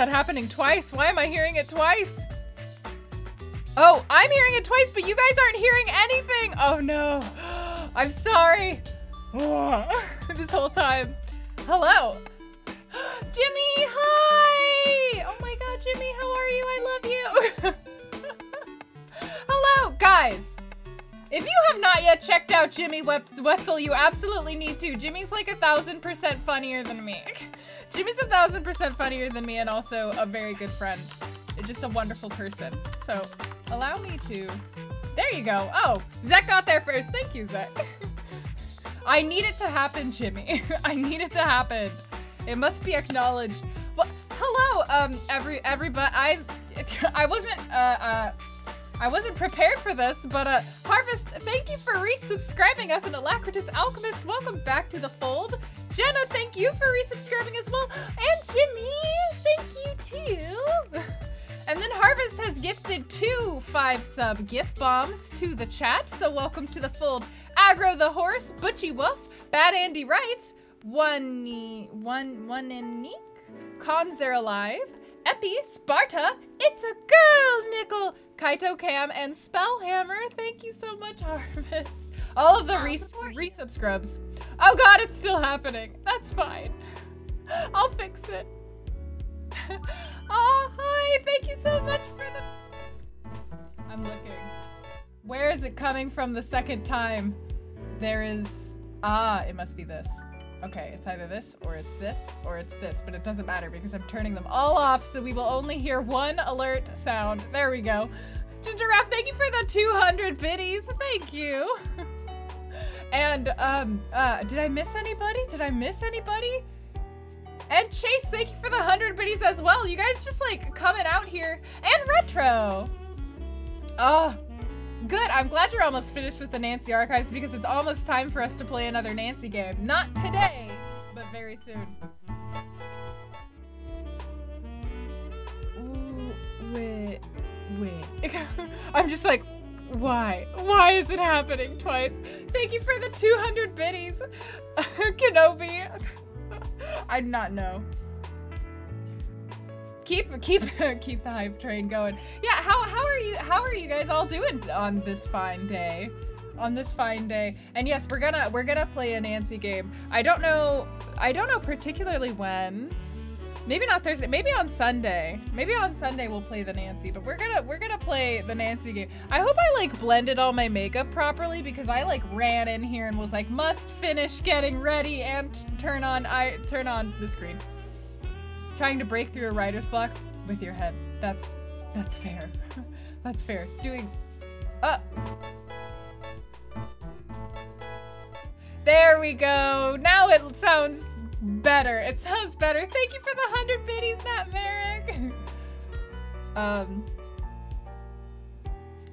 that happening twice? Why am I hearing it twice? Oh, I'm hearing it twice, but you guys aren't hearing anything. Oh no. I'm sorry. this whole time. Hello. Jimmy, hi! Oh my god, Jimmy, how are you? I love you. Hello, guys. If you have not yet checked out Jimmy Wetzel, you absolutely need to. Jimmy's like a thousand percent funnier than me. Jimmy's a thousand percent funnier than me and also a very good friend. Just a wonderful person. So, allow me to... There you go. Oh, Zach got there first. Thank you, Zach. I need it to happen, Jimmy. I need it to happen. It must be acknowledged. Well, hello, um, every everybody. I I wasn't uh uh I wasn't prepared for this, but uh Harvest, thank you for resubscribing as an Alacritus Alchemist. Welcome back to the fold. Jenna, thank you for resubscribing as well. And Jimmy, thank you too. And then Harvest has gifted two five sub gift bombs to the chat. So welcome to the fold. Agro the horse, Butchie Wolf, Bad Andy writes, one one one in Neek, Conzer alive, Epi, Sparta, it's a girl, Nickel, Kaito Cam, and Spellhammer. Thank you so much, Harvest. All of the res resubscribes. Oh god, it's still happening. That's fine. I'll fix it. oh, hi, thank you so much for the... I'm looking. Where is it coming from the second time? There is... Ah, it must be this. Okay, it's either this, or it's this, or it's this, but it doesn't matter because I'm turning them all off, so we will only hear one alert sound. There we go. Ginger Gingeraf, thank you for the 200 biddies. Thank you. and, um, uh, did I miss anybody? Did I miss anybody? And Chase, thank you for the 100 biddies as well. You guys just, like, coming out here. And Retro. Oh, Good, I'm glad you're almost finished with the Nancy archives because it's almost time for us to play another Nancy game. Not today, but very soon. Ooh, wait, wait. I'm just like, why? Why is it happening twice? Thank you for the 200 biddies, Kenobi. I did not know keep keep keep the hype train going. Yeah, how how are you how are you guys all doing on this fine day? On this fine day. And yes, we're gonna we're gonna play a Nancy game. I don't know I don't know particularly when. Maybe not Thursday, maybe on Sunday. Maybe on Sunday we'll play the Nancy, but we're gonna we're gonna play the Nancy game. I hope I like blended all my makeup properly because I like ran in here and was like must finish getting ready and turn on I turn on the screen. Trying to break through a writer's block with your head. That's that's fair. that's fair. Doing uh There we go. Now it sounds better. It sounds better. Thank you for the 100 biddies, Nat Merrick. um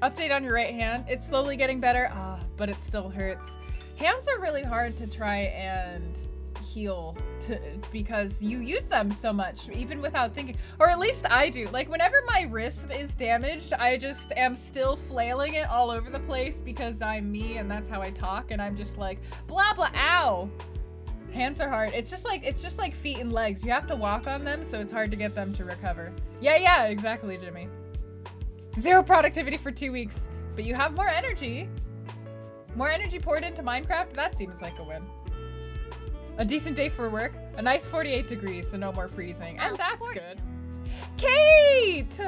Update on your right hand. It's slowly getting better. Ah, but it still hurts. Hands are really hard to try and heal to because you use them so much even without thinking or at least I do like whenever my wrist is damaged I just am still flailing it all over the place because I'm me and that's how I talk and I'm just like blah blah ow hands are hard it's just like it's just like feet and legs you have to walk on them so it's hard to get them to recover yeah yeah exactly Jimmy zero productivity for two weeks but you have more energy more energy poured into Minecraft that seems like a win a decent day for work. A nice 48 degrees, so no more freezing. And that's good. Kate!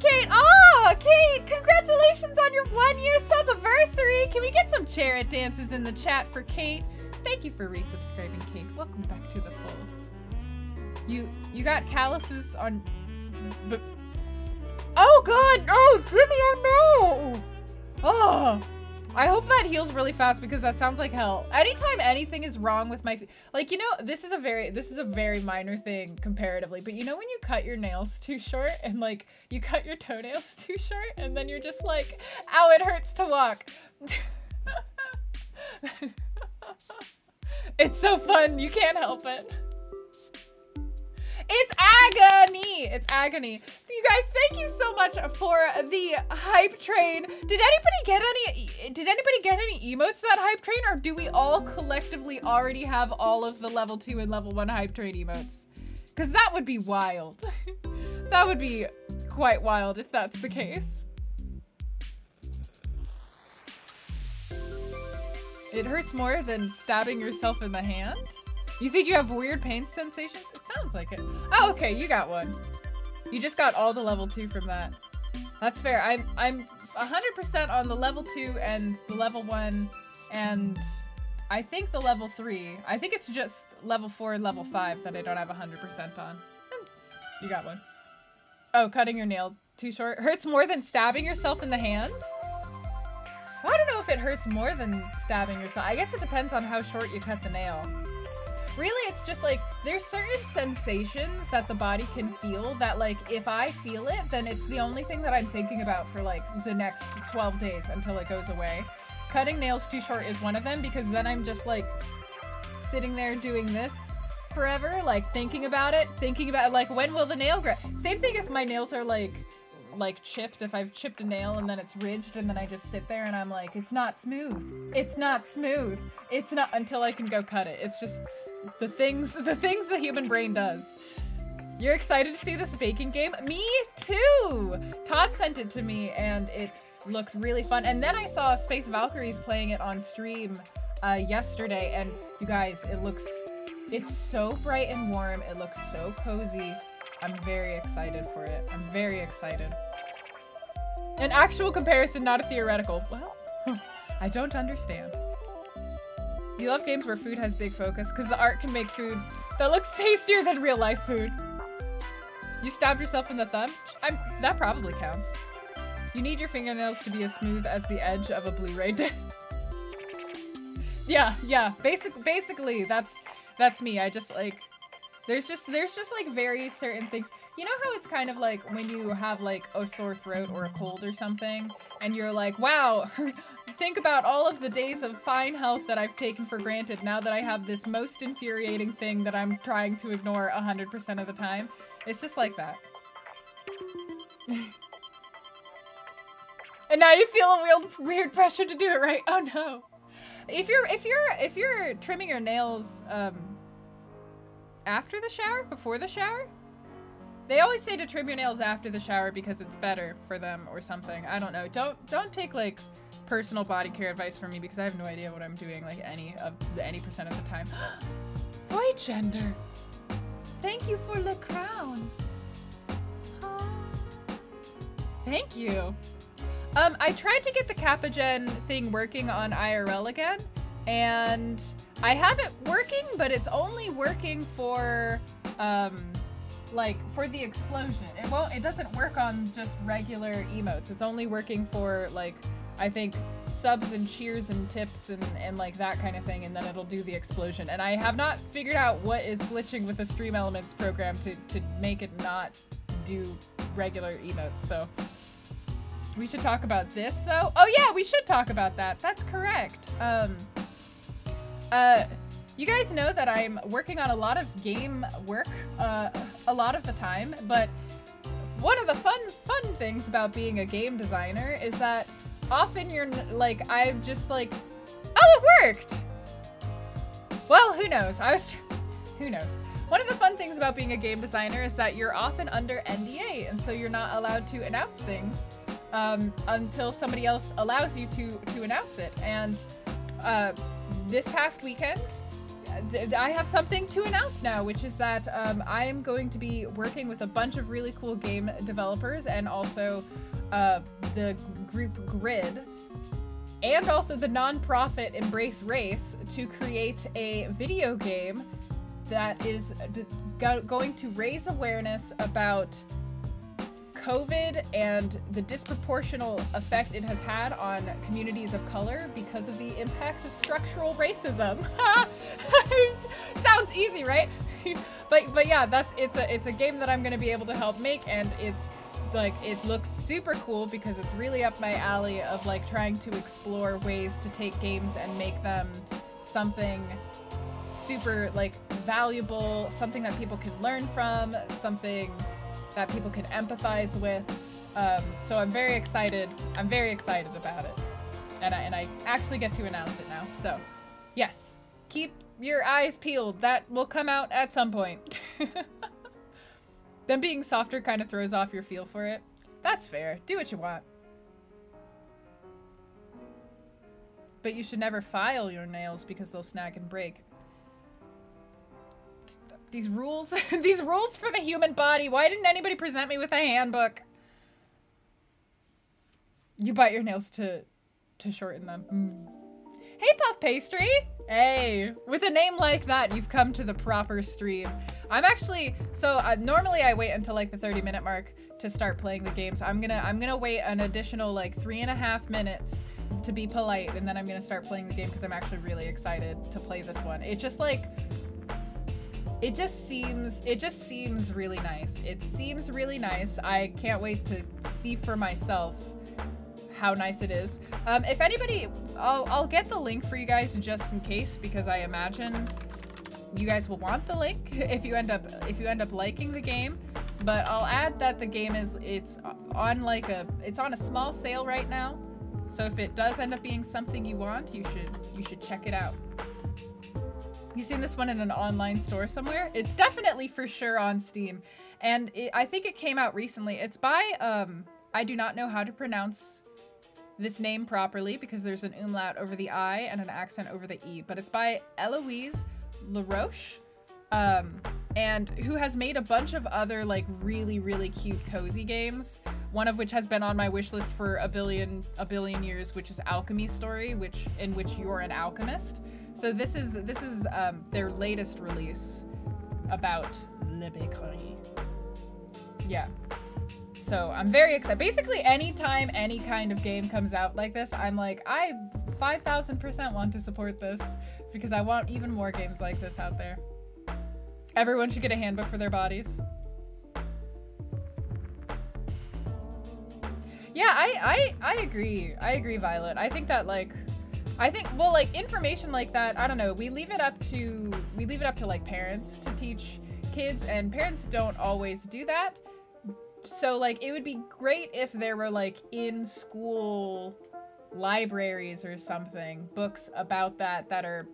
Kate! Oh, Kate! Congratulations on your one year sub anniversary! Can we get some chariot dances in the chat for Kate? Thank you for resubscribing, Kate. Welcome back to the fold. You you got calluses on but Oh god! Oh Jimmy, oh no! Oh I hope that heals really fast because that sounds like hell. Anytime anything is wrong with my, like, you know, this is a very, this is a very minor thing comparatively, but you know when you cut your nails too short and like you cut your toenails too short and then you're just like, ow, it hurts to walk. it's so fun. You can't help it. It's agony. It's agony. You guys, thank you so much for the hype train. Did anybody get any did anybody get any emotes that hype train or do we all collectively already have all of the level 2 and level 1 hype train emotes? Cuz that would be wild. that would be quite wild if that's the case. It hurts more than stabbing yourself in the hand? You think you have weird pain sensations? It sounds like it. Oh, okay, you got one. You just got all the level 2 from that. That's fair. I'm I'm 100% on the level 2 and the level 1 and I think the level 3. I think it's just level 4 and level 5 that I don't have 100% on. You got one. Oh, cutting your nail too short. Hurts more than stabbing yourself in the hand? I don't know if it hurts more than stabbing yourself. I guess it depends on how short you cut the nail. Really, it's just like, there's certain sensations that the body can feel that like, if I feel it, then it's the only thing that I'm thinking about for like the next 12 days until it goes away. Cutting nails too short is one of them because then I'm just like sitting there doing this forever, like thinking about it, thinking about like when will the nail grow? Same thing if my nails are like like chipped, if I've chipped a nail and then it's ridged and then I just sit there and I'm like, it's not smooth. It's not smooth. It's not until I can go cut it. It's just the things the things the human brain does. You're excited to see this baking game? Me too! Todd sent it to me and it looked really fun. And then I saw Space Valkyries playing it on stream uh, yesterday and you guys, it looks, it's so bright and warm. It looks so cozy. I'm very excited for it. I'm very excited. An actual comparison, not a theoretical. Well, I don't understand. You love games where food has big focus because the art can make food that looks tastier than real life food. You stabbed yourself in the thumb? I'm, that probably counts. You need your fingernails to be as smooth as the edge of a Blu-ray disc. yeah, yeah. Basic, basically, that's that's me. I just like there's just there's just like very certain things. You know how it's kind of like when you have like a sore throat or a cold or something and you're like, "Wow, think about all of the days of fine health that I've taken for granted now that I have this most infuriating thing that I'm trying to ignore 100% of the time." It's just like that. and now you feel a weird weird pressure to do it right. Oh no. If you're if you're if you're trimming your nails um after the shower? Before the shower? They always say to trim your nails after the shower because it's better for them or something. I don't know. Don't don't take like personal body care advice from me because I have no idea what I'm doing like any of any percent of the time. Void gender. Thank you for the crown. Thank you. Um, I tried to get the KappaGen thing working on IRL again, and I have it working, but it's only working for, um, like, for the explosion. It won't, it doesn't work on just regular emotes. It's only working for, like, I think subs and cheers and tips and, and like that kind of thing, and then it'll do the explosion. And I have not figured out what is glitching with the Stream Elements program to, to make it not do regular emotes, so... We should talk about this, though. Oh yeah, we should talk about that. That's correct. Um, uh, you guys know that I'm working on a lot of game work uh, a lot of the time, but one of the fun fun things about being a game designer is that often you're like I'm just like, oh, it worked. Well, who knows? I was, who knows? One of the fun things about being a game designer is that you're often under NDA, and so you're not allowed to announce things um, until somebody else allows you to to announce it. And uh, this past weekend, I have something to announce now, which is that um, I am going to be working with a bunch of really cool game developers and also uh, the group Grid and also the nonprofit Embrace Race to create a video game that is going to raise awareness about COVID and the disproportional effect it has had on communities of color because of the impacts of structural racism. Sounds easy, right? but but yeah, that's it's a it's a game that I'm going to be able to help make and it's like it looks super cool because it's really up my alley of like trying to explore ways to take games and make them something super like valuable, something that people can learn from, something that people can empathize with. Um, so I'm very excited. I'm very excited about it. And I, and I actually get to announce it now. So, yes. Keep your eyes peeled. That will come out at some point. Them being softer kind of throws off your feel for it. That's fair. Do what you want. But you should never file your nails because they'll snag and break. These rules, these rules for the human body. Why didn't anybody present me with a handbook? You bite your nails to to shorten them. Mm. Hey, Puff Pastry! Hey, with a name like that, you've come to the proper stream. I'm actually, so uh, normally I wait until like the 30 minute mark to start playing the games. I'm gonna, I'm gonna wait an additional like three and a half minutes to be polite and then I'm gonna start playing the game because I'm actually really excited to play this one. It just like, it just seems, it just seems really nice. It seems really nice. I can't wait to see for myself how nice it is. Um, if anybody, I'll, I'll get the link for you guys just in case because I imagine you guys will want the link if you end up if you end up liking the game. But I'll add that the game is it's on like a it's on a small sale right now. So if it does end up being something you want, you should you should check it out. You seen this one in an online store somewhere? It's definitely for sure on Steam. And it, I think it came out recently. It's by, um, I do not know how to pronounce this name properly because there's an umlaut over the I and an accent over the E, but it's by Eloise LaRoche, um, and who has made a bunch of other like really, really cute cozy games. One of which has been on my wish list for a billion a billion years, which is Alchemy Story, which in which you're an alchemist. So this is this is um, their latest release about Le Bakery. Yeah. So I'm very excited. Basically, anytime any kind of game comes out like this, I'm like, I 5,000% want to support this because I want even more games like this out there. Everyone should get a handbook for their bodies. Yeah, I, I, I agree. I agree, Violet. I think that like, I think, well, like information like that, I don't know. We leave it up to, we leave it up to like parents to teach kids and parents don't always do that. So like it would be great if there were like in school libraries or something books about that that are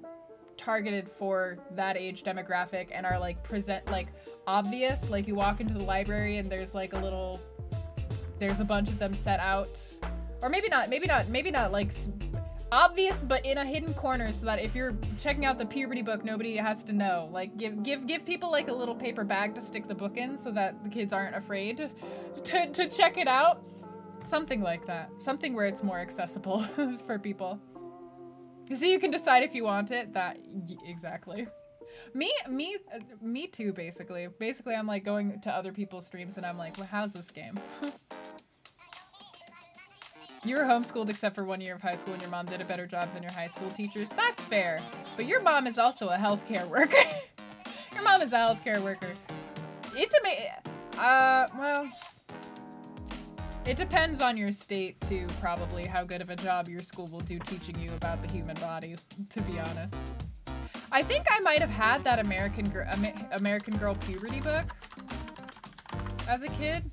targeted for that age demographic and are like present like obvious. Like you walk into the library and there's like a little there's a bunch of them set out. Or maybe not maybe not maybe not like obvious but in a hidden corner so that if you're checking out the puberty book nobody has to know. Like give give give people like a little paper bag to stick the book in so that the kids aren't afraid to, to check it out. Something like that. Something where it's more accessible for people. So you can decide if you want it that exactly. Me me uh, me too basically. Basically i'm like going to other people's streams and i'm like well how's this game You were homeschooled except for one year of high school and your mom did a better job than your high school teachers. That's fair. But your mom is also a healthcare worker. your mom is a healthcare worker. It's amazing. Uh, well, it depends on your state too, probably, how good of a job your school will do teaching you about the human body, to be honest. I think I might have had that American, Gr American Girl puberty book as a kid.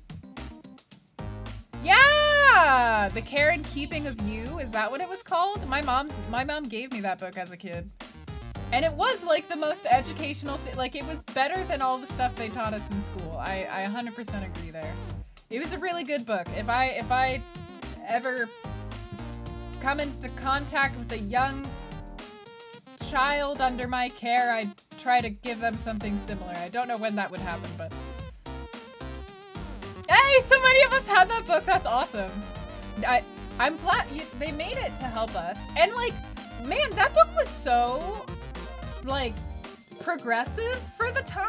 Yeah! The Care and Keeping of You. Is that what it was called? My mom's my mom gave me that book as a kid. And it was like the most educational thing. Like it was better than all the stuff they taught us in school. I, I 100% agree there. It was a really good book. If I if I ever come into contact with a young child under my care, I'd try to give them something similar. I don't know when that would happen, but Hey, so many of us had that book. That's awesome. I, I'm glad you, they made it to help us. And like, man, that book was so, like, progressive for the time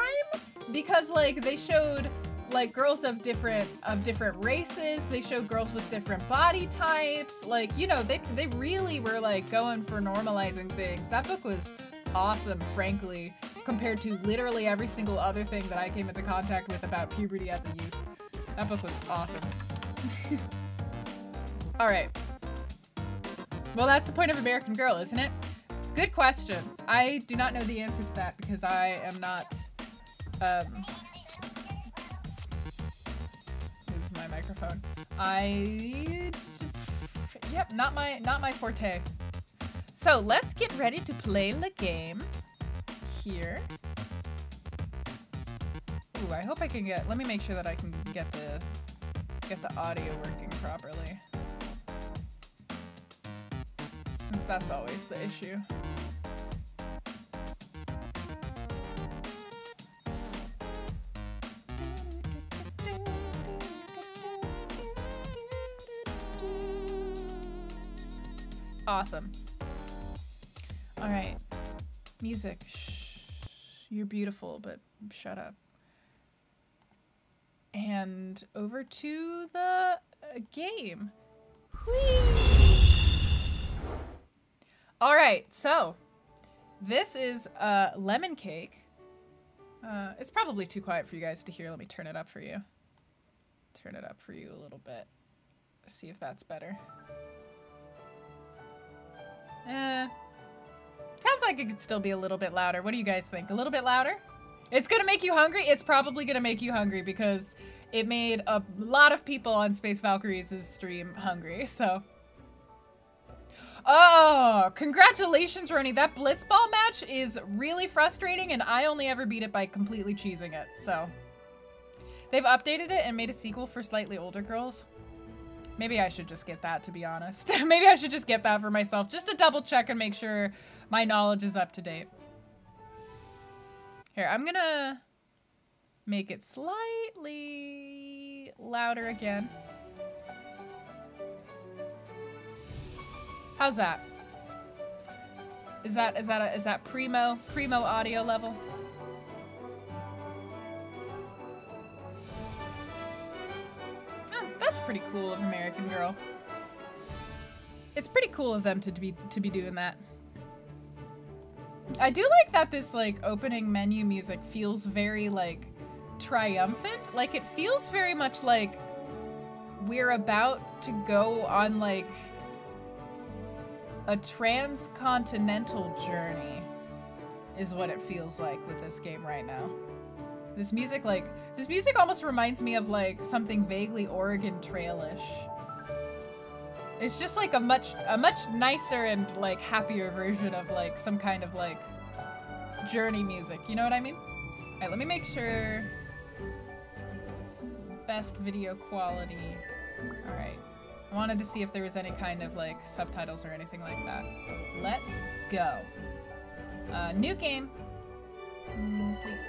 because like they showed like girls of different of different races they showed girls with different body types like you know they they really were like going for normalizing things that book was awesome frankly compared to literally every single other thing that i came into contact with about puberty as a youth that book was awesome. Alright. Well, that's the point of American Girl, isn't it? Good question. I do not know the answer to that because I am not, um, move my microphone. I Yep, not my not my forte. So let's get ready to play the game here. Ooh, I hope I can get let me make sure that I can get the get the audio working properly. Since that's always the issue. Awesome. All right. Music. Shh. You're beautiful, but shut up. And over to the uh, game. Whee! All right, so this is uh, lemon cake. Uh, it's probably too quiet for you guys to hear. Let me turn it up for you. Turn it up for you a little bit. See if that's better. Eh. Sounds like it could still be a little bit louder. What do you guys think? A little bit louder? It's gonna make you hungry? It's probably gonna make you hungry because it made a lot of people on Space Valkyries' stream hungry, so. Oh, congratulations, Roni. That Blitzball match is really frustrating, and I only ever beat it by completely cheesing it, so. They've updated it and made a sequel for slightly older girls. Maybe I should just get that, to be honest. Maybe I should just get that for myself, just to double check and make sure my knowledge is up to date. Here, I'm gonna make it slightly louder again. How's that? Is that is that a, is that primo primo audio level? Oh, that's pretty cool of American Girl. It's pretty cool of them to be to be doing that. I do like that this like opening menu music feels very like triumphant. Like it feels very much like we're about to go on like a transcontinental journey is what it feels like with this game right now. This music, like, this music almost reminds me of, like, something vaguely Oregon Trailish. It's just, like, a much, a much nicer and, like, happier version of, like, some kind of, like, journey music. You know what I mean? Alright, let me make sure... Best video quality. Alright. I wanted to see if there was any kind of, like, subtitles or anything like that. Let's go. Uh, new game. Mm, please.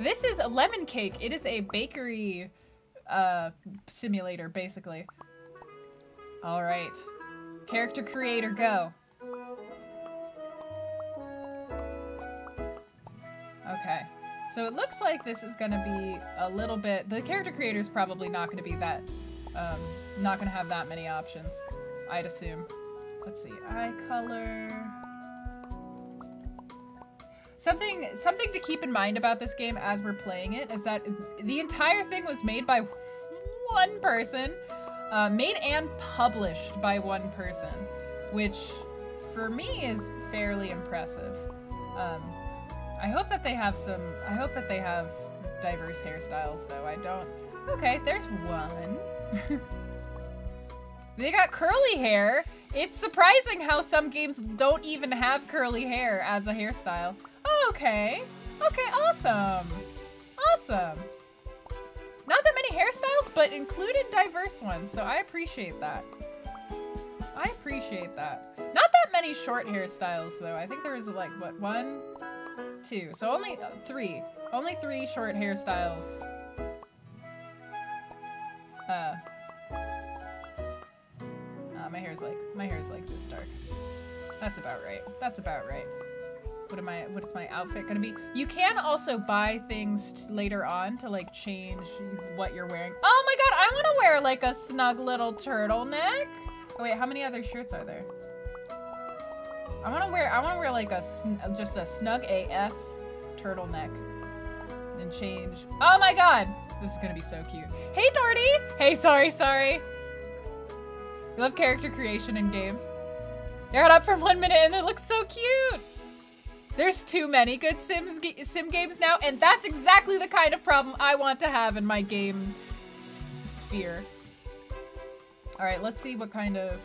This is lemon cake. It is a bakery uh, simulator, basically. All right. Character creator, go. Okay. So it looks like this is gonna be a little bit, the character creator is probably not gonna be that, um, not gonna have that many options, I'd assume. Let's see, eye color. Something something to keep in mind about this game as we're playing it is that the entire thing was made by one person, uh, made and published by one person, which for me is fairly impressive. Um, I hope that they have some. I hope that they have diverse hairstyles, though. I don't. Okay, there's one. they got curly hair. It's surprising how some games don't even have curly hair as a hairstyle. Okay. Okay, awesome. Awesome. Not that many hairstyles, but included diverse ones, so I appreciate that. I appreciate that. Not that many short hairstyles, though. I think there was, like, what, one, two. So only uh, three. Only three short hairstyles. Uh. Uh, my hair's like, my hair's like this dark. That's about right. That's about right. What am I? What is my outfit gonna be? You can also buy things later on to like change what you're wearing. Oh my god, I want to wear like a snug little turtleneck. Oh wait, how many other shirts are there? I want to wear. I want to wear like a just a snug AF turtleneck and change. Oh my god, this is gonna be so cute. Hey Darty! Hey, sorry, sorry. You love character creation in games. They're up for one minute and it looks so cute. There's too many good Sims sim games now, and that's exactly the kind of problem I want to have in my game sphere. All right, let's see what kind of...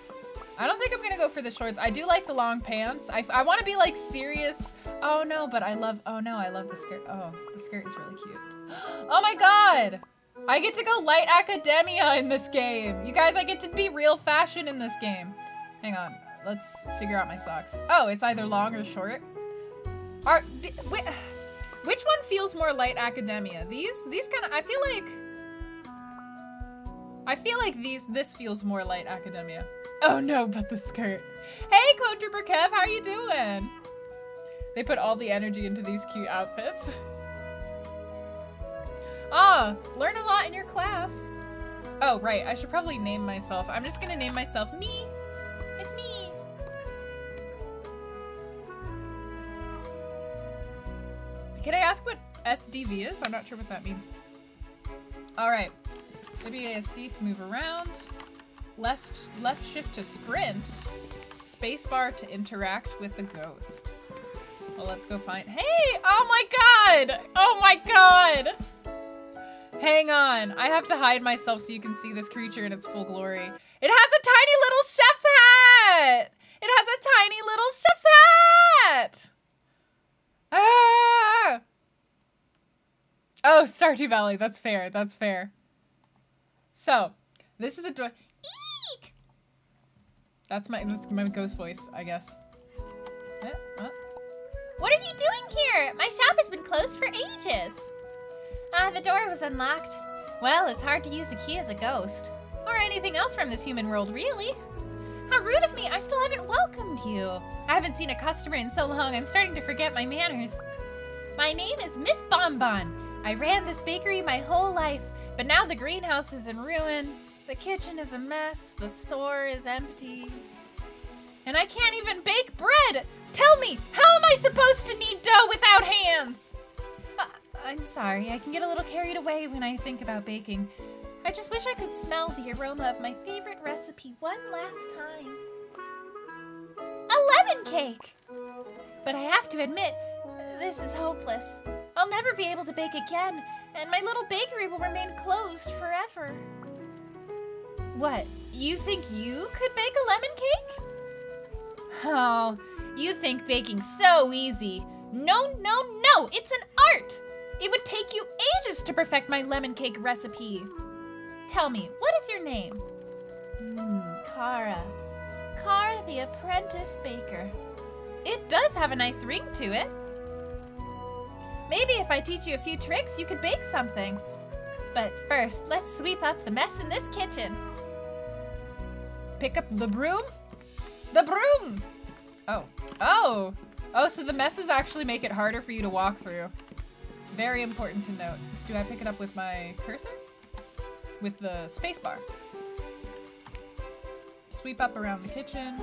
I don't think I'm gonna go for the shorts. I do like the long pants. I, I want to be like serious. Oh no, but I love, oh no, I love the skirt. Oh, the skirt is really cute. Oh my god! I get to go light academia in this game. You guys, I get to be real fashion in this game. Hang on, let's figure out my socks. Oh, it's either long or short. Are, wait, which one feels more light academia? These, these kind of, I feel like, I feel like these, this feels more light academia. Oh no, but the skirt. Hey, Clone Trooper Kev, how are you doing? They put all the energy into these cute outfits. Oh, learn a lot in your class. Oh, right, I should probably name myself. I'm just gonna name myself me. Can I ask what SDV is? I'm not sure what that means. All right, WASD to move around. Left, left shift to sprint. Spacebar to interact with the ghost. Well, let's go find- Hey! Oh my god! Oh my god! Hang on. I have to hide myself so you can see this creature in its full glory. It has a tiny little chef's hat! It has a tiny little chef's hat! Ah! Oh, Stardew Valley. That's fair. That's fair. So, this is a door. Eek! That's my that's my ghost voice, I guess. Eh, what are you doing here? My shop has been closed for ages. Ah, the door was unlocked. Well, it's hard to use a key as a ghost. Or anything else from this human world, really. How rude of me, I still haven't welcomed you. I haven't seen a customer in so long, I'm starting to forget my manners. My name is Miss Bonbon. I ran this bakery my whole life, but now the greenhouse is in ruin. The kitchen is a mess, the store is empty. And I can't even bake bread! Tell me, how am I supposed to knead dough without hands? Uh, I'm sorry, I can get a little carried away when I think about baking. I just wish I could smell the aroma of my favorite recipe one last time. A lemon cake! But I have to admit, this is hopeless. I'll never be able to bake again, and my little bakery will remain closed forever. What, you think you could bake a lemon cake? Oh, you think baking's so easy. No, no, no, it's an art! It would take you ages to perfect my lemon cake recipe. Tell me, what is your name? Hmm, Kara. Kara the Apprentice Baker. It does have a nice ring to it. Maybe if I teach you a few tricks, you could bake something. But first, let's sweep up the mess in this kitchen. Pick up the broom? The broom! Oh. Oh! Oh, so the messes actually make it harder for you to walk through. Very important to note. Do I pick it up with my cursor? With the spacebar. Sweep up around the kitchen.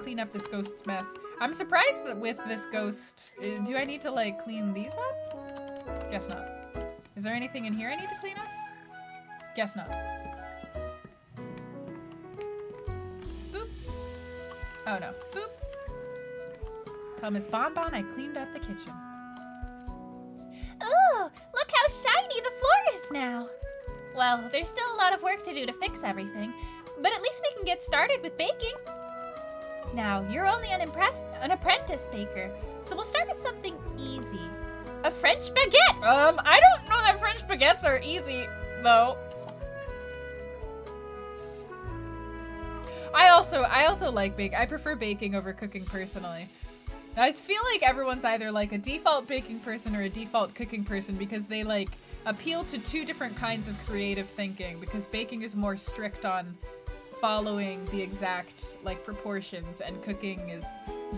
Clean up this ghost's mess. I'm surprised that with this ghost, uh, do I need to like clean these up? Guess not. Is there anything in here I need to clean up? Guess not. Boop. Oh no. Boop. Miss Bonbon I cleaned up the kitchen. Ooh, look how shiny the floor is now. Well, there's still a lot of work to do to fix everything, but at least we can get started with baking. Now, you're only an, an apprentice baker, so we'll start with something easy. A French baguette! Um, I don't know that French baguettes are easy, though. I also, I also like bake. I prefer baking over cooking personally. I feel like everyone's either like a default baking person or a default cooking person because they like appeal to two different kinds of creative thinking because baking is more strict on following the exact like proportions and cooking is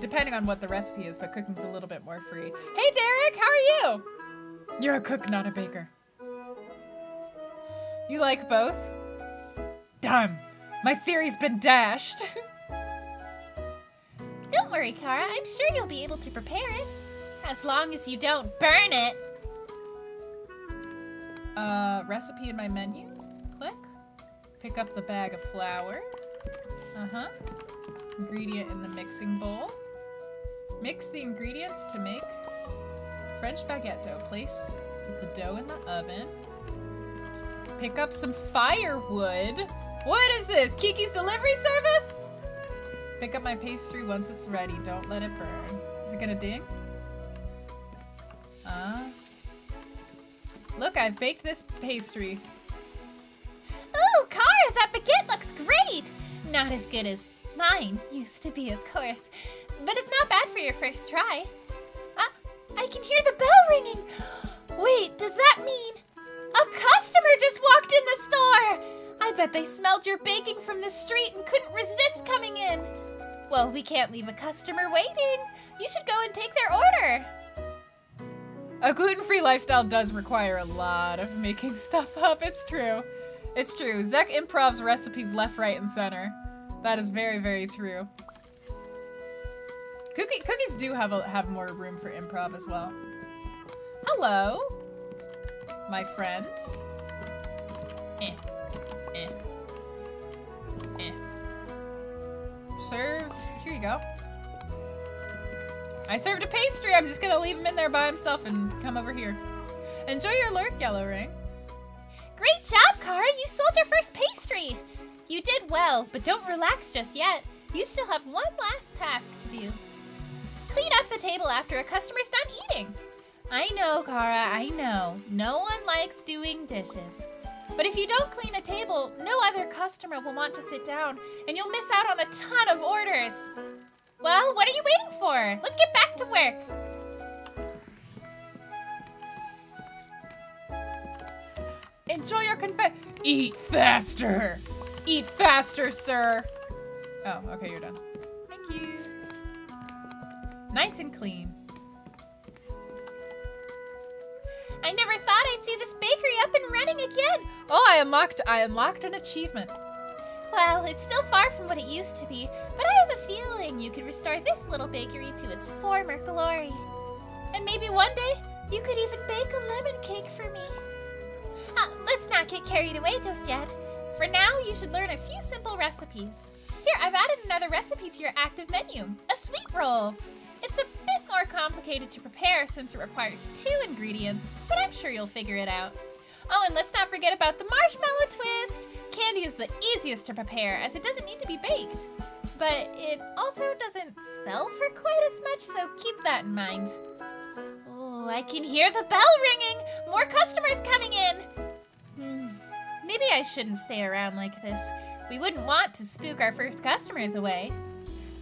depending on what the recipe is but cooking's a little bit more free. Hey derek how are you? You're a cook not a baker. You like both? Damn my theory's been dashed don't worry kara i'm sure you'll be able to prepare it as long as you don't burn it uh recipe in my menu click Pick up the bag of flour. Uh-huh. Ingredient in the mixing bowl. Mix the ingredients to make French baguette dough. Place the dough in the oven. pick up some firewood. What is this? Kiki's delivery service? Pick up my pastry once it's ready. Don't let it burn. Is it gonna ding? Uh. Look, I've baked this pastry. Ooh, Kara, that baguette looks great! Not as good as mine used to be, of course. But it's not bad for your first try. Ah, I can hear the bell ringing! Wait, does that mean a customer just walked in the store? I bet they smelled your baking from the street and couldn't resist coming in. Well, we can't leave a customer waiting. You should go and take their order. A gluten-free lifestyle does require a lot of making stuff up. It's true. It's true. Zek improvs recipes left, right, and center. That is very, very true. Cookie, cookies do have a, have more room for improv as well. Hello, my friend. Eh, eh, eh. Serve. Here you go. I served a pastry. I'm just gonna leave him in there by himself and come over here. Enjoy your lurk, Yellow Ring. Great job, Kara! You sold your first pastry! You did well, but don't relax just yet. You still have one last task to do. Clean up the table after a customer's done eating. I know, Kara, I know. No one likes doing dishes. But if you don't clean a table, no other customer will want to sit down, and you'll miss out on a ton of orders. Well, what are you waiting for? Let's get back to work. Enjoy your confet. Eat faster. Eat faster, sir. Oh, okay, you're done. Thank you. Nice and clean. I never thought I'd see this bakery up and running again. Oh, I unlocked I unlocked an achievement. Well, it's still far from what it used to be, but I have a feeling you could restore this little bakery to its former glory. And maybe one day, you could even bake a lemon cake for me. Uh, let's not get carried away just yet. For now, you should learn a few simple recipes. Here, I've added another recipe to your active menu, a sweet roll. It's a bit more complicated to prepare since it requires two ingredients, but I'm sure you'll figure it out. Oh, and let's not forget about the marshmallow twist. Candy is the easiest to prepare as it doesn't need to be baked. But it also doesn't sell for quite as much, so keep that in mind. Oh, I can hear the bell ringing! More customers coming in! Hmm, maybe I shouldn't stay around like this. We wouldn't want to spook our first customers away.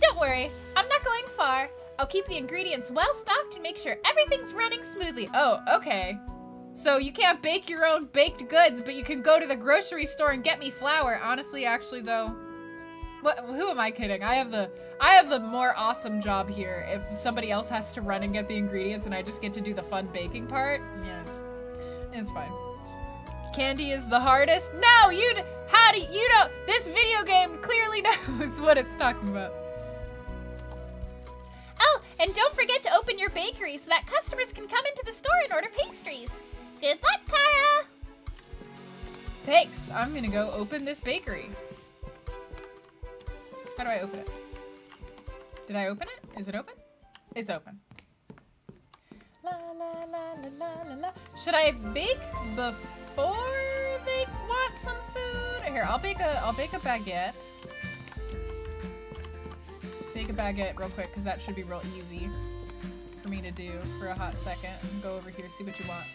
Don't worry, I'm not going far. I'll keep the ingredients well stocked and make sure everything's running smoothly. Oh, okay. So you can't bake your own baked goods, but you can go to the grocery store and get me flour. Honestly, actually though, what who am I kidding? I have the I have the more awesome job here. If somebody else has to run and get the ingredients and I just get to do the fun baking part, yeah, it's it's fine. Candy is the hardest? No, you how do you know this video game clearly knows what it's talking about. Oh, and don't forget to open your bakery so that customers can come into the store and order pastries. Good luck, Kara! Thanks. I'm gonna go open this bakery. How do I open it? Did I open it? Is it open? It's open. La la la. Should I bake before they want some food? Here, I'll bake a I'll bake a baguette. Bake a baguette real quick because that should be real easy for me to do for a hot second. Go over here, see what you want.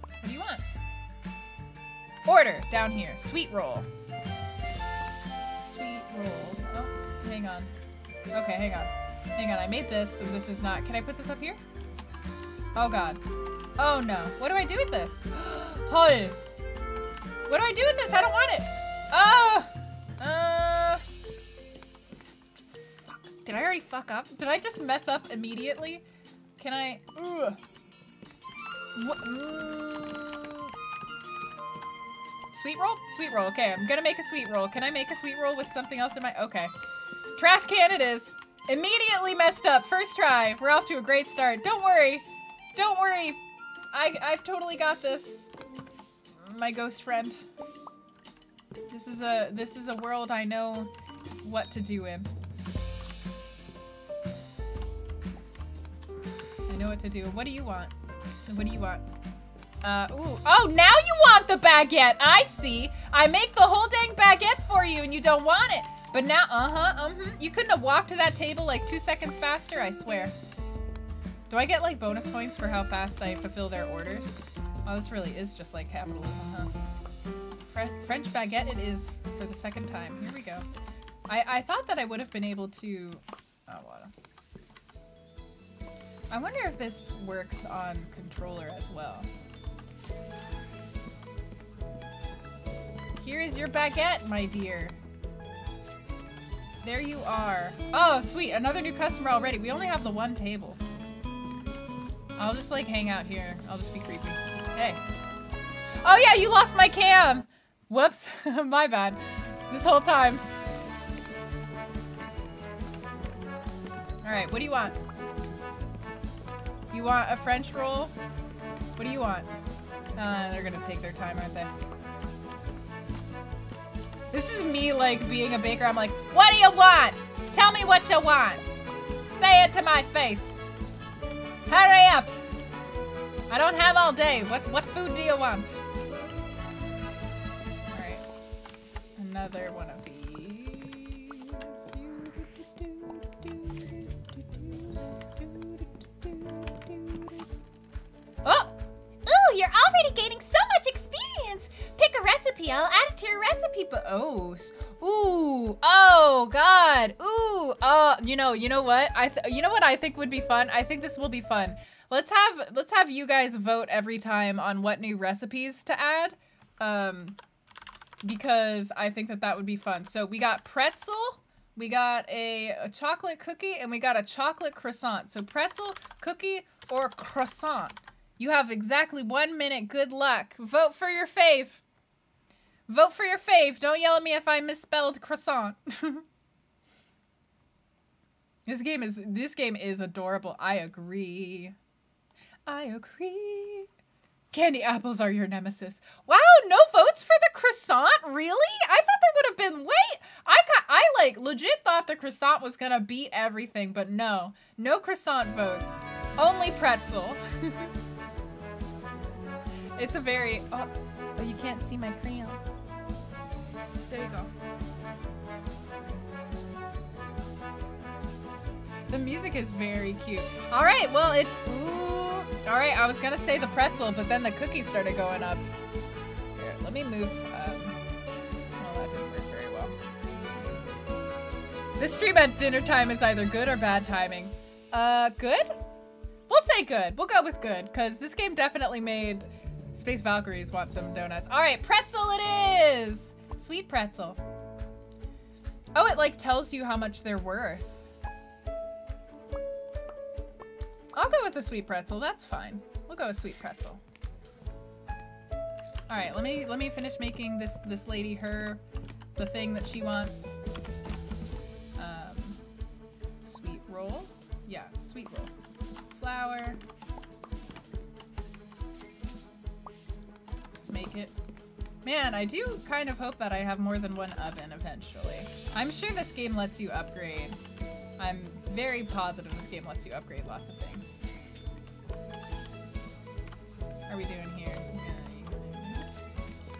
What do you want? Order down here. Sweet roll. Sweet roll. Oh, hang on. Okay, hang on. Hang on, I made this and this is not. Can I put this up here? Oh god. Oh no. What do I do with this? Hi. What do I do with this? I don't want it. Oh! Uh. Did I already fuck up? Did I just mess up immediately? Can I? Ugh. What? Mm. Sweet roll? Sweet roll. Okay, I'm gonna make a sweet roll. Can I make a sweet roll with something else in my... Okay. Trash can it is. Immediately messed up. First try. We're off to a great start. Don't worry. Don't worry. I, I've totally got this. My ghost friend. This is a this is a world I know what to do in. Know what to do. What do you want? What do you want? Uh, ooh. Oh, now you want the baguette. I see. I make the whole dang baguette for you and you don't want it. But now, uh-huh, uh-huh. You couldn't have walked to that table like two seconds faster, I swear. Do I get like bonus points for how fast I fulfill their orders? Oh, this really is just like capitalism, huh? French baguette it is for the second time. Here we go. I, I thought that I would have been able to... I wonder if this works on controller as well. Here is your baguette, my dear. There you are. Oh, sweet. Another new customer already. We only have the one table. I'll just, like, hang out here. I'll just be creepy. Hey. Oh, yeah, you lost my cam! Whoops. my bad. This whole time. Alright, what do you want? You want a French roll? What do you want? Uh, they're gonna take their time, aren't they? This is me, like, being a baker. I'm like, what do you want? Tell me what you want. Say it to my face. Hurry up. I don't have all day. What, what food do you want? Alright. Another one of Oh! Ooh, you're already gaining so much experience! Pick a recipe, I'll add it to your recipe book. Oh, ooh, oh God, ooh, uh, you know, you know what? I, you know what I think would be fun. I think this will be fun. Let's have, let's have you guys vote every time on what new recipes to add, um, because I think that that would be fun. So we got pretzel, we got a, a chocolate cookie, and we got a chocolate croissant. So pretzel, cookie, or croissant. You have exactly one minute. Good luck. Vote for your fave. Vote for your fave. Don't yell at me if I misspelled croissant. this game is this game is adorable. I agree. I agree. Candy apples are your nemesis. Wow, no votes for the croissant? Really? I thought there would have been wait. I got I like legit thought the croissant was gonna beat everything, but no. No croissant votes. Only pretzel. It's a very, oh, you can't see my crayon. There you go. The music is very cute. All right, well, it, ooh. All right, I was gonna say the pretzel, but then the cookies started going up. Here, let me move, um, oh, that didn't work very well. This stream at dinner time is either good or bad timing. Uh, good? We'll say good. We'll go with good, because this game definitely made Space Valkyries want some donuts. All right, pretzel it is! Sweet pretzel. Oh, it like tells you how much they're worth. I'll go with the sweet pretzel, that's fine. We'll go with sweet pretzel. All right, let me let me finish making this this lady her the thing that she wants. Um, sweet roll, yeah, sweet roll. Flour, make it. Man, I do kind of hope that I have more than one oven eventually. I'm sure this game lets you upgrade. I'm very positive this game lets you upgrade lots of things. How are we doing here?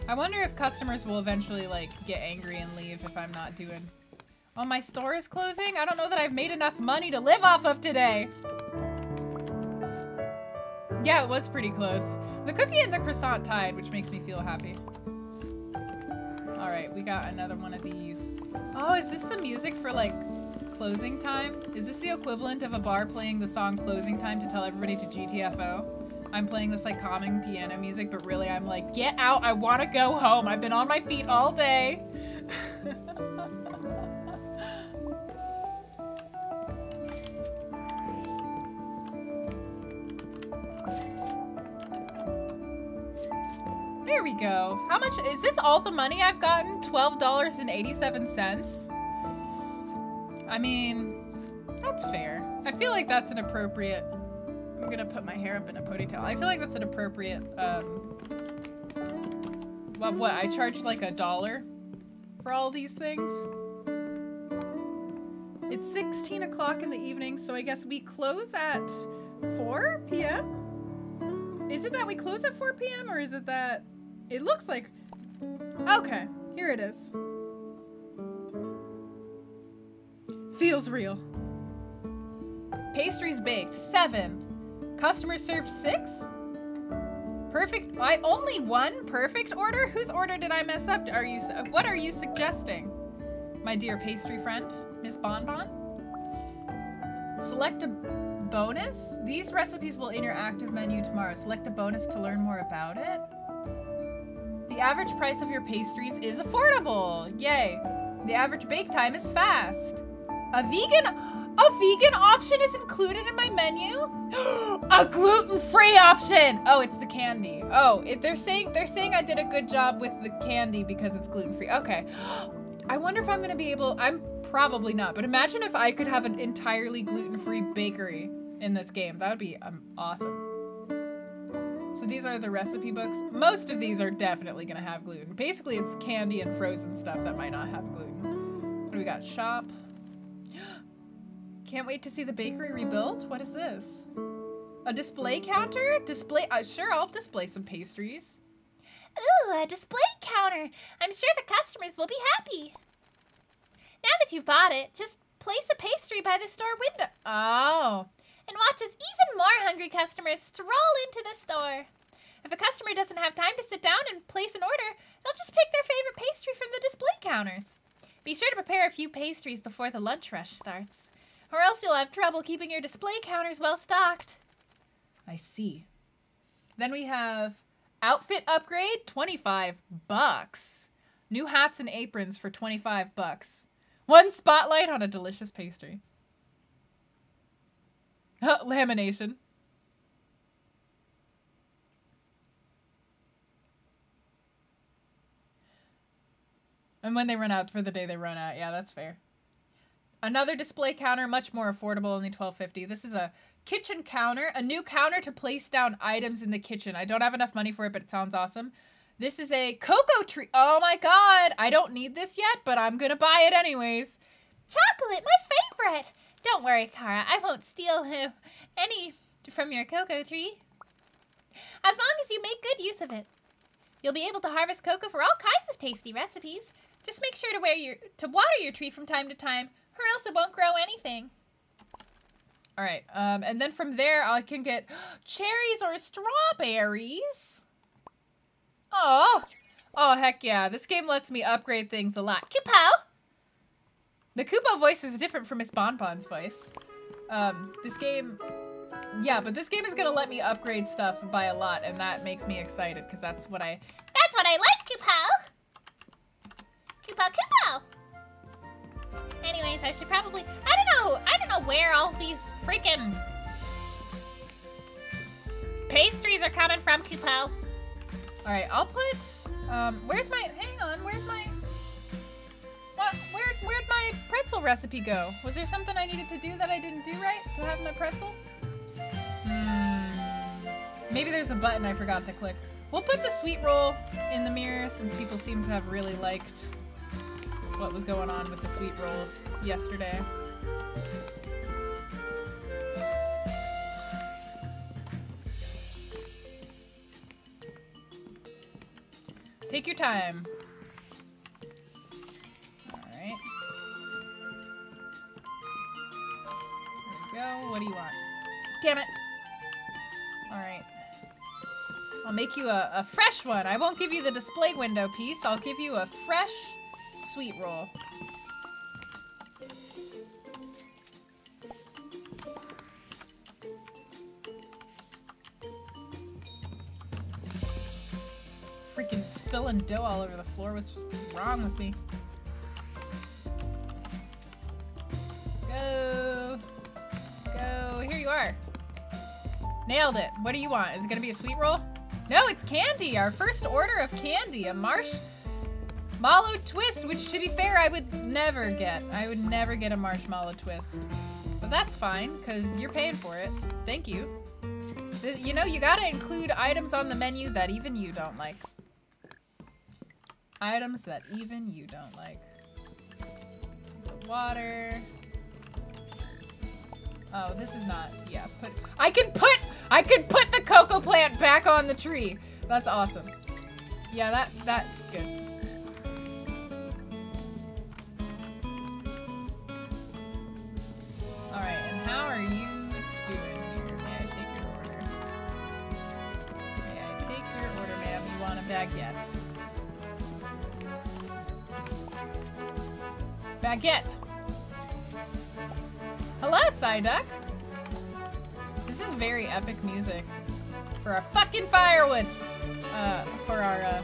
I wonder if customers will eventually like get angry and leave if I'm not doing... Oh, my store is closing? I don't know that I've made enough money to live off of today. Yeah, it was pretty close. The cookie and the croissant tied, which makes me feel happy. All right, we got another one of these. Oh, is this the music for like closing time? Is this the equivalent of a bar playing the song closing time to tell everybody to GTFO? I'm playing this like calming piano music, but really I'm like, get out, I wanna go home. I've been on my feet all day. There we go. How much, is this all the money I've gotten? $12.87? I mean, that's fair. I feel like that's an appropriate, I'm gonna put my hair up in a ponytail. I feel like that's an appropriate, um, what, I charged like a dollar for all these things? It's 16 o'clock in the evening, so I guess we close at 4 p.m.? Is it that we close at 4 p.m. or is it that it looks like Okay, here it is. Feels real. Pastries baked, seven. Customers served, six? Perfect. I only one perfect order. Whose order did I mess up? Are you? What are you suggesting, my dear pastry friend, Miss Bonbon? Select a bonus. These recipes will in your active menu tomorrow. Select a bonus to learn more about it. The average price of your pastries is affordable. Yay. The average bake time is fast. A vegan a vegan option is included in my menu? a gluten-free option. Oh, it's the candy. Oh, if they're saying they're saying I did a good job with the candy because it's gluten-free. Okay. I wonder if I'm going to be able I'm probably not, but imagine if I could have an entirely gluten-free bakery in this game. That would be um, awesome. So these are the recipe books. Most of these are definitely going to have gluten. Basically, it's candy and frozen stuff that might not have gluten. What do we got? Shop. Can't wait to see the bakery rebuilt. What is this? A display counter? Display. Uh, sure, I'll display some pastries. Ooh, a display counter. I'm sure the customers will be happy. Now that you've bought it, just place a pastry by the store window. Oh and watch as even more hungry customers stroll into the store. If a customer doesn't have time to sit down and place an order, they'll just pick their favorite pastry from the display counters. Be sure to prepare a few pastries before the lunch rush starts, or else you'll have trouble keeping your display counters well stocked. I see. Then we have outfit upgrade, 25 bucks. New hats and aprons for 25 bucks. One spotlight on a delicious pastry. Lamination. And when they run out for the day, they run out. Yeah, that's fair. Another display counter, much more affordable, only twelve fifty. This is a kitchen counter, a new counter to place down items in the kitchen. I don't have enough money for it, but it sounds awesome. This is a cocoa tree. Oh my god, I don't need this yet, but I'm gonna buy it anyways. Chocolate, my favorite. Don't worry, Kara. I won't steal him any from your cocoa tree. As long as you make good use of it. You'll be able to harvest cocoa for all kinds of tasty recipes. Just make sure to, wear your, to water your tree from time to time, or else it won't grow anything. All right, um, and then from there I can get cherries or strawberries. Oh, oh heck yeah! This game lets me upgrade things a lot. Kupo, the Koopa voice is different from Miss Bonbon's voice. Um, this game, yeah, but this game is gonna let me upgrade stuff by a lot, and that makes me excited because that's what I. That's what I like, Koopo. Koopo, Koopo. Anyways, I should probably. I don't know. I don't know where all these freaking pastries are coming from, Koopo. All right, I'll put. Um, where's my? Hang on. Where's my? What? Where, where'd my pretzel recipe go? Was there something I needed to do that I didn't do right to have my pretzel? Hmm. Maybe there's a button I forgot to click. We'll put the sweet roll in the mirror since people seem to have really liked what was going on with the sweet roll yesterday. Take your time. Go. What do you want? Damn it. Alright. I'll make you a, a fresh one. I won't give you the display window piece. I'll give you a fresh sweet roll. Freaking spilling dough all over the floor. What's wrong with me? Go. Go. Here you are. Nailed it. What do you want? Is it gonna be a sweet roll? No, it's candy. Our first order of candy. A marsh mallow twist, which to be fair, I would never get. I would never get a marshmallow twist. But that's fine, because you're paying for it. Thank you. You know, you gotta include items on the menu that even you don't like. Items that even you don't like. Water. Oh, this is not. Yeah, put. I can put. I could put the cocoa plant back on the tree. That's awesome. Yeah, that that's good. All right, and how are you doing here? May I take your order? May I take your order, ma'am? You want a baguette? Baguette. Hello, Psyduck. This is very epic music for our fucking firewood. Uh, for our, uh...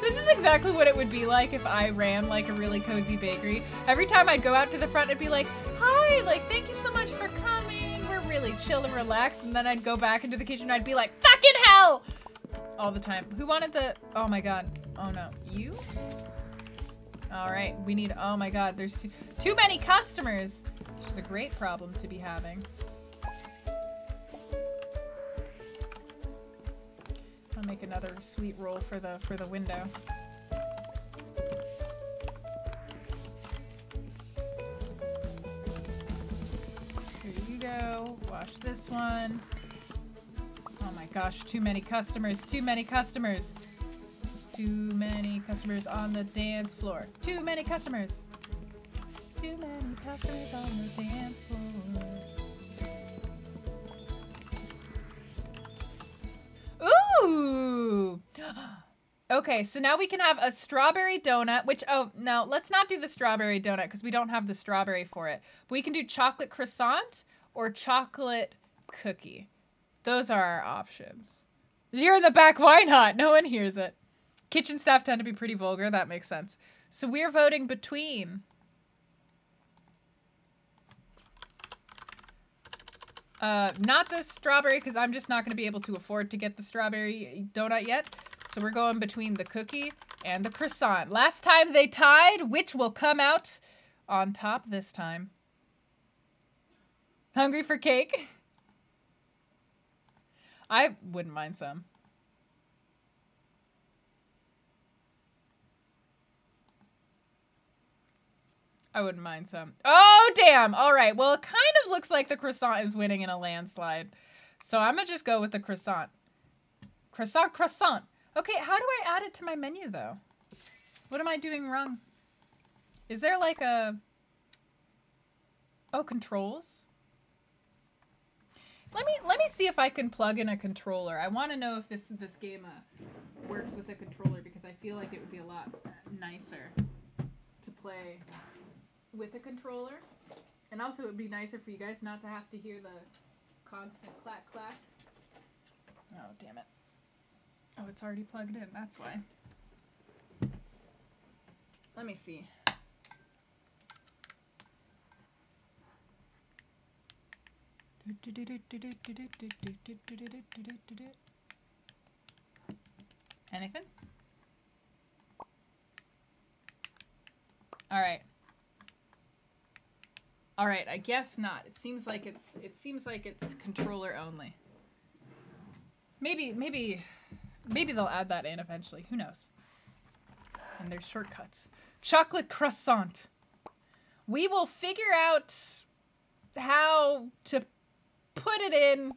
This is exactly what it would be like if I ran, like, a really cozy bakery. Every time I'd go out to the front, I'd be like, Hi, like, thank you so much for coming. We're really chill and relaxed. And then I'd go back into the kitchen and I'd be like, Fucking hell! All the time. Who wanted the... Oh my god. Oh no. You? Alright, we need... Oh my god, there's too, too many customers! Which is a great problem to be having. I'll make another sweet roll for the for the window. Here you go. Wash this one. Oh my gosh, too many customers, too many customers. Too many customers on the dance floor. Too many customers. Too many customers on the dance floor. Ooh! Okay, so now we can have a strawberry donut, which, oh, no, let's not do the strawberry donut because we don't have the strawberry for it. But we can do chocolate croissant or chocolate cookie. Those are our options. You're in the back, why not? No one hears it. Kitchen staff tend to be pretty vulgar, that makes sense. So we're voting between Uh, not the strawberry, because I'm just not going to be able to afford to get the strawberry donut yet. So we're going between the cookie and the croissant. Last time they tied, which will come out on top this time? Hungry for cake? I wouldn't mind some. I wouldn't mind some. Oh, damn. All right. Well, it kind of looks like the croissant is winning in a landslide. So I'm going to just go with the croissant. Croissant, croissant. Okay, how do I add it to my menu, though? What am I doing wrong? Is there like a... Oh, controls? Let me let me see if I can plug in a controller. I want to know if this this game uh, works with a controller because I feel like it would be a lot nicer to play with a controller. And also it would be nicer for you guys not to have to hear the constant clack clack. Oh, damn it. Oh, it's already plugged in. That's why. Let me see. Anything? All right. All right, I guess not. It seems like it's it seems like it's controller only. Maybe maybe maybe they'll add that in eventually. Who knows? And there's shortcuts. Chocolate croissant. We will figure out how to put it in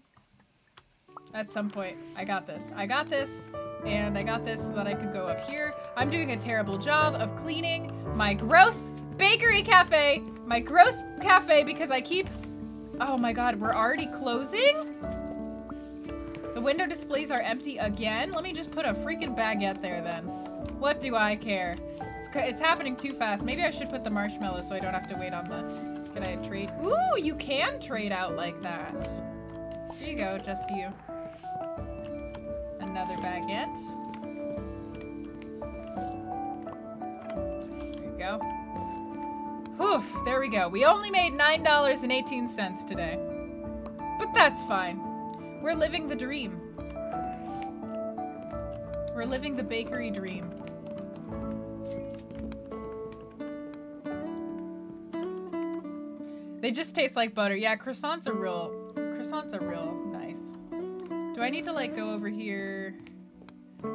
at some point. I got this. I got this. And I got this so that I could go up here. I'm doing a terrible job of cleaning my gross bakery cafe. My gross cafe because I keep... Oh my god, we're already closing? The window displays are empty again? Let me just put a freaking baguette there then. What do I care? It's, it's happening too fast. Maybe I should put the marshmallow so I don't have to wait on the... Can I trade? Ooh, you can trade out like that. Here you go, just you. Another baguette. There you go. Whew, there we go. We only made $9.18 today. But that's fine. We're living the dream. We're living the bakery dream. They just taste like butter. Yeah, croissants are real, croissants are real nice. Do I need to like go over here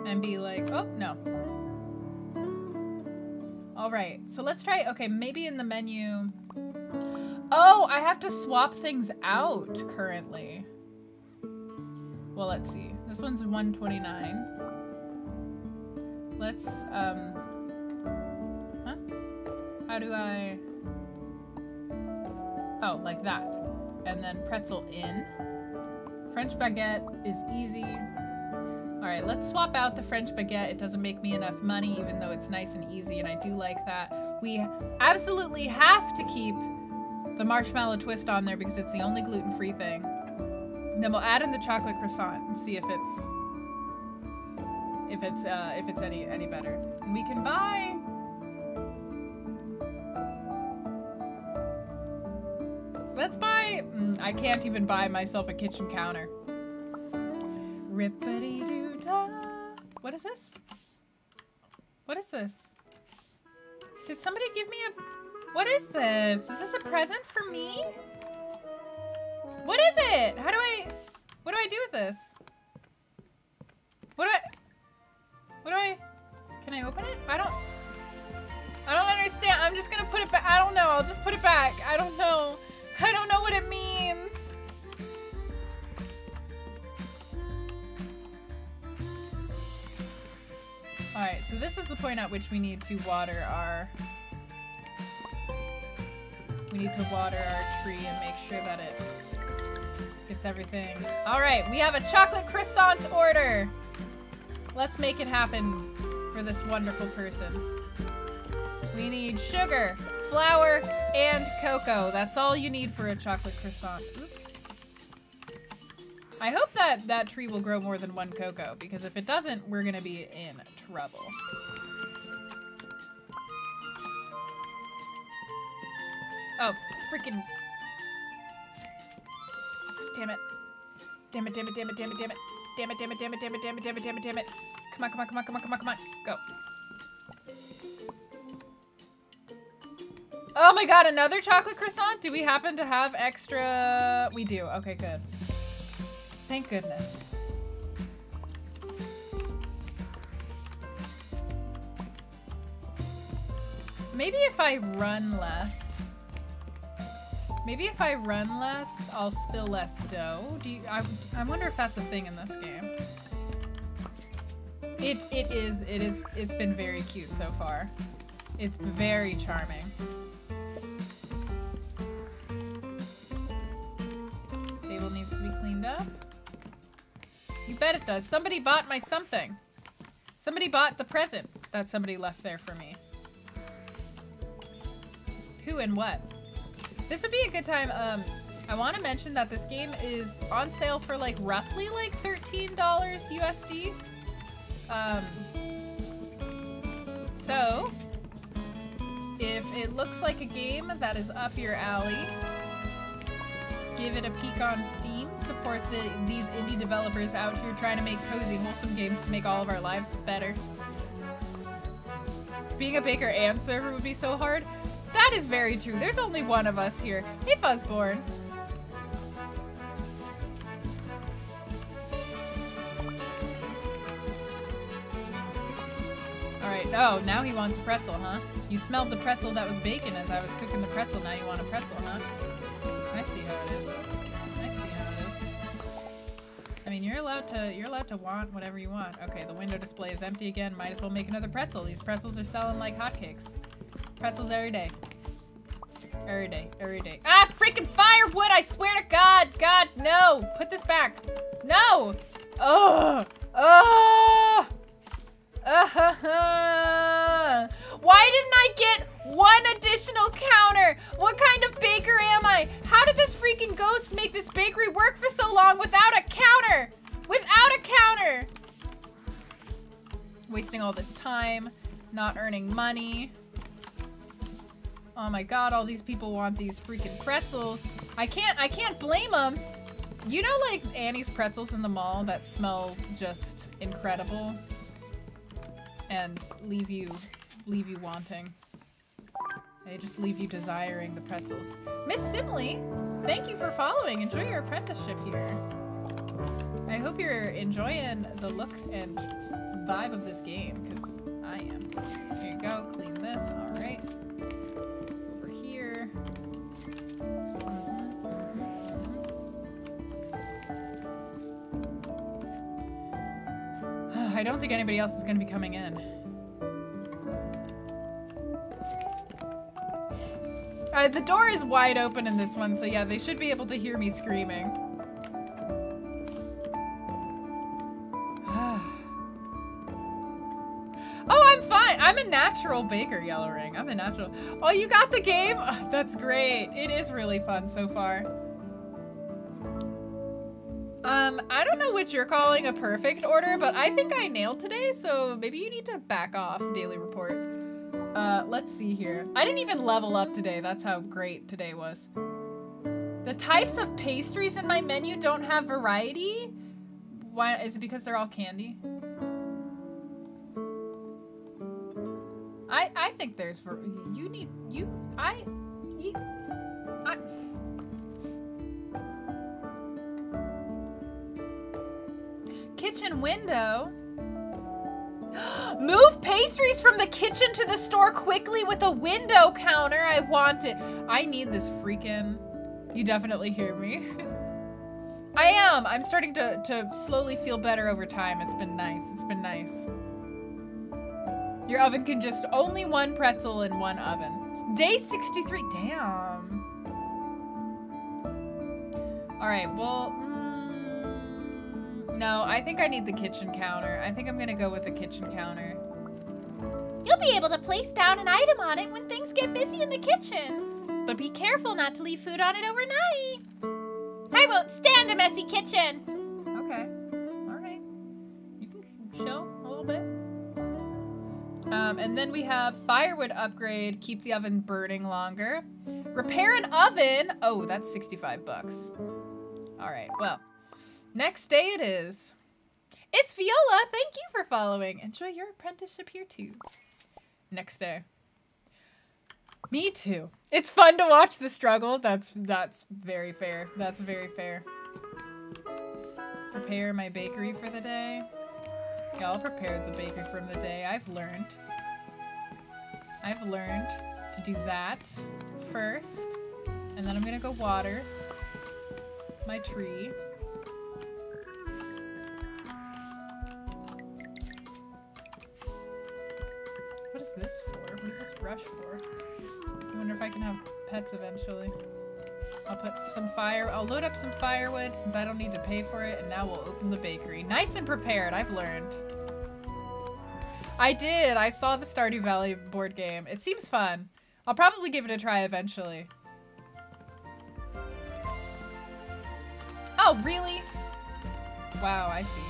and be like, oh, no. All right, so let's try, okay, maybe in the menu. Oh, I have to swap things out currently. Well, let's see. This one's 129. Let's, um... Huh? How do I... Oh, like that. And then pretzel in. French baguette is easy. Alright, let's swap out the French baguette. It doesn't make me enough money, even though it's nice and easy, and I do like that. We absolutely have to keep the marshmallow twist on there because it's the only gluten-free thing. Then we'll add in the chocolate croissant and see if it's if it's uh, if it's any any better. And we can buy. Let's buy. Mm, I can't even buy myself a kitchen counter. Rippity doo. What is this? What is this? Did somebody give me a what is this? Is this a present for me? What is it? How do I... What do I do with this? What do I... What do I... Can I open it? I don't... I don't understand. I'm just gonna put it back. I don't know. I'll just put it back. I don't know. I don't know what it means. Alright, so this is the point at which we need to water our we need to water our tree and make sure that it gets everything. All right, we have a chocolate croissant order. Let's make it happen for this wonderful person. We need sugar, flour, and cocoa. That's all you need for a chocolate croissant. Oops. I hope that that tree will grow more than one cocoa, because if it doesn't, we're gonna be in trouble. Oh, freaking. Damn it. Damn it, damn it, damn it, damn it, damn it. Damn it, damn it, damn it, damn it, damn it, damn it, damn it, damn it. Come on, come on, come on, come on, come on, come on. Go. Oh my god, another chocolate croissant? Do we happen to have extra? We do. Okay, good. Thank goodness. Maybe if I run less. Maybe if I run less, I'll spill less dough. Do you, I, I wonder if that's a thing in this game. It it is it is it's been very cute so far. It's very charming. Table needs to be cleaned up. You bet it does. Somebody bought my something. Somebody bought the present that somebody left there for me. Who and what? This would be a good time. Um, I want to mention that this game is on sale for like roughly like $13 USD. Um, so, if it looks like a game that is up your alley, give it a peek on Steam. Support the, these indie developers out here trying to make cozy, wholesome games to make all of our lives better. Being a baker and server would be so hard. That is very true. There's only one of us here. Hey, Fuzzborn. Alright, oh, now he wants a pretzel, huh? You smelled the pretzel that was bacon as I was cooking the pretzel, now you want a pretzel, huh? I see how it is. I see how it is. I mean, you're allowed to, you're allowed to want whatever you want. Okay, the window display is empty again. Might as well make another pretzel. These pretzels are selling like hotcakes. Pretzels every day. Every day, every day. Ah, freaking firewood! I swear to God! God, no! Put this back. No! Oh! Oh! Uh, why didn't I get one additional counter? What kind of baker am I? How did this freaking ghost make this bakery work for so long without a counter? Without a counter! Wasting all this time, not earning money. Oh my god, all these people want these freaking pretzels. I can't, I can't blame them. You know like Annie's pretzels in the mall that smell just incredible? And leave you, leave you wanting. They just leave you desiring the pretzels. Miss Simley, thank you for following. Enjoy your apprenticeship here. I hope you're enjoying the look and vibe of this game, because I am. Here you go, clean this, alright. I don't think anybody else is going to be coming in. Uh, the door is wide open in this one, so yeah, they should be able to hear me screaming. Oh, I'm fine. I'm a natural baker, Yellow Ring. I'm a natural. Oh, you got the game? Oh, that's great. It is really fun so far. Um, I don't know what you're calling a perfect order, but I think I nailed today, so maybe you need to back off, Daily Report. Uh, let's see here. I didn't even level up today. That's how great today was. The types of pastries in my menu don't have variety. Why is it because they're all candy? I I think there's for you need you I you, I kitchen window. Move pastries from the kitchen to the store quickly with a window counter. I want it. I need this freaking. You definitely hear me. I am. I'm starting to, to slowly feel better over time. It's been nice. It's been nice. Your oven can just only one pretzel in one oven. Day 63. Damn. All right. Well, mm, no, I think I need the kitchen counter. I think I'm gonna go with the kitchen counter. You'll be able to place down an item on it when things get busy in the kitchen. But be careful not to leave food on it overnight. I won't stand a messy kitchen. Okay. Alright. You can chill a little bit. Um, and then we have firewood upgrade, keep the oven burning longer. Repair an oven. Oh, that's 65 bucks. All right, well, Next day it is. It's Viola. Thank you for following. Enjoy your apprenticeship here too. Next day. Me too. It's fun to watch the struggle. That's that's very fair. That's very fair. Prepare my bakery for the day. Yeah, I'll prepare the bakery from the day. I've learned. I've learned to do that first. And then I'm gonna go water my tree. What is this for? What is this brush for? I wonder if I can have pets eventually. I'll put some fire- I'll load up some firewood since I don't need to pay for it, and now we'll open the bakery. Nice and prepared, I've learned. I did! I saw the Stardew Valley board game. It seems fun. I'll probably give it a try eventually. Oh, really? Wow, I see.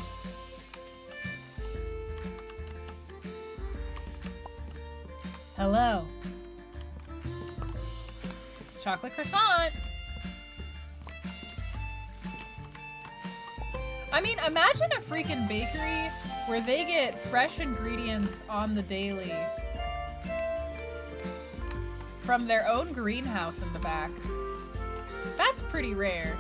Hello. Chocolate croissant. I mean, imagine a freaking bakery where they get fresh ingredients on the daily from their own greenhouse in the back. That's pretty rare.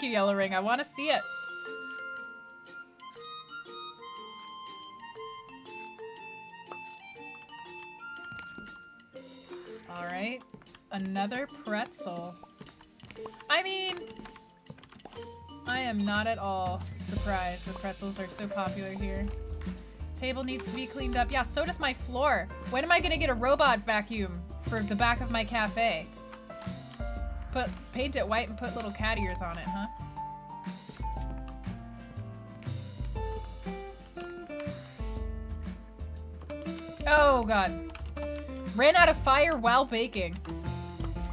Thank you, Yellow Ring. I want to see it. Alright. Another pretzel. I mean, I am not at all surprised the pretzels are so popular here. Table needs to be cleaned up. Yeah, so does my floor. When am I gonna get a robot vacuum for the back of my cafe? Put paint it white and put little cat ears on it, huh? Oh god. Ran out of fire while baking.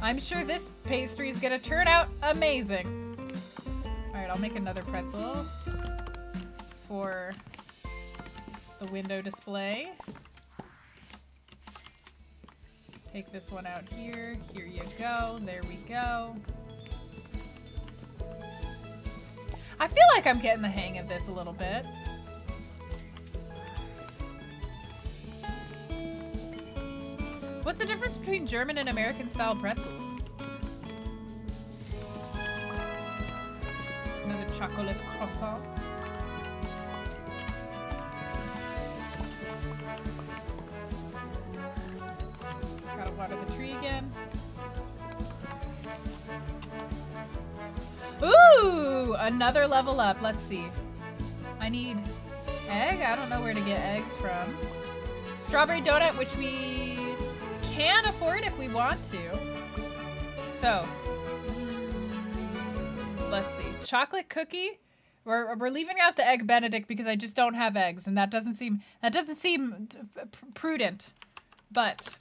I'm sure this pastry is gonna turn out amazing. Alright, I'll make another pretzel for the window display. Take this one out here. Here you go. There we go. I feel like I'm getting the hang of this a little bit. What's the difference between German and American style pretzels? Another chocolate croissant. Gotta water the tree again. Ooh, another level up. Let's see. I need egg. I don't know where to get eggs from. Strawberry donut, which we can afford if we want to. So, let's see. Chocolate cookie. We're, we're leaving out the egg benedict because I just don't have eggs and that doesn't seem that doesn't seem prudent. But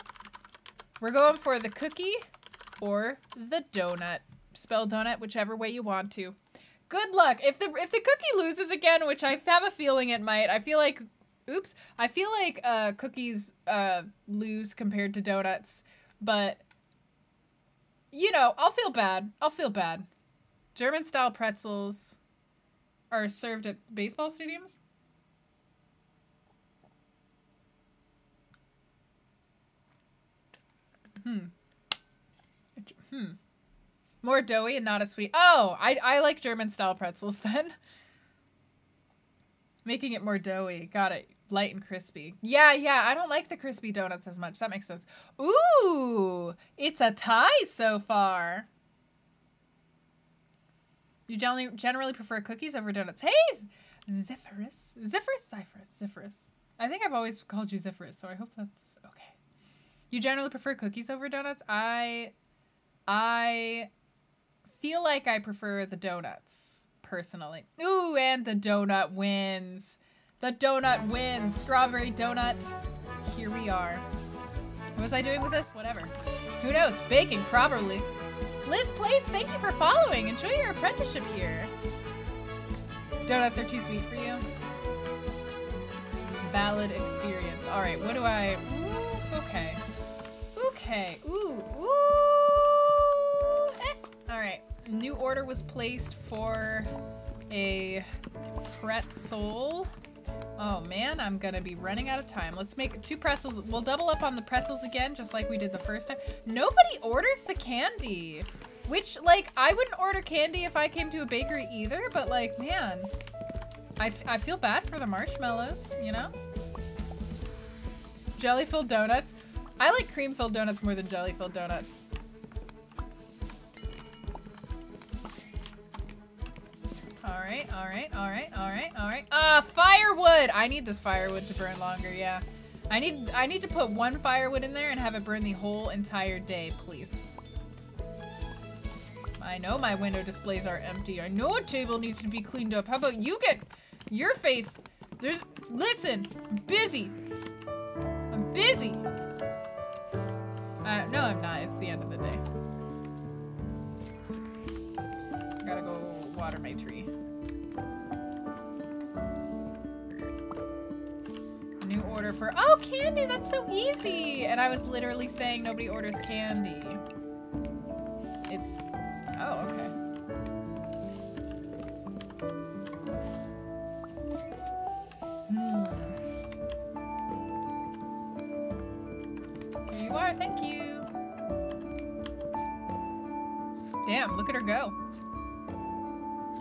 we're going for the cookie or the donut. Spell donut whichever way you want to. Good luck. If the if the cookie loses again, which I have a feeling it might, I feel like oops, I feel like uh cookies uh lose compared to donuts, but you know, I'll feel bad. I'll feel bad. German style pretzels are served at baseball stadiums? Hmm. Hmm. More doughy and not as sweet. Oh, I, I like German style pretzels then. Making it more doughy. Got it. Light and crispy. Yeah, yeah, I don't like the crispy donuts as much. That makes sense. Ooh, it's a tie so far. You generally generally prefer cookies over donuts. Hey, Zephyrus. Zephyrus? Zephyrus. Zephyrus. I think I've always called you Zephyrus, so I hope that's okay. You generally prefer cookies over donuts? I I feel like I prefer the donuts, personally. Ooh, and the donut wins. The donut wins. Strawberry donut. Here we are. What was I doing with this? Whatever. Who knows? Baking, probably. Liz Place, thank you for following. Enjoy your apprenticeship here. Donuts are too sweet for you. Valid experience. All right, what do I... Ooh, okay. Okay. Ooh, ooh. Eh. All right. New order was placed for a pretzel. Oh man, I'm gonna be running out of time. Let's make two pretzels. We'll double up on the pretzels again, just like we did the first time. Nobody orders the candy. Which, like, I wouldn't order candy if I came to a bakery either, but like, man. I, I feel bad for the marshmallows, you know? Jelly-filled donuts. I like cream-filled donuts more than jelly-filled donuts. Alright, alright, alright, alright, alright. Uh, firewood! I need this firewood to burn longer, yeah. I need I need to put one firewood in there and have it burn the whole entire day, please. I know my window displays are empty. I know a table needs to be cleaned up. How about you get your face? There's listen, I'm busy. I'm busy. Uh, no, I'm not. It's the end of the day. I Gotta go water my tree. New order for- Oh, candy! That's so easy! And I was literally saying nobody orders candy. It's- Oh, okay. Hmm. You are, thank you! Damn, look at her go.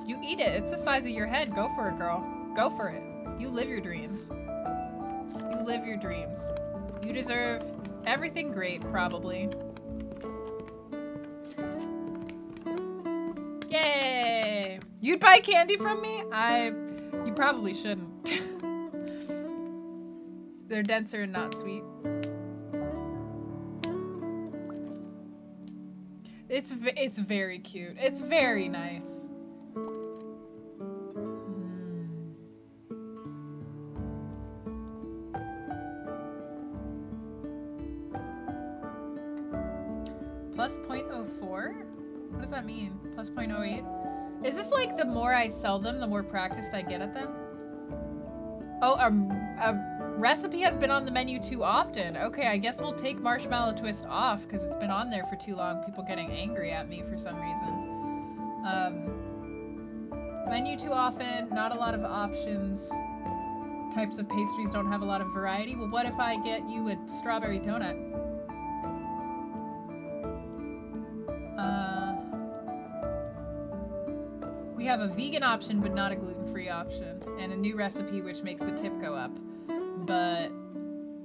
You eat it. It's the size of your head. Go for it, girl. Go for it. You live your dreams. You live your dreams. You deserve everything great, probably. Yay! You'd buy candy from me? I... You probably shouldn't. They're denser and not sweet. It's it's very cute. It's very nice. Hmm. Plus 0.04? What does that mean? Plus 0.08? Is this like the more I sell them, the more practiced I get at them? Oh, a, a recipe has been on the menu too often. Okay, I guess we'll take Marshmallow Twist off because it's been on there for too long. People getting angry at me for some reason. Um, menu too often, not a lot of options. Types of pastries don't have a lot of variety. Well, what if I get you a strawberry donut? Uh, we have a vegan option, but not a gluten-free option, and a new recipe which makes the tip go up. But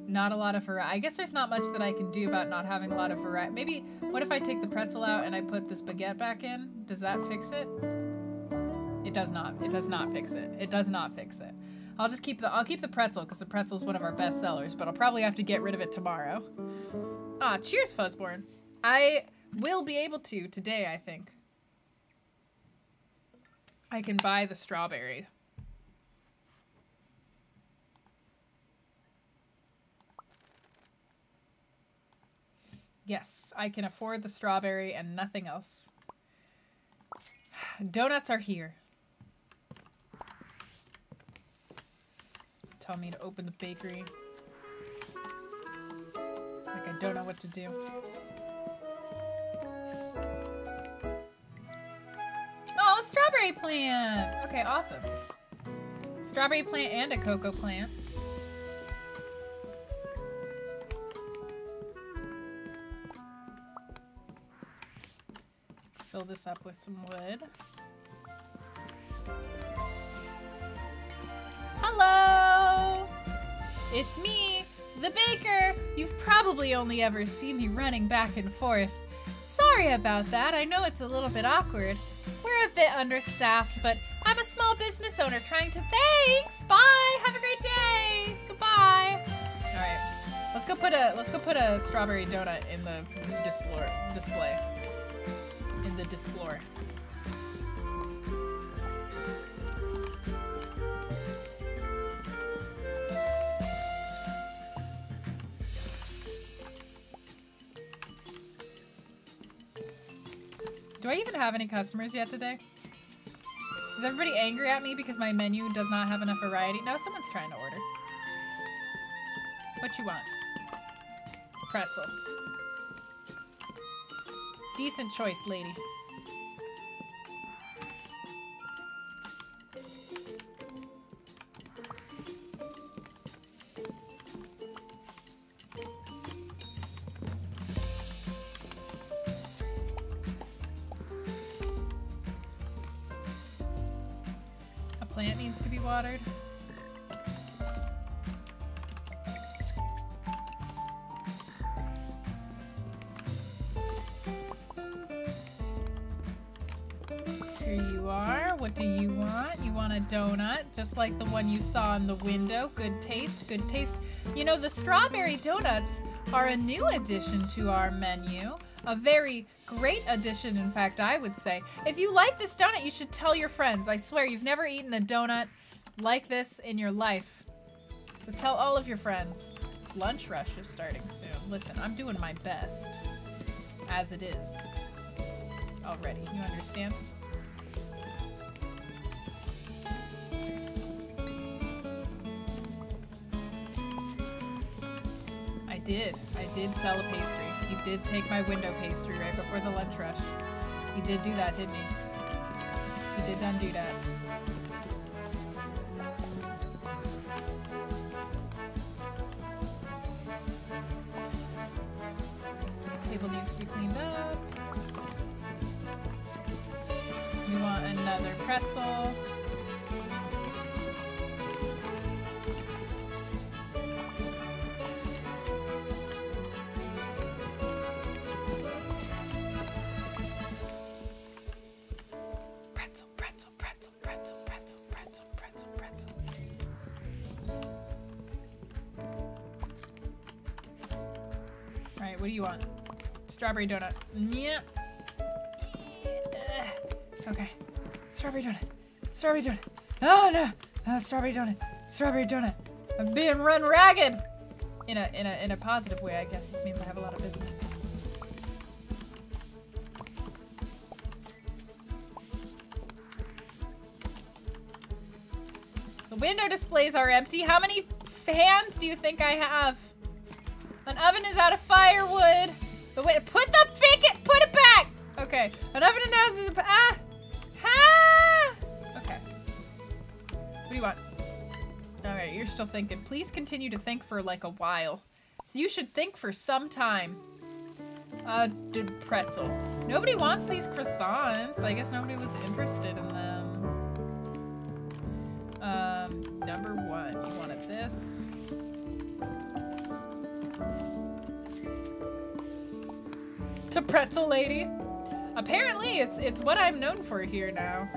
not a lot of variety. I guess there's not much that I can do about not having a lot of variety. Maybe, what if I take the pretzel out and I put this baguette back in? Does that fix it? It does not. It does not fix it. It does not fix it. I'll just keep the I'll keep the pretzel because the pretzel is one of our best sellers, but I'll probably have to get rid of it tomorrow. Ah, cheers, Fuzzborn. I will be able to today, I think. I can buy the strawberry. Yes, I can afford the strawberry and nothing else. Donuts are here. Tell me to open the bakery. Like I don't know what to do. Oh, strawberry plant! Okay, awesome. Strawberry plant and a cocoa plant. Fill this up with some wood. Hello! It's me, the baker! You've probably only ever seen me running back and forth. Sorry about that, I know it's a little bit awkward. We're a bit understaffed, but I'm a small business owner trying to thanks! Bye! Have a great day! Goodbye! Alright. Let's go put a let's go put a strawberry donut in the display the display. Do I even have any customers yet today? Is everybody angry at me because my menu does not have enough variety? No, someone's trying to order. What you want? Pretzel. Decent choice, lady. Just like the one you saw in the window. Good taste, good taste. You know, the strawberry donuts are a new addition to our menu. A very great addition, in fact, I would say. If you like this donut, you should tell your friends. I swear, you've never eaten a donut like this in your life. So tell all of your friends. Lunch rush is starting soon. Listen, I'm doing my best. As it is. Already, you understand? Did. I did sell a pastry. He did take my window pastry right before the lunch rush. He did do that, didn't he? He did done do that. Table needs to be cleaned up. We want another. Pretzel, what do you want? Strawberry donut. Yeah. Eh. Okay. Strawberry donut. Strawberry donut. Oh no! Oh, strawberry donut. Strawberry donut. I'm being run ragged! In a in a in a positive way, I guess this means I have a lot of business. The window displays are empty. How many fans do you think I have? An oven is out of firewood. But wait, put the fake put it back. Okay, an oven and nose is a, ah, ha. Okay. What do you want? All right, you're still thinking. Please continue to think for like a while. You should think for some time. Uh, did pretzel. Nobody wants these croissants. I guess nobody was interested in them. Um, number one, you wanted this. To pretzel lady. Apparently, it's it's what I'm known for here now.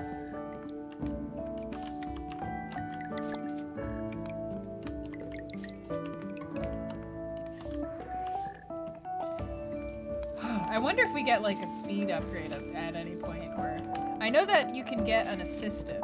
I wonder if we get like a speed upgrade at, any point, or I know that you can get an assistant.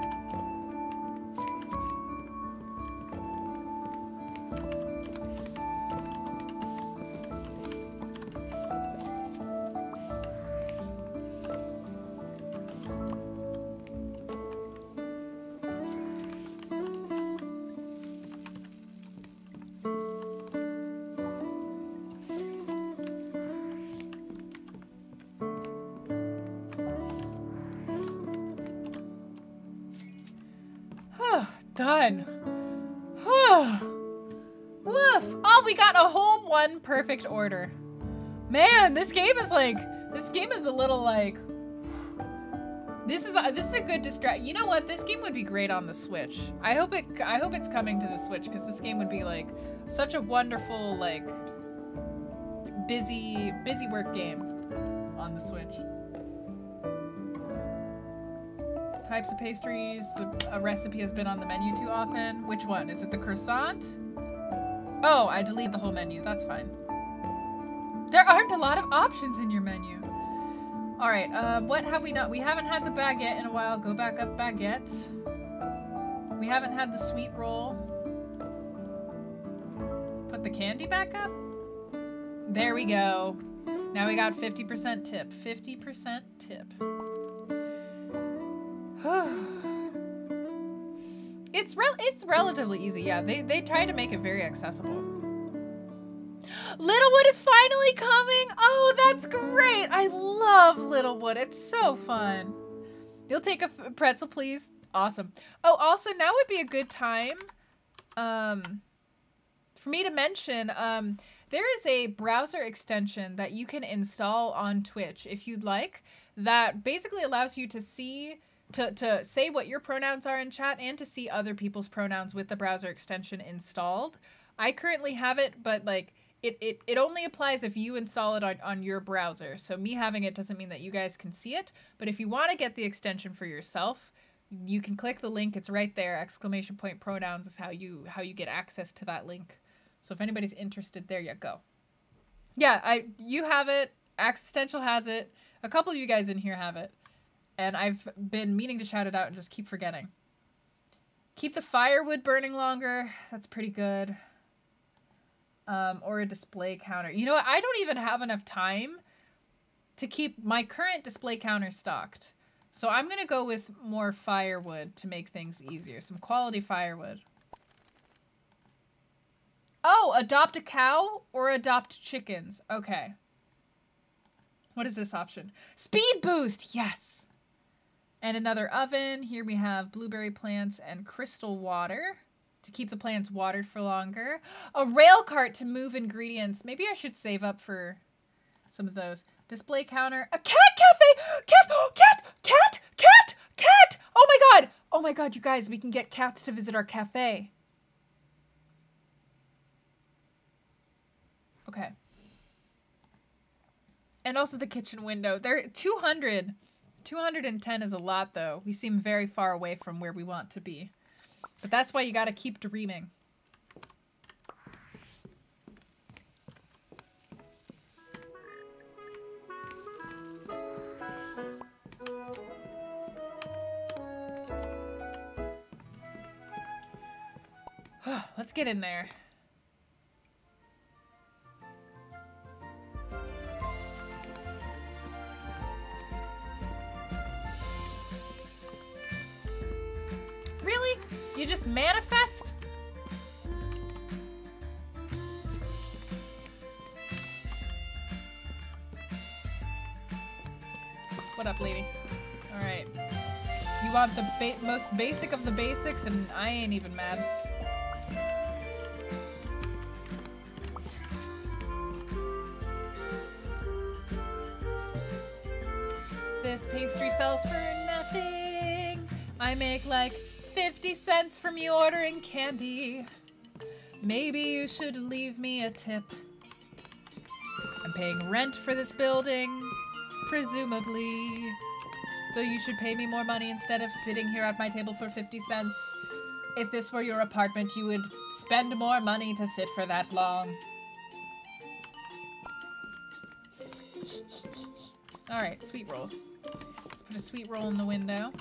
Perfect order. Man, this game is like, this game is a little like, this is a, this is a good distract. You know what? This game would be great on the Switch. I hope it. I hope it's coming to the Switch because this game would be like such a wonderful like busy busy work game on the Switch. Types of pastries. The, a recipe has been on the menu too often. Which one? Is it the croissant? Oh, I deleted the whole menu. That's fine. There aren't a lot of options in your menu. All right, uh, what have we not? We haven't had the baguette in a while. Go back up baguette. We haven't had the sweet roll. Put the candy back up. There we go. Now we got 50% tip. 50% tip. it's rel it's relatively easy. Yeah, they they try to make it very accessible. Littlewood is finally coming. Oh, that's great. I love Littlewood. It's so fun. You'll take a pretzel, please. Awesome. Oh, also now would be a good time um for me to mention um there is a browser extension that you can install on Twitch if you'd like that basically allows you to see to, to say what your pronouns are in chat and to see other people's pronouns with the browser extension installed. I currently have it, but like it, it, it only applies if you install it on, on your browser. So me having it doesn't mean that you guys can see it. But if you want to get the extension for yourself, you can click the link. It's right there. Exclamation point pronouns is how you how you get access to that link. So if anybody's interested, there you go. Yeah, I you have it. Existential has it. A couple of you guys in here have it. And I've been meaning to shout it out and just keep forgetting. Keep the firewood burning longer. That's pretty good um, or a display counter. You know what? I don't even have enough time to keep my current display counter stocked. So I'm going to go with more firewood to make things easier. Some quality firewood. Oh, adopt a cow or adopt chickens. Okay. What is this option? Speed boost. Yes. And another oven. Here we have blueberry plants and crystal water to keep the plants watered for longer. A rail cart to move ingredients. Maybe I should save up for some of those. Display counter. A cat cafe! Cat! Cat! Cat! Cat! Cat! Oh my god! Oh my god, you guys, we can get cats to visit our cafe. Okay. And also the kitchen window. There 200 210 is a lot though. We seem very far away from where we want to be. But that's why you gotta keep dreaming. Let's get in there. Manifest? What up, lady? Alright. You want the ba most basic of the basics, and I ain't even mad. This pastry sells for nothing. I make like 50 cents from you ordering candy. Maybe you should leave me a tip. I'm paying rent for this building, presumably. So you should pay me more money instead of sitting here at my table for 50 cents. If this were your apartment, you would spend more money to sit for that long. Alright, sweet roll. Let's put a sweet roll in the window.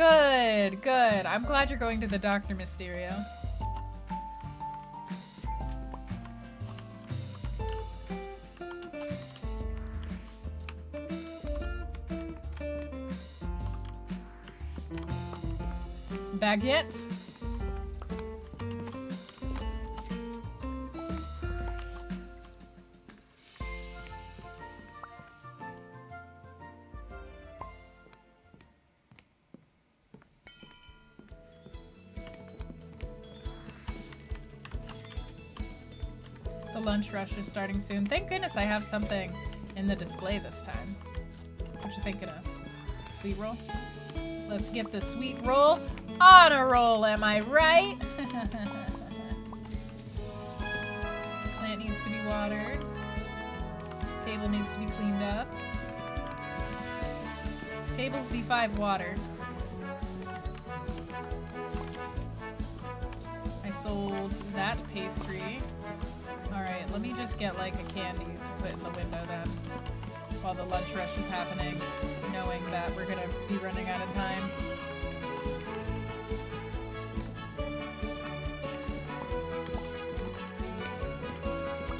Good, good. I'm glad you're going to the Dr. Mysterio. Baguette. Starting soon. Thank goodness I have something in the display this time. What you thinking of? Sweet roll? Let's get the sweet roll on a roll, am I right? Plant needs to be watered. Table needs to be cleaned up. Tables V5 watered. I sold that pastry. Let me just get like a candy to put in the window then. While the lunch rush is happening, knowing that we're gonna be running out of time.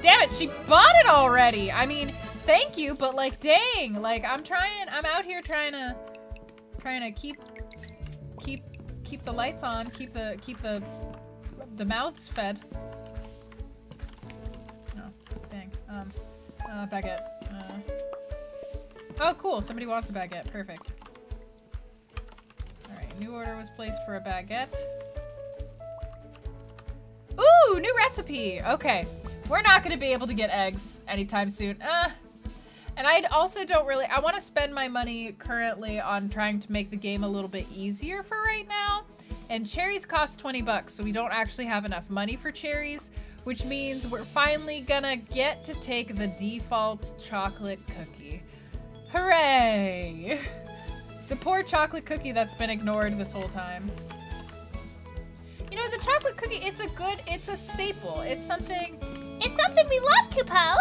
Damn it, she bought it already! I mean, thank you, but like, dang! Like, I'm trying, I'm out here trying to, trying to keep, keep, keep the lights on, keep the, keep the, the mouths fed. Um, uh, baguette. Uh, oh, cool. Somebody wants a baguette. Perfect. Alright, new order was placed for a baguette. Ooh, new recipe! Okay. We're not going to be able to get eggs anytime soon. Uh, and I also don't really... I want to spend my money currently on trying to make the game a little bit easier for right now. And cherries cost 20 bucks, so we don't actually have enough money for cherries, which means we're finally gonna get to take the default chocolate cookie. Hooray! The poor chocolate cookie that's been ignored this whole time. You know, the chocolate cookie, it's a good, it's a staple. It's something, It's something we love, Kupo.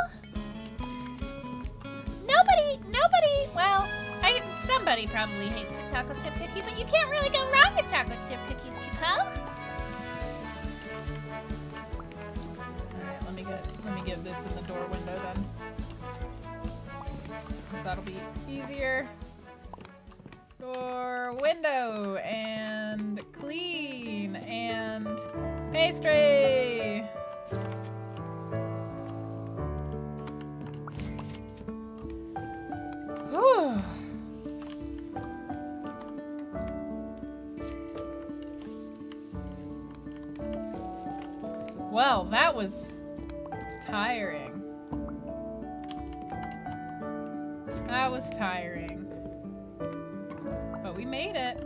Nobody, nobody, well, I, somebody probably hates a chocolate chip cookie, but you can't really go wrong with chocolate chip cookies, Kupo. Get let me get this in the door window then. 'Cause that'll be easier. Door window and clean and pastry. Well, that was tiring. That was tiring. But we made it.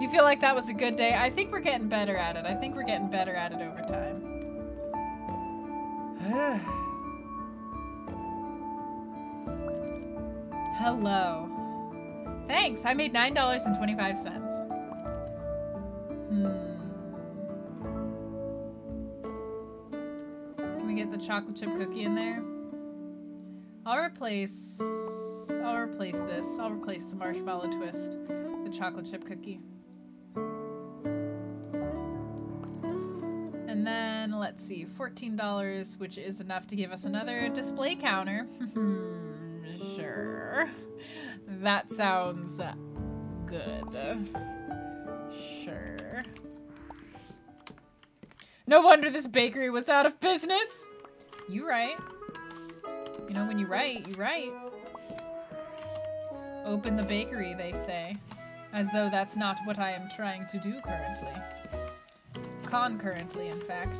You feel like that was a good day? I think we're getting better at it. I think we're getting better at it over time. Hello. Thanks. I made $9.25. get the chocolate chip cookie in there? I'll replace. I'll replace this. I'll replace the marshmallow twist, the chocolate chip cookie. And then let's see, $14, which is enough to give us another display counter. sure. That sounds good. Sure. No wonder this bakery was out of business. You right. You know, when you write, you write. Open the bakery, they say. As though that's not what I am trying to do currently. concurrently, in fact.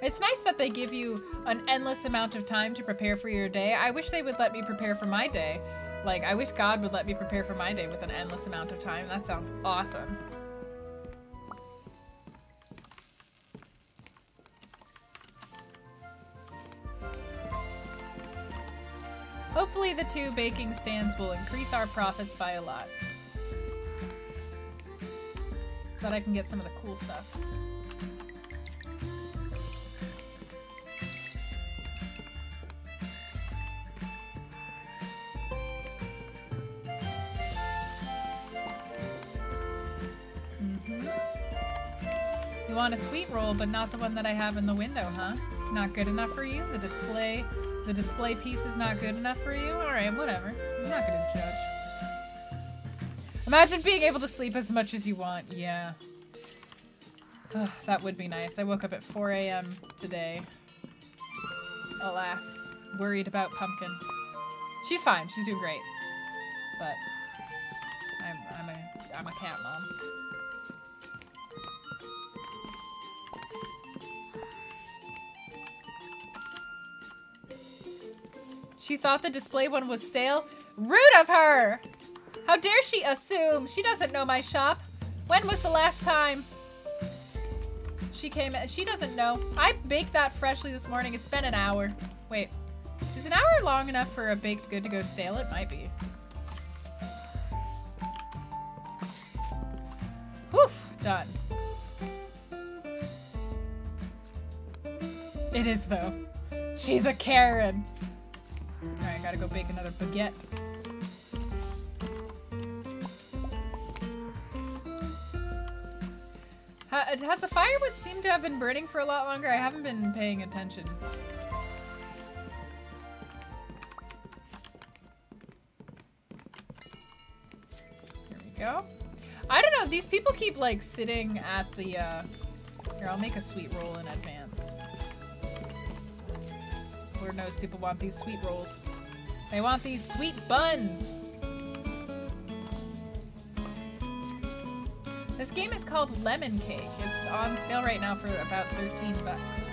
It's nice that they give you an endless amount of time to prepare for your day. I wish they would let me prepare for my day. Like, I wish God would let me prepare for my day with an endless amount of time. That sounds awesome. Hopefully the two baking stands will increase our profits by a lot. So that I can get some of the cool stuff. Roll, but not the one that I have in the window, huh? It's not good enough for you? The display the display piece is not good enough for you? Alright, whatever. I'm not gonna judge. Imagine being able to sleep as much as you want. Yeah. Ugh, that would be nice. I woke up at 4 a.m. today. Alas. Worried about Pumpkin. She's fine. She's doing great. But I'm I'm a I'm a cat mom. She thought the display one was stale? Rude of her! How dare she assume? She doesn't know my shop. When was the last time? She came, she doesn't know. I baked that freshly this morning. It's been an hour. Wait, is an hour long enough for a baked good to go stale? It might be. Woof, done. It is though. She's a Karen. Alright, gotta go bake another baguette. Has the firewood seemed to have been burning for a lot longer? I haven't been paying attention. Here we go. I don't know, these people keep like sitting at the, uh... Here, I'll make a sweet roll in advance. Lord knows people want these sweet rolls. They want these sweet buns! This game is called Lemon Cake. It's on sale right now for about 13 bucks.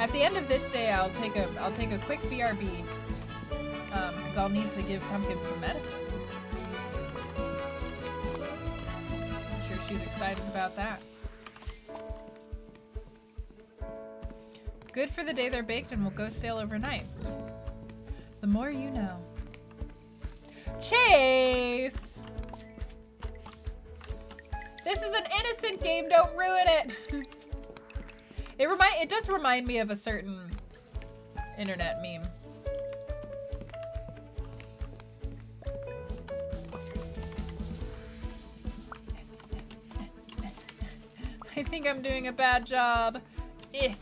At the end of this day, I'll take a I'll take a quick BRB. Um, because I'll need to give Pumpkin some medicine. I'm sure she's excited about that. Good for the day they're baked and will go stale overnight. The more you know. Chase! This is an innocent game, don't ruin it! it remind it does remind me of a certain internet meme. I think I'm doing a bad job. Eh,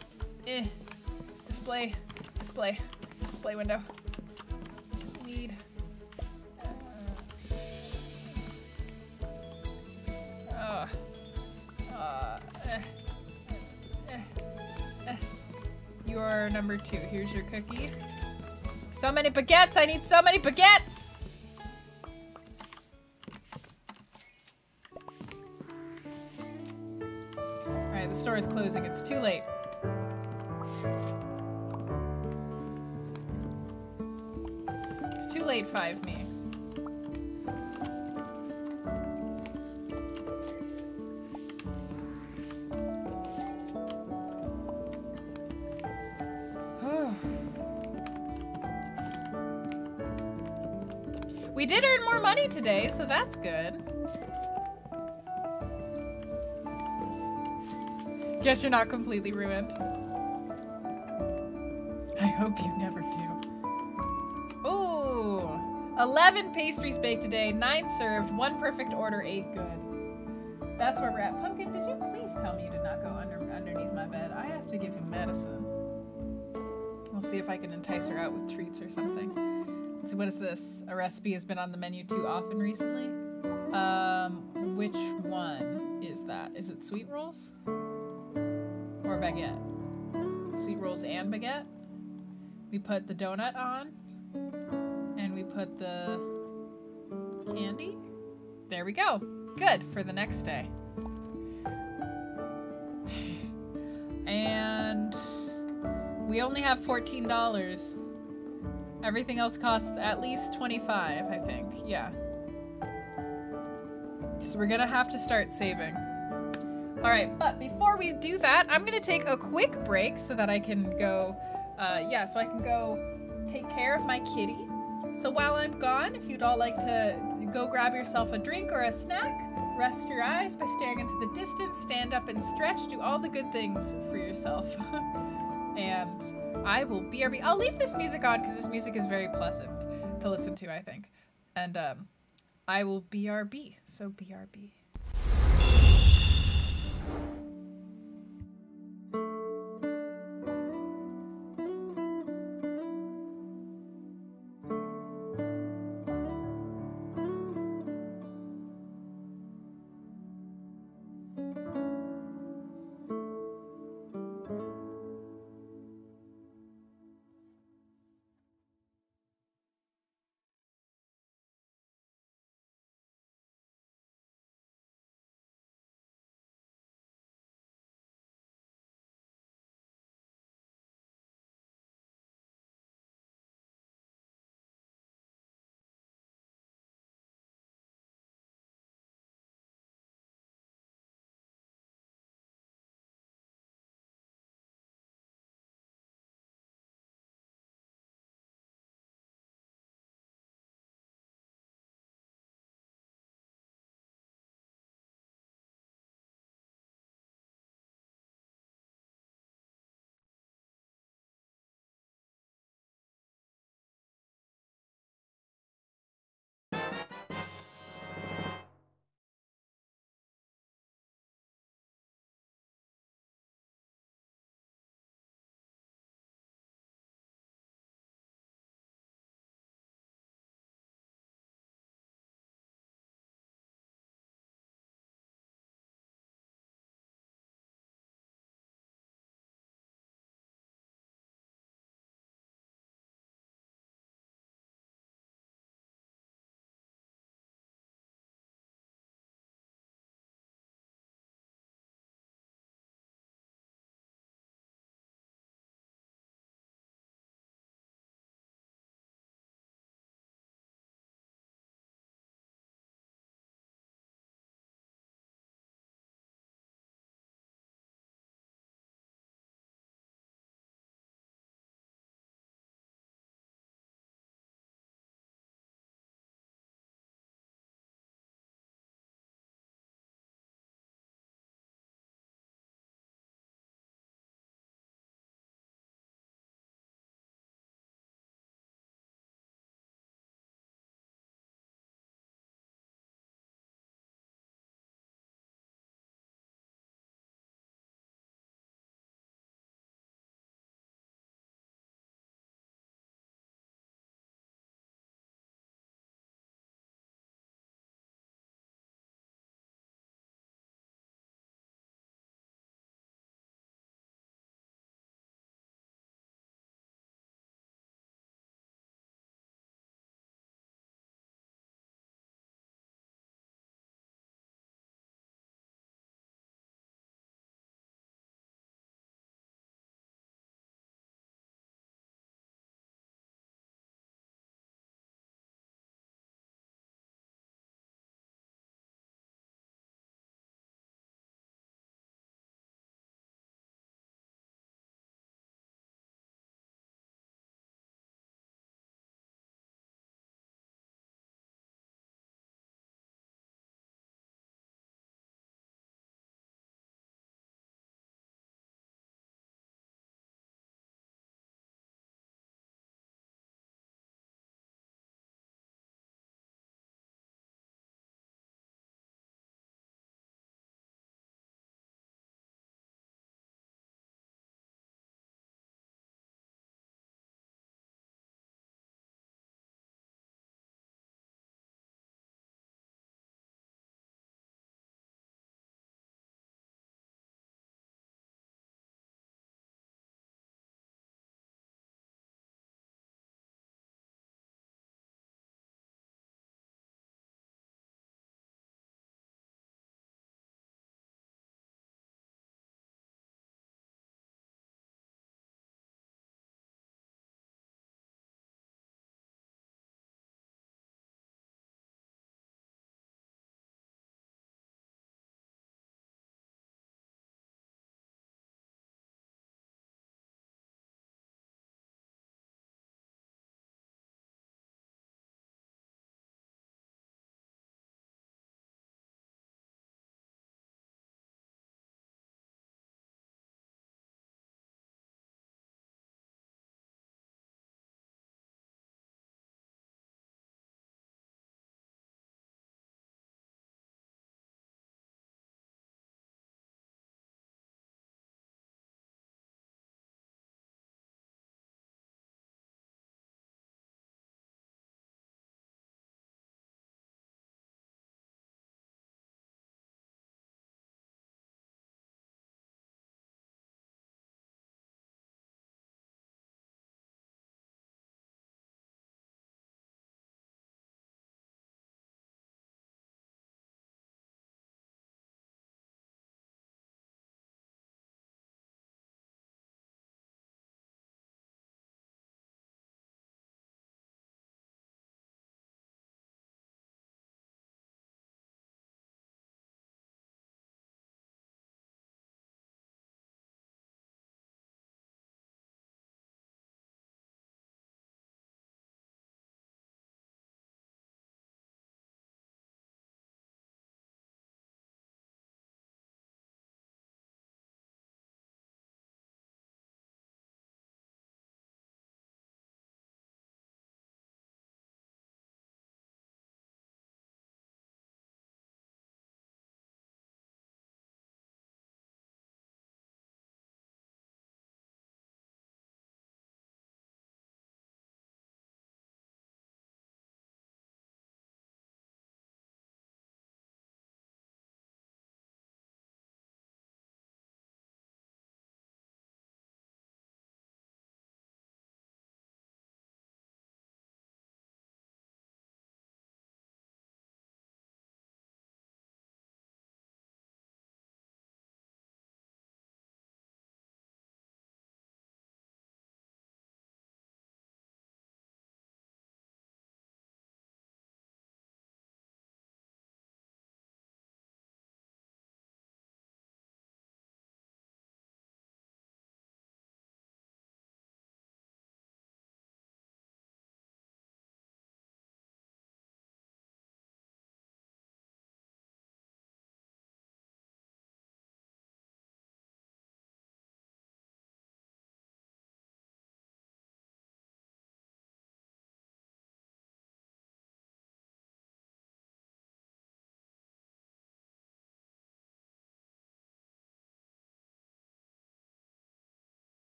eh. Display, display, display window. Need. Uh, uh, You are number two. Here's your cookie. So many baguettes! I need so many baguettes! Alright, the store is closing. It's too late. It's too late, Five Me. We did earn more money today, so that's good. Guess you're not completely ruined. I hope you never do. Ooh, 11 pastries baked today, 9 served, 1 perfect order, 8 good. That's where we're at. Pumpkin, did you please tell me you did not go under underneath my bed? I have to give him medicine. We'll see if I can entice her out with treats or something. So what is this? A recipe has been on the menu too often recently. Um, which one is that? Is it sweet rolls or baguette? Sweet rolls and baguette. We put the donut on, and we put the candy. There we go. Good for the next day. and we only have $14. Everything else costs at least 25, I think. Yeah. So we're gonna have to start saving. All right, but before we do that, I'm gonna take a quick break so that I can go, uh, yeah, so I can go take care of my kitty. So while I'm gone, if you'd all like to go grab yourself a drink or a snack, rest your eyes by staring into the distance, stand up and stretch, do all the good things for yourself. and I will BRB. I'll leave this music on because this music is very pleasant to listen to, I think. And um, I will BRB. So BRB.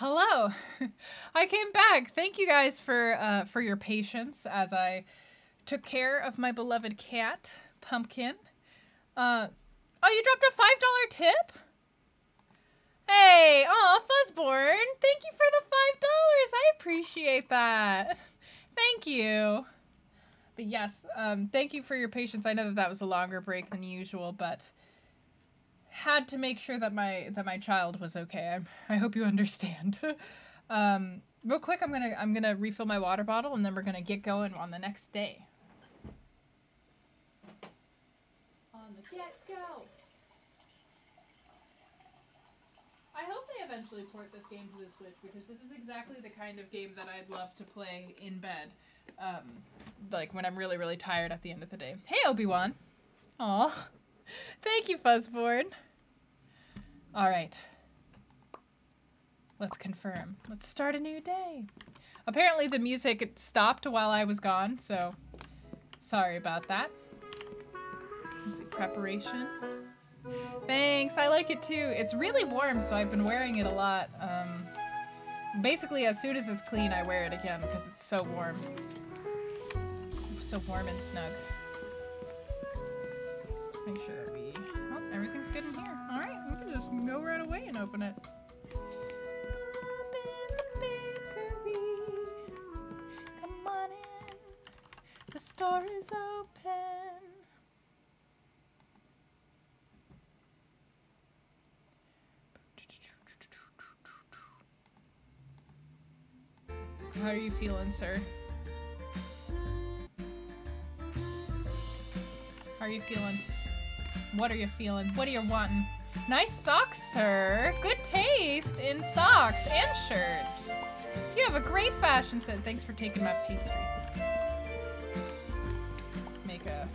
Hello. I came back. Thank you guys for uh, for your patience as I took care of my beloved cat, Pumpkin. Uh, oh, you dropped a five dollar tip. Hey, oh, Fuzzborn, thank you for the five dollars. I appreciate that. Thank you. But yes, um, thank you for your patience. I know that that was a longer break than usual, but had to make sure that my that my child was okay. I I hope you understand. um, real quick, I'm gonna I'm gonna refill my water bottle and then we're gonna get going on the next day. On the get go. I hope they eventually port this game to the Switch because this is exactly the kind of game that I'd love to play in bed. Um, like when I'm really, really tired at the end of the day. Hey, Obi-Wan. Aw. Thank you, Fuzzborn. All right. Let's confirm. Let's start a new day. Apparently the music stopped while I was gone, so sorry about that. Let's preparation. Thanks, I like it too. It's really warm, so I've been wearing it a lot. Um, basically, as soon as it's clean, I wear it again because it's so warm. So warm and snug. Make sure that we... Oh, everything's good in here. Alright, we can just go right away and open it. Come on in. The store is open. How are you feeling, sir? How are you feeling? What are you feeling? What are you wanting? Nice socks, sir. Good taste in socks and shirt. You have a great fashion sense. Thanks for taking my pastry. Make a.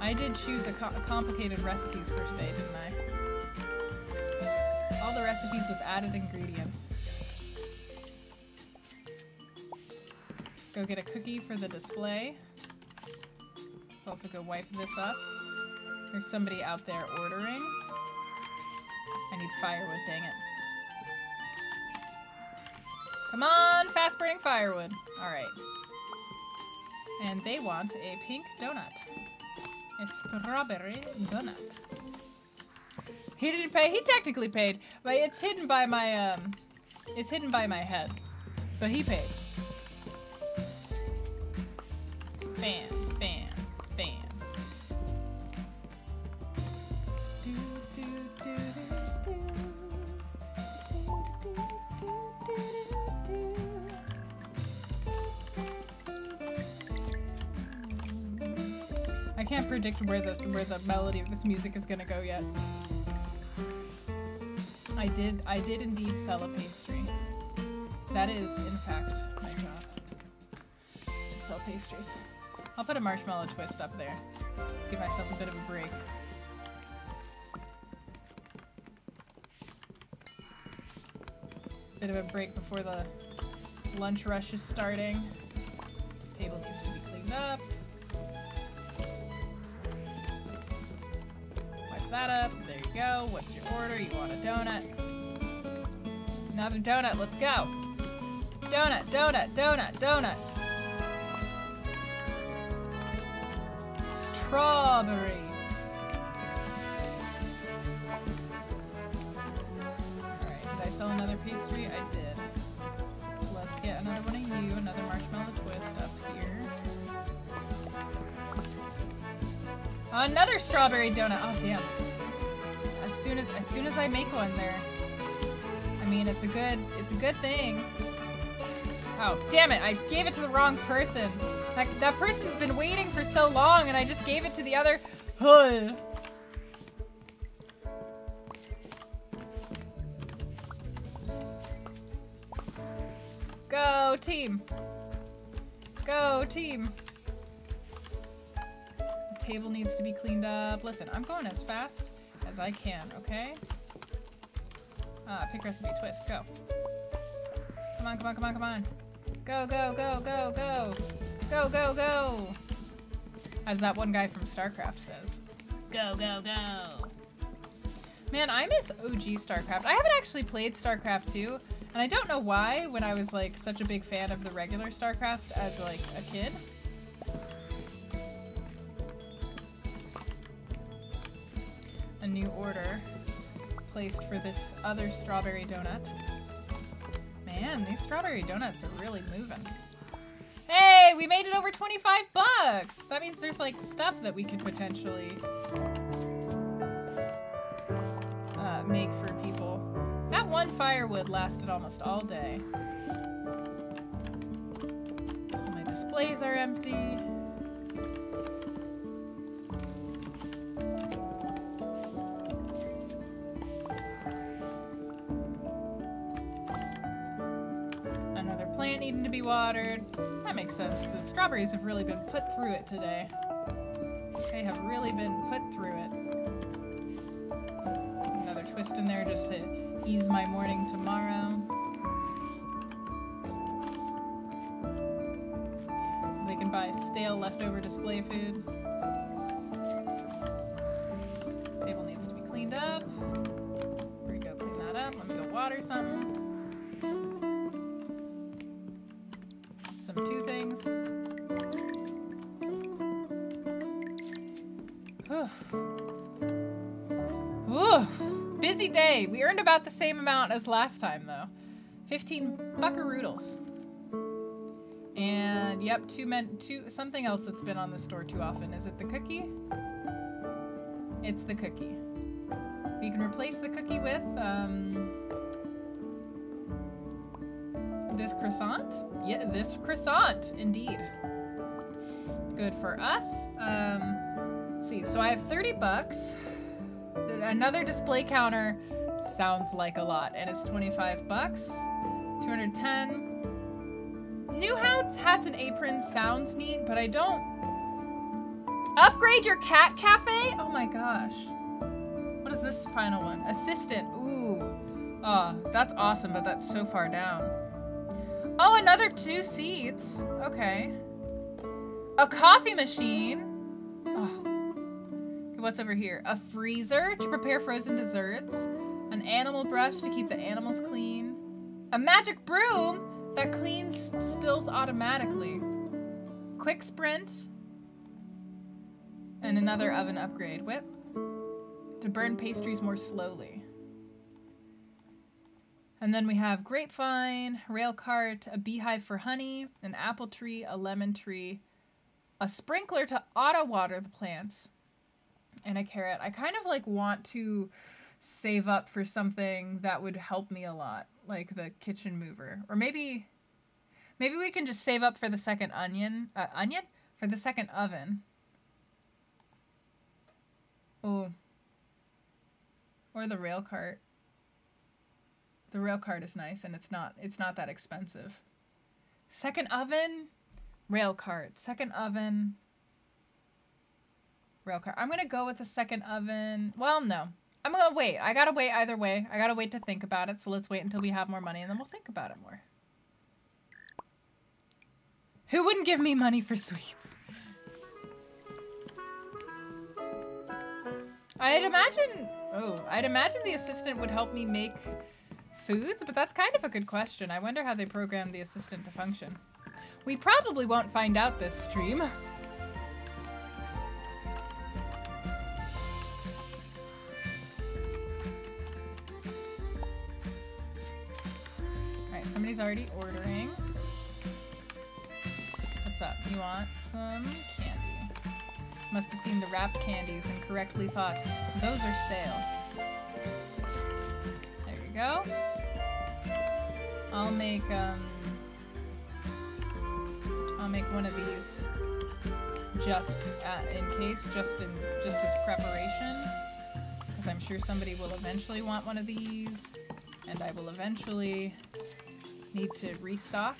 I did choose a, co complicated recipes for today, didn't I? All the recipes with added ingredients. Go get a cookie for the display. Let's also go wipe this up. There's somebody out there ordering. I need firewood, dang it. Come on, fast burning firewood. Alright. And they want a pink donut. A strawberry donut. He didn't pay. He technically paid, but it's hidden by my um it's hidden by my head. But he paid. Bam, bam. Can't predict where this where the melody of this music is gonna go yet. I did I did indeed sell a pastry. That is, in fact, my job. To sell pastries. I'll put a marshmallow twist up there. Give myself a bit of a break. Bit of a break before the lunch rush is starting. Table needs to be cleaned up. That up. There you go. What's your order? You want a donut? Another donut. Let's go. Donut, donut, donut, donut. Strawberry. Alright, did I sell another pastry? I did. So let's get another one of you, another marshmallow twist up here. Another strawberry donut. Oh damn. As soon as as soon as I make one there. I mean it's a good it's a good thing. Oh, damn it, I gave it to the wrong person. That, that person's been waiting for so long and I just gave it to the other. Ugh. Go team. Go team. The table needs to be cleaned up. Listen, I'm going as fast as I can, okay? Ah, pick recipe twist, go. Come on, come on, come on, come on. Go, go, go, go, go. Go, go, go. As that one guy from StarCraft says. Go, go, go. Man, I miss OG StarCraft. I haven't actually played StarCraft 2, and I don't know why when I was like such a big fan of the regular StarCraft as like a kid. A new order placed for this other strawberry donut. Man, these strawberry donuts are really moving. Hey, we made it over 25 bucks! That means there's like stuff that we could potentially uh, make for people. That one firewood lasted almost all day. My displays are empty. Plant needing to be watered. That makes sense. The strawberries have really been put through it today. They have really been put through it. Another twist in there just to ease my morning tomorrow. They can buy stale leftover display food. Table needs to be cleaned up. Here we go, clean that up. Let me go water something. Busy day. We earned about the same amount as last time, though. 15 buckaroodles. And yep, two men, two something else that's been on the store too often. Is it the cookie? It's the cookie. We can replace the cookie with um, this croissant. Yeah, this croissant, indeed. Good for us. Um, see. So I have 30 bucks. Another display counter sounds like a lot, and it's 25 bucks. 210. New hats, hats and aprons sounds neat, but I don't. Upgrade your cat cafe? Oh my gosh. What is this final one? Assistant. Ooh. Oh, that's awesome, but that's so far down. Oh, another two seats. Okay. A coffee machine. Oh. What's over here? A freezer to prepare frozen desserts. An animal brush to keep the animals clean. A magic broom that cleans spills automatically. Quick sprint. And another oven upgrade. Whip. To burn pastries more slowly. And then we have grapevine, rail cart, a beehive for honey, an apple tree, a lemon tree, a sprinkler to auto water the plants, and a carrot. I kind of like want to save up for something that would help me a lot, like the kitchen mover. Or maybe maybe we can just save up for the second onion, uh, onion for the second oven. Oh. Or the rail cart. The rail cart is nice and it's not it's not that expensive. Second oven, rail cart. Second oven, rail cart. I'm gonna go with the second oven. Well, no. I'm gonna wait. I gotta wait either way. I gotta wait to think about it. So let's wait until we have more money and then we'll think about it more. Who wouldn't give me money for sweets? I'd imagine. Oh, I'd imagine the assistant would help me make foods, but that's kind of a good question. I wonder how they programmed the assistant to function. We probably won't find out this stream. Somebody's already ordering. What's up? You want some candy? Must have seen the wrapped candies and correctly thought, those are stale. There you go. I'll make, um... I'll make one of these just uh, in case, just in just as preparation, because I'm sure somebody will eventually want one of these, and I will eventually need to restock.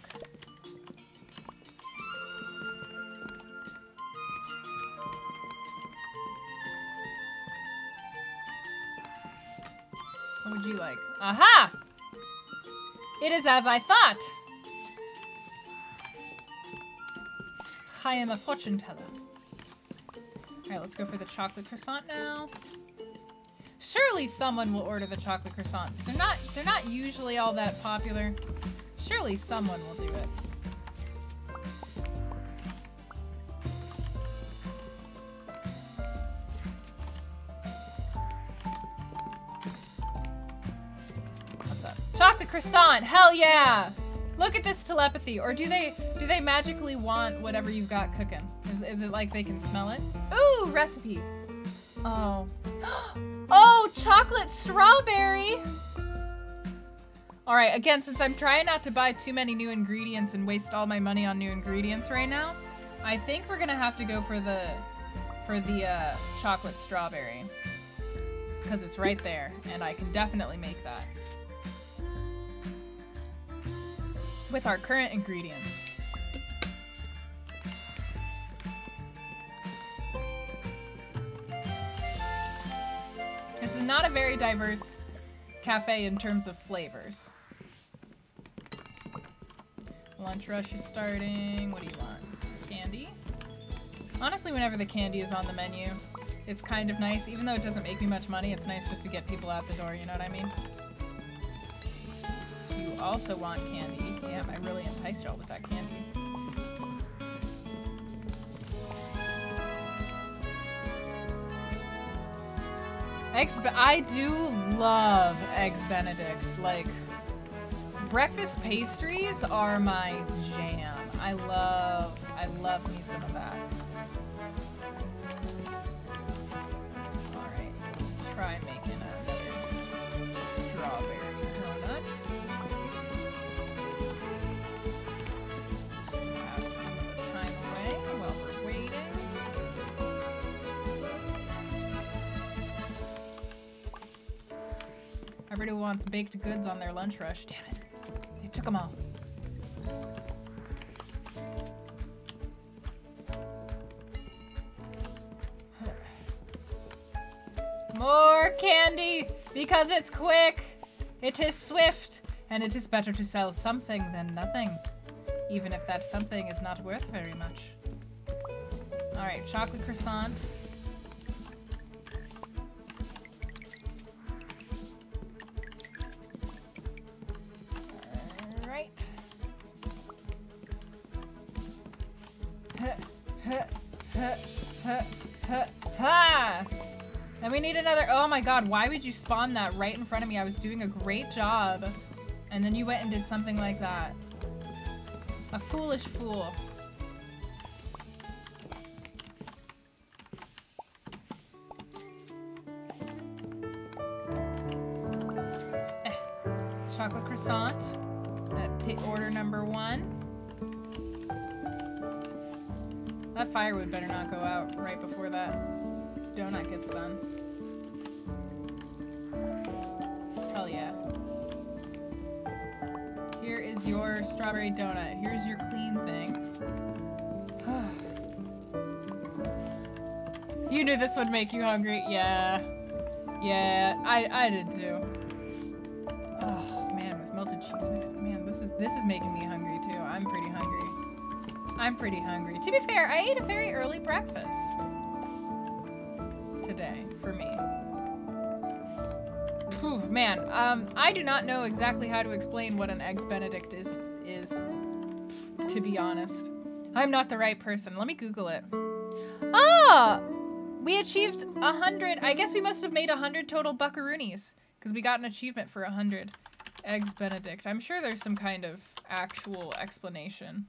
What would you like? Aha! It is as I thought! I am a fortune teller. Alright, let's go for the chocolate croissant now. Surely someone will order the chocolate croissants. They're not they're not usually all that popular. Surely someone will do it. What's up? Chocolate croissant. Hell yeah. Look at this telepathy. Or do they do they magically want whatever you've got cooking? Is, is it like they can smell it? Ooh, recipe. Oh. Oh, chocolate strawberry. All right, again, since I'm trying not to buy too many new ingredients and waste all my money on new ingredients right now, I think we're gonna have to go for the for the uh, chocolate strawberry because it's right there, and I can definitely make that with our current ingredients. This is not a very diverse cafe in terms of flavors. Lunch rush is starting. What do you want? Candy? Honestly, whenever the candy is on the menu, it's kind of nice. Even though it doesn't make me much money, it's nice just to get people out the door, you know what I mean? You also want candy. Damn, I really enticed y'all with that candy. Eggs, I do love eggs Benedict. Like, breakfast pastries are my jam. I love, I love me some of that. All right, try making another Everybody wants baked goods on their lunch rush. Damn it. They took them all. More candy because it's quick. It is swift and it is better to sell something than nothing. Even if that something is not worth very much. Alright, chocolate croissant. And we need another. Oh my god, why would you spawn that right in front of me? I was doing a great job. And then you went and did something like that. A foolish fool. Eh. Chocolate croissant. At order number one. That firewood better not go out right before that donut gets done. Hell yeah. Here is your strawberry donut. Here's your clean thing. you knew this would make you hungry. Yeah. Yeah, I I did too. Oh man, with melted cheese mix. Man, this is this is making I'm pretty hungry. To be fair, I ate a very early breakfast today for me. Whew, man, um, I do not know exactly how to explain what an eggs benedict is is to be honest. I'm not the right person. Let me Google it. Ah! We achieved a hundred. I guess we must have made a hundred total buckaroonies because we got an achievement for a hundred eggs benedict. I'm sure there's some kind of actual explanation.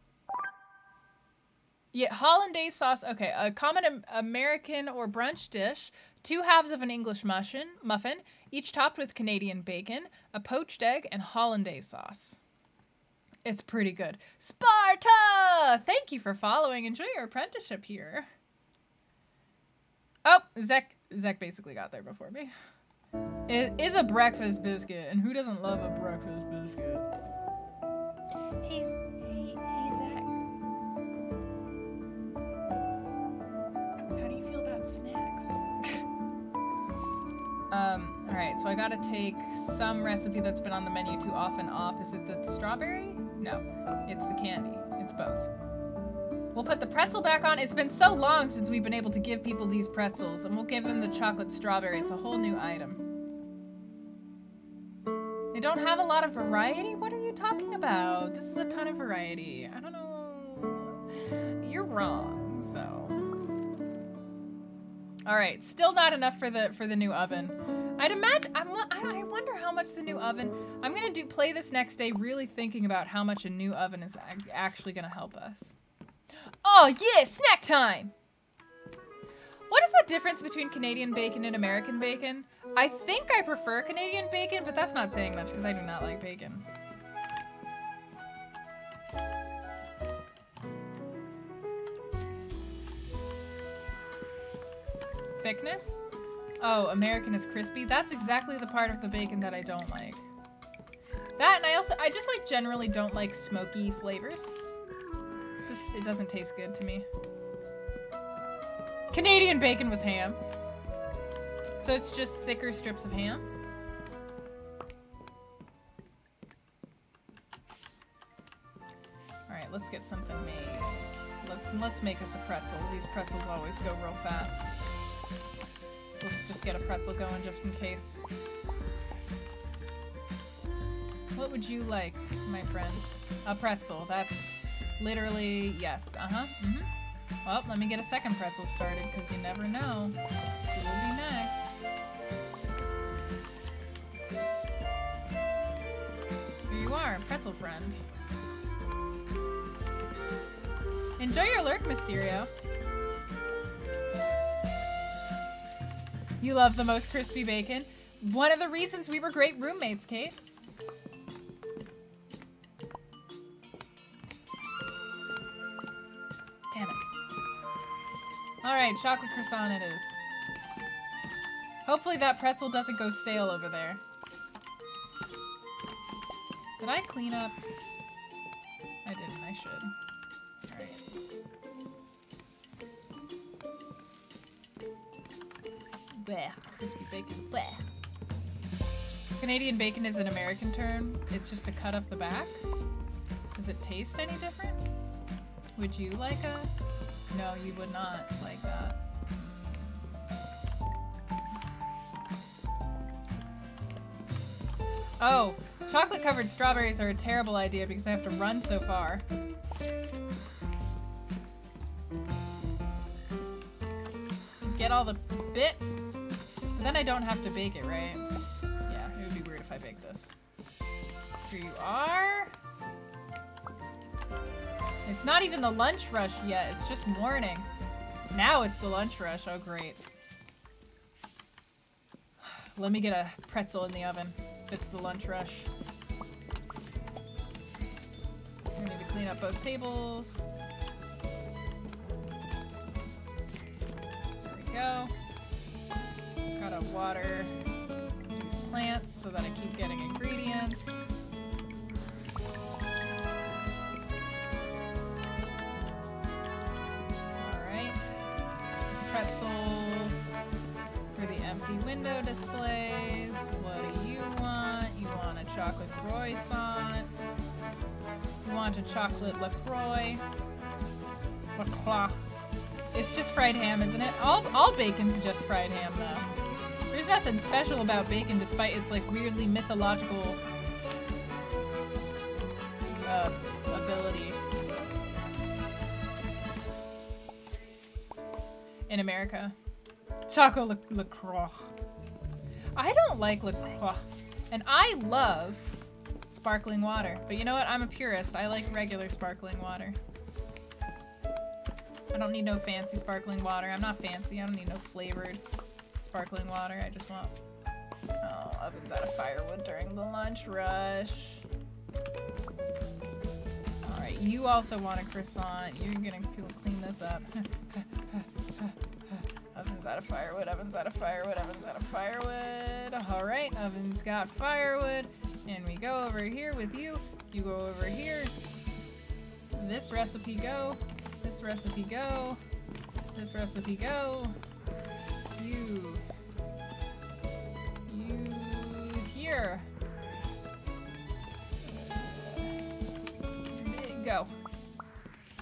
Yeah, hollandaise sauce. Okay, a common American or brunch dish. Two halves of an English muffin, muffin, each topped with Canadian bacon, a poached egg, and hollandaise sauce. It's pretty good. Sparta! Thank you for following. Enjoy your apprenticeship here. Oh, Zek, Zek basically got there before me. It is a breakfast biscuit, and who doesn't love a breakfast biscuit? Hey, snacks? um, alright, so I gotta take some recipe that's been on the menu too often off. Is it the strawberry? No, it's the candy. It's both. We'll put the pretzel back on. It's been so long since we've been able to give people these pretzels, and we'll give them the chocolate strawberry. It's a whole new item. They don't have a lot of variety? What are you talking about? This is a ton of variety. I don't know. You're wrong, so. All right, still not enough for the for the new oven. I'd imagine. I'm, I wonder how much the new oven. I'm gonna do play this next day, really thinking about how much a new oven is actually gonna help us. Oh yeah, snack time. What is the difference between Canadian bacon and American bacon? I think I prefer Canadian bacon, but that's not saying much because I do not like bacon. Thickness? Oh, American is crispy? That's exactly the part of the bacon that I don't like. That, and I also, I just like generally don't like smoky flavors. It's just, it doesn't taste good to me. Canadian bacon was ham. So it's just thicker strips of ham? Alright, let's get something made. Let's let's make us a pretzel. These pretzels always go real fast. Let's just get a pretzel going just in case. What would you like, my friend? A pretzel. That's literally, yes. Uh-huh. Mm -hmm. Well, let me get a second pretzel started, because you never know who will be next. Here you are, pretzel friend. Enjoy your lurk, Mysterio. You love the most crispy bacon. One of the reasons we were great roommates, Kate. Damn it. Alright, chocolate croissant it is. Hopefully that pretzel doesn't go stale over there. Did I clean up? I didn't, I should. Bleh. Crispy bacon. Bleh. Canadian bacon is an American term. It's just a cut off the back. Does it taste any different? Would you like a... No, you would not like that. Oh, chocolate covered strawberries are a terrible idea because I have to run so far. Get all the bits. Then I don't have to bake it, right? Yeah, it would be weird if I bake this. Here you are. It's not even the lunch rush yet, it's just morning. Now it's the lunch rush, oh great. Let me get a pretzel in the oven. It's the lunch rush. I need to clean up both tables. There we go. Gotta water these plants so that I keep getting ingredients. Alright. Pretzel for the empty window displays. What do you want? You want a chocolate croissant. You want a chocolate LaCroix. LaCroix. It's just fried ham, isn't it? All, all bacon's just fried ham, though. There's nothing special about bacon despite its, like, weirdly mythological uh, ability. In America. Chocolate LaCroix. I don't like LaCroix. And I love sparkling water. But you know what? I'm a purist. I like regular sparkling water. I don't need no fancy sparkling water. I'm not fancy. I don't need no flavored sparkling water. I just want... Oh, oven's out of firewood during the lunch rush. Alright, you also want a croissant. You're gonna clean this up. oven's out of firewood, oven's out of firewood, oven's out of firewood. Alright, oven's got firewood. And we go over here with you. You go over here. This recipe go. This recipe go. This recipe go. You. You here. Go.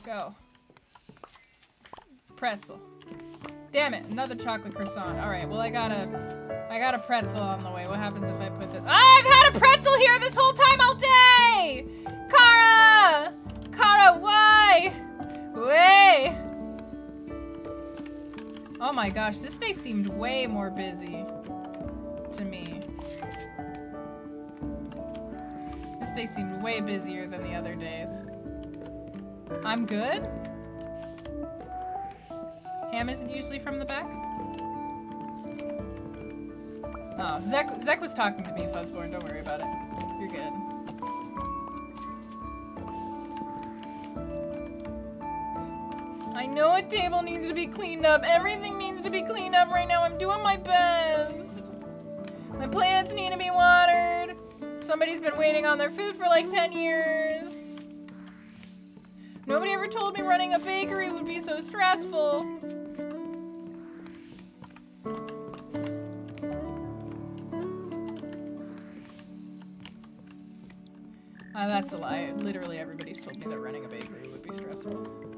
Go. pretzel. Damn it, another chocolate croissant. All right, well I got a, I got a pretzel on the way. What happens if I put this? I've had a pretzel here this whole time all day! Kara! Kara, why? Way! Oh my gosh, this day seemed way more busy to me. This day seemed way busier than the other days. I'm good? Ham isn't usually from the back? Oh, Zek, Zek was talking to me, Fuzzborn. Don't worry about it. You're good. I know a table needs to be cleaned up. Everything needs to be cleaned up right now. I'm doing my best. My plants need to be watered. Somebody's been waiting on their food for like 10 years. Nobody ever told me running a bakery would be so stressful. Uh, that's a lie. Literally everybody's told me that running a bakery would be stressful.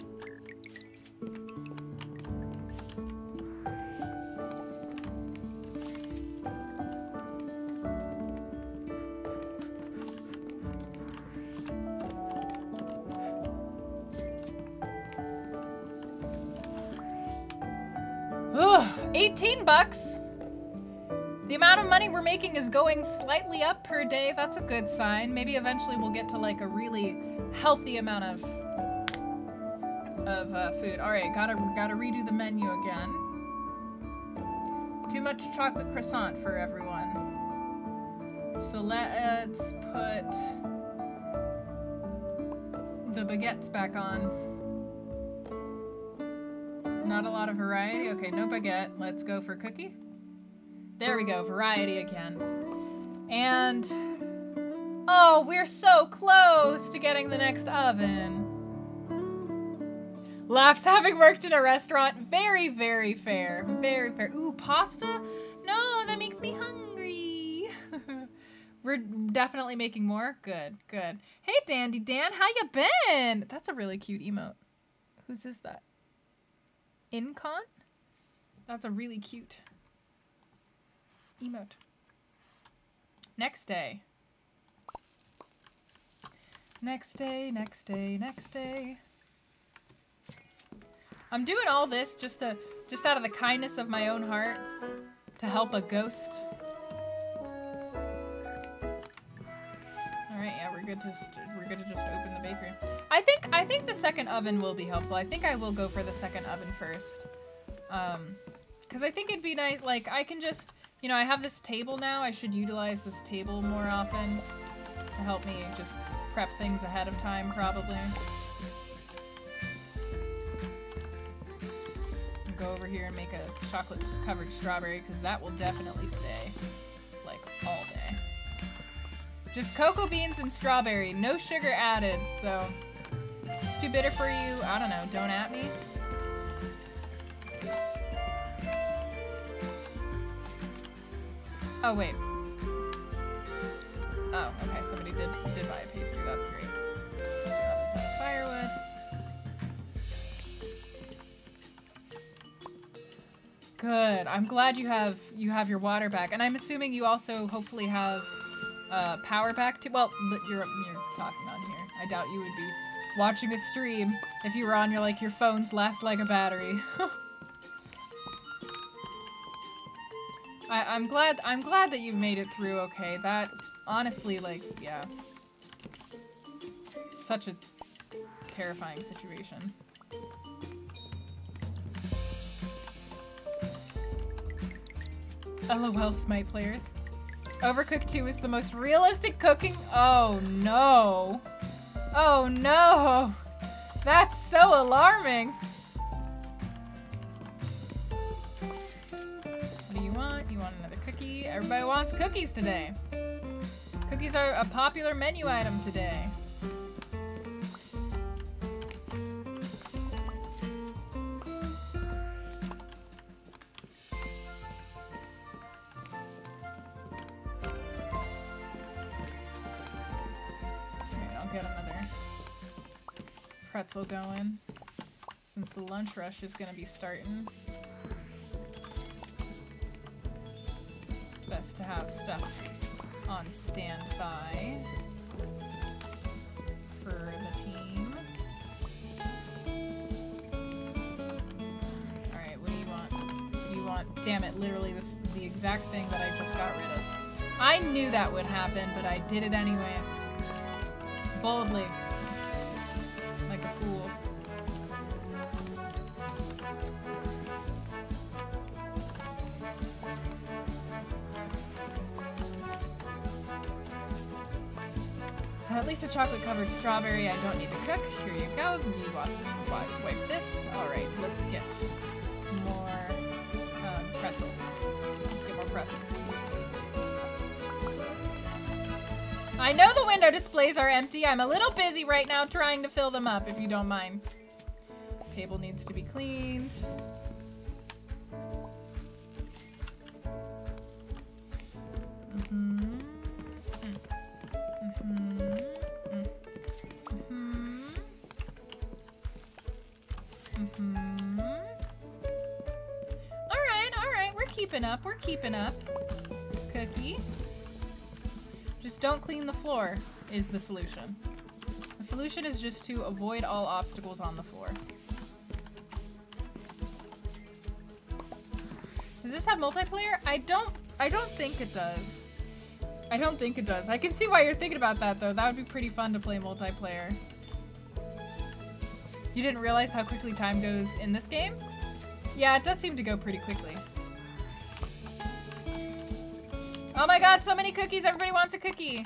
18 bucks. The amount of money we're making is going slightly up per day. That's a good sign. Maybe eventually we'll get to like a really healthy amount of of uh, food. All right, gotta gotta redo the menu again. Too much chocolate croissant for everyone. So let's put the baguettes back on. Not a lot of variety. Okay, no baguette. Let's go for cookie. There we go, variety again. And oh, we're so close to getting the next oven. Laughs having worked in a restaurant. Very, very fair. Very fair. Ooh, pasta? No, that makes me hungry. We're definitely making more. Good, good. Hey, Dandy Dan, how you been? That's a really cute emote. Whose is that? Incon? That's a really cute emote. Next day. Next day, next day, next day. I'm doing all this just to just out of the kindness of my own heart to help a ghost. All right, yeah, we're good to we're good to just open the bakery. I think I think the second oven will be helpful. I think I will go for the second oven first. Um cuz I think it'd be nice like I can just, you know, I have this table now. I should utilize this table more often to help me just prep things ahead of time probably. go over here and make a chocolate covered strawberry because that will definitely stay like all day. Just cocoa beans and strawberry, no sugar added, so it's too bitter for you. I don't know, don't at me. Oh wait. Oh, okay, somebody did did buy a pastry, that's great. Firewood. Good. I'm glad you have you have your water back, and I'm assuming you also hopefully have uh, power back too. Well, you're you're talking on here. I doubt you would be watching a stream if you were on your like your phone's last leg of battery. I, I'm glad I'm glad that you made it through okay. That honestly, like, yeah, such a terrifying situation. LOL Smite players. Overcooked 2 is the most realistic cooking- Oh no. Oh no. That's so alarming. What do you want? You want another cookie? Everybody wants cookies today. Cookies are a popular menu item today. Pretzel going. since the lunch rush is gonna be starting. Best to have stuff on standby for the team. Alright, what do you want? You want damn it, literally this the exact thing that I just got rid of. I knew that would happen, but I did it anyways. Boldly. A chocolate covered strawberry I don't need to cook. Here you go. You watch wipe, wipe this. Alright, let's get more um, pretzel. Let's get more pretzels. I know the window displays are empty. I'm a little busy right now trying to fill them up, if you don't mind. Table needs to be cleaned. Mm-hmm. Mm-hmm. Keeping up. We're keeping up. Cookie. Just don't clean the floor is the solution. The solution is just to avoid all obstacles on the floor. Does this have multiplayer? I don't I don't think it does. I don't think it does. I can see why you're thinking about that though. That would be pretty fun to play multiplayer. You didn't realize how quickly time goes in this game? Yeah, it does seem to go pretty quickly. Oh my god, so many cookies. Everybody wants a cookie.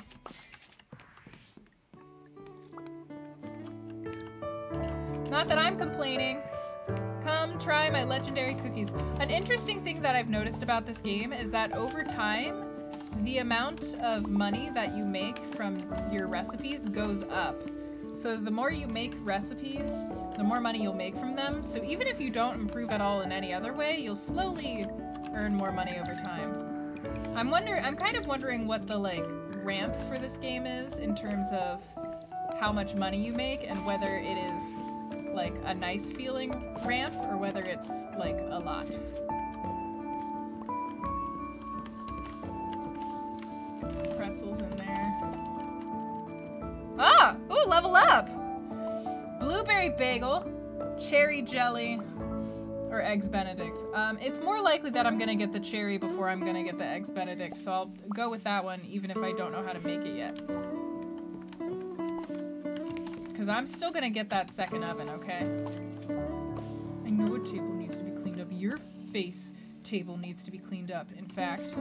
Not that I'm complaining. Come try my legendary cookies. An interesting thing that I've noticed about this game is that over time, the amount of money that you make from your recipes goes up. So the more you make recipes, the more money you'll make from them. So even if you don't improve at all in any other way, you'll slowly earn more money over time. I'm wondering, I'm kind of wondering what the like ramp for this game is in terms of how much money you make and whether it is like a nice feeling ramp or whether it's like a lot. Put some pretzels in there. Ah! Ooh, level up! Blueberry bagel, cherry jelly, or eggs benedict. Um, it's more likely that I'm gonna get the cherry before I'm gonna get the eggs benedict, so I'll go with that one even if I don't know how to make it yet. Because I'm still gonna get that second oven, okay? I know a table needs to be cleaned up. Your face table needs to be cleaned up, in fact.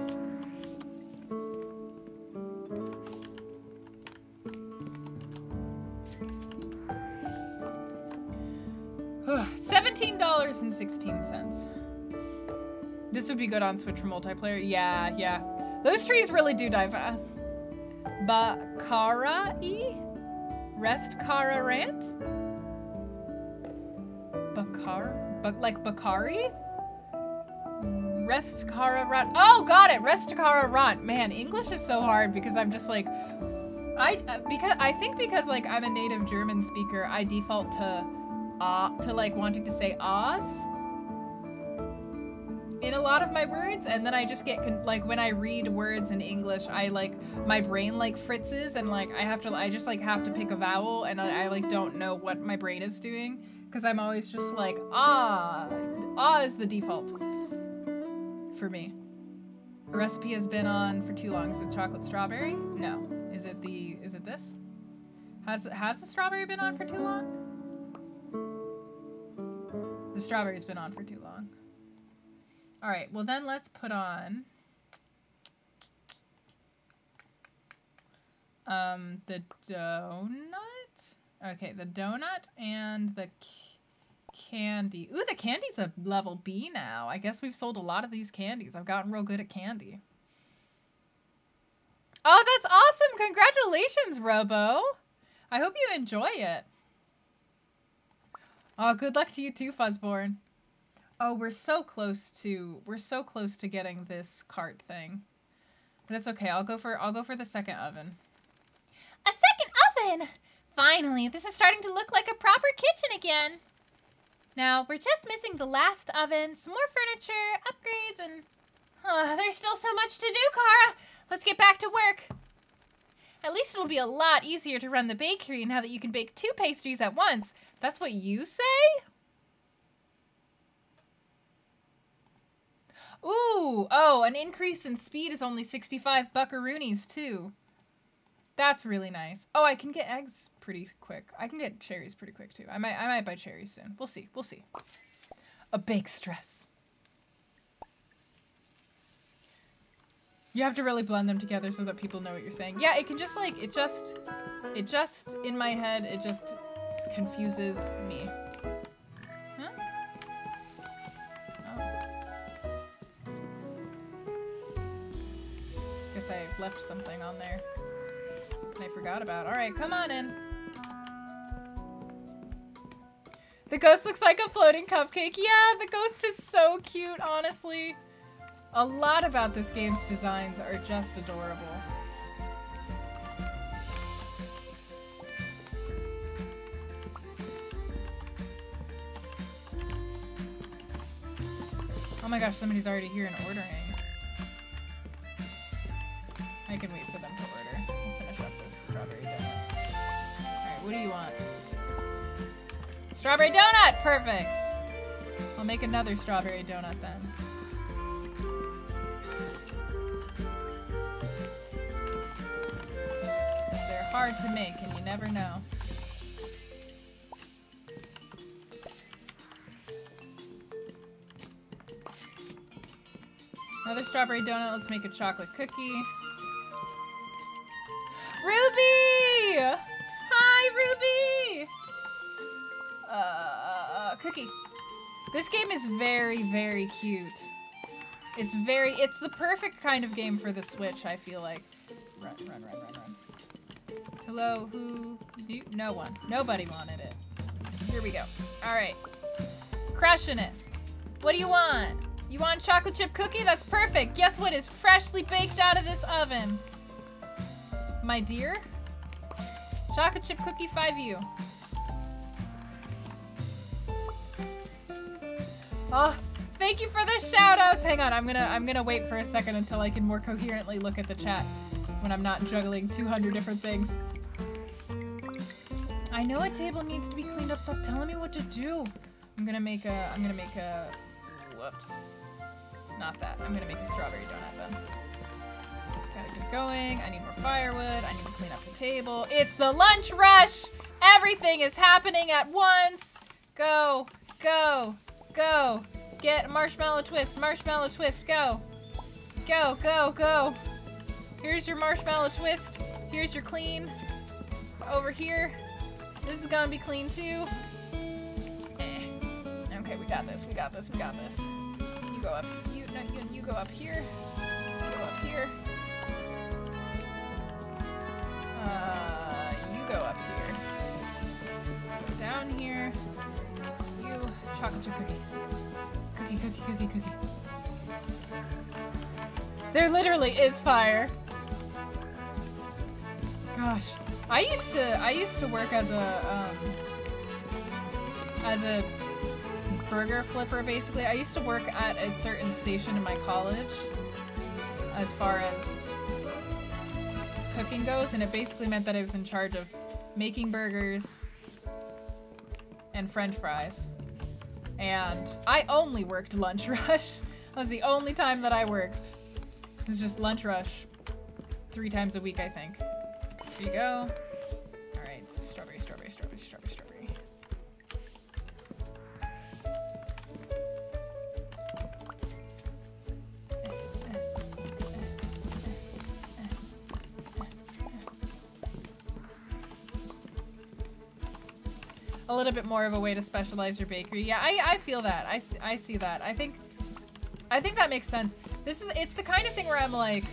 $17.16. This would be good on Switch for multiplayer. Yeah, yeah. Those trees really do die fast. Bakara-e? Rest Kara Rant? Bakar? But like Bakari? Rest Kara Rant. Oh, got it. Rest Kara Rant. Man, English is so hard because I'm just like, I uh, because I think because like I'm a native German speaker, I default to uh to like wanting to say Oz in a lot of my words and then I just get like when I read words in English I like my brain like fritzes and like I have to I just like have to pick a vowel and I, I like don't know what my brain is doing because I'm always just like ah ah is the default for me. A recipe has been on for too long. Is it chocolate strawberry? No. Is it the is it this? Has has the strawberry been on for too long? The strawberry's been on for too long. All right, well then let's put on um the donut. Okay, the donut and the candy. Ooh, the candy's a level B now. I guess we've sold a lot of these candies. I've gotten real good at candy. Oh, that's awesome! Congratulations, Robo. I hope you enjoy it. Oh, good luck to you too, Fuzzborn. Oh, we're so close to we're so close to getting this cart thing. But it's okay. I'll go for I'll go for the second oven. A second oven! Finally, this is starting to look like a proper kitchen again. Now, we're just missing the last oven, some more furniture, upgrades, and... Uh, there's still so much to do, Kara! Let's get back to work! At least it'll be a lot easier to run the bakery now that you can bake two pastries at once. That's what you say? Ooh, oh, an increase in speed is only 65 buckaroonies, too. That's really nice. Oh, I can get eggs pretty quick. I can get cherries pretty quick, too. I might, I might buy cherries soon. We'll see. We'll see. A big stress. You have to really blend them together so that people know what you're saying. Yeah, it can just like, it just, it just, in my head, it just confuses me. Huh? Oh. Guess I left something on there. And I forgot about. Alright, come on in. The ghost looks like a floating cupcake. Yeah, the ghost is so cute, honestly. A lot about this game's designs are just adorable. Oh my gosh, somebody's already here and ordering. I can wait for them to order. We'll finish up this strawberry donut. Alright, what do you want? Strawberry donut! Perfect! I'll make another strawberry donut then. They're hard to make and you never know. Another strawberry donut. Let's make a chocolate cookie. Ruby! Hi, Ruby! Uh, cookie. This game is very, very cute. It's very, it's the perfect kind of game for the Switch, I feel like. Run, run, run, run, run. Hello, who? You, no one. Nobody wanted it. Here we go. All right. Crushing it. What do you want? You want chocolate chip cookie? That's perfect. Guess what is freshly baked out of this oven? My dear? Chocolate chip cookie 5U. Oh, thank you for the shout outs. Hang on, I'm gonna I'm gonna wait for a second until I can more coherently look at the chat when I'm not juggling 200 different things. I know a table needs to be cleaned up. Stop telling me what to do. I'm gonna make a I'm gonna make a whoops. Not that. I'm gonna make a strawberry donut then. Just gotta get going. I need more firewood. I need to clean up the table. It's the lunch rush! Everything is happening at once! Go, go, go. Get marshmallow twist, marshmallow twist, go. Go, go, go. Here's your marshmallow twist. Here's your clean. Over here. This is gonna be clean too. We got this, we got this, we got this. You go up, you, no, you, you go up here. You go up here. Uh, you go up here. Down here. You, chocolate chip cookie. Cookie, cookie, cookie, cookie. There literally is fire. Gosh, I used to I used to work as a um, as a burger flipper basically. I used to work at a certain station in my college as far as cooking goes and it basically meant that I was in charge of making burgers and french fries. And I only worked lunch rush. that was the only time that I worked. It was just lunch rush three times a week, I think. Here you go. A little bit more of a way to specialize your bakery. Yeah, I, I feel that. I see that. I think I think that makes sense. This is it's the kind of thing where I'm like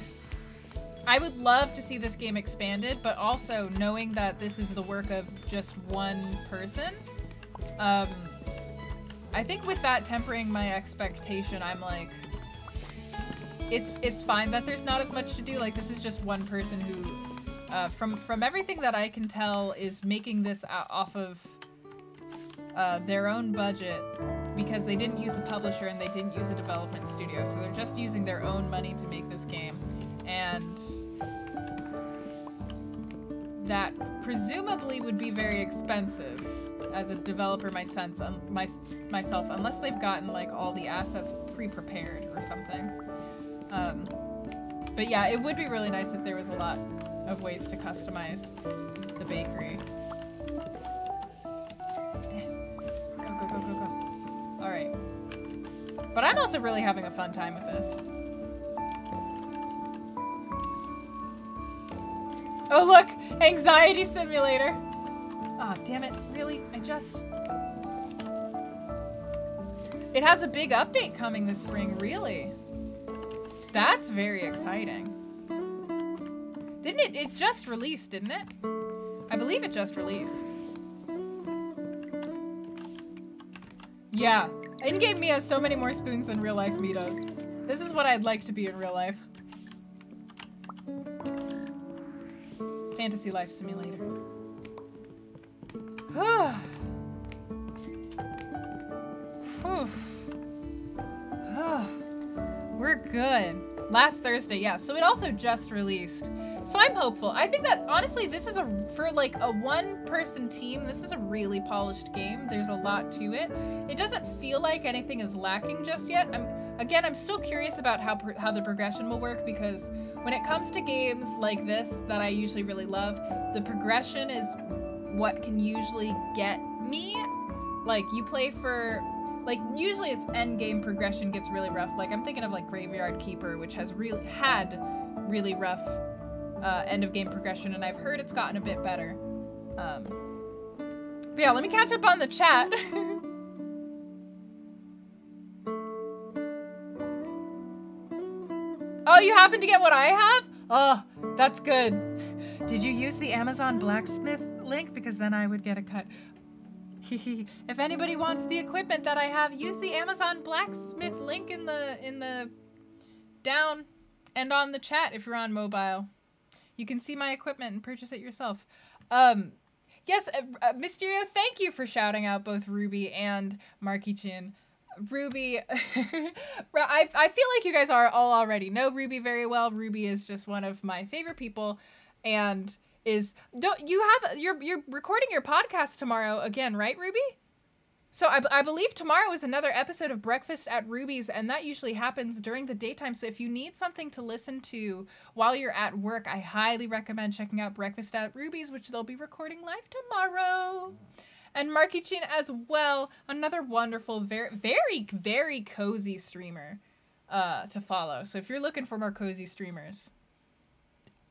I would love to see this game expanded, but also knowing that this is the work of just one person. Um, I think with that tempering my expectation, I'm like, it's it's fine that there's not as much to do. Like this is just one person who, uh, from from everything that I can tell, is making this off of uh, their own budget because they didn't use a publisher and they didn't use a development studio. So they're just using their own money to make this game. And that presumably would be very expensive as a developer my sense um, my, myself unless they've gotten like all the assets pre-prepared or something um, but yeah it would be really nice if there was a lot of ways to customize the bakery go go go go go all right but i'm also really having a fun time with this oh look anxiety simulator Oh, damn it. Really? I just... It has a big update coming this spring, really? That's very exciting. Didn't it? It just released, didn't it? I believe it just released. Yeah. In-game me has so many more spoons than real life me does. This is what I'd like to be in real life. Fantasy Life Simulator. We're good. Last Thursday, yeah. So it also just released. So I'm hopeful. I think that honestly, this is a for like a one-person team. This is a really polished game. There's a lot to it. It doesn't feel like anything is lacking just yet. I'm again, I'm still curious about how how the progression will work because when it comes to games like this that I usually really love, the progression is what can usually get me. Like you play for like usually it's end game progression gets really rough. Like I'm thinking of like Graveyard Keeper, which has really had really rough uh, end of game progression, and I've heard it's gotten a bit better. Um, but yeah, let me catch up on the chat. oh, you happen to get what I have? Oh, that's good. Did you use the Amazon blacksmith link? Because then I would get a cut. if anybody wants the equipment that I have, use the Amazon blacksmith link in the in the down and on the chat if you're on mobile. You can see my equipment and purchase it yourself. Um, yes, uh, uh, Mysterio, thank you for shouting out both Ruby and Marky Chin. Ruby, I, I feel like you guys are all already know Ruby very well. Ruby is just one of my favorite people, and is don't you have you're you're recording your podcast tomorrow again, right, Ruby? So I, I believe tomorrow is another episode of Breakfast at Ruby's, and that usually happens during the daytime. So if you need something to listen to while you're at work, I highly recommend checking out Breakfast at Ruby's, which they'll be recording live tomorrow. And Marky Chin as well, another wonderful, very, very, very cozy streamer uh, to follow. So if you're looking for more cozy streamers,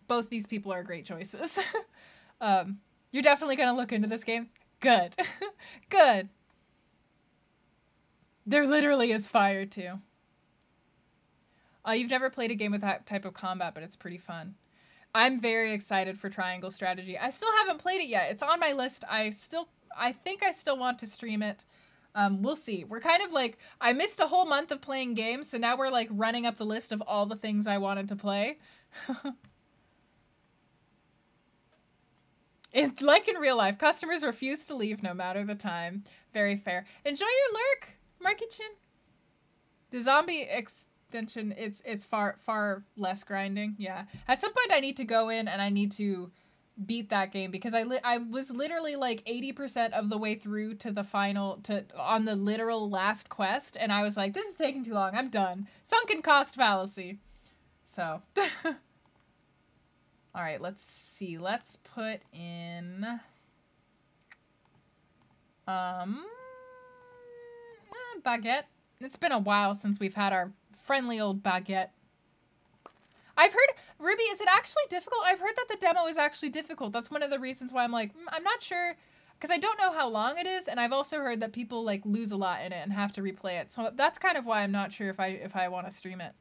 both these people are great choices. um, you're definitely going to look into this game. Good. Good. There literally is fire too. Uh, you've never played a game with that type of combat, but it's pretty fun. I'm very excited for Triangle Strategy. I still haven't played it yet. It's on my list. I still, I think I still want to stream it. Um, we'll see. We're kind of like, I missed a whole month of playing games, so now we're like running up the list of all the things I wanted to play. It's like in real life. Customers refuse to leave no matter the time. Very fair. Enjoy your lurk, Chin. The zombie extension, it's it's far far less grinding. Yeah. At some point, I need to go in and I need to beat that game because I li- I was literally like 80% of the way through to the final to on the literal last quest and I was like this is taking too long. I'm done. Sunken cost fallacy. So All right, let's see. Let's put in um baguette. It's been a while since we've had our friendly old baguette. I've heard Ruby, is it actually difficult? I've heard that the demo is actually difficult. That's one of the reasons why I'm like, mm, I'm not sure because I don't know how long it is, and I've also heard that people like lose a lot in it and have to replay it. So that's kind of why I'm not sure if I if I want to stream it.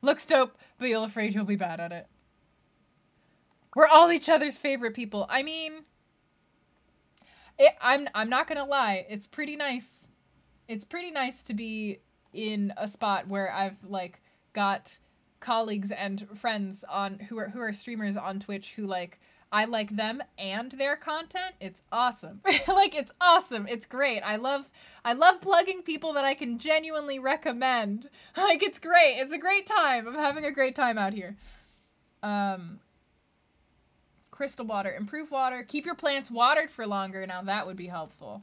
Looks dope, but you're afraid you'll be bad at it. We're all each other's favorite people. I mean, it, I'm I'm not gonna lie. It's pretty nice. It's pretty nice to be in a spot where I've like got colleagues and friends on who are who are streamers on Twitch who like I like them and their content. It's awesome. like it's awesome. It's great. I love I love plugging people that I can genuinely recommend. Like it's great. It's a great time. I'm having a great time out here. Um crystal water, improve water, keep your plants watered for longer. Now that would be helpful.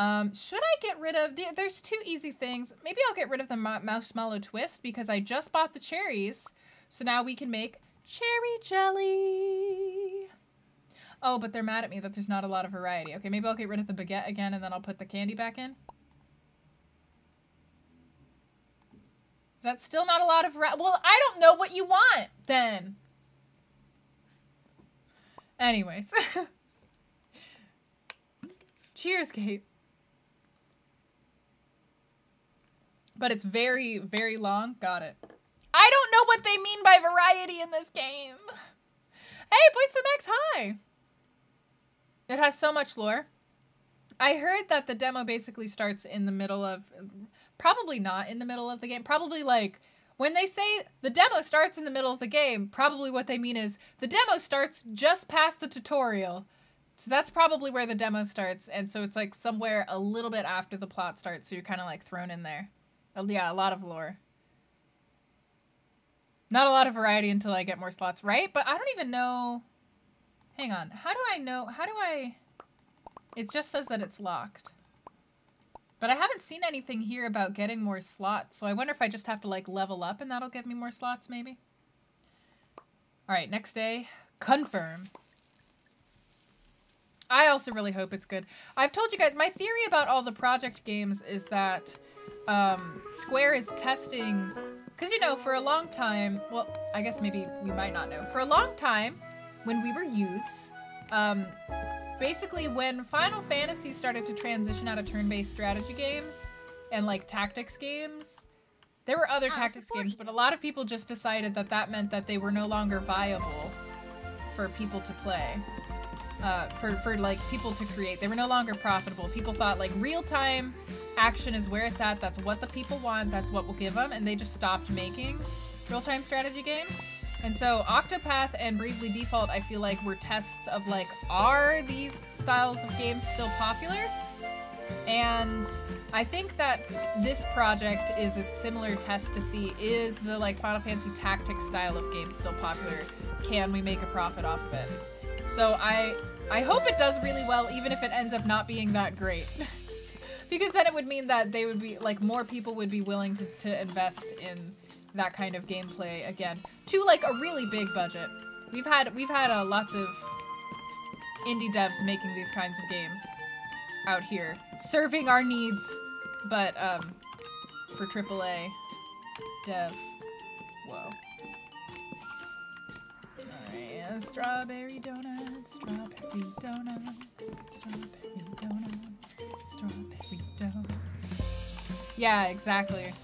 Um, should I get rid of, there's two easy things. Maybe I'll get rid of the marshmallow twist because I just bought the cherries. So now we can make cherry jelly. Oh, but they're mad at me that there's not a lot of variety. Okay, maybe I'll get rid of the baguette again and then I'll put the candy back in. Is that still not a lot of? Well, I don't know what you want then. Anyways. Cheers, Kate. But it's very, very long. Got it. I don't know what they mean by variety in this game. Hey, Boys to Max, hi. It has so much lore. I heard that the demo basically starts in the middle of, probably not in the middle of the game. Probably like when they say the demo starts in the middle of the game, probably what they mean is the demo starts just past the tutorial. So that's probably where the demo starts. And so it's like somewhere a little bit after the plot starts. So you're kind of like thrown in there. Oh, yeah, a lot of lore. Not a lot of variety until I get more slots, right? But I don't even know... Hang on. How do I know... How do I... It just says that it's locked. But I haven't seen anything here about getting more slots, so I wonder if I just have to, like, level up and that'll give me more slots, maybe? Alright, next day. Confirm. I also really hope it's good. I've told you guys, my theory about all the project games is that um, Square is testing because, you know, for a long time, well, I guess maybe we might not know. For a long time, when we were youths, um, basically when Final Fantasy started to transition out of turn-based strategy games and, like, tactics games, there were other tactics games, but a lot of people just decided that that meant that they were no longer viable for people to play. Uh, for, for like people to create. They were no longer profitable. People thought like real time action is where it's at. That's what the people want. That's what we'll give them. And they just stopped making real-time strategy games. And so Octopath and Bravely Default, I feel like were tests of like, are these styles of games still popular? And I think that this project is a similar test to see is the like Final Fantasy Tactics style of game still popular? Can we make a profit off of it? So I I hope it does really well, even if it ends up not being that great. because then it would mean that they would be like more people would be willing to, to invest in that kind of gameplay again to like a really big budget. We've had we've had uh, lots of indie devs making these kinds of games out here, serving our needs, but um, for AAA dev, whoa. Strawberry donut, strawberry donut, strawberry donut, strawberry yeah, exactly.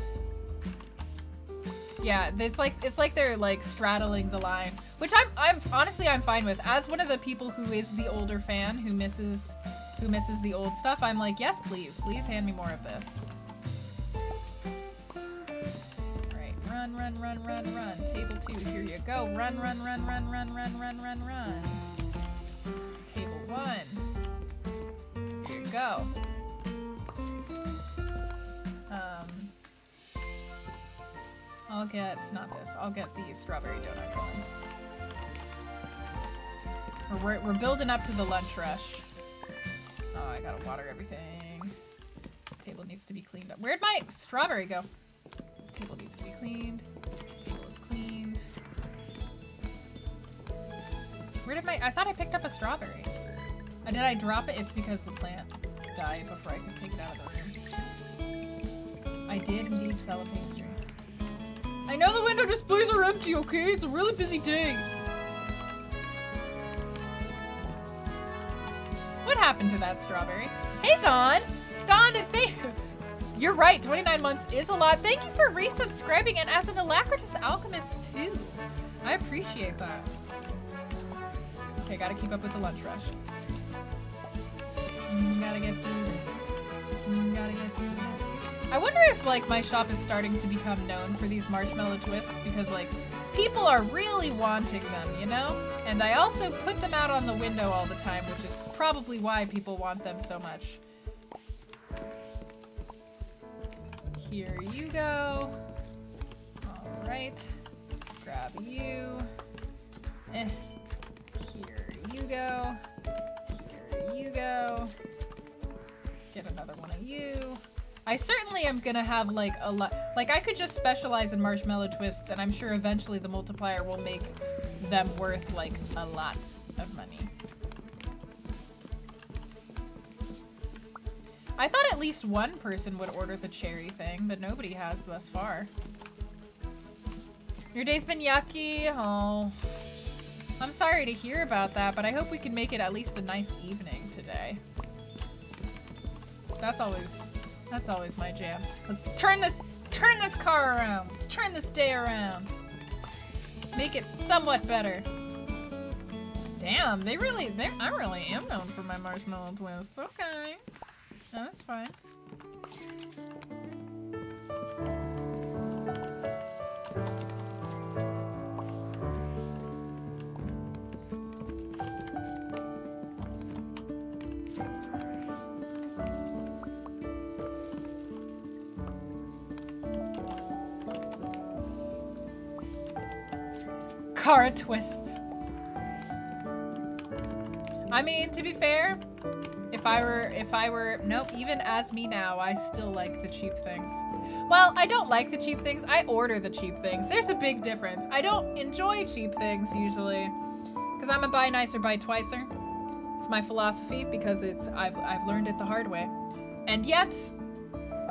Yeah, it's like it's like they're like straddling the line, which I'm I'm honestly I'm fine with. As one of the people who is the older fan who misses who misses the old stuff, I'm like, yes, please, please hand me more of this. Run, run, run, run, run. Table two, here you go. Run, run, run, run, run, run, run, run, run. Table one. Here you go. Um, I'll get, not this, I'll get the strawberry donut one. We're, we're building up to the lunch rush. Oh, I gotta water everything. Table needs to be cleaned up. Where'd my strawberry go? Table needs to be cleaned. Table is cleaned. Where did my- I thought I picked up a strawberry. Uh, did I drop it? It's because the plant died before I could take it out of the room. I did indeed sell a pastry. I know the window displays are empty, okay? It's a really busy day. What happened to that strawberry? Hey, Dawn! Dawn, thank You're right, 29 months is a lot. Thank you for resubscribing and as an Alacritus Alchemist too. I appreciate that. Okay, gotta keep up with the lunch rush. Mm, gotta get through this. Mm, gotta get through this. I wonder if like my shop is starting to become known for these marshmallow twists because like people are really wanting them, you know? And I also put them out on the window all the time, which is probably why people want them so much. Here you go. Alright. Grab you. Eh. Here you go. Here you go. Get another one of you. I certainly am gonna have like a lot, like I could just specialize in marshmallow twists and I'm sure eventually the multiplier will make them worth like a lot of money. I thought at least one person would order the cherry thing, but nobody has thus far. Your day's been yucky? Oh. I'm sorry to hear about that, but I hope we can make it at least a nice evening today. That's always that's always my jam. Let's turn this turn this car around. Turn this day around. Make it somewhat better. Damn, they really they I really am known for my marshmallow twists. Okay. That's fine. car twists. I mean, to be fair, if I were, if I were, nope, even as me now, I still like the cheap things. Well, I don't like the cheap things. I order the cheap things. There's a big difference. I don't enjoy cheap things usually because I'm a buy nicer, buy twicer. It's my philosophy because it's, I've, I've learned it the hard way. And yet,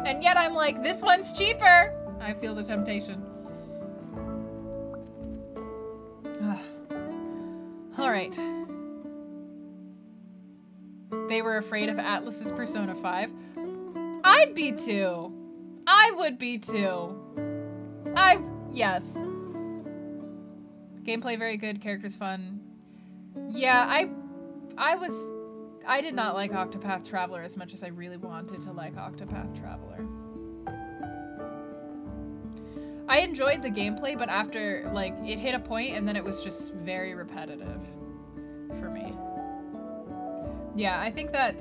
and yet I'm like, this one's cheaper. I feel the temptation. All right. They were afraid of Atlus's Persona 5. I'd be too. I would be too. I, yes. Gameplay very good, characters fun. Yeah, I, I was, I did not like Octopath Traveler as much as I really wanted to like Octopath Traveler. I enjoyed the gameplay, but after, like, it hit a point and then it was just very repetitive for me. Yeah, I think that,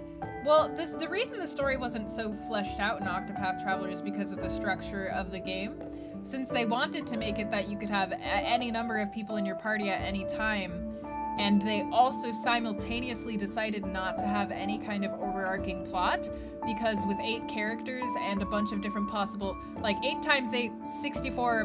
well, this the reason the story wasn't so fleshed out in Octopath Traveler is because of the structure of the game. Since they wanted to make it that you could have any number of people in your party at any time, and they also simultaneously decided not to have any kind of overarching plot because with eight characters and a bunch of different possible like 8 times 8 64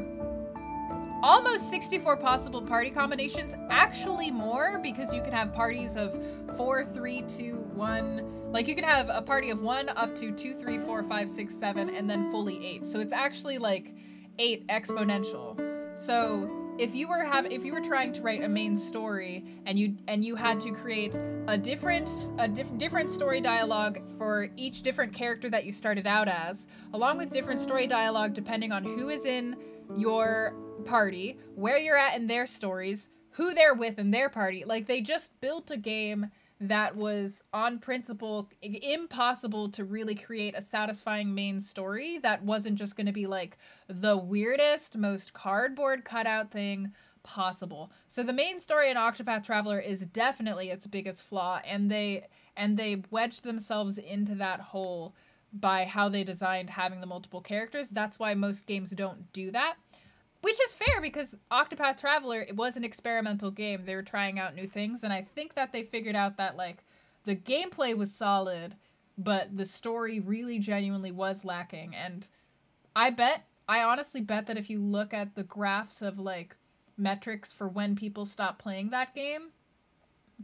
almost 64 possible party combinations. Actually more because you can have parties of four, three, two, one. like you can have a party of 1 up to two, three, four, five, six, seven, and then fully 8 so it's actually like 8 exponential. So if you were have if you were trying to write a main story and you and you had to create a different a diff, different story dialogue for each different character that you started out as along with different story dialogue depending on who is in your party where you're at in their stories who they're with in their party. Like they just built a game that was on principle impossible to really create a satisfying main story that wasn't just going to be like the weirdest most cardboard cutout thing possible. So the main story in octopath traveler is definitely its biggest flaw and they and they wedged themselves into that hole by how they designed having the multiple characters that's why most games don't do that which is fair because Octopath Traveler it was an experimental game. They were trying out new things, and I think that they figured out that like the gameplay was solid, but the story really genuinely was lacking. And I bet, I honestly bet that if you look at the graphs of like metrics for when people stop playing that game,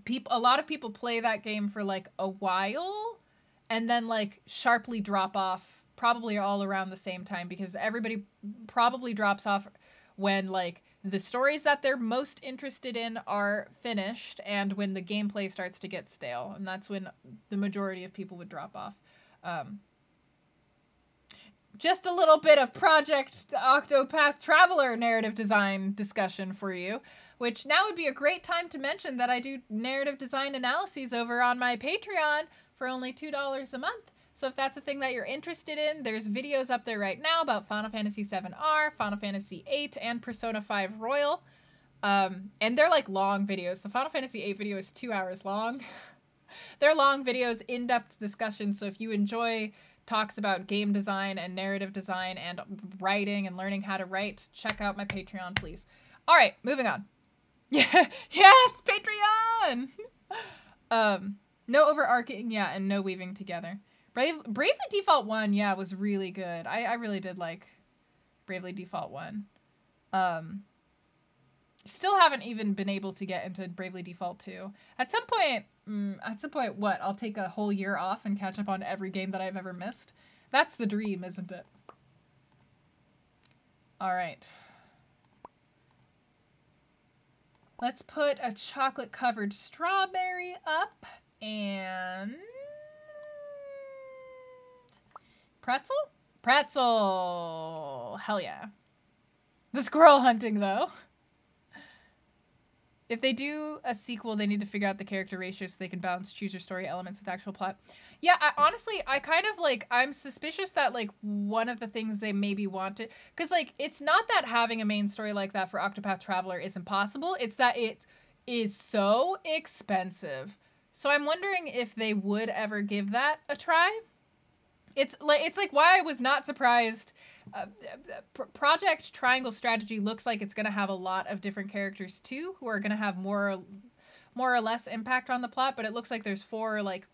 people a lot of people play that game for like a while and then like sharply drop off probably all around the same time because everybody probably drops off when like the stories that they're most interested in are finished and when the gameplay starts to get stale and that's when the majority of people would drop off. Um, just a little bit of project octopath traveler narrative design discussion for you which now would be a great time to mention that i do narrative design analyses over on my patreon for only $2 a month So if that's a thing that you're interested in, there's videos up there right now about Final Fantasy 7R, Final Fantasy 8, and Persona 5 Royal. Um, and they're like long videos. The Final Fantasy 8 video is two hours long. they're long videos, in-depth discussions. So if you enjoy talks about game design and narrative design and writing and learning how to write, check out my Patreon, please. All right, moving on. Yes, Patreon. um, no overarching, yeah, and no weaving together. Brave Bravely Default 1, yeah, was really good. I, I really did like Bravely Default 1. Um still haven't even been able to get into Bravely Default 2. At some point, mm, at some point what? I'll take a whole year off and catch up on every game that I've ever missed. That's the dream, isn't it? All right. Let's put a chocolate covered strawberry up and pretzel? Pretzel. Hell yeah. The squirrel hunting though. If they do a sequel, they need to figure out the character ratio so they can balance choose your story elements with actual plot. Yeah, I, honestly, I kind of like I'm suspicious that like one of the things they maybe wanted because like it's not that having a main story like that for Octopath Traveler is impossible. It's that it is so expensive. So I'm wondering if they would ever give that a try. It's like it's like why I was not surprised. Uh, Project Triangle Strategy looks like it's going to have a lot of different characters too, who are going to have more, more or less impact on the plot. But it looks like there's four like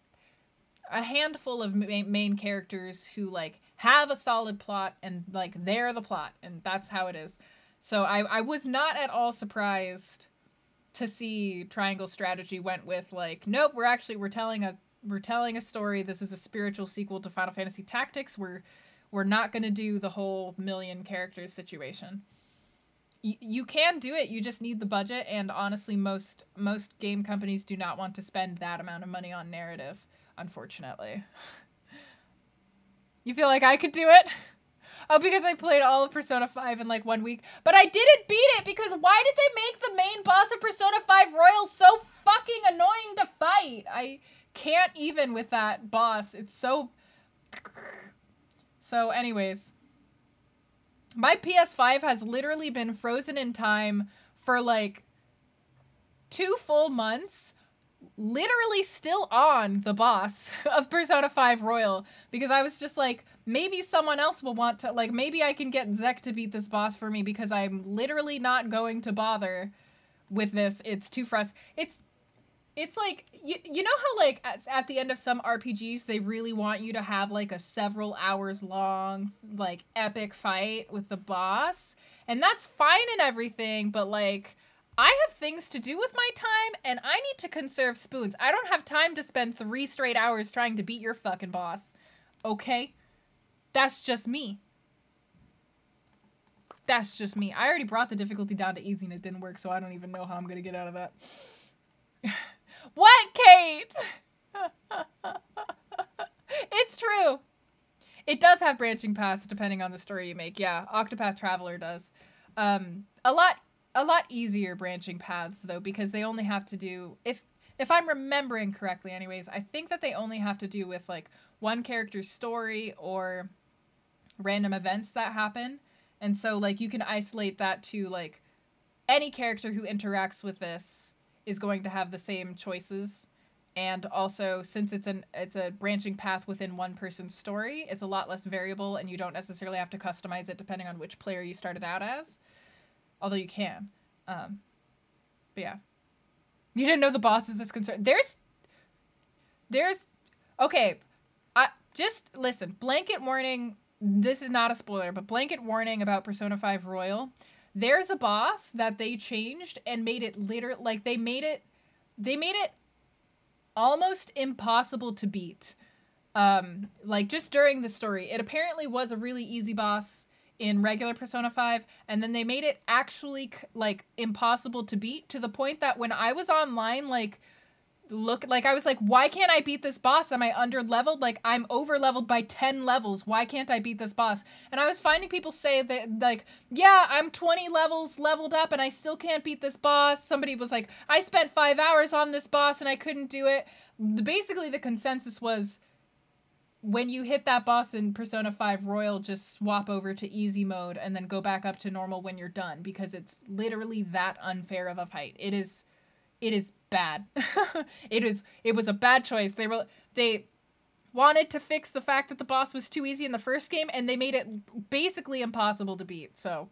a handful of main characters who like have a solid plot and like they're the plot and that's how it is. So I I was not at all surprised to see Triangle Strategy went with like nope, we're actually we're telling a we're telling a story. This is a spiritual sequel to Final Fantasy Tactics. We're we're not going to do the whole million characters situation. Y- you can do it. You just need the budget and honestly most most game companies do not want to spend that amount of money on narrative, unfortunately. you feel like I could do it? Oh, because I played all of Persona 5 in like one week. But I didn't beat it because why did they make the main boss of Persona 5 Royal so fucking annoying to fight? I can't even with that boss. It's so... So anyways, my PS5 has literally been frozen in time for like two full months literally still on the boss of Persona 5 Royal because I was just like, maybe someone else will want to, like, maybe I can get Zek to beat this boss for me because I'm literally not going to bother with this. It's too frustrating. It's it's like you, you know how like at, at the end of some rpgs they really want you to have like a several hours long like epic fight with the boss and that's fine and everything but like i have things to do with my time and i need to conserve spoons i don't have time to spend three straight hours trying to beat your fucking boss okay that's just me that's just me i already brought the difficulty down to easy and it didn't work so i don't even know how i'm gonna get out of that What, Kate? it's true. It does have branching paths depending on the story you make. Yeah, Octopath Traveler does. Um, a lot, a lot easier branching paths though because they only have to do if if I'm remembering correctly. Anyways, I think that they only have to do with like one character's story or random events that happen, and so like you can isolate that to like any character who interacts with this is going to have the same choices. And also since it's an it's a branching path within one person's story it's a lot less variable and you don't necessarily have to customize it depending on which player you started out as. Although you can. Um but yeah. You didn't know the boss is this concerned there's there's okay. I just listen blanket warning this is not a spoiler but blanket warning about persona 5 royal there's a boss that they changed and made it literally like they made it they made it almost impossible to beat. Um like just during the story. It apparently was a really easy boss in regular Persona 5 and then they made it actually like impossible to beat to the point that when I was online like look like I was like, why can't I beat this boss? Am I under leveled? Like I'm over leveled by 10 levels. Why can't I beat this boss? And I was finding people say that like, yeah, I'm 20 levels leveled up and I still can't beat this boss. Somebody was like, I spent five hours on this boss and I couldn't do it. Basically the consensus was when you hit that boss in Persona 5 Royal, just swap over to easy mode and then go back up to normal when you're done because it's literally that unfair of a fight. It is it is bad. it is it was a bad choice. They were they wanted to fix the fact that the boss was too easy in the first game and they made it basically impossible to beat. So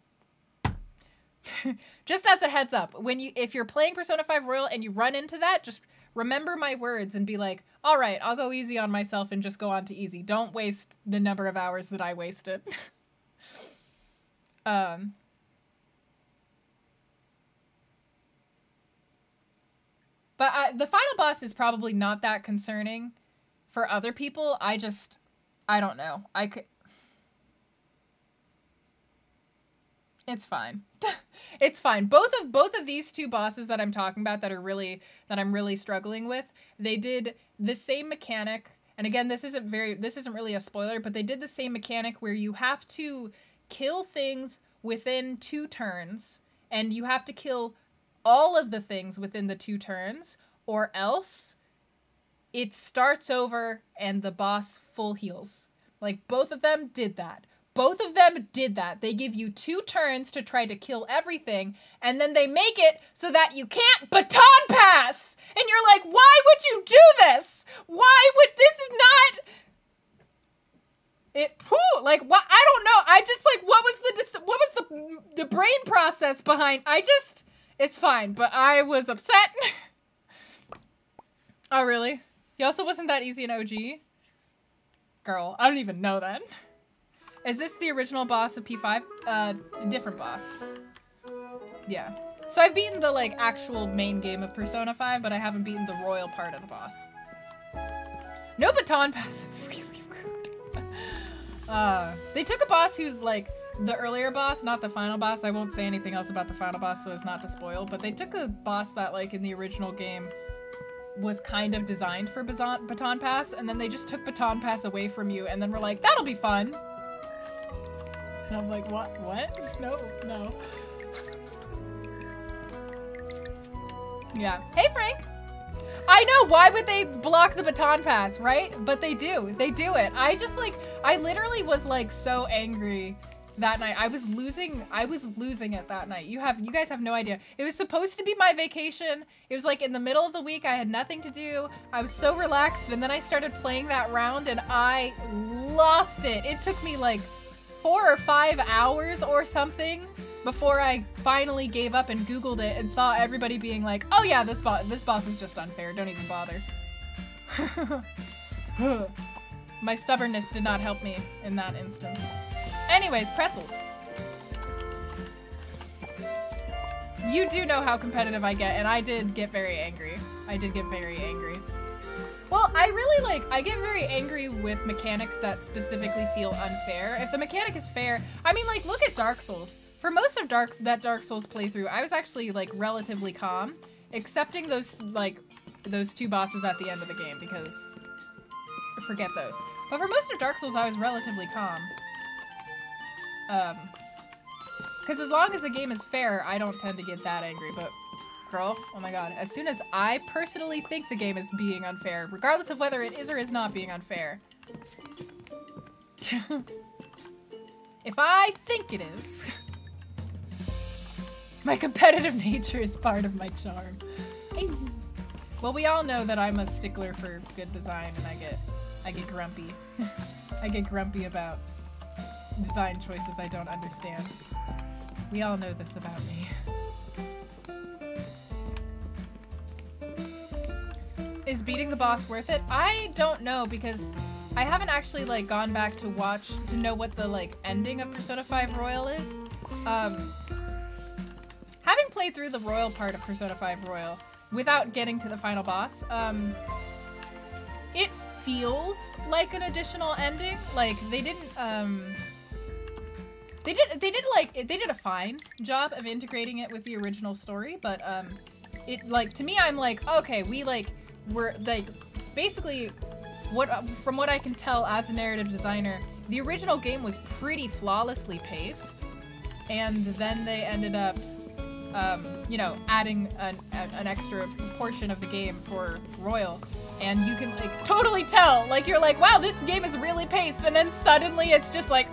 just as a heads up, when you if you're playing Persona 5 Royal and you run into that, just remember my words and be like, "All right, I'll go easy on myself and just go on to easy. Don't waste the number of hours that I wasted." um But I, the final boss is probably not that concerning for other people. I just I don't know. I could It's fine. it's fine. Both of both of these two bosses that I'm talking about that are really that I'm really struggling with, they did the same mechanic. And again, this isn't very this isn't really a spoiler, but they did the same mechanic where you have to kill things within two turns and you have to kill all of the things within the two turns or else it starts over and the boss full heals. Like both of them did that. Both of them did that. They give you two turns to try to kill everything, and then they make it so that you can't baton pass. And you're like, why would you do this? Why would this is not it whew, like what I don't know. I just like what was the what was the the brain process behind I just it's fine, but I was upset. oh really? He also wasn't that easy in OG? Girl, I don't even know that. Is this the original boss of P5? Uh, different boss. Yeah. So I've beaten the, like, actual main game of Persona 5, but I haven't beaten the royal part of the boss. No baton pass is really rude. uh, they took a boss who's, like, the earlier boss, not the final boss. I won't say anything else about the final boss so as not to spoil, but they took a boss that, like, in the original game was kind of designed for baton, baton pass, and then they just took baton pass away from you, and then we're like, that'll be fun. And I'm like, what? What? No, no. Yeah. Hey, Frank! I know, why would they block the baton pass, right? But they do. They do it. I just like, I literally was like so angry that night. I was losing, I was losing it that night. You have, you guys have no idea. It was supposed to be my vacation. It was like in the middle of the week. I had nothing to do. I was so relaxed. And then I started playing that round and I lost it. It took me like four or five hours or something before I finally gave up and Googled it and saw everybody being like, "Oh yeah, this boss, this boss is just unfair. Don't even bother." My stubbornness did not help me in that instance. Anyways, pretzels. You do know how competitive I get, and I did get very angry. I did get very angry. Well, I really like, I get very angry with mechanics that specifically feel unfair. If the mechanic is fair, I mean, like, look at Dark Souls. For most of Dark that Dark Souls playthrough, I was actually, like, relatively calm, excepting those, like, those two bosses at the end of the game, because forget those. But for most of Dark Souls, I was relatively calm. Um, because as long as the game is fair, I don't tend to get that angry, but girl. Oh my god. As soon as I personally think the game is being unfair, regardless of whether it is or is not being unfair. if I think it is, my competitive nature is part of my charm. Well, we all know that I'm a stickler for good design and I get I get grumpy. I get grumpy about design choices I don't understand. We all know this about me. Is beating the boss worth it? I don't know because I haven't actually like gone back to watch to know what the like ending of Persona 5 Royal is. Um, having played through the Royal part of Persona 5 Royal without getting to the final boss, um, it feels like an additional ending. Like they didn't um they did they did like they did a fine job of integrating it with the original story, but um it like to me I'm like, okay, we like were like basically what from what I can tell as a narrative designer, the original game was pretty flawlessly paced, and then they ended up, um, you know, adding an, an extra portion of the game for Royal. And you can like totally tell. Like you're like, wow, this game is really paced, and then suddenly it's just like,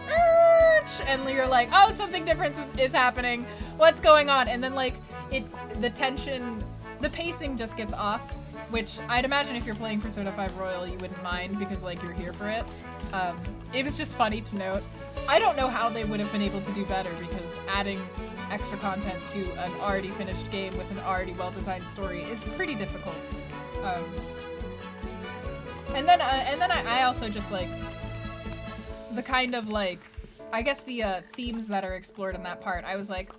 and you're like, oh, something different is, is happening. What's going on? And then like it, the tension, the pacing just gets off. Which I'd imagine if you're playing Persona 5 Royal, you wouldn't mind because like you're here for it. Um, it was just funny to note. I don't know how they would have been able to do better because adding extra content to an already finished game with an already well-designed story is pretty difficult. Um, and then, uh, and then I, I, also just like the kind of like, I guess the uh, themes that are explored in that part. I was like,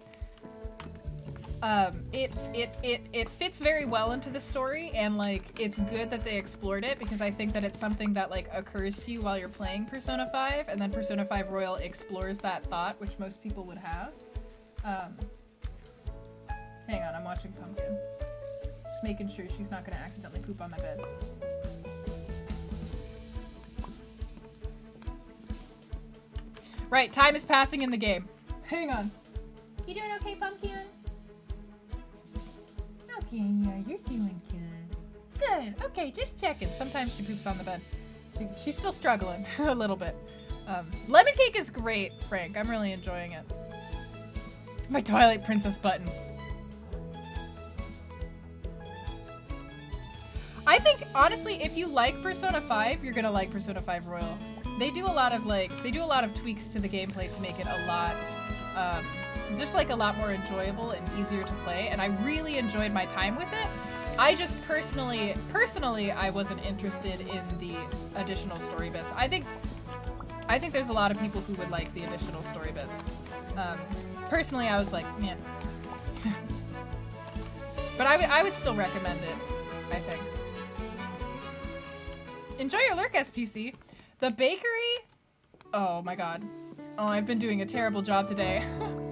um, it it it it fits very well into the story, and like it's good that they explored it because I think that it's something that like occurs to you while you're playing Persona 5, and then Persona 5 Royal explores that thought, which most people would have. Um, hang on, I'm watching Pumpkin. Just making sure she's not gonna accidentally poop on my bed. Right, time is passing in the game. Hang on. You doing okay, Pumpkin? Okay, yeah, you're doing good. Good. Okay, just checking. Sometimes she poops on the bed. She, she's still struggling a little bit. Um, lemon cake is great, Frank. I'm really enjoying it. My Twilight Princess button. I think, honestly, if you like Persona 5, you're gonna like Persona 5 Royal. They do a lot of, like, they do a lot of tweaks to the gameplay to make it a lot, um, just like a lot more enjoyable and easier to play, and I really enjoyed my time with it. I just personally, personally, I wasn't interested in the additional story bits. I think, I think there's a lot of people who would like the additional story bits. Um, personally, I was like, man. but I, I would still recommend it, I think. Enjoy your lurk, SPC. The bakery? Oh my god. Oh, I've been doing a terrible job today.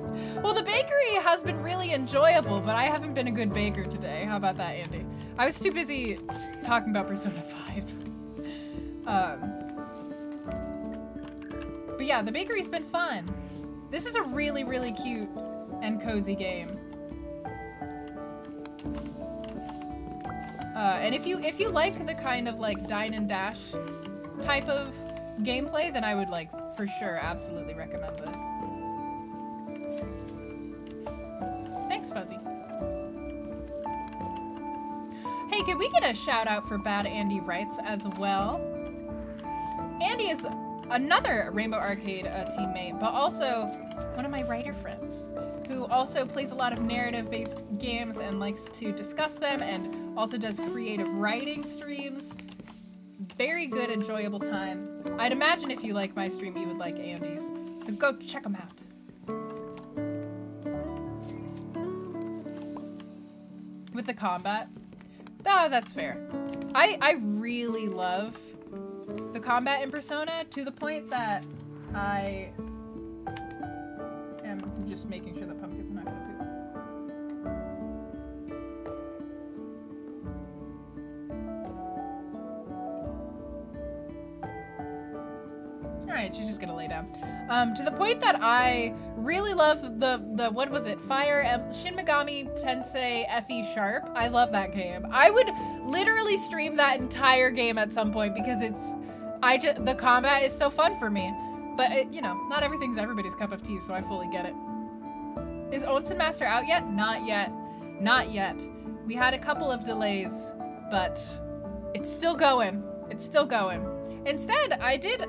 Well, the bakery has been really enjoyable, but I haven't been a good baker today. How about that, Andy? I was too busy talking about Persona 5. Um, but yeah, the bakery's been fun. This is a really, really cute and cozy game. Uh, and if you if you like the kind of like dine and dash type of gameplay, then I would like for sure absolutely recommend this. Thanks, Fuzzy. Hey, can we get a shout out for Bad Andy Writes as well? Andy is another Rainbow Arcade uh, teammate, but also one of my writer friends who also plays a lot of narrative-based games and likes to discuss them and also does creative writing streams. Very good, enjoyable time. I'd imagine if you like my stream, you would like Andy's. So go check them out. with the combat. Ah, that's fair. I, I really love the combat in Persona to the point that I am just making sure the pumpkin's Alright, she's just gonna lay down. Um, to the point that I really love the the what was it? Fire em Shin Megami Tensei FE Sharp. I love that game. I would literally stream that entire game at some point because it's I just the combat is so fun for me. But it, you know, not everything's everybody's cup of tea, so I fully get it. Is Onsen Master out yet? Not yet. Not yet. We had a couple of delays, but it's still going. It's still going. Instead, I did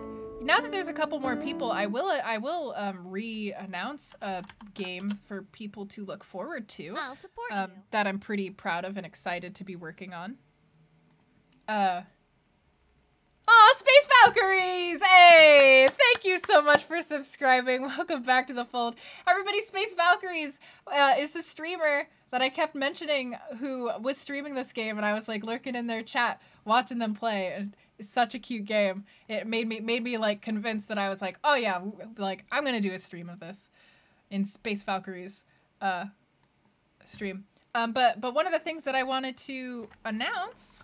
now that there's a couple more people, I will I will um, re-announce a game for people to look forward to. I'll support um, you. That I'm pretty proud of and excited to be working on. Uh. Oh, Space Valkyries! Hey! Thank you so much for subscribing. Welcome back to the fold. Everybody, Space Valkyries uh, is the streamer that I kept mentioning who was streaming this game, and I was like lurking in their chat, watching them play. And such a cute game. It made me made me like convinced that I was like, oh yeah, like I'm gonna do a stream of this in Space Valkyries uh stream. Um, but but one of the things that I wanted to announce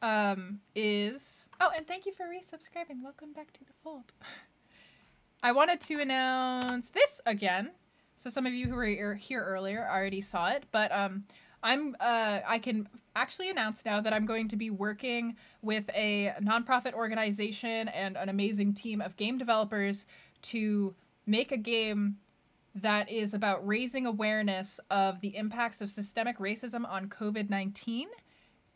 um is oh and thank you for resubscribing. Welcome back to the fold. I wanted to announce this again. So some of you who were here earlier already saw it, but um I'm uh I can actually announce now that I'm going to be working with a nonprofit organization and an amazing team of game developers to make a game that is about raising awareness of the impacts of systemic racism on COVID-19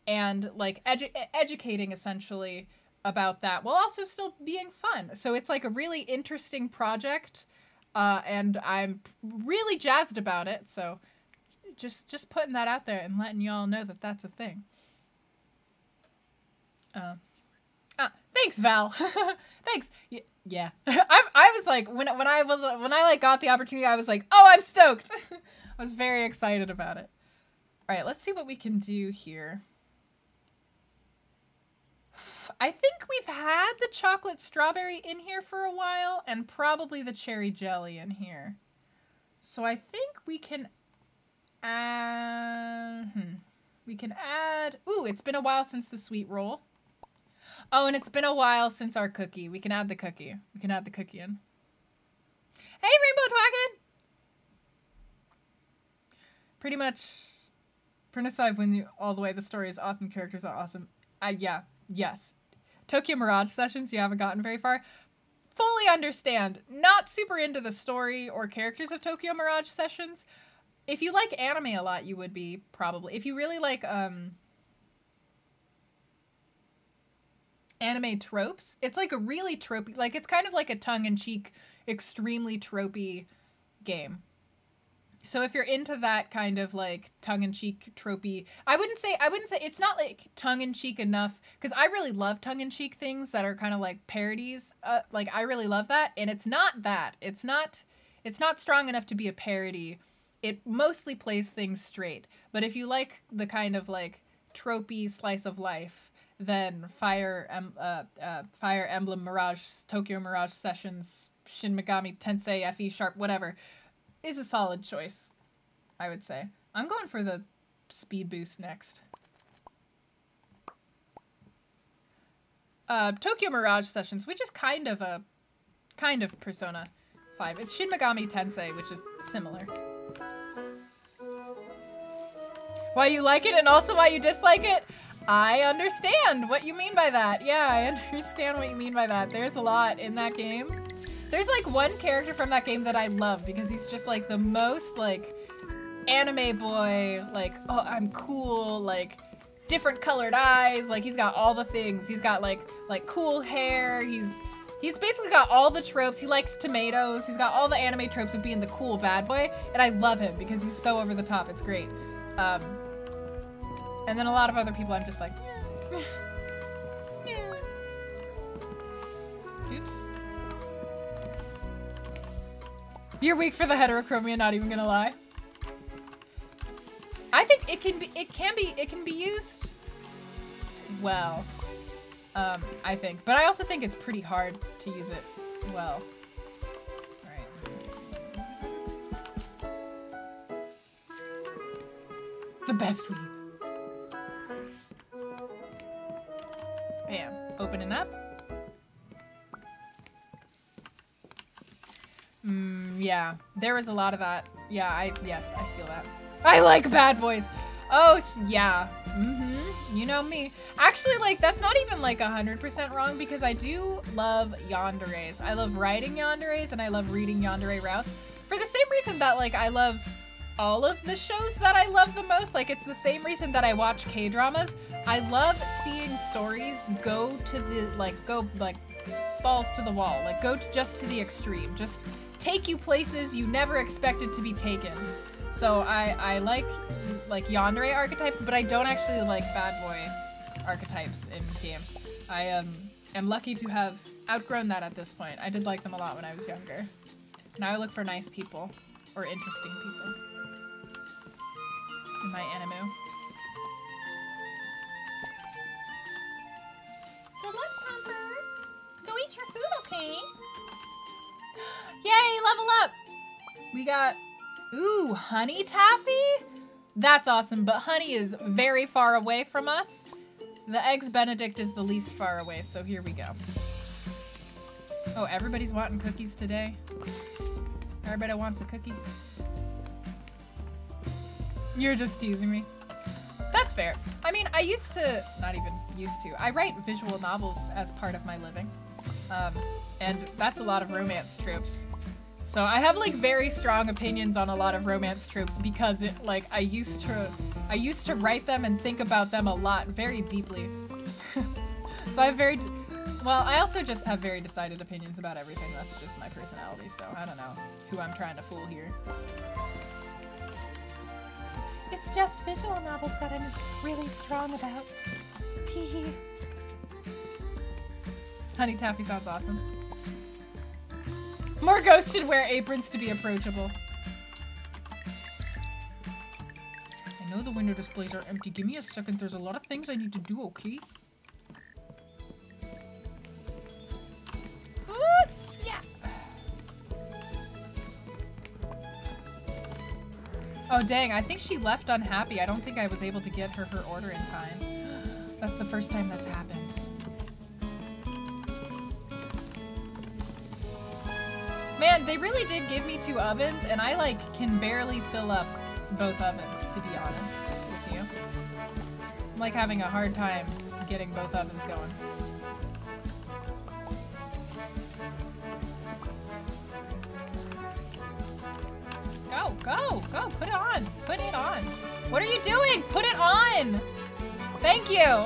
and like edu- educating essentially about that while also still being fun. So it's like a really interesting project uh, and I'm really jazzed about it. So just just putting that out there and letting y'all know that that's a thing. Uh, ah, thanks, Val. thanks. Y- yeah, I I was like when when I was when I like got the opportunity, I was like, oh, I'm stoked. I was very excited about it. All right, let's see what we can do here. I think we've had the chocolate strawberry in here for a while and probably the cherry jelly in here. So I think we can add, hmm, we can add, ooh, it's been a while since the sweet roll. Oh, and it's been a while since our cookie. We can add the cookie. We can add the cookie in. Hey, Rainbow Twacken! Pretty much, Prentice I've win you all the way. The story is awesome. Characters are awesome. Uh, yeah, yes. Tokyo Mirage Sessions, you haven't gotten very far. Fully understand. Not super into the story or characters of Tokyo Mirage Sessions. If you like anime a lot, you would be probably. If you really like um anime tropes, it's like a really tropey, like it's kind of like a tongue-in-cheek, extremely tropey game so if you're into that kind of like tongue-in-cheek tropey i wouldn't say i wouldn't say it's not like tongue-in-cheek enough because i really love tongue-in-cheek things that are kind of like parodies uh, like i really love that and it's not that it's not it's not strong enough to be a parody it mostly plays things straight but if you like the kind of like tropey slice of life then fire em- uh, uh, fire emblem mirage tokyo mirage sessions shin megami tensei fe sharp whatever is a solid choice, I would say. I'm going for the speed boost next. Uh, Tokyo Mirage Sessions, which is kind of a, kind of Persona 5. It's Shin Megami Tensei, which is similar. Why you like it and also why you dislike it? I understand what you mean by that. Yeah, I understand what you mean by that. There's a lot in that game. There's like one character from that game that I love because he's just like the most like anime boy, like, oh, I'm cool, like different colored eyes, like he's got all the things. He's got like like cool hair. He's he's basically got all the tropes. He likes tomatoes. He's got all the anime tropes of being the cool bad boy, and I love him because he's so over the top. It's great. Um, and then a lot of other people, I'm just like, yeah. Oops. You're weak for the heterochromia, not even gonna lie. I think it can be it can be it can be used well. Um, I think. But I also think it's pretty hard to use it well. The best weed. Bam. Opening up. Mm, yeah, there was a lot of that. Yeah, I yes, I feel that. I like bad boys. Oh yeah, mm-hmm. You know me. Actually, like that's not even like hundred percent wrong because I do love yanderes. I love writing yanderes and I love reading yandere routes for the same reason that like I love all of the shows that I love the most. Like it's the same reason that I watch K dramas. I love seeing stories go to the like go like balls to the wall, like go to, just to the extreme, just take you places you never expected to be taken. So I I like like yandere archetypes, but I don't actually like bad boy archetypes in games. I um am lucky to have outgrown that at this point. I did like them a lot when I was younger. Now I look for nice people or interesting people in my anime. Good luck, Pampers. Go eat your food, okay? Yay, level up! We got, ooh, honey taffy? That's awesome, but honey is very far away from us. The eggs benedict is the least far away, so here we go. Oh, everybody's wanting cookies today? Everybody wants a cookie? You're just teasing me. That's fair. I mean, I used to, not even used to, I write visual novels as part of my living. Um, and that's a lot of romance tropes. So I have like very strong opinions on a lot of romance tropes because it like I used to I used to write them and think about them a lot very deeply. so I have very well, I also just have very decided opinions about everything. That's just my personality, so I don't know who I'm trying to fool here. It's just visual novels that I'm really strong about. Teehee. Honey Taffy sounds awesome. More ghosts should wear aprons to be approachable. I know the window displays are empty. Give me a second. There's a lot of things I need to do, okay? Oh, dang. I think she left unhappy. I don't think I was able to get her her order in time. That's the first time that's happened. Man, they really did give me two ovens, and I, like, can barely fill up both ovens, to be honest with you. I'm, like, having a hard time getting both ovens going. Go, go, put it on. Put it on. What are you doing? Put it on. Thank you.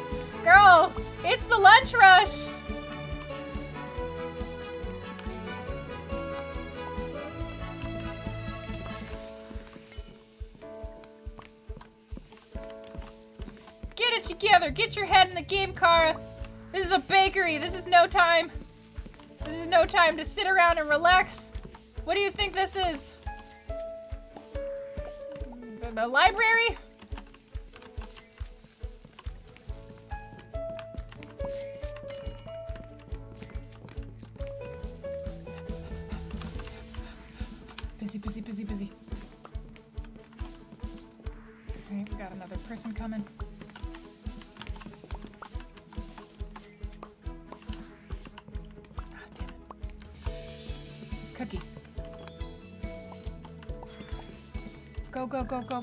Girl, it's the lunch rush. Get it together. Get your head in the game, Kara. This is a bakery. This is no time. This is no time to sit around and relax. What do you think this is? Library?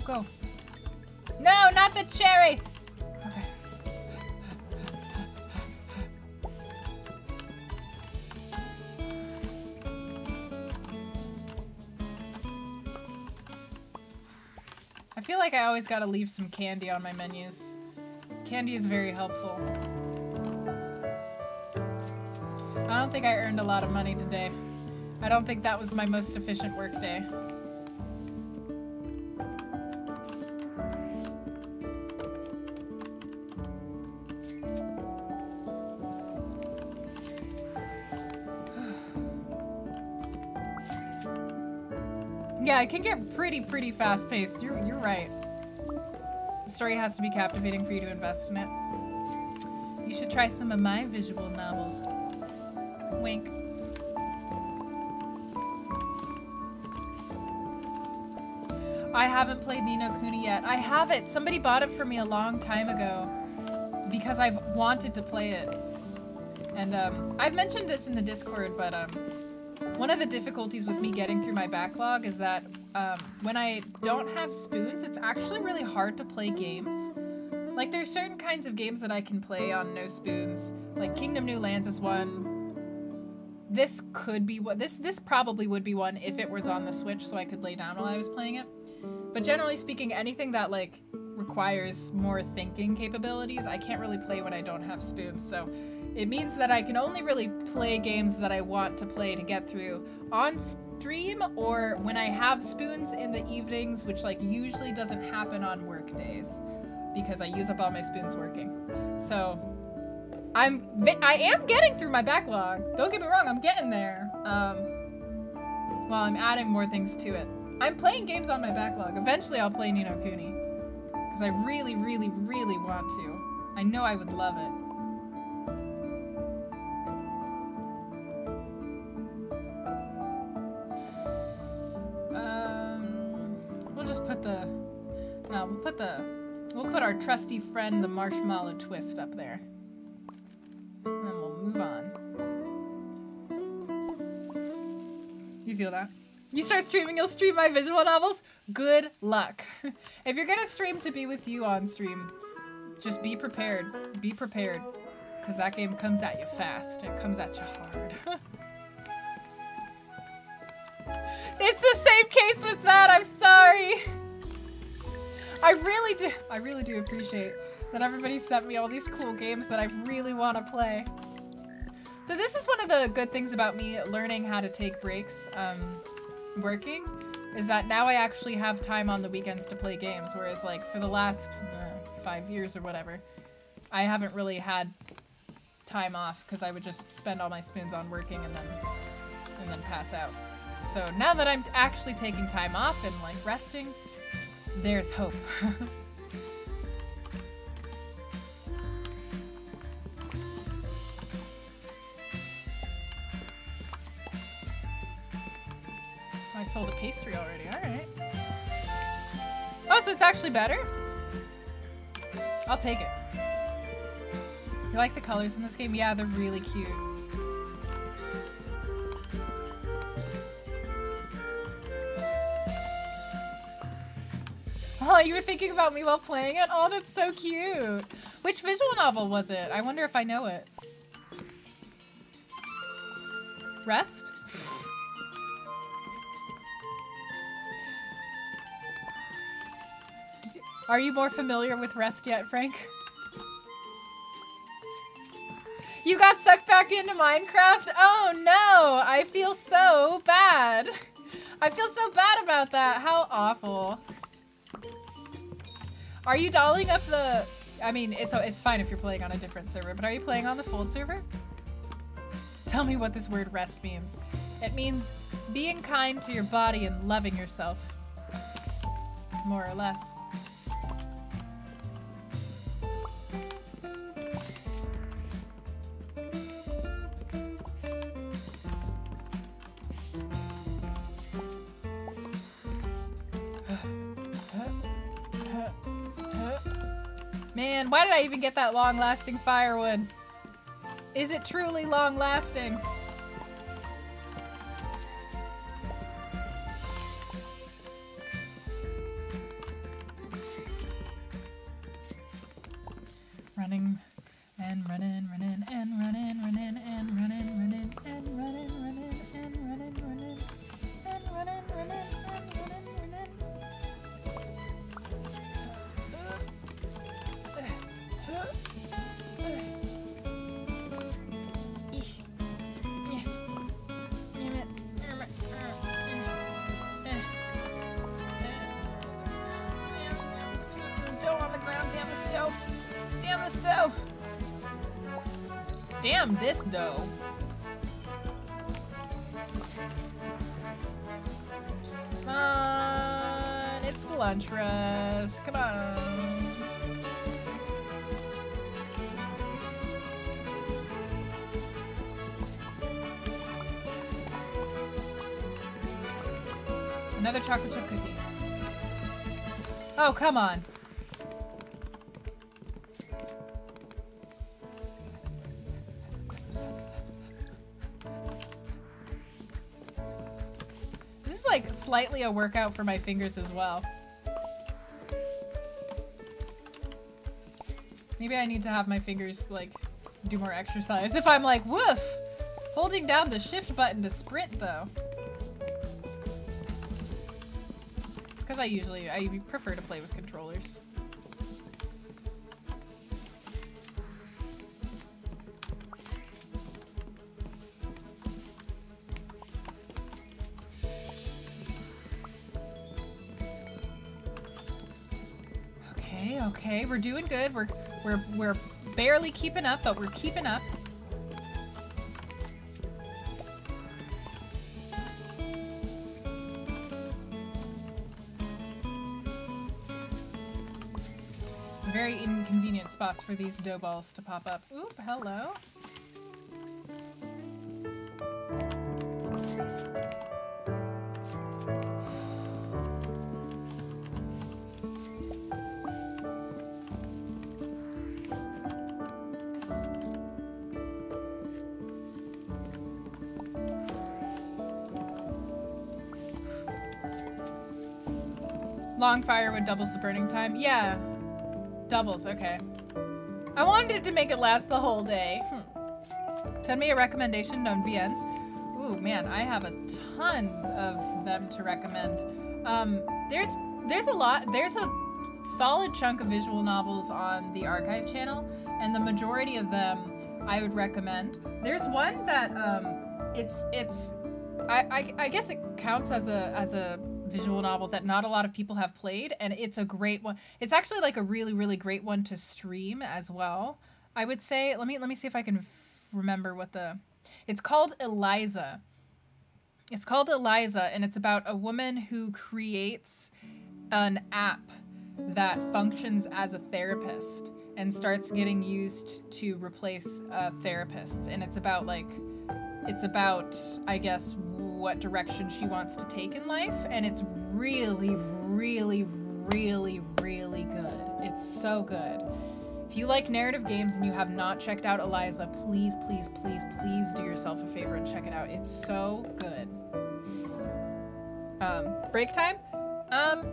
Go. No, not the cherry! Okay. I feel like I always gotta leave some candy on my menus. Candy is very helpful. I don't think I earned a lot of money today. I don't think that was my most efficient work it can get pretty, pretty fast paced. You're, you're right. The story has to be captivating for you to invest in it. You should try some of my visual novels. Wink. I haven't played Ni no Kuni yet. I have it. Somebody bought it for me a long time ago because I've wanted to play it. And um, I've mentioned this in the Discord, but um, one of the difficulties with me getting through my backlog is that um, when I don't have spoons, it's actually really hard to play games. Like, there's certain kinds of games that I can play on no spoons. Like, Kingdom New Lands is one. This could be what this this probably would be one if it was on the Switch, so I could lay down while I was playing it. But generally speaking, anything that like requires more thinking capabilities, I can't really play when I don't have spoons. So it means that I can only really play games that I want to play to get through on stream or when I have spoons in the evenings, which like usually doesn't happen on work days because I use up all my spoons working. So I'm I am getting through my backlog. Don't get me wrong, I'm getting there. Um, well, I'm adding more things to it. I'm playing games on my backlog. Eventually, I'll play Ni no Kuni because I really, really, really want to. I know I would love it. Trusty friend, the marshmallow twist, up there. And then we'll move on. You feel that? You start streaming, you'll stream my visual novels? Good luck. if you're gonna stream to be with you on stream, just be prepared. Be prepared. Because that game comes at you fast. It comes at you hard. it's the same case with that, I'm sorry. I really do, I really do appreciate that everybody sent me all these cool games that I really want to play. But this is one of the good things about me learning how to take breaks um, working, is that now I actually have time on the weekends to play games, whereas like for the last uh, five years or whatever, I haven't really had time off because I would just spend all my spoons on working and then and then pass out. So now that I'm actually taking time off and like resting, there's hope. Oh, I sold a pastry already, alright. Oh, so it's actually better? I'll take it. You like the colors in this game? Yeah, they're really cute. Oh, you were thinking about me while playing it? Oh, that's so cute. Which visual novel was it? I wonder if I know it. Rest? Are you more familiar with Rest yet, Frank? You got sucked back into Minecraft? Oh no! I feel so bad. I feel so bad about that. How awful. Are you dialing up the... I mean, it's, it's fine if you're playing on a different server, but are you playing on the Fold server? Tell me what this word rest means. It means being kind to your body and loving yourself. More or less. Man, why did I even get that long-lasting firewood? Is it truly long-lasting? Running and running, running and running, running Damn this dough. Come on, it's the lunch rush. Come on. Another chocolate chip cookie. Oh, come on. Slightly a workout for my fingers as well. Maybe I need to have my fingers like do more exercise. If I'm like, woof! Holding down the shift button to sprint though. It's because I usually, I prefer to play with controllers. Okay, we're doing good. We're we're we're barely keeping up, but we're keeping up. Very inconvenient spots for these dough balls to pop up. Oop, hello. Long firewood doubles the burning time. Yeah. Doubles, okay. I wanted to make it last the whole day. Hmm. Send me a recommendation on VNs. Ooh, man, I have a ton of them to recommend. Um, there's there's a lot. There's a solid chunk of visual novels on the archive channel, and the majority of them I would recommend. There's one that um, it's it's I, I, I guess it counts as a as a visual novel that not a lot of people have played, and it's a great one. It's actually like a really really great one to stream as well. I would say. Let me let me see if I can remember what the. It's called Eliza. It's called Eliza, and it's about a woman who creates an app that functions as a therapist and starts getting used to replace uh, therapists. And it's about like, it's about, I guess, what direction she wants to take in life. And it's really, really, really, really good. It's so good. If you like narrative games and you have not checked out Eliza, please, please, please, please do yourself a favor and check it out. It's so good. Um, break time? Um,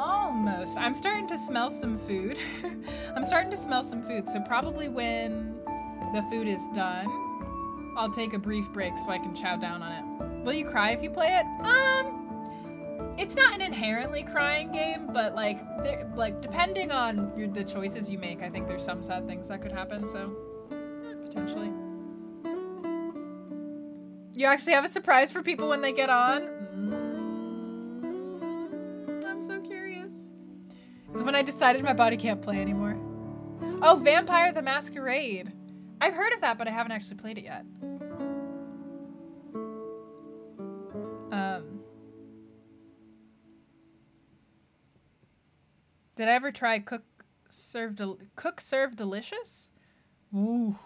almost. I'm starting to smell some food. I'm starting to smell some food, so probably when the food is done, I'll take a brief break so I can chow down on it. Will you cry if you play it? Um, it's not an inherently crying game, but like, like depending on your, the choices you make, I think there's some sad things that could happen. So, potentially. You actually have a surprise for people when they get on. Mm, I'm so curious. Is when I decided my body can't play anymore. Oh, Vampire the Masquerade. I've heard of that, but I haven't actually played it yet. Did I ever try cook serve del- cook serve delicious? Ooh,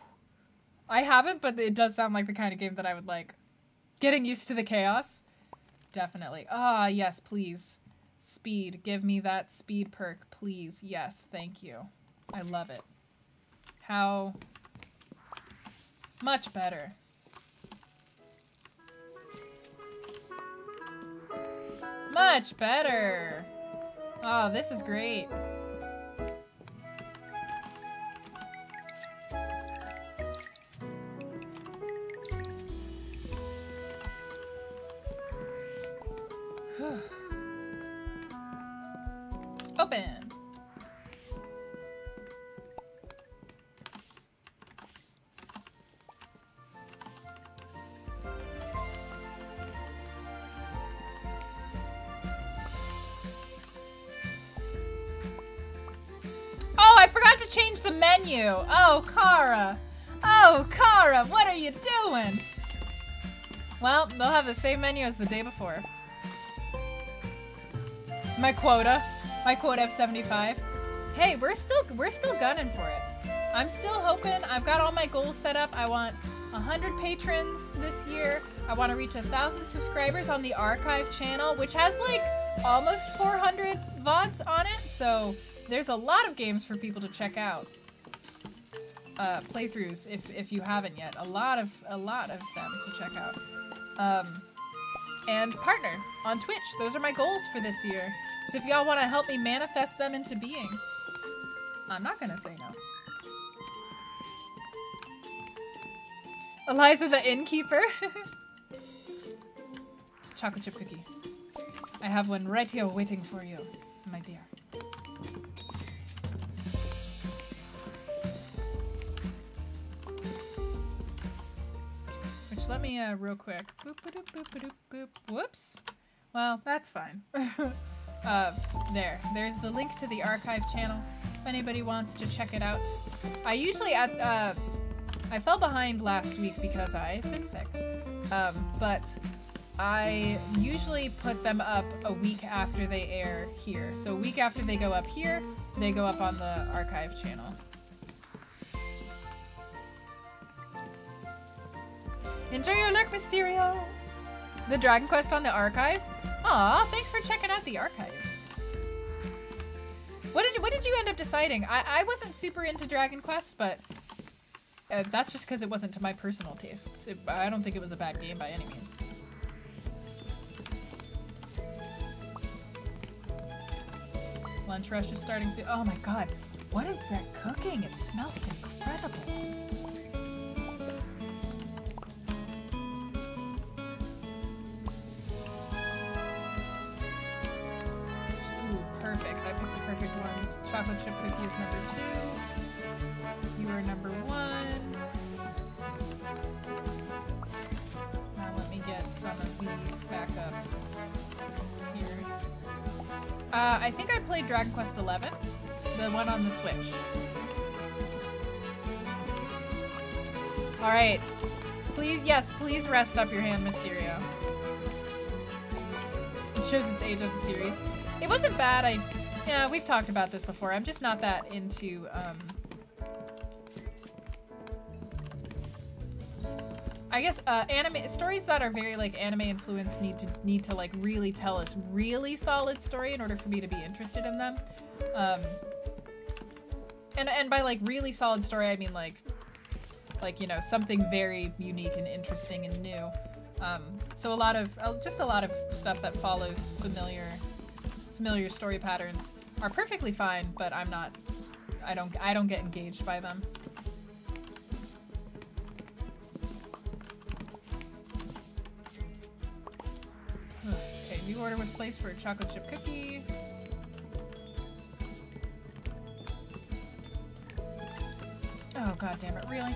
I haven't, but it does sound like the kind of game that I would like. Getting used to the chaos, definitely. Ah, yes, please. Speed, give me that speed perk, please. Yes, thank you. I love it. How much better. Much better. Oh, this is great. Menu. Oh, Cara. Oh, Cara, what are you doing? Well, they'll have the same menu as the day before. My quota. My quota of 75. Hey, we're still we're still gunning for it. I'm still hoping. I've got all my goals set up. I want 100 patrons this year. I want to reach a thousand subscribers on the archive channel, which has like almost 400 VODs on it. So there's a lot of games for people to check out. Uh, playthroughs, if if you haven't yet, a lot of a lot of them to check out. Um, and partner on Twitch. Those are my goals for this year. So if y'all want to help me manifest them into being, I'm not gonna say no. Eliza the innkeeper. Chocolate chip cookie. I have one right here waiting for you, my dear. Which let me uh real quick. Boop, boop, boop, boop, boop. Whoops. Well, that's fine. uh, there. There's the link to the archive channel if anybody wants to check it out. I usually at uh I fell behind last week because I've been sick. Um, but I usually put them up a week after they air here. So a week after they go up here, they go up on the archive channel. Enjoy your lurk, Mysterio! The Dragon Quest on the archives? Aw, thanks for checking out the archives. What did you, what did you end up deciding? I, I wasn't super into Dragon Quest, but uh, that's just because it wasn't to my personal tastes. It, I don't think it was a bad game by any means. lunch rush is starting soon. Oh my god, what is that cooking? It smells incredible. Perfect. I picked the perfect ones. Chocolate chip cookie is number two. You are number one. Now let me get some of these back up here. Uh, I think I played Dragon Quest XI, the one on the Switch. All right, please, yes, please rest up your hand, Mysterio. It shows its age as a series. It wasn't bad. I, yeah, we've talked about this before. I'm just not that into. Um, I guess uh, anime stories that are very like anime influenced need to need to like really tell us really solid story in order for me to be interested in them. Um, and and by like really solid story, I mean like like you know something very unique and interesting and new. Um, so a lot of uh, just a lot of stuff that follows familiar familiar story patterns are perfectly fine, but I'm not. I don't. I don't get engaged by them. Okay, new order was placed for a chocolate chip cookie. Oh god damn it, really?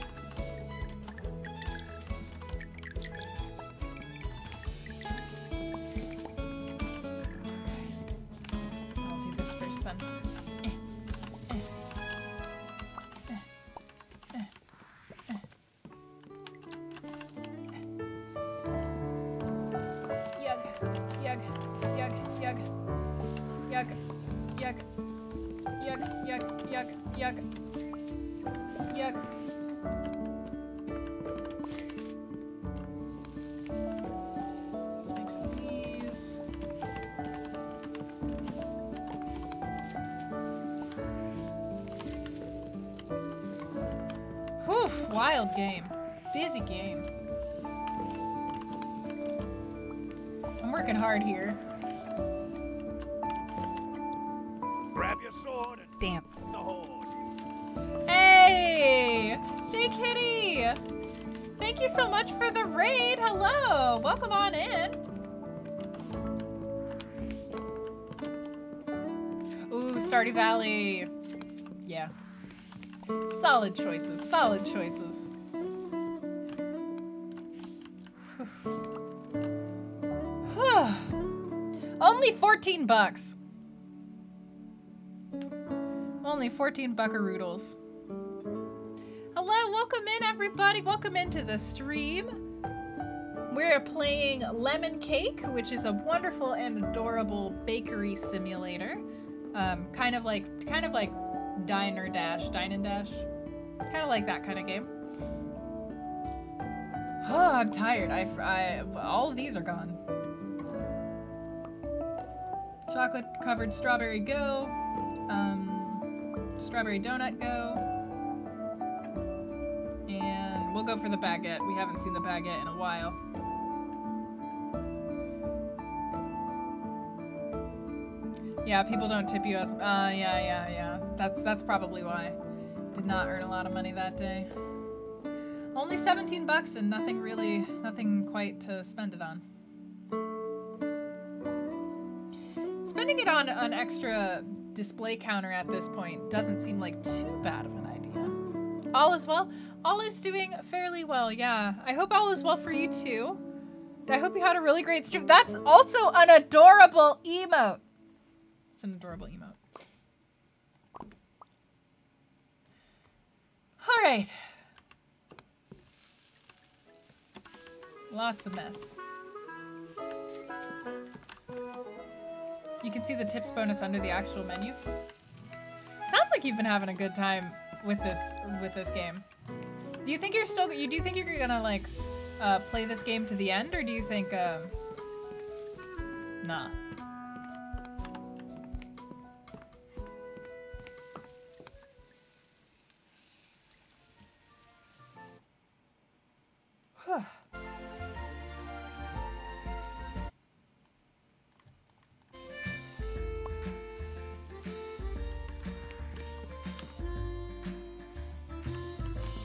This first then. Eh, eh, eh, yug, yug, yug, yug. Wild game. Busy game. I'm working hard here. Grab your sword and Dance. the horde. Hey! J Kitty! Thank you so much for the raid. Hello! Welcome on in. Ooh, Stardew Valley. Yeah. Solid choices. Solid choices. Only 14 bucks. Only 14 buckaroodles. Hello, welcome in everybody. Welcome into the stream. We're playing Lemon Cake, which is a wonderful and adorable bakery simulator. Um, kind of like, kind of like Diner Dash, Dine and Dash. Kind of like that kind of game. Oh, I'm tired. I, I, all of these are gone. Chocolate covered strawberry go. Um, strawberry donut go. And we'll go for the baguette. We haven't seen the baguette in a while. Yeah, people don't tip you as. Uh, yeah, yeah, yeah. That's that's probably why. Did not earn a lot of money that day. Only 17 bucks and nothing really, nothing quite to spend it on. Spending it on an extra display counter at this point doesn't seem like too bad of an idea. All is well. All is doing fairly well, yeah. I hope all is well for you too. I hope you had a really great stream. That's also an adorable emote. It's an adorable emote. All right. Lots of mess. You can see the tips bonus under the actual menu. Sounds like you've been having a good time with this with this game. Do you think you're still you do you think you're gonna like uh, play this game to the end or do you think um nah?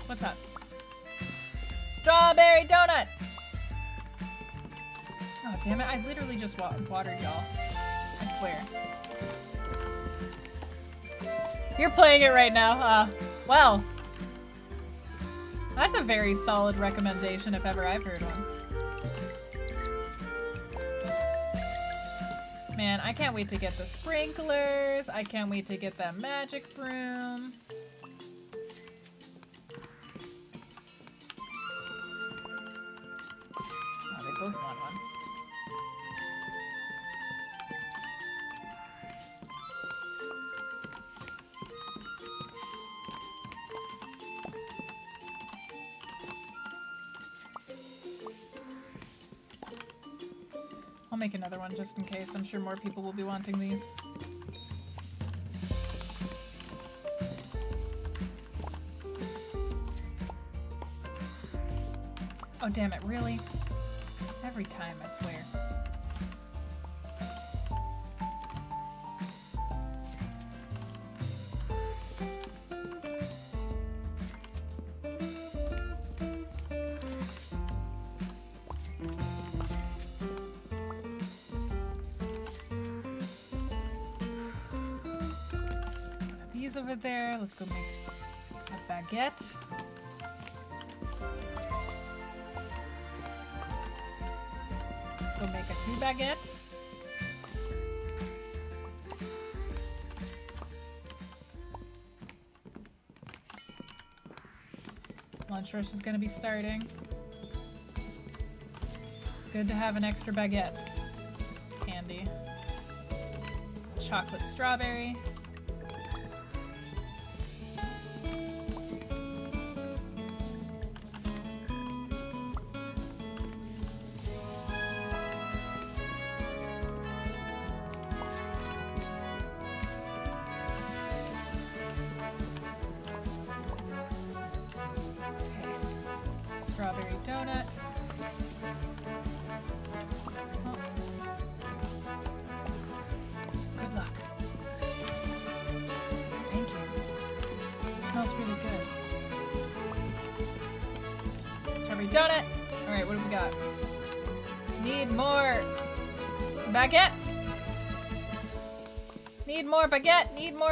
What's up? Strawberry donut! Oh, damn it. I literally just wa watered y'all. I swear. You're playing it right now. Uh, well, that's a very solid recommendation if ever I've heard one. Man, I can't wait to get the sprinklers. I can't wait to get that magic broom. In case. I'm sure more people will be wanting these. Oh, damn it, really? Every time, I swear. Let's go make a two baguettes. Lunch rush is gonna be starting. Good to have an extra baguette. Candy. Chocolate. Strawberry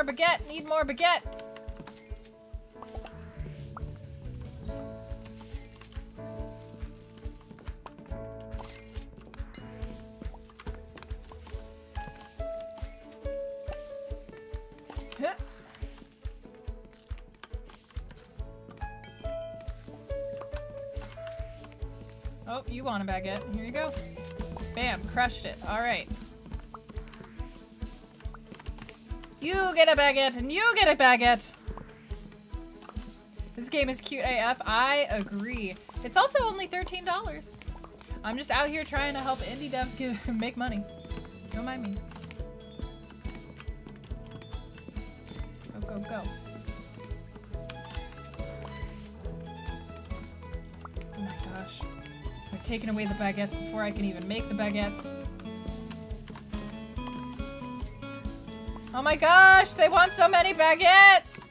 more baguette. Need more baguette. Oh, you want a baguette. Here you go. Bam, crushed it. All right. A baguette and you get a baguette. This game is cute AF. I agree. It's also only $13. I'm just out here trying to help indie devs get, make money. Don't mind me. Go, go, go. Oh my gosh. They're taking away the baguettes before I can even make the baguettes. Oh my gosh, they want so many baguettes!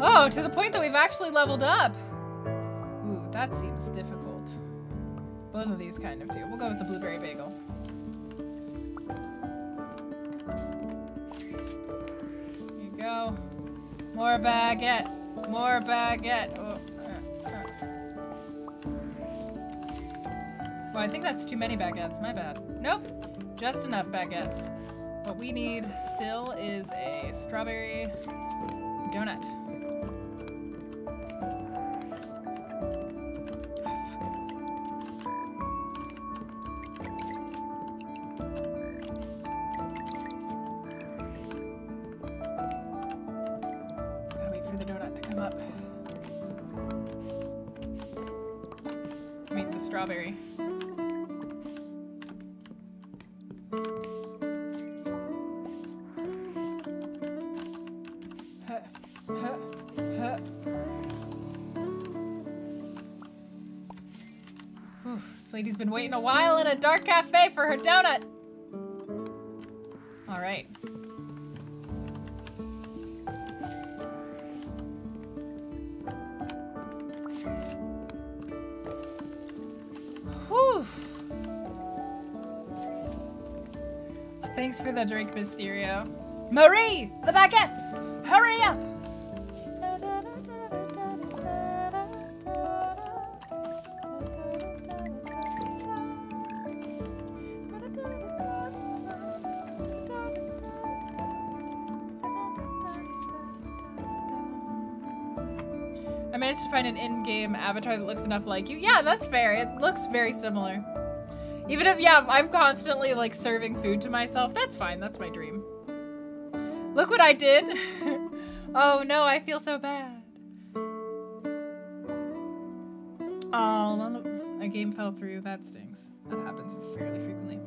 Oh, to the point that we've actually leveled up. Ooh, that seems difficult. Both of these kind of do. We'll go with the blueberry bagel. Here you go. More baguette. More baguette. I think that's too many baguettes. My bad. Nope. Just enough baguettes. What we need still is a strawberry donut. in a dark cafe for her donut. All right. Whew. Thanks for the drink, Mysterio. Marie! The baguettes! Hurry up! Avatar that looks enough like you. Yeah, that's fair. It looks very similar. Even if, yeah, I'm constantly like serving food to myself, that's fine. That's my dream. Look what I did. oh no, I feel so bad. Oh, a game fell through. That stings. That happens fairly frequently.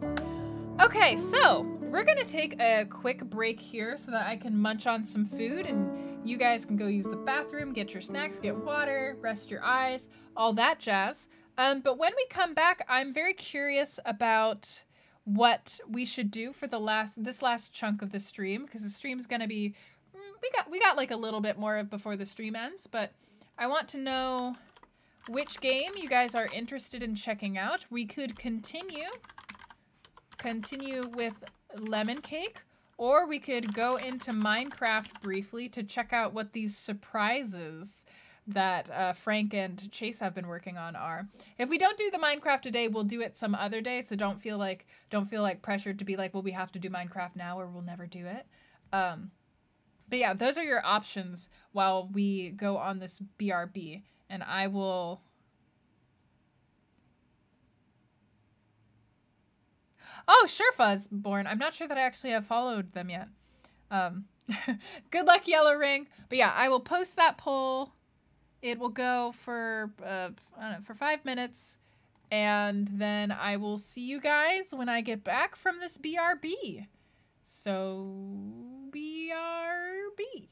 Okay, so we're gonna take a quick break here so that I can munch on some food and you guys can go use the bathroom, get your snacks, get water, rest your eyes, all that jazz. Um, but when we come back, I'm very curious about what we should do for the last this last chunk of the stream because the stream's gonna be mm, we got we got like a little bit more of before the stream ends, but I want to know which game you guys are interested in checking out. We could continue continue with lemon cake or we could go into Minecraft briefly to check out what these surprises that uh, Frank and Chase have been working on are. If we don't do the Minecraft today, we'll do it some other day. So don't feel like don't feel like pressured to be like, well, we have to do Minecraft now or we'll never do it. Um, but yeah, those are your options while we go on this BRB, and I will. Oh, sure, Fuzzborn. I'm not sure that I actually have followed them yet. Um, good luck, Yellow Ring. But yeah, I will post that poll it will go for uh, know, for five minutes, and then I will see you guys when I get back from this BRB. So BRB.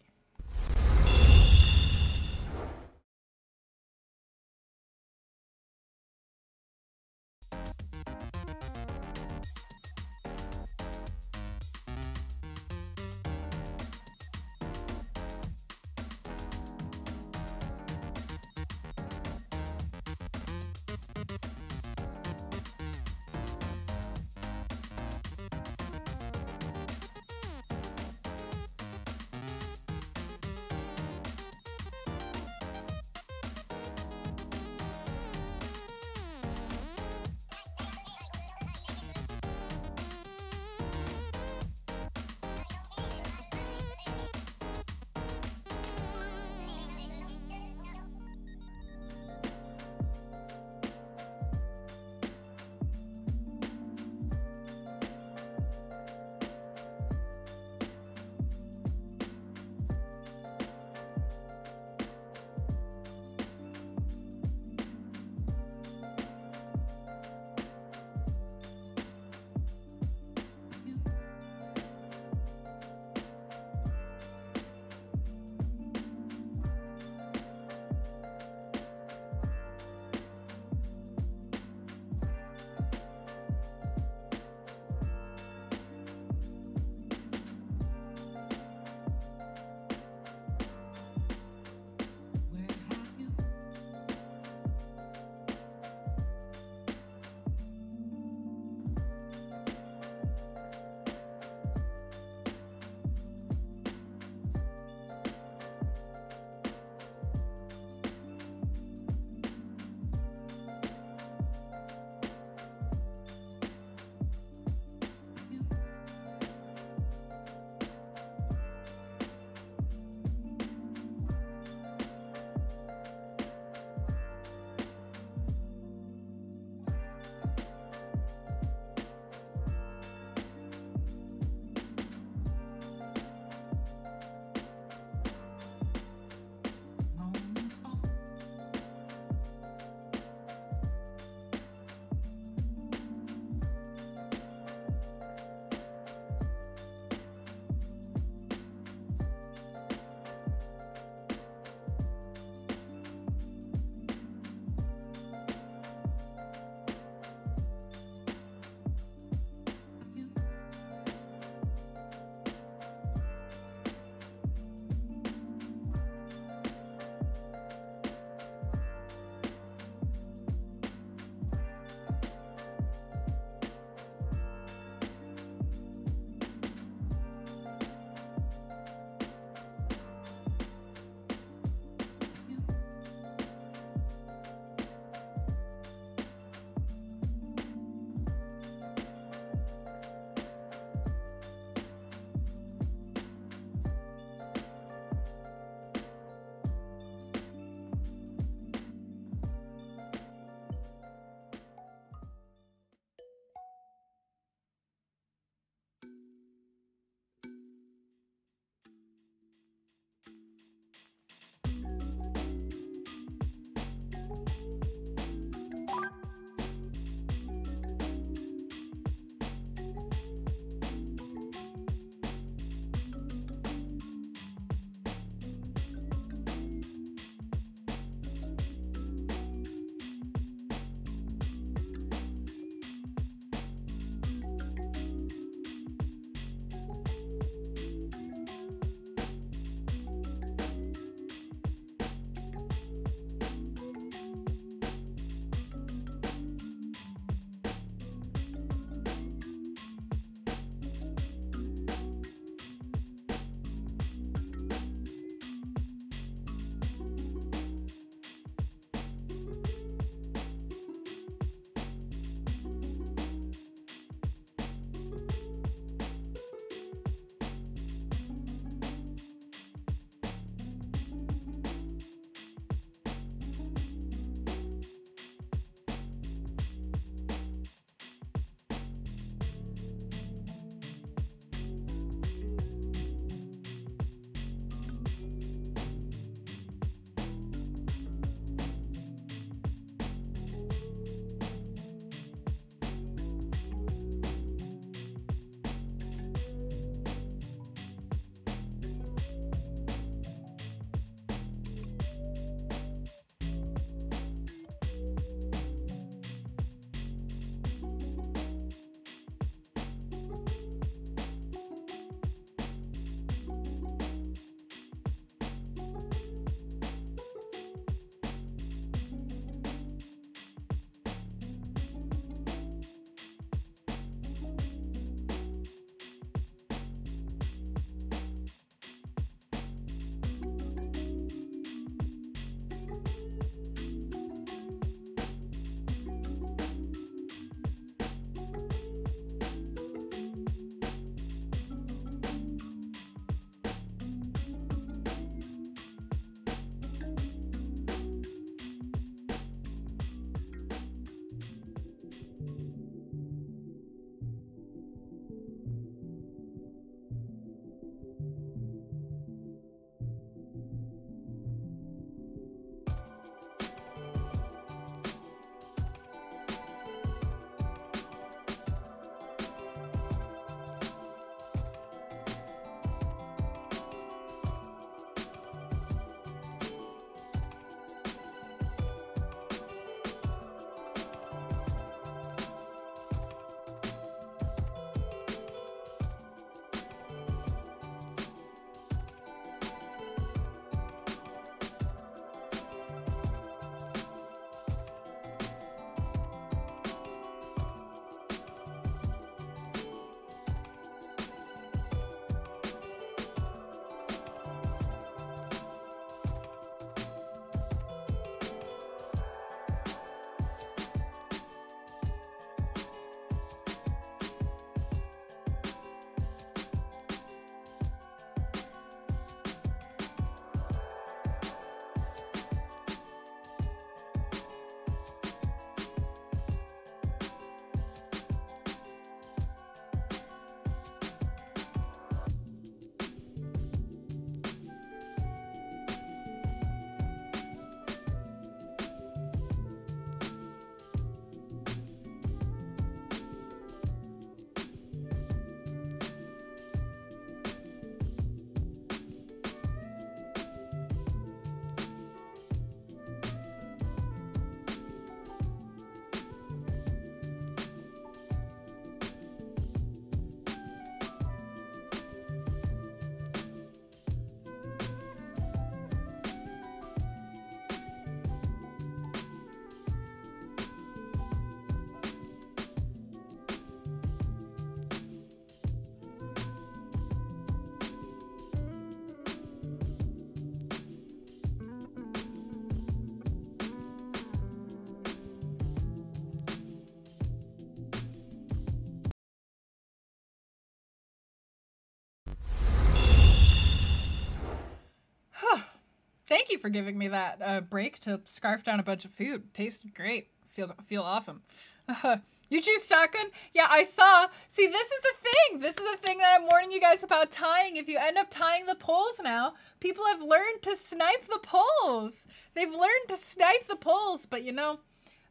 Thank you for giving me that uh, break to scarf down a bunch of food. Tasted great. Feel feel awesome. you choose shotgun? Yeah, I saw. See, this is the thing. This is the thing that I'm warning you guys about tying. If you end up tying the polls now, people have learned to snipe the polls. They've learned to snipe the polls. But you know,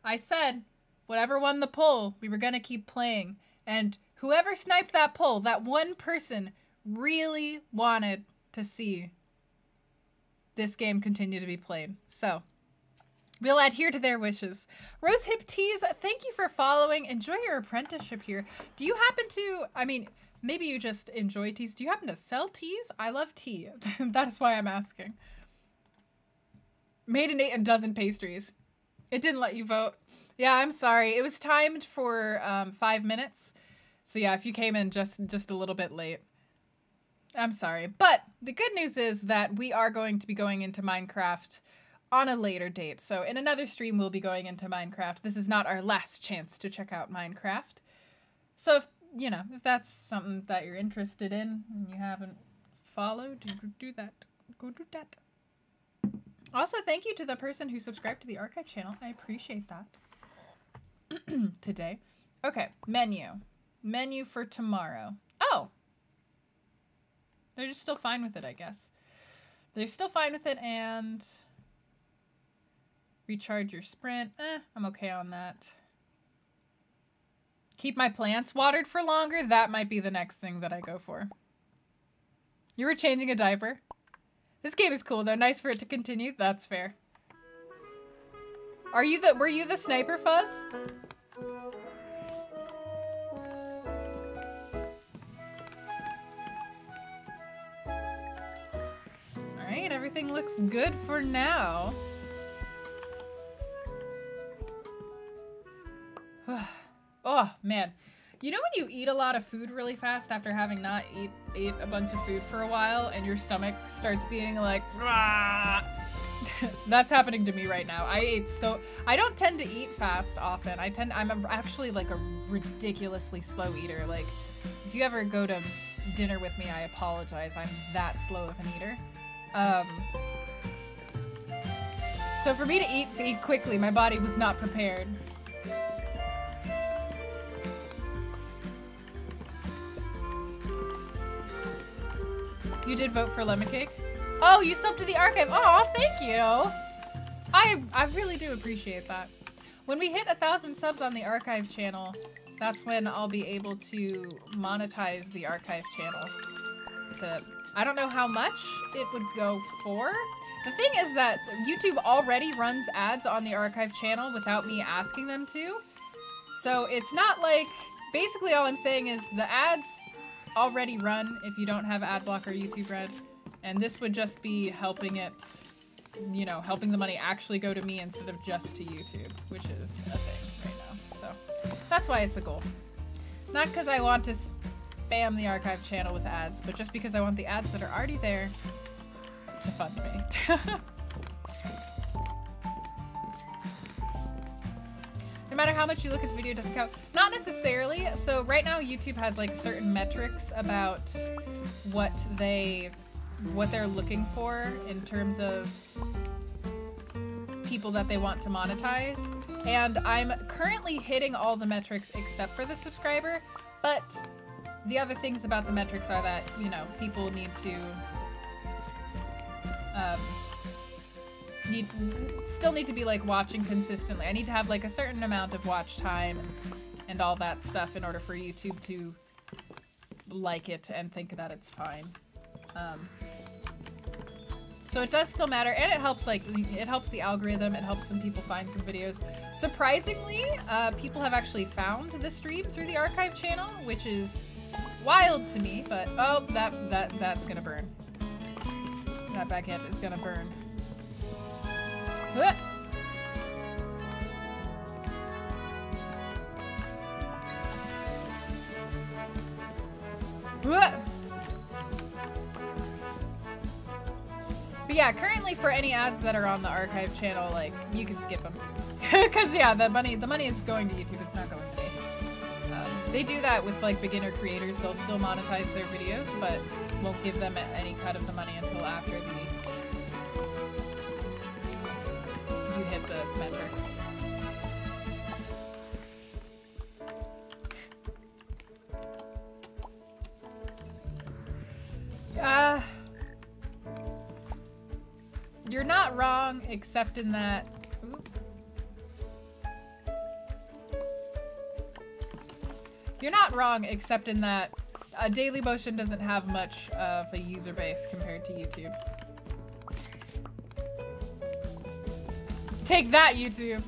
I said, whatever won the poll, we were gonna keep playing. And whoever sniped that poll, that one person really wanted to see this game continue to be played. So we'll adhere to their wishes. Rose Hip Tees, thank you for following. Enjoy your apprenticeship here. Do you happen to, I mean, maybe you just enjoy teas. Do you happen to sell teas? I love tea. that is why I'm asking. Made an eight and dozen pastries. It didn't let you vote. Yeah, I'm sorry. It was timed for um, five minutes. So yeah, if you came in just just a little bit late. I'm sorry. But the good news is that we are going to be going into Minecraft on a later date. So in another stream, we'll be going into Minecraft. This is not our last chance to check out Minecraft. So if, you know, if that's something that you're interested in and you haven't followed, do that. Go do that. Also, thank you to the person who subscribed to the archive channel. I appreciate that. Today. Okay, menu. Menu for tomorrow. Oh, they're just still fine with it, I guess. They're still fine with it and recharge your sprint. Eh, I'm okay on that. Keep my plants watered for longer. That might be the next thing that I go for. You were changing a diaper. This game is cool though. Nice for it to continue. That's fair. Are you the were you the sniper fuzz? Alright, everything looks good for now. oh, man. You know when you eat a lot of food really fast after having not eat, ate a bunch of food for a while and your stomach starts being like, That's happening to me right now. I ate so I don't tend to eat fast often. I tend I'm actually like a ridiculously slow eater. Like if you ever go to dinner with me, I apologize. I'm that slow of an eater. Um, so for me to eat, eat quickly, my body was not prepared. You did vote for lemon cake? Oh, you subbed to the archive. Oh, thank you. I I really do appreciate that. When we hit a thousand subs on the archive channel, that's when I'll be able to monetize the archive channel to I don't know how much it would go for. The thing is that YouTube already runs ads on the archive channel without me asking them to. So it's not like, basically all I'm saying is the ads already run if you don't have ad blocker YouTube Red. And this would just be helping it, you know, helping the money actually go to me instead of just to YouTube, which is a thing right now. So that's why it's a goal. Not because I want to spam the archive channel with ads, but just because I want the ads that are already there to fund me. no matter how much you look at the video, doesn't count. Not necessarily. So right now YouTube has like certain metrics about what they what they're looking for in terms of people that they want to monetize. And I'm currently hitting all the metrics except for the subscriber, but the other things about the metrics are that, you know, people need to um, need still need to be like watching consistently. I need to have like a certain amount of watch time and all that stuff in order for YouTube to like it and think that it's fine. Um, so it does still matter, and it helps like it helps the algorithm. It helps some people find some videos. Surprisingly, uh, people have actually found the stream through the archive channel, which is wild to me, but oh, that that that's gonna burn. That baguette is gonna burn. But yeah, currently for any ads that are on the archive channel, like you can skip them, because yeah, the money the money is going to YouTube. It's not going they do that with like beginner creators. They'll still monetize their videos, but won't give them any cut of the money until after the you hit the metrics. Uh, you're not wrong, except in that. You're not wrong, except in that uh, Daily Motion doesn't have much of a user base compared to YouTube. Take that, YouTube.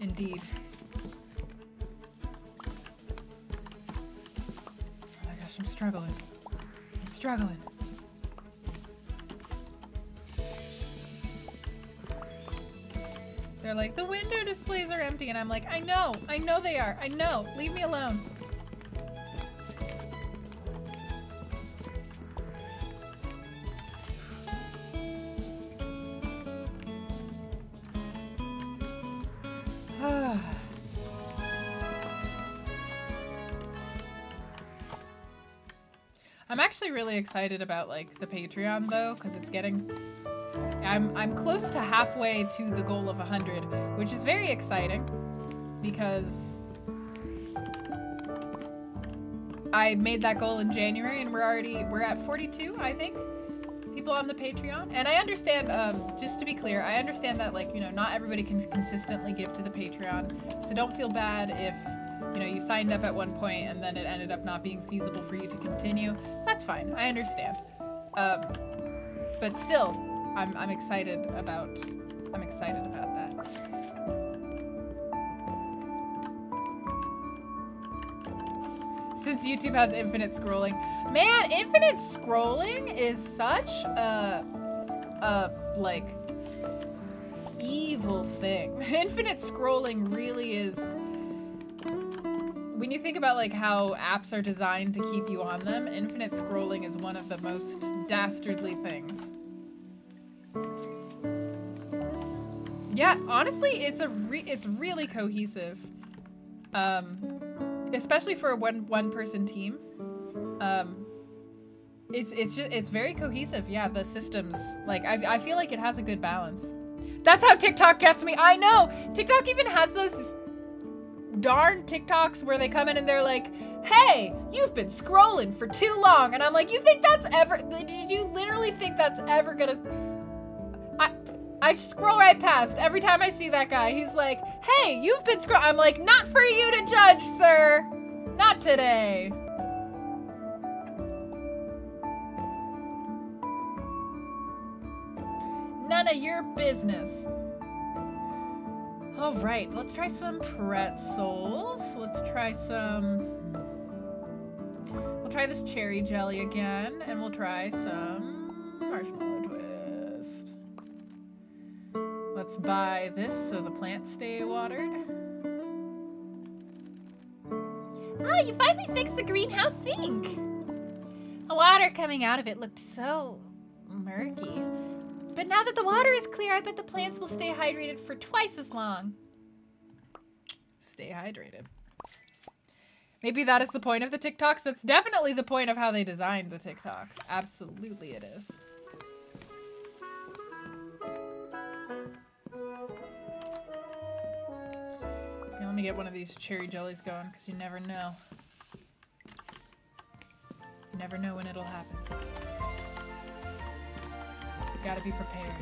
Indeed. Oh my gosh, I'm struggling. I'm struggling. They're like, the window displays are empty. And I'm like, I know, I know they are. I know. Leave me alone. I'm actually really excited about like the Patreon though, because it's getting I'm I'm close to halfway to the goal of 100, which is very exciting because I made that goal in January and we're already we're at 42, I think, people on the Patreon. And I understand um, just to be clear, I understand that like, you know, not everybody can consistently give to the Patreon. So don't feel bad if you know, you signed up at one point and then it ended up not being feasible for you to continue. That's fine. I understand. Um, but still, I'm, I'm excited about I'm excited about that. Since YouTube has infinite scrolling. Man, infinite scrolling is such a a like evil thing. Infinite scrolling really is when you think about like how apps are designed to keep you on them, infinite scrolling is one of the most dastardly things. Yeah, honestly, it's a re it's really cohesive. Um, especially for a one one person team. Um, it's it's just it's very cohesive. Yeah, the systems like I I feel like it has a good balance. That's how TikTok gets me. I know TikTok even has those darn TikToks where they come in and they're like, "Hey, you've been scrolling for too long," and I'm like, "You think that's ever? Did you literally think that's ever gonna?" I I scroll right past every time I see that guy. He's like, "Hey, you've been scroll." I'm like, "Not for you to judge, sir. Not today." None of your business. All right, let's try some pretzels. Let's try some. Hmm. We'll try this cherry jelly again, and we'll try some marshmallow twist. Let's buy this so the plants stay watered. Ah, you finally fixed the greenhouse sink. The water coming out of it looked so murky. But now that the water is clear, I bet the plants will stay hydrated for twice as long. Stay hydrated. Maybe that is the point of the TikToks. That's definitely the point of how they designed the TikTok. Absolutely it is. Let me get one of these cherry jellies going because you never know. You never know when it'll happen. Gotta be prepared.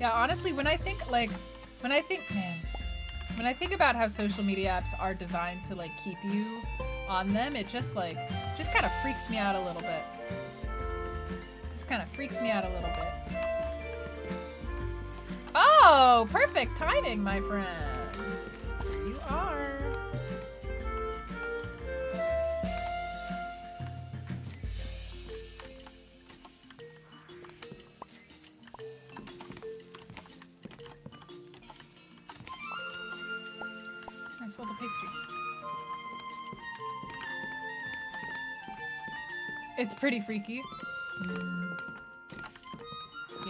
Yeah, honestly, when I think, like, when I think, man, when I think about how social media apps are designed to, like, keep you on them, it just, like, just kind of freaks me out a little bit. Just kind of freaks me out a little bit. Oh, perfect timing, my friend. You are. Nice little pastry. It's pretty freaky. Mm.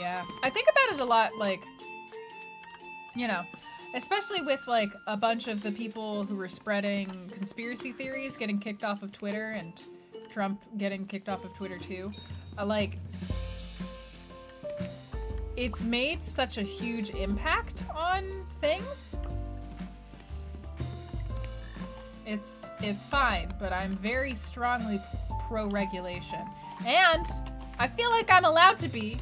Yeah. I think about it a lot, like, you know, especially with like a bunch of the people who were spreading conspiracy theories getting kicked off of Twitter and Trump getting kicked off of Twitter too. Uh, like it's made such a huge impact on things. It's it's fine, but I'm very strongly pro regulation. And I feel like I'm allowed to be.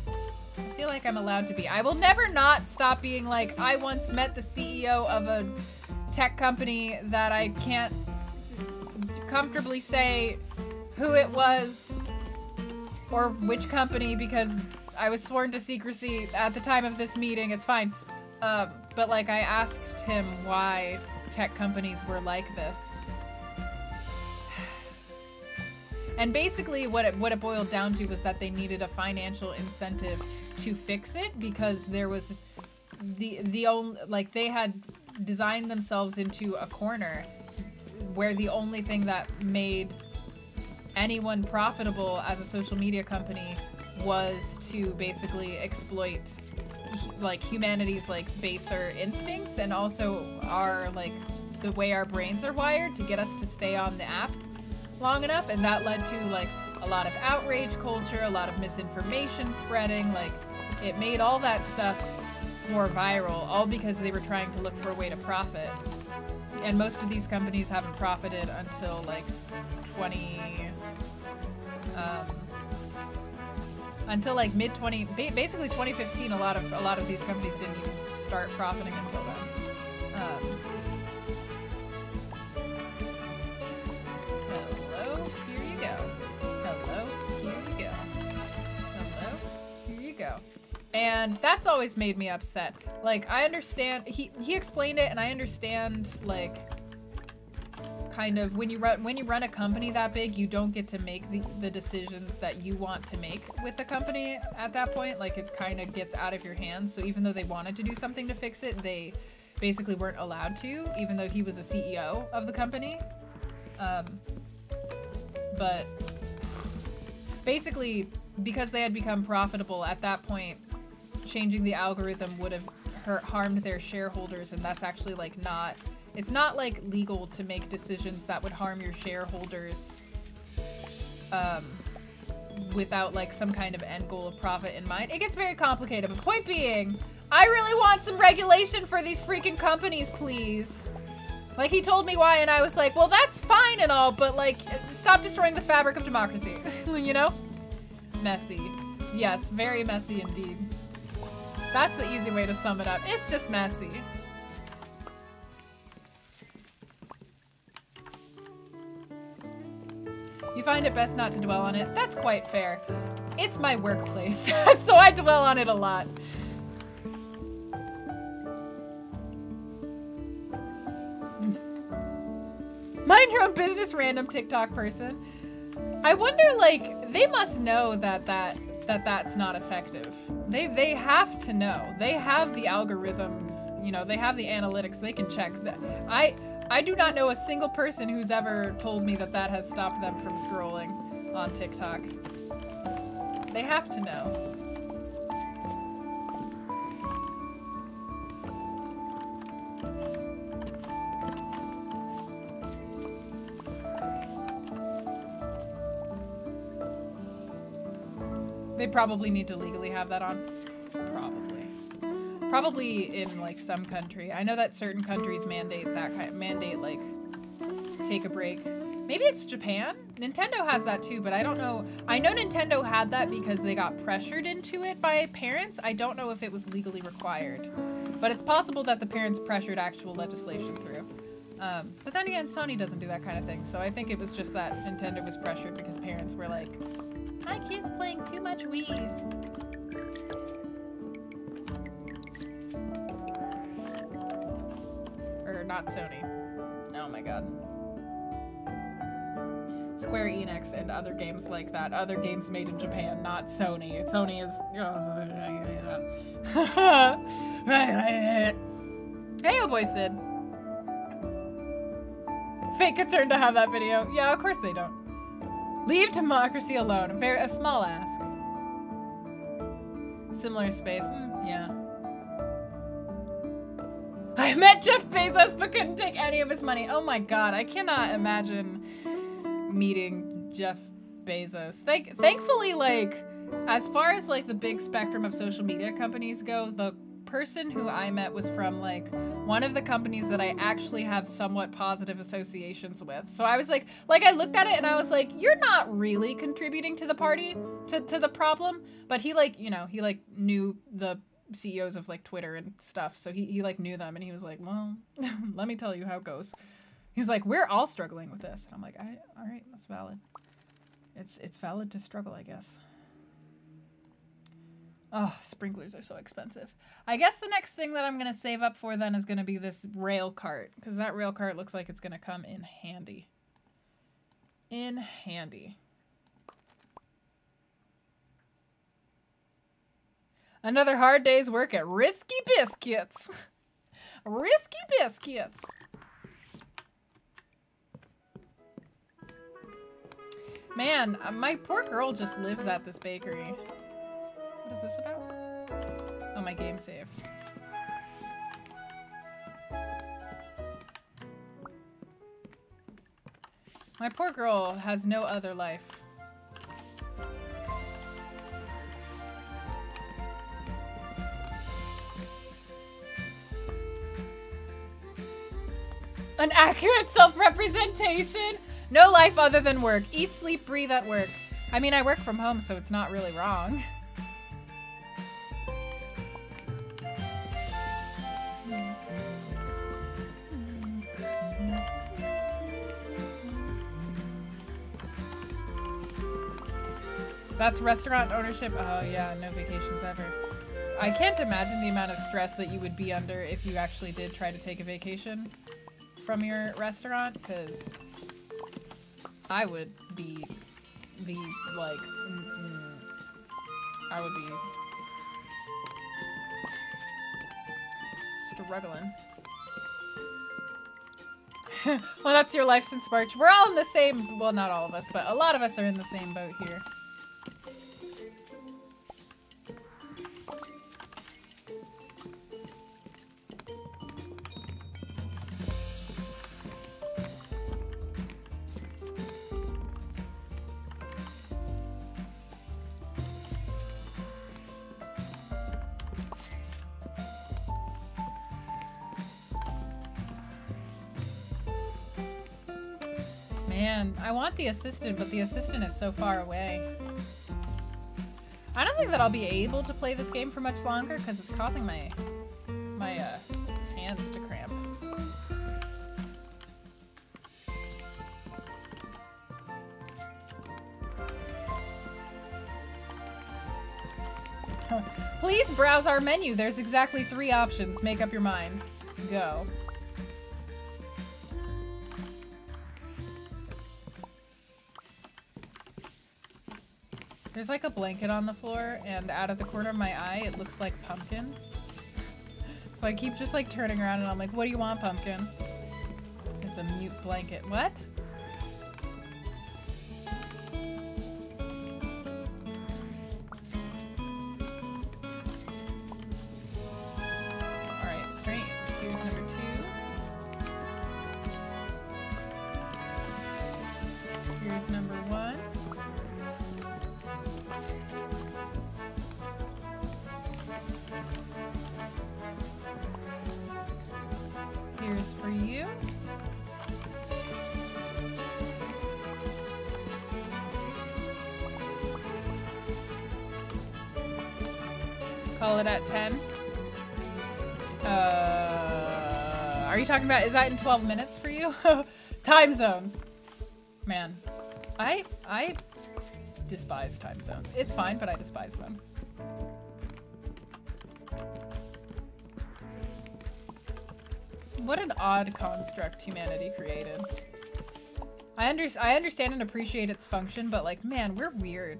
I feel like I'm allowed to be. I will never not stop being like I once met the CEO of a tech company that I can't comfortably say who it was or which company because I was sworn to secrecy at the time of this meeting. It's fine. Um, but like I asked him why tech companies were like this. And basically what it what it boiled down to was that they needed a financial incentive to fix it because there was the the only like they had designed themselves into a corner where the only thing that made anyone profitable as a social media company was to basically exploit like humanity's like baser instincts and also our like the way our brains are wired to get us to stay on the app long enough and that led to like a lot of outrage culture a lot of misinformation spreading like it made all that stuff more viral all because they were trying to look for a way to profit. And most of these companies haven't profited until like 20 um, until like mid 20 basically 2015 a lot of a lot of these companies didn't even start profiting until then. Um, and that's always made me upset. Like i understand he he explained it and i understand like kind of when you run when you run a company that big you don't get to make the, the decisions that you want to make with the company at that point. Like it kind of gets out of your hands. So even though they wanted to do something to fix it they basically weren't allowed to even though he was a ceo of the company. Um, but basically because they had become profitable at that point changing the algorithm would have hurt, harmed their shareholders and that's actually like not it's not like legal to make decisions that would harm your shareholders um, without like some kind of end goal of profit in mind. It gets very complicated, but point being, I really want some regulation for these freaking companies, please. Like he told me why and I was like, well that's fine and all, but like stop destroying the fabric of democracy, you know? Messy. Yes, very messy indeed. That's the easy way to sum it up. It's just messy. You find it best not to dwell on it. That's quite fair. It's my workplace, so I dwell on it a lot. Mind your own business, random TikTok person. I wonder, like, they must know that that that that's not effective. They they have to know. They have the algorithms. You know, they have the analytics. They can check that. I I do not know a single person who's ever told me that that has stopped them from scrolling on TikTok. They have to know. They probably need to legally have that on. Probably. Probably in like some country. I know that certain countries mandate that kind mandate like take a break. Maybe it's Japan. Nintendo has that too, but I don't know. I know Nintendo had that because they got pressured into it by parents. I don't know if it was legally required. But it's possible that the parents pressured actual legislation through. Um, but then again, Sony doesn't do that kind of thing. So I think it was just that Nintendo was pressured because parents were like, my kid's playing too much Wii. Or not Sony. Oh my god. Square Enix and other games like that. Other games made in Japan, not Sony. Sony is. hey, oh boy, Sid. Fake concerned to have that video. Yeah, of course they don't. Leave democracy alone. A very a small ask. Similar space. Mm, yeah. I met Jeff Bezos but couldn't take any of his money. Oh my god, I cannot imagine meeting Jeff Bezos. Thank thankfully, like, as far as like the big spectrum of social media companies go, the person who I met was from like one of the companies that I actually have somewhat positive associations with. So I was like, like I looked at it and I was like, you're not really contributing to the party, to, to the problem. But he like, you know, he like knew the CEOs of like Twitter and stuff. So he, he like knew them and he was like, well, let me tell you how it goes. He's like, we're all struggling with this. And I'm like, I, all right, that's valid. It's, it's valid to struggle, I guess. Oh, sprinklers are so expensive. I guess the next thing that I'm going to save up for then is going to be this rail cart. Because that rail cart looks like it's going to come in handy. In handy. Another hard day's work at Risky Biscuits. Risky Biscuits. Man, uh, my poor girl just lives at this bakery. Is this about? Oh, my game saved. My poor girl has no other life. An accurate self-representation? No life other than work. Eat, sleep, breathe at work. I mean, I work from home, so it's not really wrong. That's restaurant ownership. Oh yeah, no vacations ever. I can't imagine the amount of stress that you would be under if you actually did try to take a vacation from your restaurant, because I would be the, like, mm, mm, I would be struggling. well, that's your life since March. We're all in the same, well, not all of us, but a lot of us are in the same boat here. Want the assistant, but the assistant is so far away. I don't think that I'll be able to play this game for much longer because it's causing my my uh, hands to cramp. Please browse our menu. There's exactly three options. Make up your mind. Go. There's like a blanket on the floor, and out of the corner of my eye, it looks like pumpkin. So I keep just like turning around and I'm like, what do you want, pumpkin? It's a mute blanket. What? Is that in 12 minutes for you? time zones. Man, I, I despise time zones. It's fine, but I despise them. What an odd construct humanity created. I, under I understand and appreciate its function, but like, man, we're weird.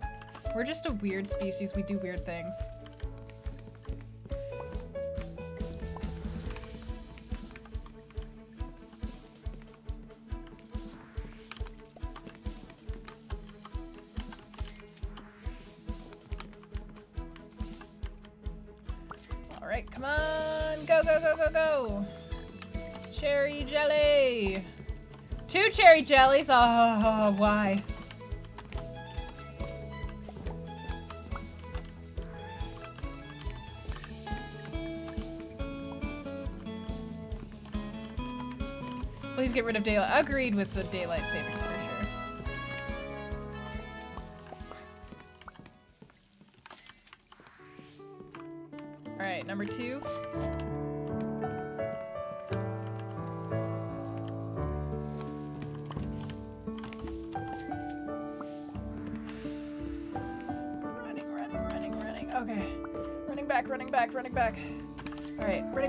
We're just a weird species. We do weird things. Jellies. Oh, why? Please get rid of daylight. Agreed with the daylight savings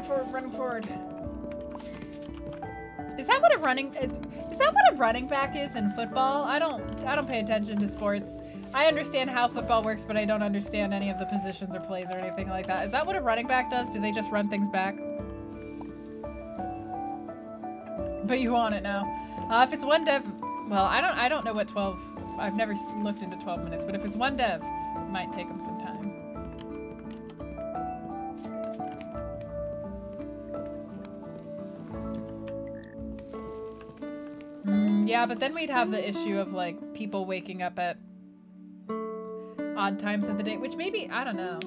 running forward, running forward. Is that what a running it's, is that what a running back is in football? I don't I don't pay attention to sports. I understand how football works, but I don't understand any of the positions or plays or anything like that. Is that what a running back does? Do they just run things back? But you want it now. Uh, if it's one dev, well, I don't I don't know what 12. I've never looked into 12 minutes, but if it's one dev, it might take them some time. Yeah, but then we'd have the issue of like people waking up at odd times of the day, which maybe I don't know.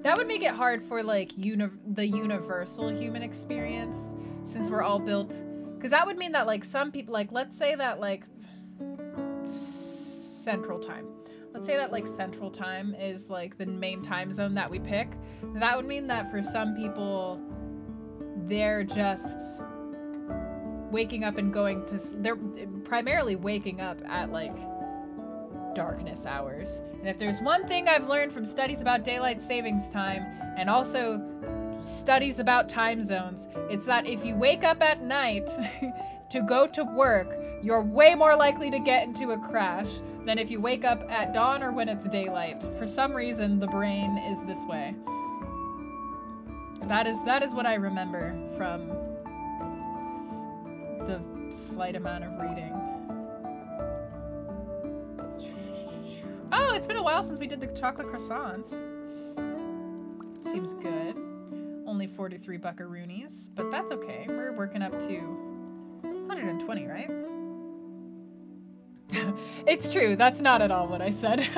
That would make it hard for like uni- the universal human experience since we're all built cuz that would mean that like some people like let's say that like central time. Let's say that like central time is like the main time zone that we pick. That would mean that for some people they're just waking up and going to they're primarily waking up at like darkness hours. And if there's one thing I've learned from studies about daylight savings time and also studies about time zones, it's that if you wake up at night to go to work, you're way more likely to get into a crash than if you wake up at dawn or when it's daylight. For some reason, the brain is this way. That is that is what I remember from the slight amount of reading. Oh, it's been a while since we did the chocolate croissants. Seems good. Only 43 buckaroonies, but that's okay. We're working up to 120, right? it's true. That's not at all what I said.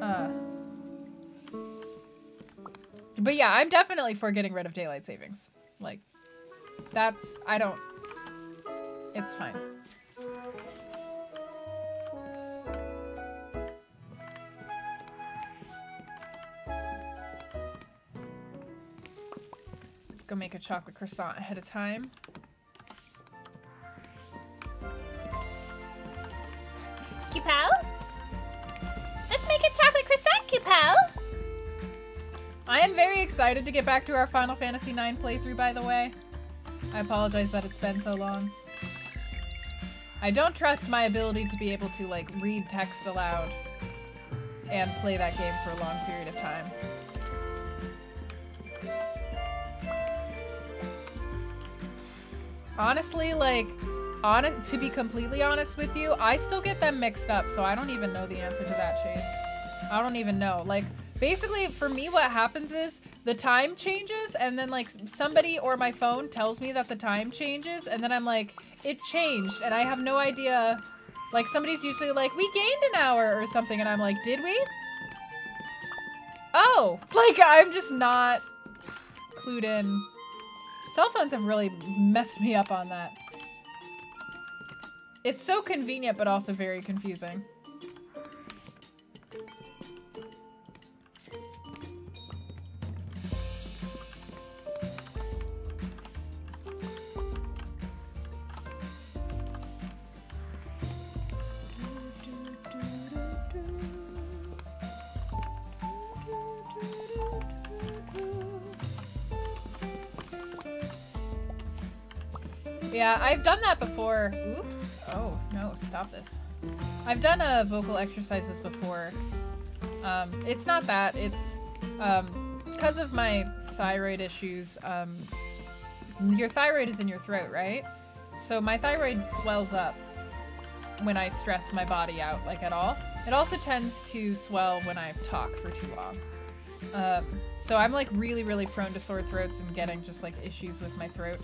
uh. But yeah, I'm definitely for getting rid of daylight savings. Like, that's, I don't, it's fine. Let's go make a chocolate croissant ahead of time. Cupel? Let's make a chocolate croissant, Cupel! I am very excited to get back to our Final Fantasy IX playthrough, by the way. I apologize that it's been so long. I don't trust my ability to be able to, like, read text aloud and play that game for a long period of time. Honestly, like, honest to be completely honest with you, I still get them mixed up, so I don't even know the answer to that, Chase. I don't even know. Like, basically, for me, what happens is the time changes, and then, like, somebody or my phone tells me that the time changes, and then I'm like, it changed, and I have no idea. Like, somebody's usually like, we gained an hour or something, and I'm like, did we? Oh! Like, I'm just not clued in. Cell phones have really messed me up on that. It's so convenient, but also very confusing. Yeah, I've done that before. Oops. Oh, no, stop this. I've done uh, vocal exercises before. Um, it's not that. It's um, because of my thyroid issues. Um, your thyroid is in your throat, right? So my thyroid swells up when I stress my body out, like at all. It also tends to swell when I talk for too long. Um, So I'm like really, really prone to sore throats and getting just like issues with my throat.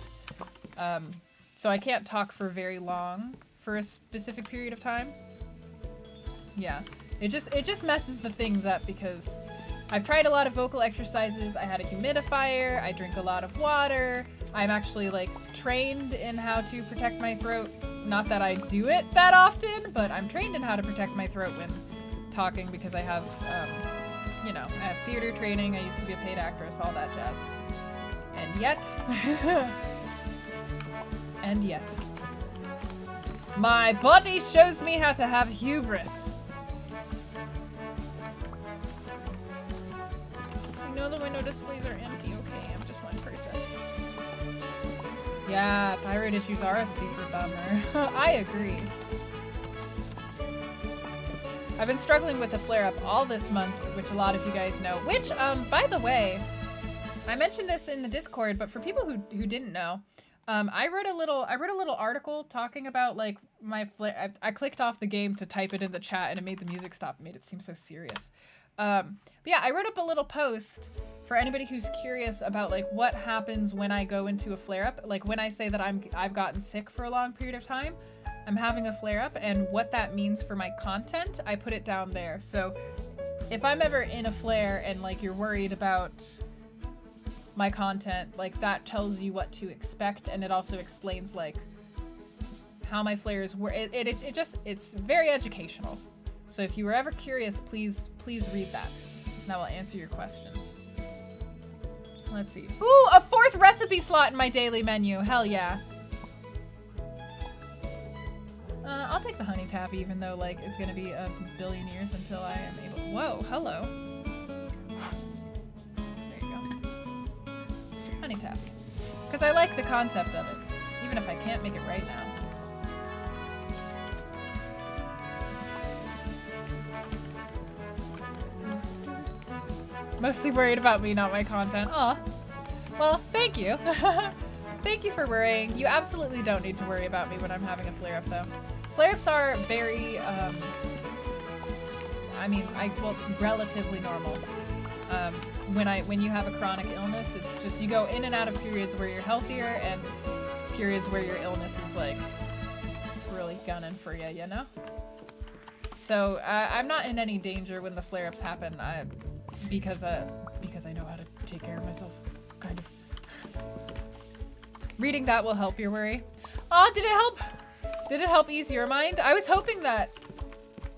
Um, so I can't talk for very long for a specific period of time. Yeah, it just it just messes the things up because I've tried a lot of vocal exercises. I had a humidifier. I drink a lot of water. I'm actually like trained in how to protect my throat. Not that I do it that often, but I'm trained in how to protect my throat when talking because I have, um, you know, I have theater training. I used to be a paid actress, all that jazz. And yet, and yet, my body shows me how to have hubris. You know the window displays are empty. Okay, I'm just one person. Yeah, thyroid issues are a super bummer. I agree. I've been struggling with a flare-up all this month, which a lot of you guys know. Which, um, by the way, I mentioned this in the Discord, but for people who, who didn't know, um, I wrote a little I wrote a little article talking about like my flare. I, I clicked off the game to type it in the chat, and it made the music stop. It made it seem so serious. Um, but yeah, I wrote up a little post for anybody who's curious about like what happens when I go into a flare up. Like when I say that I'm I've gotten sick for a long period of time, I'm having a flare up, and what that means for my content. I put it down there. So if I'm ever in a flare and like you're worried about my content, like that tells you what to expect, and it also explains like how my flares were. It, it, it just it's very educational. So if you were ever curious, please please read that. And that will answer your questions. Let's see. Ooh, a fourth recipe slot in my daily menu. Hell yeah. Uh, I'll take the honey tap, even though like it's gonna be a billion years until I am able. Whoa, hello. Honey tap. Because I like the concept of it, even if I can't make it right now. Mostly worried about me, not my content. Aw. Well, thank you. thank you for worrying. You absolutely don't need to worry about me when I'm having a flare up, though. Flare ups are very, um, I mean, I well, relatively normal. Um, when I when you have a chronic illness, it's just you go in and out of periods where you're healthier and periods where your illness is like really gunning for you, you know. So uh, I'm not in any danger when the flare ups happen. I, because uh because I know how to take care of myself, kind of. Reading that will help your worry. Oh, did it help? Did it help ease your mind? I was hoping that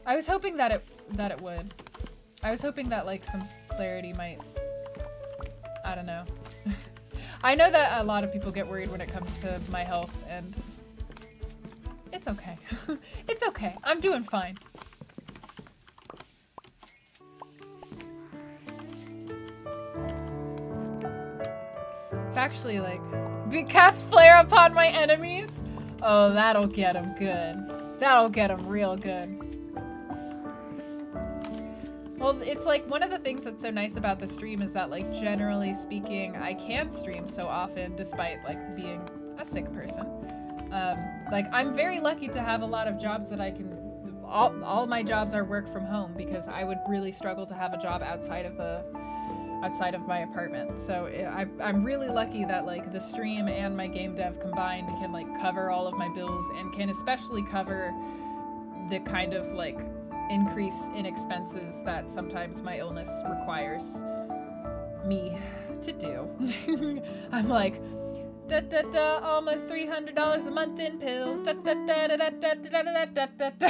I was hoping that it that it would. I was hoping that like some clarity might I don't know. I know that a lot of people get worried when it comes to my health and it's okay. it's okay. I'm doing fine. It's actually like, be cast flare upon my enemies. Oh, that'll get them good. That'll get them real good. Well, it's like one of the things that's so nice about the stream is that like generally speaking, I can stream so often despite like being a sick person. Um, like I'm very lucky to have a lot of jobs that I can all, all my jobs are work from home because I would really struggle to have a job outside of the outside of my apartment. So I, I'm really lucky that like the stream and my game dev combined can like cover all of my bills and can especially cover the kind of like increase in expenses that sometimes my illness requires me to do. I'm like, da da da, almost three hundred dollars a month in pills. Da da da da da da da da da da da.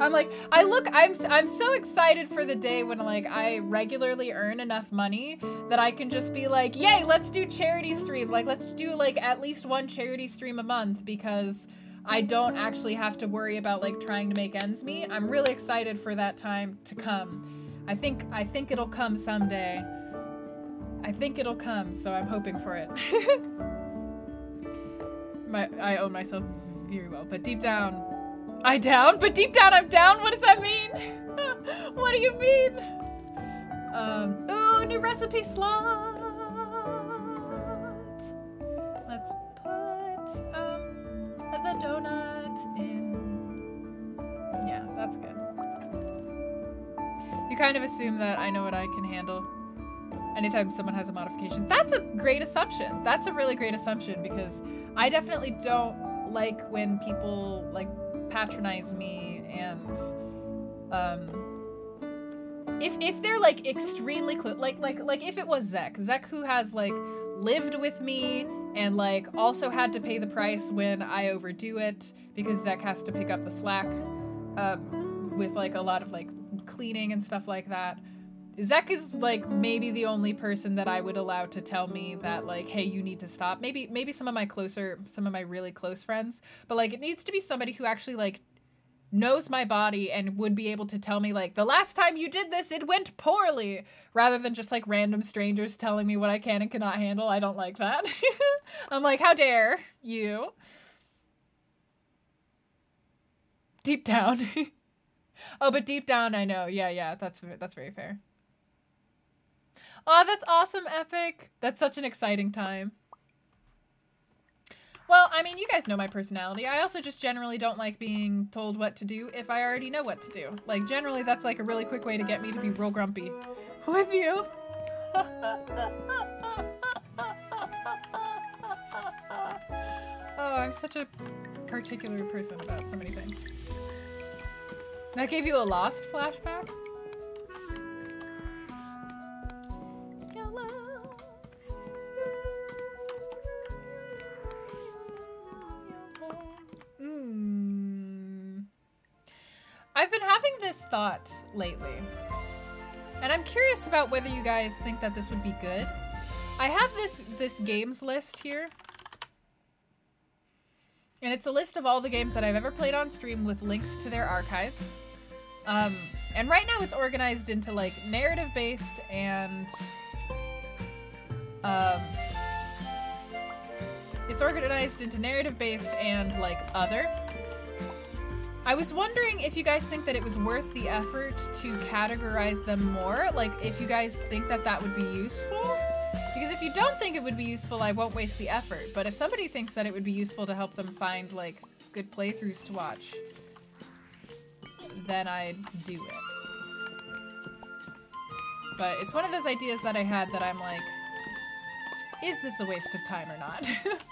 I'm like, I look, I'm I'm so excited for the day when like I regularly earn enough money that I can just be like, yay, let's do charity stream. Like, let's do like at least one charity stream a month because I don't actually have to worry about like trying to make ends meet. I'm really excited for that time to come. I think I think it'll come someday. I think it'll come, so I'm hoping for it. My I own myself very well, but deep down I down, but deep down I'm down. What does that mean? what do you mean? Um, ooh, new recipe slot. Let's put um the donut in. Yeah, that's good. You kind of assume that I know what I can handle. anytime someone has a modification. That's a great assumption. That's a really great assumption because I definitely don't like when people like patronize me and um if if they're like extremely like like like if it was Zek, Zek who has like lived with me and like also had to pay the price when I overdo it because Zek has to pick up the slack um, with like a lot of like cleaning and stuff like that. Zek is like maybe the only person that I would allow to tell me that like, hey, you need to stop. Maybe maybe some of my closer, some of my really close friends, but like it needs to be somebody who actually like knows my body and would be able to tell me like the last time you did this it went poorly rather than just like random strangers telling me what I can and cannot handle. I don't like that. I'm like, how dare you? Deep down. oh, but deep down I know. Yeah, yeah, that's that's very fair. Oh, that's awesome, Epic. That's such an exciting time. Well, I mean, you guys know my personality. I also just generally don't like being told what to do if I already know what to do. Like, generally, that's like a really quick way to get me to be real grumpy with you. oh, I'm such a particular person about so many things. That gave you a lost flashback? Mm. I've been having this thought lately. And I'm curious about whether you guys think that this would be good. I have this this games list here. And it's a list of all the games that I've ever played on stream with links to their archives. Um, and right now it's organized into like narrative based and um, it's organized into narrative based and like other. I was wondering if you guys think that it was worth the effort to categorize them more. Like if you guys think that that would be useful. Because if you don't think it would be useful, I won't waste the effort. But if somebody thinks that it would be useful to help them find like good playthroughs to watch, then I'd do it. But it's one of those ideas that I had that I'm like, is this a waste of time or not?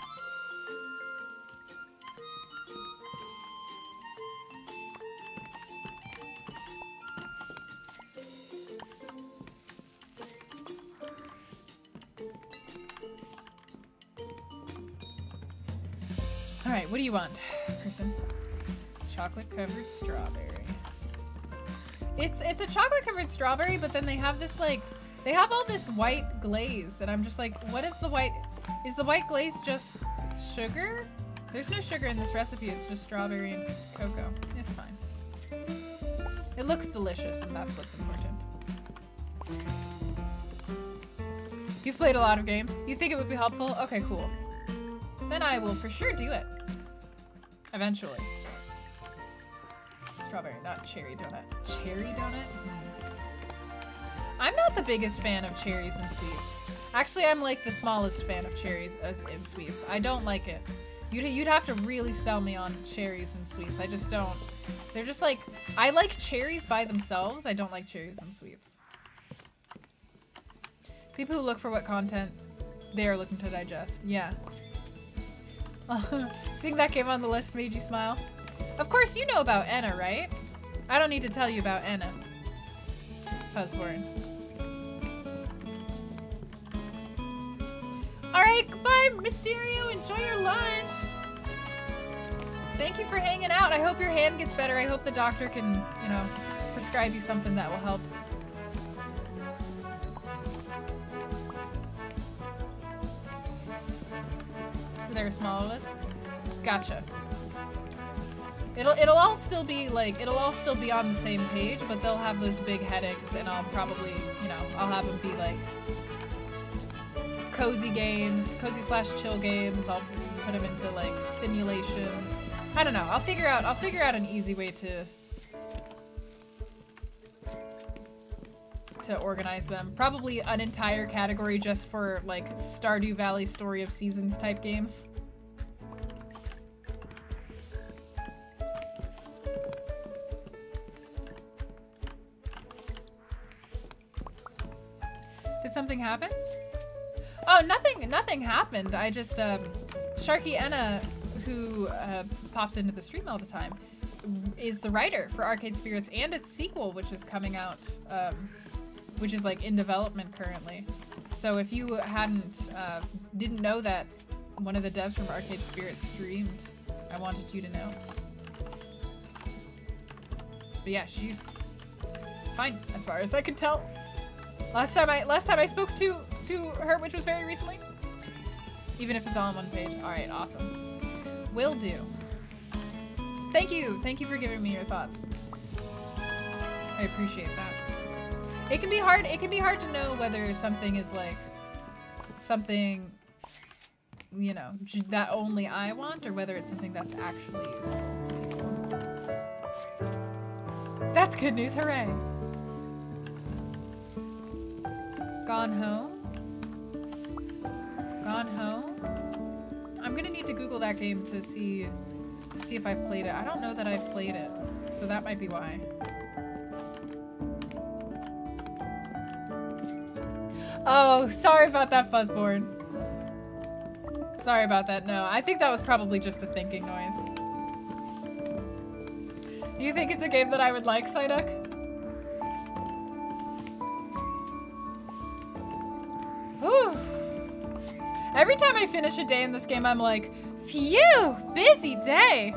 Alright, what do you want, person? Chocolate covered strawberry. It's it's a chocolate covered strawberry, but then they have this like they have all this white glaze, and I'm just like, what is the white is the white glaze just sugar? There's no sugar in this recipe, it's just strawberry and cocoa. It's fine. It looks delicious, and that's what's important. You've played a lot of games. You think it would be helpful? Okay, cool. Then I will for sure do it. Eventually. Strawberry, not cherry donut. Cherry donut? I'm not the biggest fan of cherries and sweets. Actually, I'm like the smallest fan of cherries as in sweets. I don't like it. You'd, you'd have to really sell me on cherries and sweets. I just don't. They're just like, I like cherries by themselves. I don't like cherries and sweets. People who look for what content they are looking to digest. Yeah. Seeing that game on the list made you smile? Of course you know about Anna, right? I don't need to tell you about Enna. Fuzzborn. Alright, goodbye, Mysterio. Enjoy your lunch. Thank you for hanging out. I hope your hand gets better. I hope the doctor can, you know, prescribe you something that will help. So they're a smaller list? Gotcha. It'll it'll all still be like it'll all still be on the same page, but they'll have those big headings, and I'll probably you know I'll have them be like cozy games, cozy slash chill games. I'll put them into like simulations. I don't know. I'll figure out I'll figure out an easy way to to organize them. Probably an entire category just for like Stardew Valley Story of Seasons type games. Did something happen? Oh, nothing. Nothing happened. I just um, Sharky Enna, who uh, pops into the stream all the time, is the writer for Arcade Spirits and its sequel, which is coming out, um, which is like in development currently. So if you hadn't uh, didn't know that one of the devs from Arcade Spirits streamed, I wanted you to know. But yeah, she's fine as far as I can tell. Last time I last time I spoke to to her, which was very recently. Even if it's all on one page. All right, awesome. Will do. Thank you, thank you for giving me your thoughts. I appreciate that. It can be hard. It can be hard to know whether something is like something, you know, that only I want, or whether it's something that's actually useful. That's good news! Hooray! Gone home. Gone home. I'm gonna need to Google that game to see to see if I've played it. I don't know that I've played it, so that might be why. Oh, sorry about that, Fuzzborn. Sorry about that. No, I think that was probably just a thinking noise. You think it's a game that I would like, Psyduck? Every time I finish a day in this game, I'm like, phew, busy day.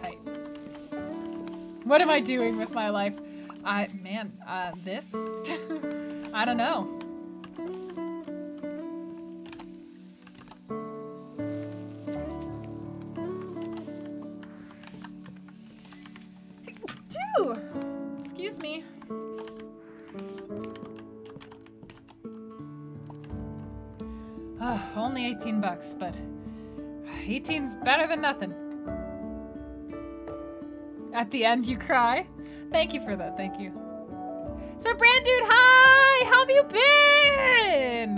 Tight. What am I doing with my life? I, man, uh, this? I don't know. Excuse me. Ah, only 18 bucks, but 18's better than nothing. At the end, you cry. Thank you for that. Thank you. So, Brand Dude, hi! How have you been?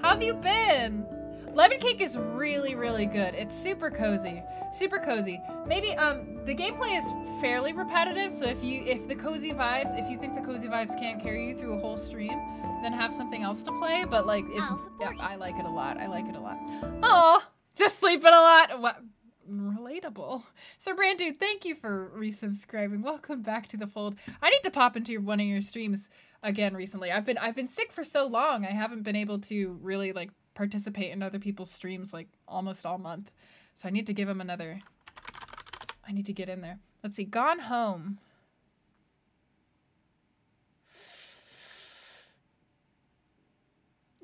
How have you been? Lemon cake is really, really good. It's super cozy, super cozy. Maybe um the gameplay is fairly repetitive, so if you if the cozy vibes, if you think the cozy vibes can't carry you through a whole stream, then have something else to play. But like it's yeah, I like it a lot. I like it a lot. Oh, just sleeping a lot. What? Relatable. So, Brand Dude, thank you for resubscribing. Welcome back to the fold. I need to pop into your, one of your streams again recently. I've been I've been sick for so long. I haven't been able to really like participate in other people's streams like almost all month. So I need to give him another I need to get in there. Let's see. Gone Home.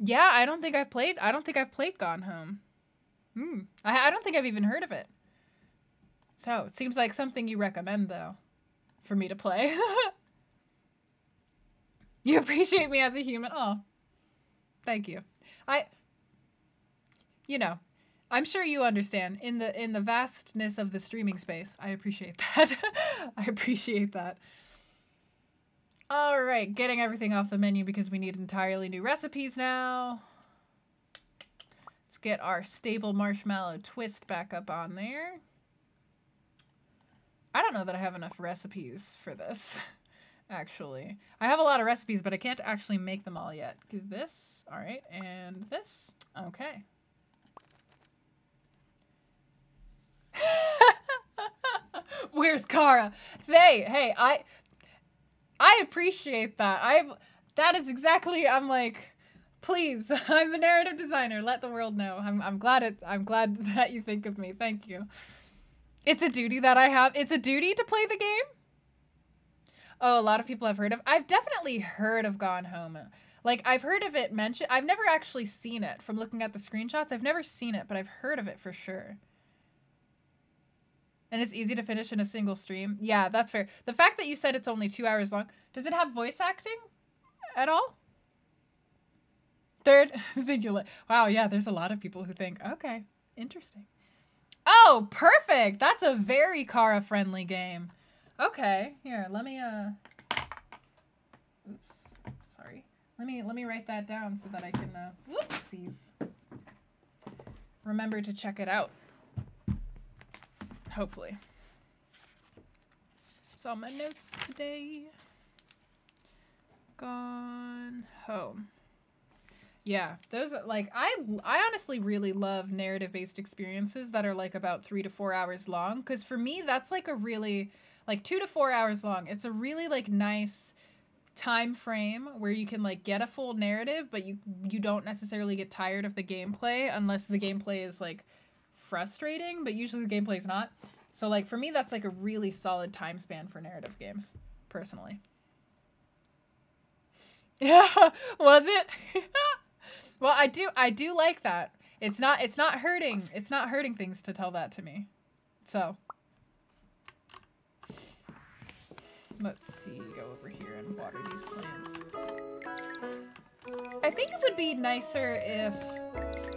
Yeah, I don't think I've played I don't think I've played Gone Home. Hmm. I, I don't think I've even heard of it. So it seems like something you recommend though for me to play. you appreciate me as a human. Oh. Thank you. I you know, I'm sure you understand in the in the vastness of the streaming space. I appreciate that. I appreciate that. All right, getting everything off the menu because we need entirely new recipes now. Let's get our stable marshmallow twist back up on there. I don't know that I have enough recipes for this, actually. I have a lot of recipes, but I can't actually make them all yet. Do this, all right, and this, okay. Where's Cara? Hey, hey, I I appreciate that. I've that is exactly I'm like please, I'm a narrative designer. Let the world know. I'm I'm glad it's I'm glad that you think of me. Thank you. It's a duty that I have. It's a duty to play the game. Oh, a lot of people have heard of. I've definitely heard of Gone Home. Like I've heard of it mentioned. I've never actually seen it from looking at the screenshots. I've never seen it, but I've heard of it for sure. And it's easy to finish in a single stream. Yeah, that's fair. The fact that you said it's only two hours long, does it have voice acting at all? Third, I think you'll. Wow, yeah, there's a lot of people who think, okay, interesting. Oh, perfect. That's a very Cara friendly game. Okay, here, let me uh Oops. Sorry. Let me let me write that down so that I can uh whoopsies. Remember to check it out. Hopefully. all my notes today. Gone home. Yeah, those are like I I honestly really love narrative based experiences that are like about 3 to 4 hours long cuz for me that's like a really like 2 to 4 hours long. It's a really like nice time frame where you can like get a full narrative but you you don't necessarily get tired of the gameplay unless the gameplay is like frustrating, but usually the gameplay is not. So like for me that's like a really solid time span for narrative games personally. Yeah, was it? well, I do I do like that. It's not it's not hurting. It's not hurting things to tell that to me. So, let's see. Go over here and water these plants. I think it would be nicer if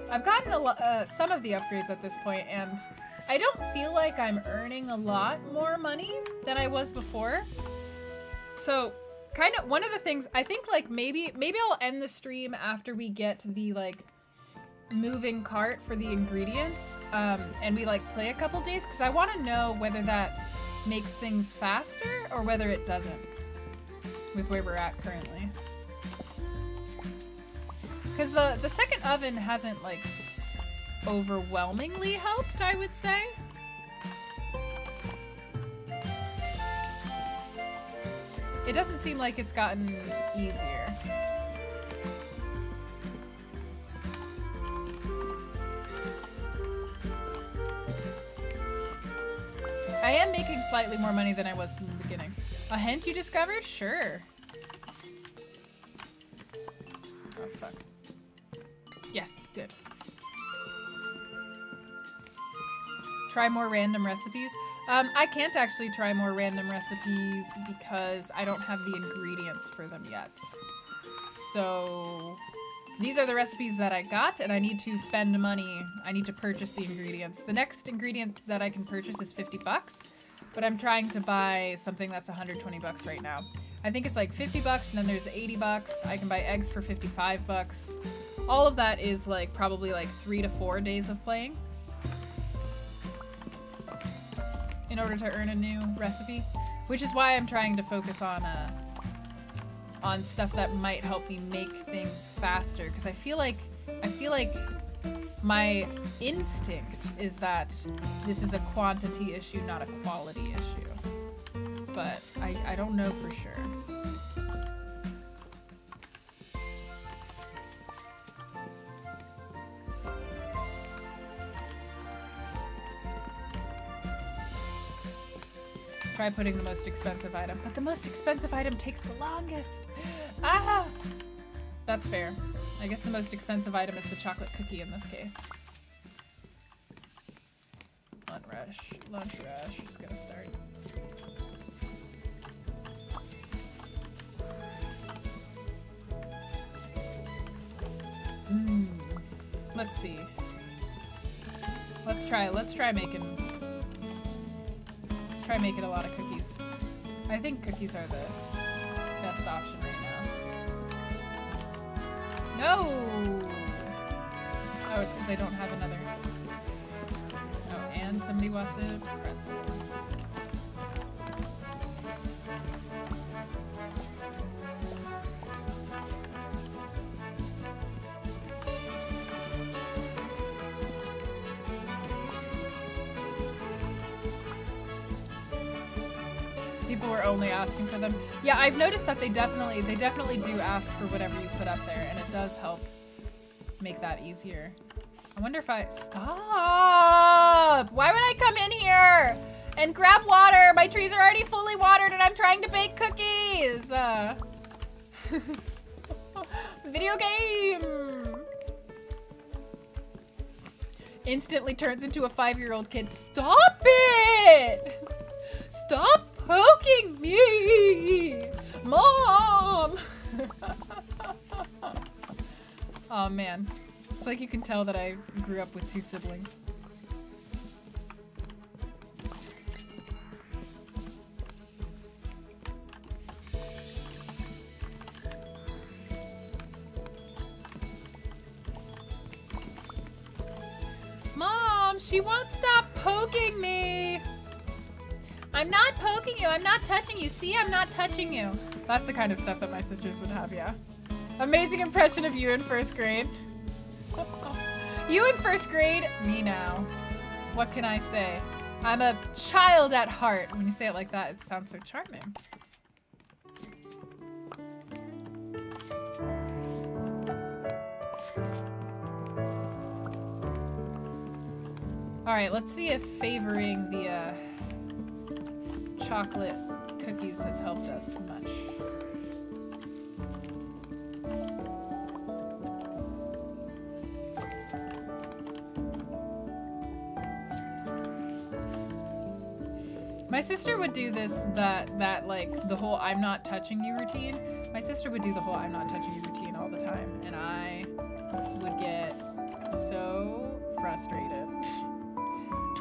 I've gotten a uh, some of the upgrades at this point, and I don't feel like I'm earning a lot more money than I was before. So kind of one of the things I think like maybe maybe I'll end the stream after we get the like moving cart for the ingredients um, and we like play a couple days because I want to know whether that makes things faster or whether it doesn't with where we're at currently. Because the the second oven hasn't like overwhelmingly helped, I would say. It doesn't seem like it's gotten easier. I am making slightly more money than I was in the beginning. A hint you discovered? Sure. Good. Try more random recipes. Um, I can't actually try more random recipes because I don't have the ingredients for them yet. So these are the recipes that I got and I need to spend money. I need to purchase the ingredients. The next ingredient that I can purchase is 50 bucks, but I'm trying to buy something that's 120 bucks right now. I think it's like 50 bucks and then there's 80 bucks. I can buy eggs for 55 bucks. All of that is like probably like three to four days of playing. in order to earn a new recipe, which is why I'm trying to focus on uh, on stuff that might help me make things faster. Because I feel like I feel like my instinct is that this is a quantity issue, not a quality issue. But I, I don't know for sure. Try putting the most expensive item, but the most expensive item takes the longest. Ah! That's fair. I guess the most expensive item is the chocolate cookie in this case. Lunch rush. Lunch rush. Just gonna start. Mm. Let's see. Let's try. Let's try making. Try making a lot of cookies. I think cookies are the best option right now. No. Oh, it's because I don't have another. Oh, and somebody wants a pretzel. People were only asking for them. Yeah, I've noticed that they definitely they definitely do ask for whatever you put up there, and it does help make that easier. I wonder if I stop. Why would I come in here and grab water? My trees are already fully watered, and I'm trying to bake cookies. Uh, video game. Instantly turns into a five-year-old kid. Stop it! Stop poking me! Mom! oh man. It's like you can tell that I grew up with two siblings. Mom, she won't stop poking me! I'm not poking you. I'm not touching you. See, I'm not touching you. That's the kind of stuff that my sisters would have, yeah. Amazing impression of you in first grade. You in first grade, me now. What can I say? I'm a child at heart. When you say it like that, it sounds so charming. All right, let's see if favoring the uh, chocolate cookies has helped us much. My sister would do this, that, that, like, the whole I'm not touching you routine. My sister would do the whole I'm not touching you routine all the time, and I would get so frustrated.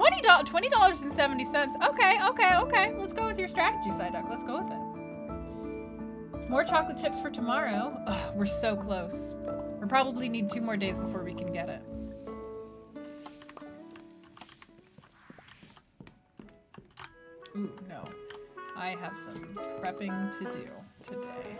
$20, $20.70. Okay, okay, okay. Let's go with your strategy, Psyduck. Let's go with it. More chocolate chips for tomorrow. Ugh, we're so close. We probably need two more days before we can get it. Ooh, no. I have some prepping to do today.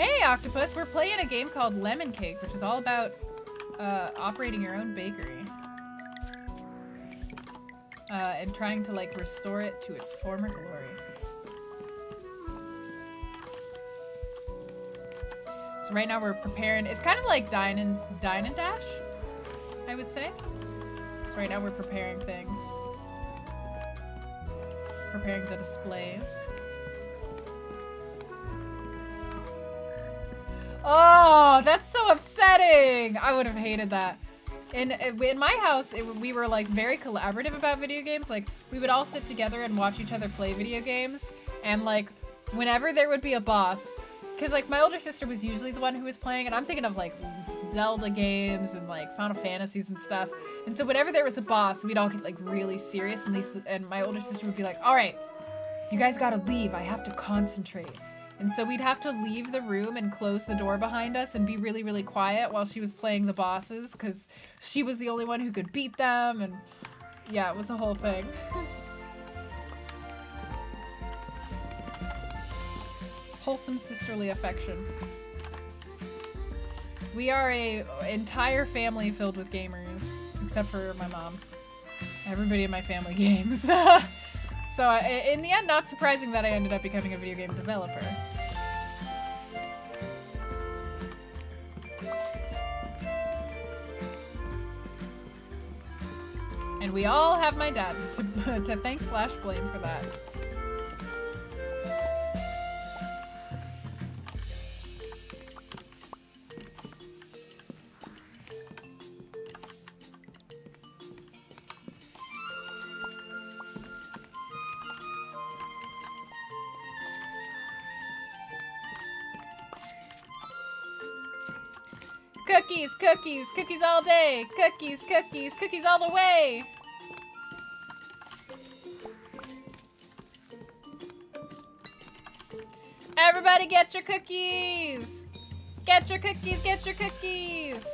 Hey, Octopus! We're playing a game called Lemon Cake, which is all about uh, operating your own bakery. Uh, and trying to, like, restore it to its former glory. So right now we're preparing. It's kind of like dine and dine and dash, I would say. So right now we're preparing things, preparing the displays. Oh, that's so upsetting. I would have hated that. In in my house, it, we were like very collaborative about video games. Like we would all sit together and watch each other play video games, and like whenever there would be a boss, because like my older sister was usually the one who was playing, and I'm thinking of like Zelda games and like Final Fantasies and stuff. And so whenever there was a boss, we'd all get like really serious, and Lisa and my older sister would be like, "All right, you guys gotta leave. I have to concentrate." And so we'd have to leave the room and close the door behind us and be really, really quiet while she was playing the bosses because she was the only one who could beat them. And yeah, it was a whole thing. Wholesome sisterly affection. We are a entire family filled with gamers, except for my mom. Everybody in my family games. So uh, in the end, not surprising that I ended up becoming a video game developer. And we all have my dad to, to thank slash blame for that. Cookies, cookies, cookies all day. Cookies, cookies, cookies all the way. Everybody get your cookies. Get your cookies, get your cookies.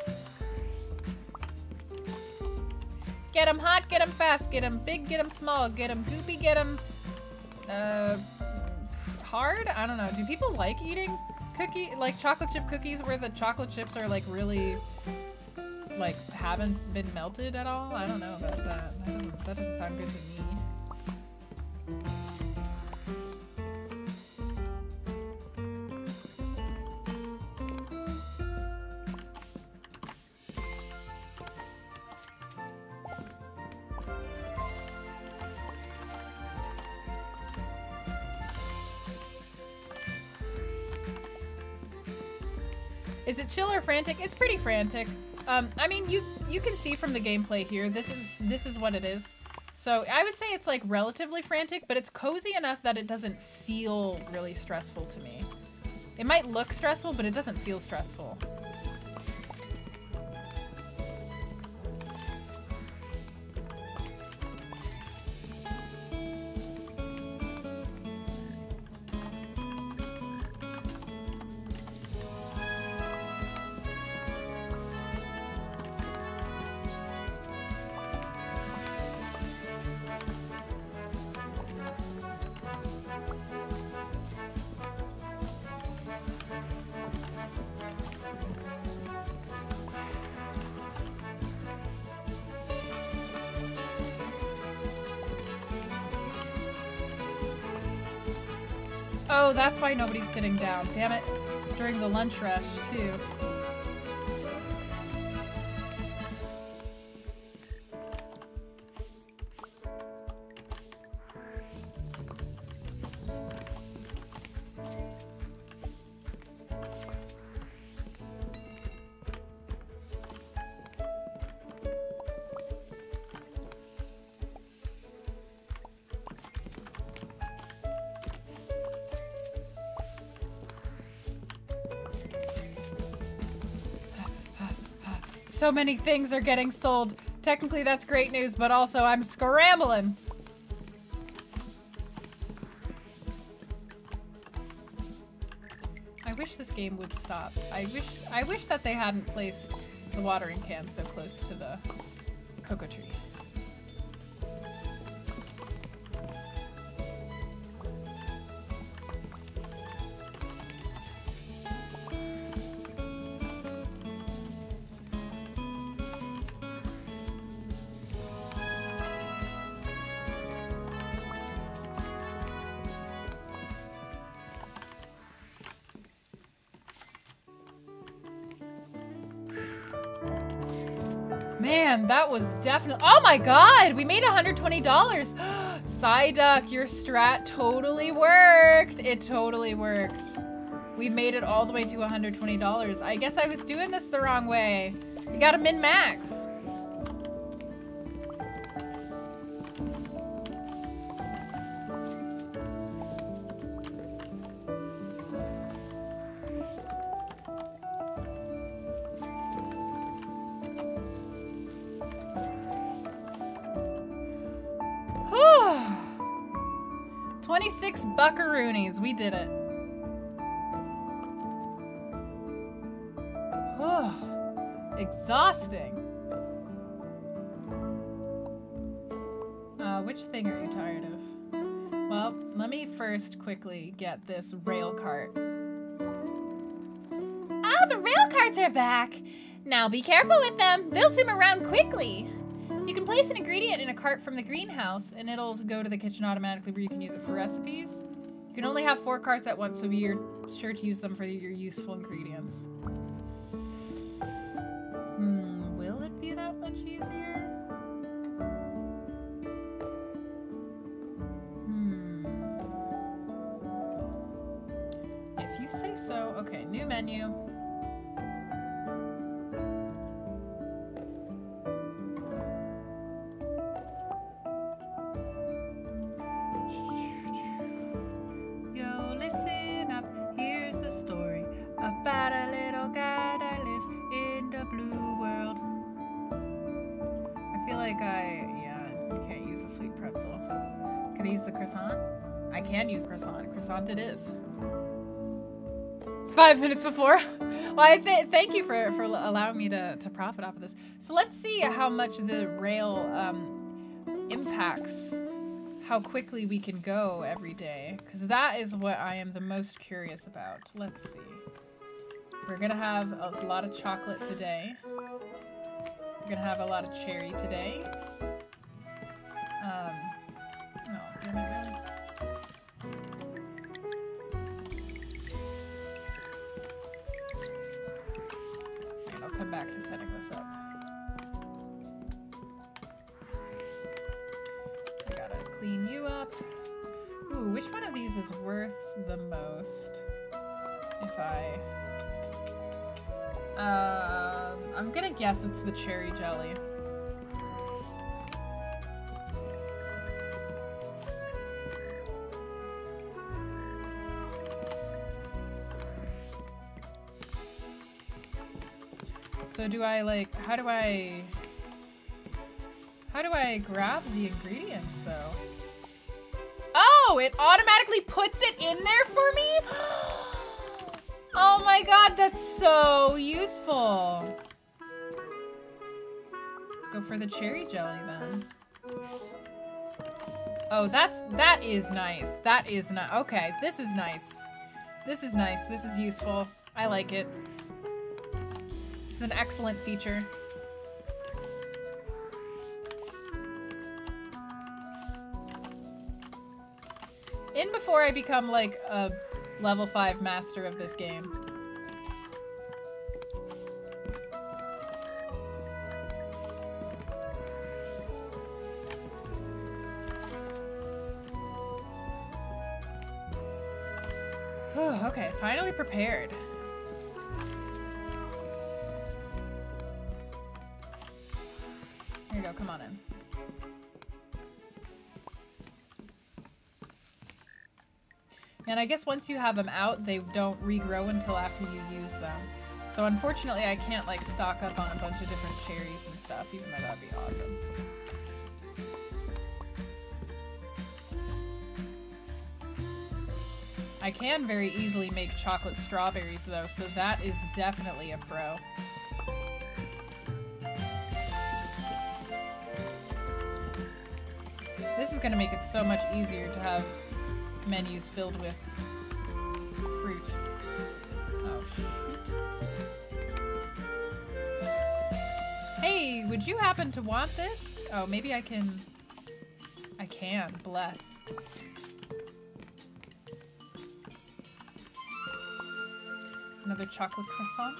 Get them hot, get them fast, get them big, get them small, get them goopy, get them uh, hard? I don't know. Do people like eating cookie, like chocolate chip cookies where the chocolate chips are like really, like haven't been melted at all. I don't know about that. That doesn't, that doesn't sound good to me. Is it chill or frantic? It's pretty frantic. Um, I mean, you you can see from the gameplay here, this is this is what it is. So I would say it's like relatively frantic, but it's cozy enough that it doesn't feel really stressful to me. It might look stressful, but it doesn't feel stressful. Sitting down. Damn it. During the lunch rush, too. So many things are getting sold. Technically, that's great news, but also I'm scrambling. I wish this game would stop. I wish I wish that they hadn't placed the watering can so close to the cocoa tree. Definitely. Oh my god, we made $120. Psyduck, your strat totally worked. It totally worked. We made it all the way to $120. I guess I was doing this the wrong way. You gotta min max. We did it. Whew. Exhausting. Uh, which thing are you tired of? Well, let me first quickly get this rail cart. Ah, the rail carts are back. Now be careful with them. They'll zoom around quickly. You can place an ingredient in a cart from the greenhouse and it'll go to the kitchen automatically where you can use it for recipes. You can only have four carts at once, so be sure to use them for your useful ingredients. Hmm, will it be that much easier? Hmm. If you say so. Okay, new menu. Croissant. It is. Five minutes before. well, I th- thank you for, for allowing me to, to profit off of this. So let's see how much the rail um, impacts how quickly we can go every day because that is what I am the most curious about. Let's see. We're gonna have a lot of chocolate today. We're gonna have a lot of cherry today. Um, come back to setting this up. I gotta clean you up. Ooh, which one of these is worth the most? If I... Um, I'm gonna guess it's the cherry jelly. So do I like, how do I, how do I grab the ingredients though? Oh, it automatically puts it in there for me? Oh my god, that's so useful. Let's go for the cherry jelly then. Oh, that's, that is nice. That is nice. Okay, this is nice. This is nice. This is useful. I like it. This is an excellent feature. In before I become like a level 5 master of this game. okay, finally prepared. Go, come on in. And I guess once you have them out, they don't regrow until after you use them. So unfortunately, I can't like stock up on a bunch of different cherries and stuff, even though that'd be awesome. I can very easily make chocolate strawberries though, so that is definitely a pro. This is gonna make it so much easier to have menus filled with fruit. Oh, Hey, would you happen to want this? Oh, maybe I can... I can, bless. Another chocolate croissant?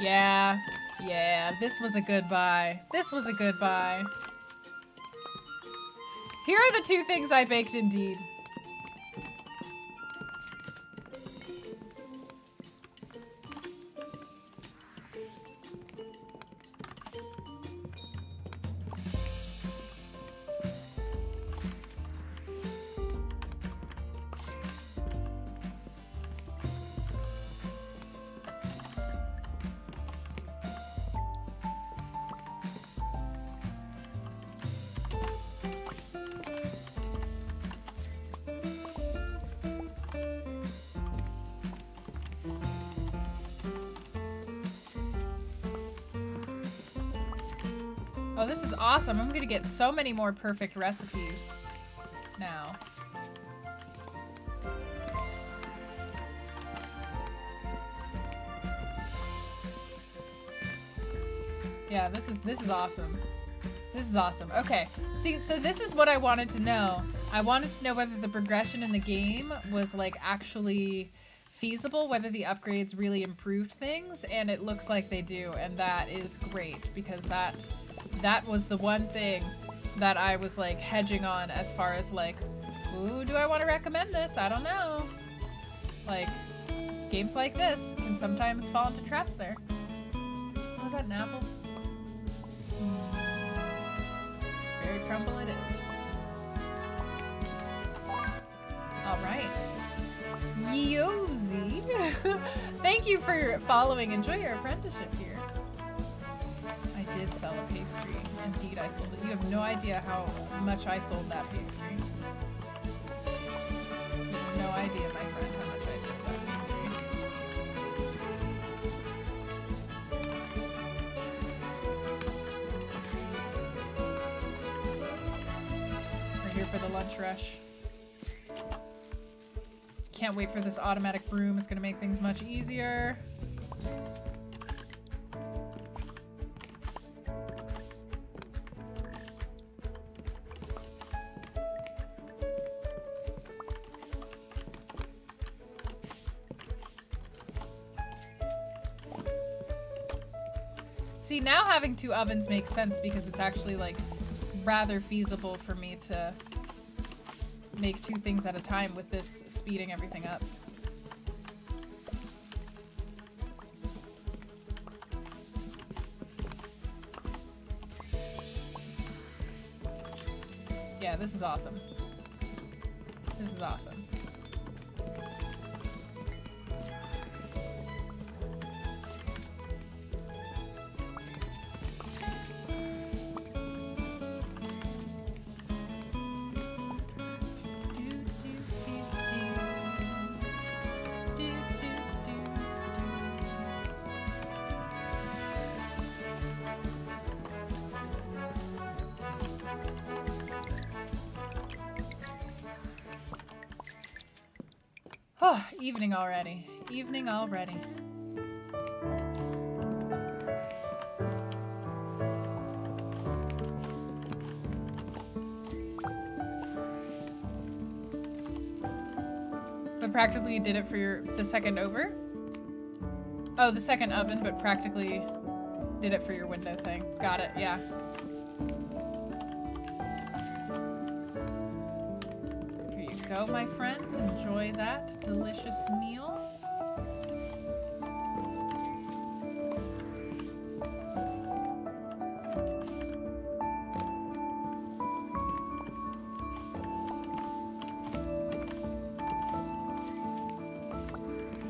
Yeah, yeah, this was a good buy. This was a good buy. Here are the two things I baked indeed. Get so many more perfect recipes now. Yeah, this is this is awesome. This is awesome. Okay, see, so this is what I wanted to know. I wanted to know whether the progression in the game was like actually feasible, whether the upgrades really improved things, and it looks like they do, and that is great because that that was the one thing that I was like hedging on as far as like, who do I want to recommend this? I don't know. Like, games like this can sometimes fall into traps there. Was that an apple? Hmm. Very Berry crumble it is. Alright. Yozy! Thank you for following. Enjoy your apprenticeship here. Did sell a pastry. Indeed, I sold it. You have no idea how much I sold that pastry. You have no idea, my friend, how much I sold that pastry. We're here for the lunch rush. Can't wait for this automatic broom. It's gonna make things much easier. See, now having two ovens makes sense because it's actually like rather feasible for me to make two things at a time with this speeding everything up. Yeah, this is awesome. This is awesome. Evening already. Evening already. But practically did it for your, the second over? Oh, the second oven, but practically did it for your window thing. Got it, yeah. Go, my friend. Enjoy that delicious meal.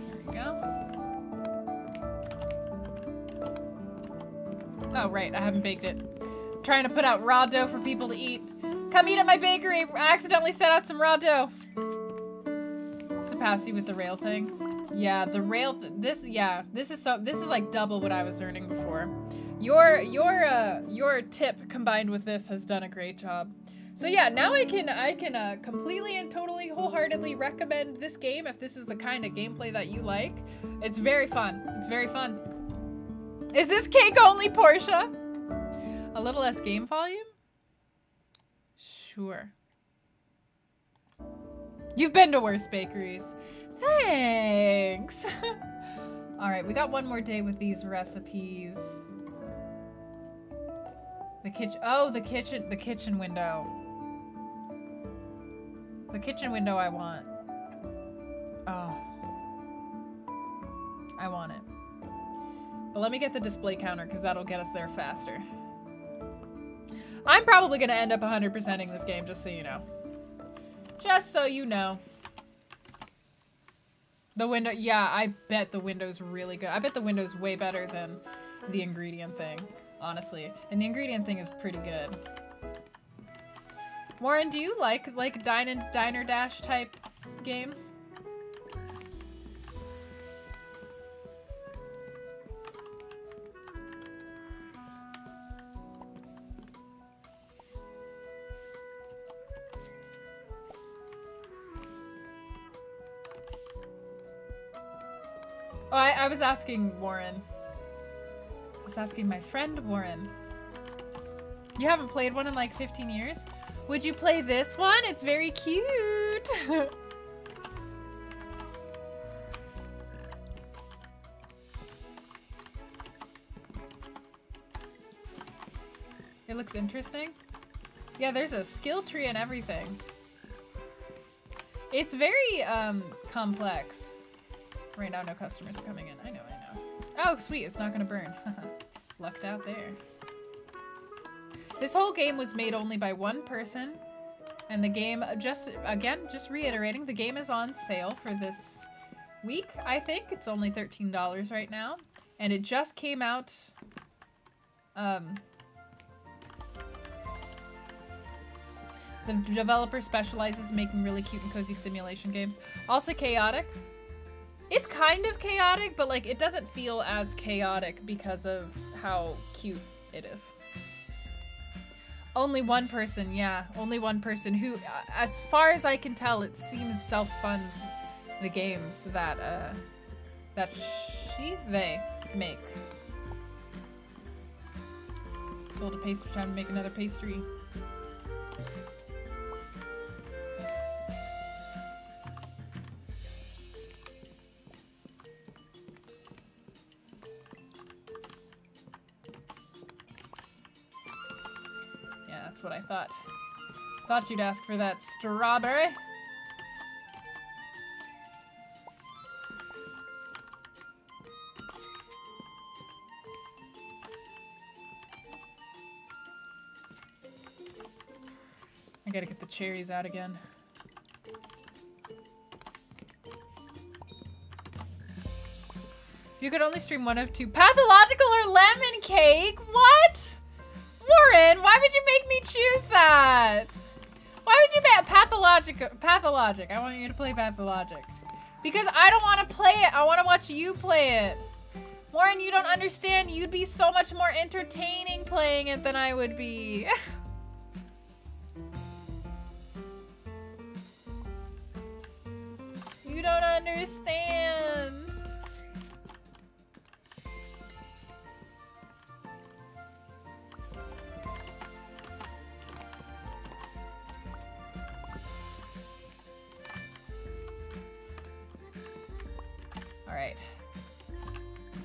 There we go. Oh, right, I haven't baked it. trying to put out raw dough for people to eat. Come eat at my bakery. I accidentally set out some raw dough. Surpassed you with the rail thing. Yeah, the rail. Th this, yeah, this is so. This is like double what I was earning before. Your your uh your tip combined with this has done a great job. So yeah, now I can I can uh, completely and totally wholeheartedly recommend this game if this is the kind of gameplay that you like. It's very fun. It's very fun. Is this cake only, Portia? A little less game volume? Sure. You've been to worse bakeries. Thanks. All right, we got one more day with these recipes. The kitchen. Oh, the kitchen. The kitchen window. The kitchen window I want. Oh. I want it. But let me get the display counter because that'll get us there faster. I'm probably going to end up 100%ing this game, just so you know. Just so you know. The window, yeah, I bet the window's really good. I bet the window's way better than the ingredient thing, honestly. And the ingredient thing is pretty good. Warren, do you like like dine diner dash type games? Oh, I, I was asking Warren. I was asking my friend Warren. You haven't played one in like 15 years? Would you play this one? It's very cute. it looks interesting. Yeah, there's a skill tree and everything. It's very um, complex. Right now, no customers are coming in. I know, I know. Oh, sweet, it's not gonna burn. Lucked out there. This whole game was made only by one person. And the game, just, again, just reiterating, the game is on sale for this week, I think. It's only $13 right now. And it just came out, um, the developer specializes in making really cute and cozy simulation games. Also chaotic. It's kind of chaotic, but like it doesn't feel as chaotic because of how cute it is. Only one person, yeah, only one person who, uh, as far as I can tell, it seems self-funds the games that uh that she they make. Sold a pastry time to make another pastry. What I thought. Thought you'd ask for that strawberry. I gotta get the cherries out again. You could only stream one of two. Pathological or lemon cake? What? Warren, why would you make me choose that? Why would you make pathologic? Pathologic. I want you to play pathologic. Because I don't want to play it. I want to watch you play it. Warren, you don't understand. You'd be so much more entertaining playing it than I would be. you don't understand.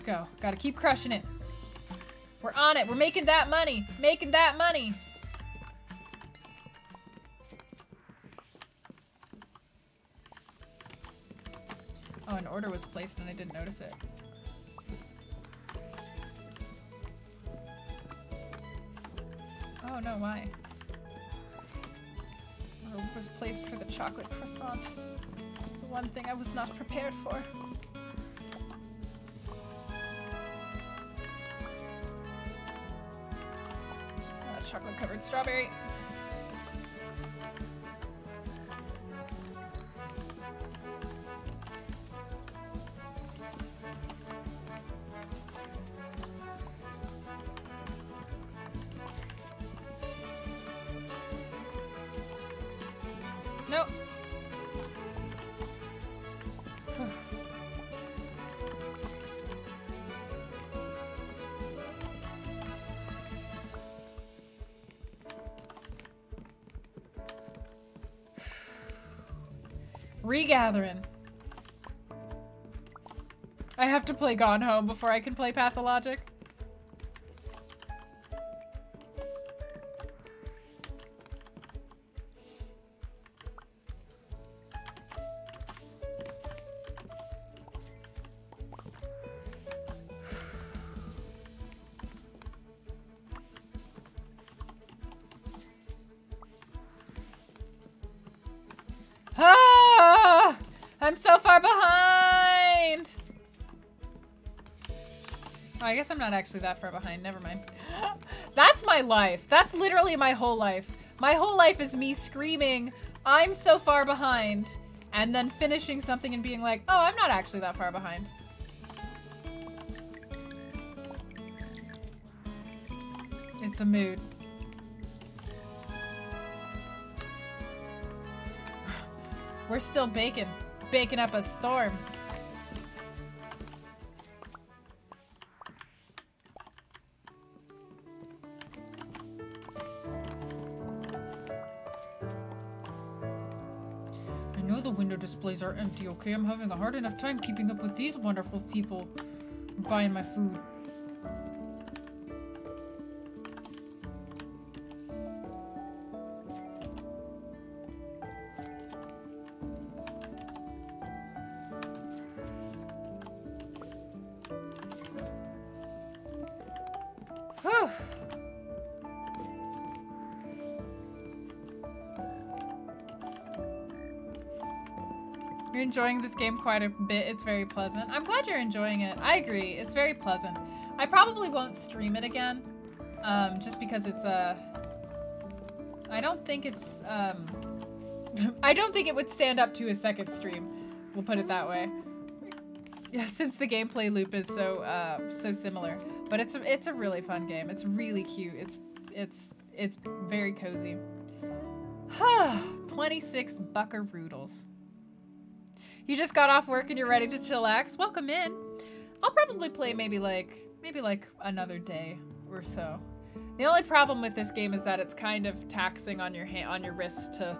Go. Gotta keep crushing it. We're on it. We're making that money. Making that money. Oh, an order was placed and I didn't notice it. Oh no, why? Order was placed for the chocolate croissant. The one thing I was not prepared for. Chocolate covered strawberry. Regathering. I have to play Gone Home before I can play Pathologic. Guess I'm not actually that far behind. Never mind. That's my life. That's literally my whole life. My whole life is me screaming, I'm so far behind, and then finishing something and being like, oh, I'm not actually that far behind. It's a mood. We're still baking. Baking up a storm. Are empty, okay? I'm having a hard enough time keeping up with these wonderful people buying my food. Enjoying this game quite a bit. It's very pleasant. I'm glad you're enjoying it. I agree. It's very pleasant. I probably won't stream it again, um, just because it's a. Uh, I don't think it's. Um, I don't think it would stand up to a second stream. We'll put it that way. Yeah, since the gameplay loop is so uh, so similar, but it's a, it's a really fun game. It's really cute. It's it's it's very cozy. 26 buckaroodles. You just got off work and you're ready to chillax? Welcome in. I'll probably play maybe like maybe like another day or so. The only problem with this game is that it's kind of taxing on your hand on your wrist to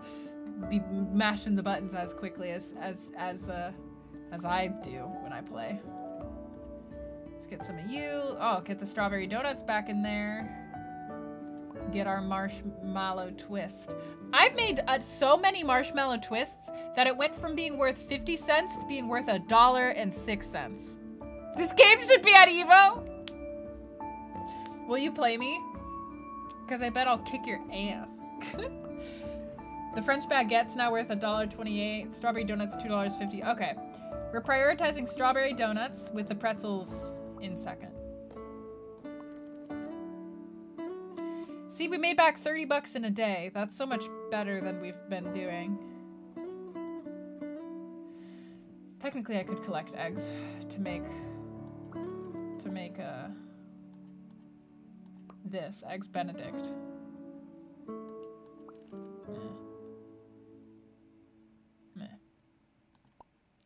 be mashing the buttons as quickly as as as uh as I do when I play. Let's get some of you. Oh, get the strawberry donuts back in there. Get our marshmallow twist. I've made uh, so many marshmallow twists that it went from being worth 50 cents to being worth a dollar and six cents. This game should be at Evo. Will you play me? Because I bet I'll kick your ass. the French baguette's now worth a dollar twenty-eight. Strawberry donuts, $2.50. Okay. We're prioritizing strawberry donuts with the pretzels in second. See, we made back 30 bucks in a day. That's so much better than we've been doing. Technically, I could collect eggs to make to make uh this eggs benedict. Meh. Meh.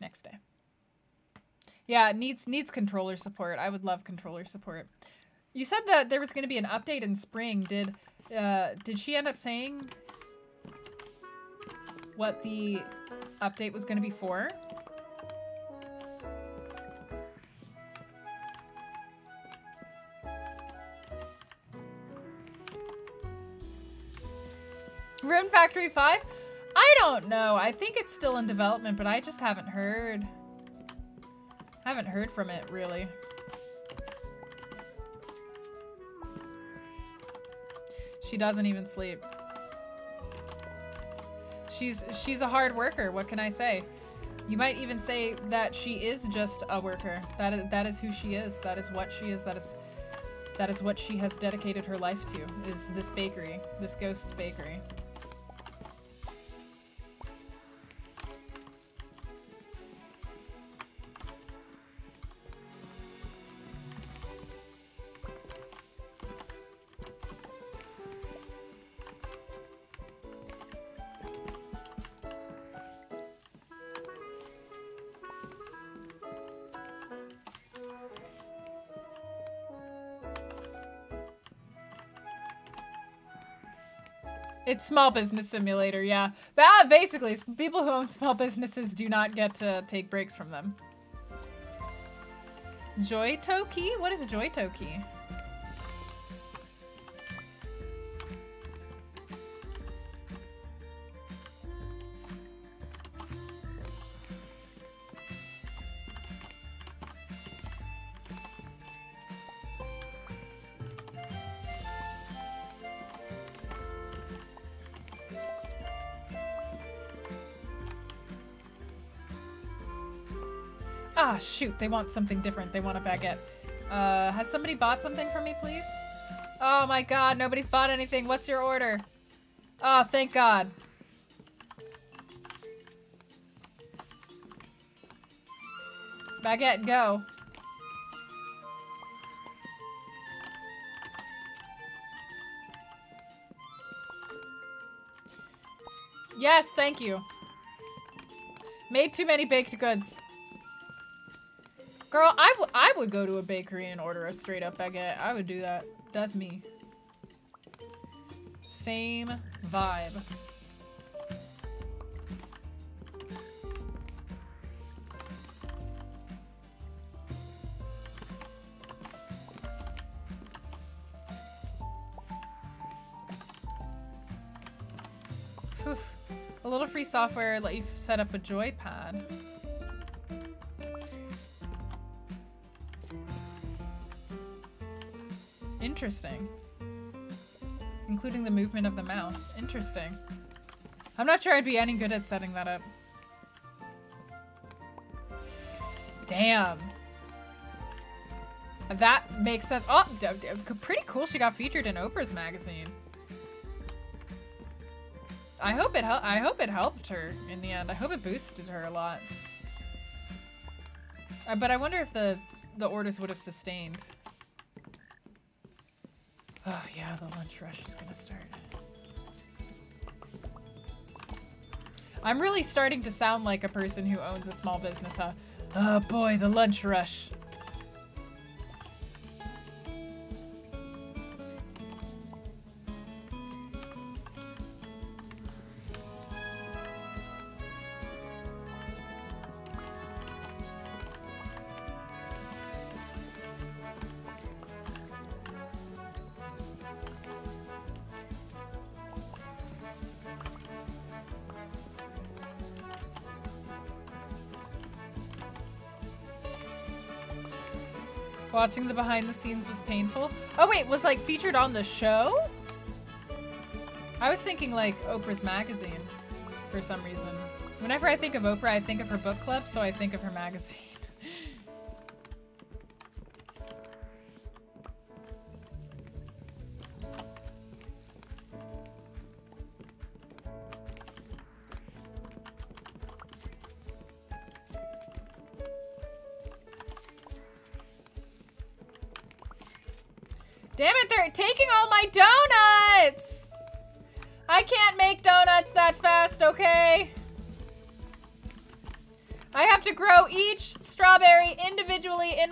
Next day. Yeah, needs needs controller support. I would love controller support. You said that there was going to be an update in spring. Did uh, did she end up saying what the update was going to be for? Rune Factory 5? I don't know. I think it's still in development, but I just haven't heard. I haven't heard from it, really. She doesn't even sleep. She's she's a hard worker, what can I say? You might even say that she is just a worker. That is, that is who she is. That is what she is. That is that is what she has dedicated her life to. Is this bakery, this ghost bakery. It's small business simulator, yeah. But, uh, basically, people who own small businesses do not get to take breaks from them. JoyToKey? What is a JoyToKey? Shoot. They want something different. They want a baguette. Uh, has somebody bought something for me, please? Oh my god, nobody's bought anything. What's your order? Oh, thank god. Baguette, go. Yes, thank you. Made too many baked goods. Girl, I, I would go to a bakery and order a straight up baguette. I would do that. That's me. Same vibe. Phew. A little free software let you set up a joypad. Interesting. Including the movement of the mouse. Interesting. I'm not sure I'd be any good at setting that up. Damn. That makes sense. Oh, pretty cool she got featured in Oprah's magazine. I hope it I hope it helped her in the end. I hope it boosted her a lot. Uh, but I wonder if the the orders would have sustained. Oh yeah, the lunch rush is gonna start. I'm really starting to sound like a person who owns a small business, huh? Oh boy, the lunch rush. Watching the behind the scenes was painful. Oh wait, was like featured on the show? I was thinking like Oprah's magazine for some reason. Whenever I think of Oprah, I think of her book club, so I think of her magazine.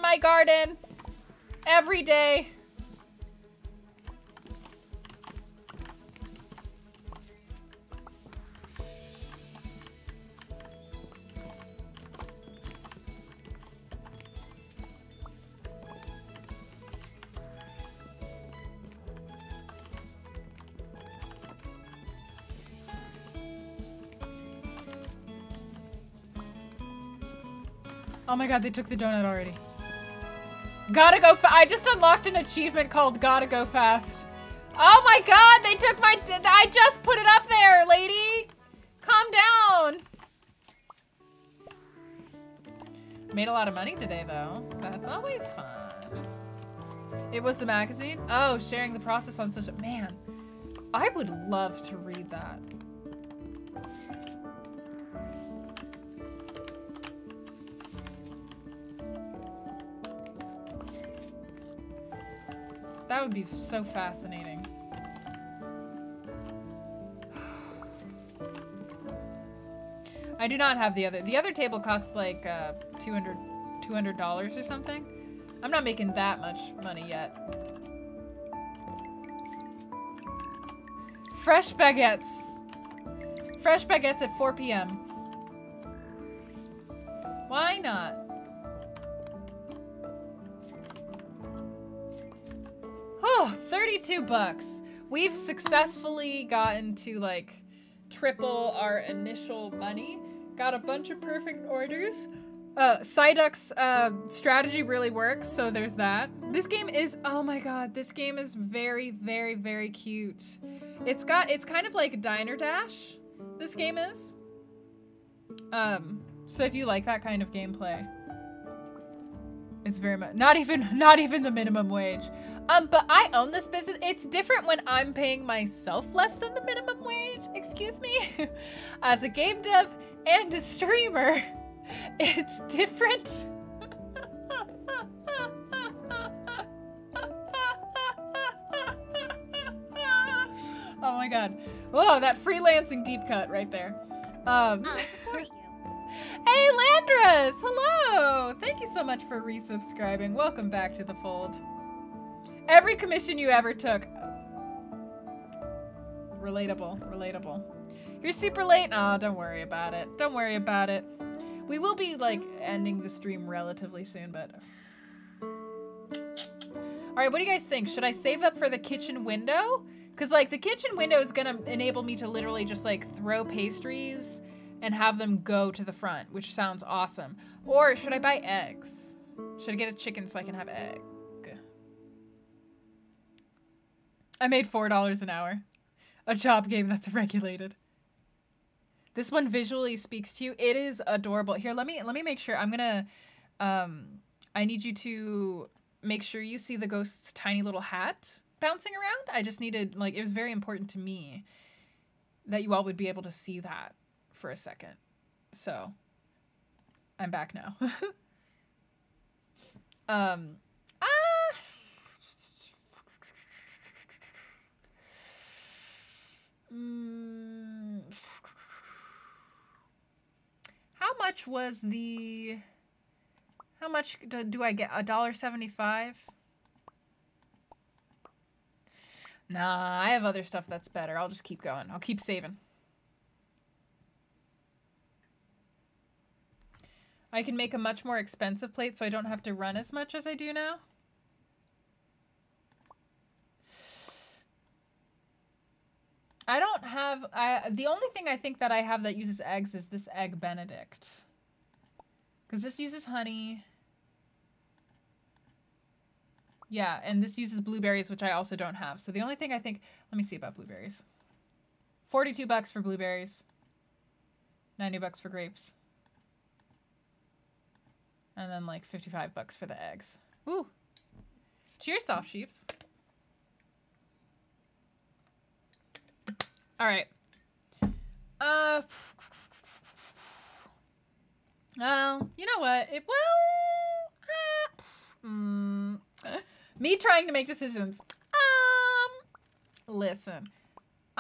my garden every day. Oh my god, they took the donut already. Gotta go I just unlocked an achievement called Gotta Go Fast. Oh my god, they took my- I just put it up there, lady! Calm down! Made a lot of money today, though. That's always fun. It was the magazine? Oh, sharing the process on social- Man, I would love to read that. That would be so fascinating. I do not have the other. The other table costs like uh, 200 $200 or something. I'm not making that much money yet. Fresh baguettes. Fresh baguettes at 4 p.m. Why not? 32 bucks. We've successfully gotten to like triple our initial money. Got a bunch of perfect orders. Uh, Psyduck's uh, strategy really works, so there's that. This game is, oh my god, this game is very, very, very cute. It's got, it's kind of like Diner Dash, this game is. Um, so if you like that kind of gameplay, it's very much, not even, not even the minimum wage. Um, but I own this business. It's different when I'm paying myself less than the minimum wage, excuse me. As a game dev and a streamer, it's different. oh my god. Oh, that freelancing deep cut right there. Um. Hey, Landris! Hello! Thank you so much for resubscribing. Welcome back to the fold. Every commission you ever took. Relatable, relatable. You're super late? Oh, don't worry about it. Don't worry about it. We will be, like, ending the stream relatively soon, but... Alright, what do you guys think? Should I save up for the kitchen window? Because, like, the kitchen window is gonna enable me to literally just, like, throw pastries and have them go to the front, which sounds awesome. Or should I buy eggs? Should I get a chicken so I can have egg? I made $4 an hour. A job game that's regulated. This one visually speaks to you. It is adorable. Here, let me let me make sure. I'm gonna um I need you to make sure you see the ghost's tiny little hat bouncing around. I just needed like it was very important to me that you all would be able to see that for a second. So I'm back now. um ah Mm. How much was the how much do, do I get? A dollar seventy-five? Nah, I have other stuff that's better. I'll just keep going. I'll keep saving. I can make a much more expensive plate so I don't have to run as much as I do now. I don't have I the only thing I think that I have that uses eggs is this egg benedict. Cuz this uses honey. Yeah, and this uses blueberries which I also don't have. So the only thing I think let me see about blueberries. 42 bucks for blueberries. 90 bucks for grapes. And then like 55 bucks for the eggs. Ooh. Cheers, soft sheeps. All right. Uh. Well, you know what? It well. Uh, mm, me trying to make decisions. Um. Listen.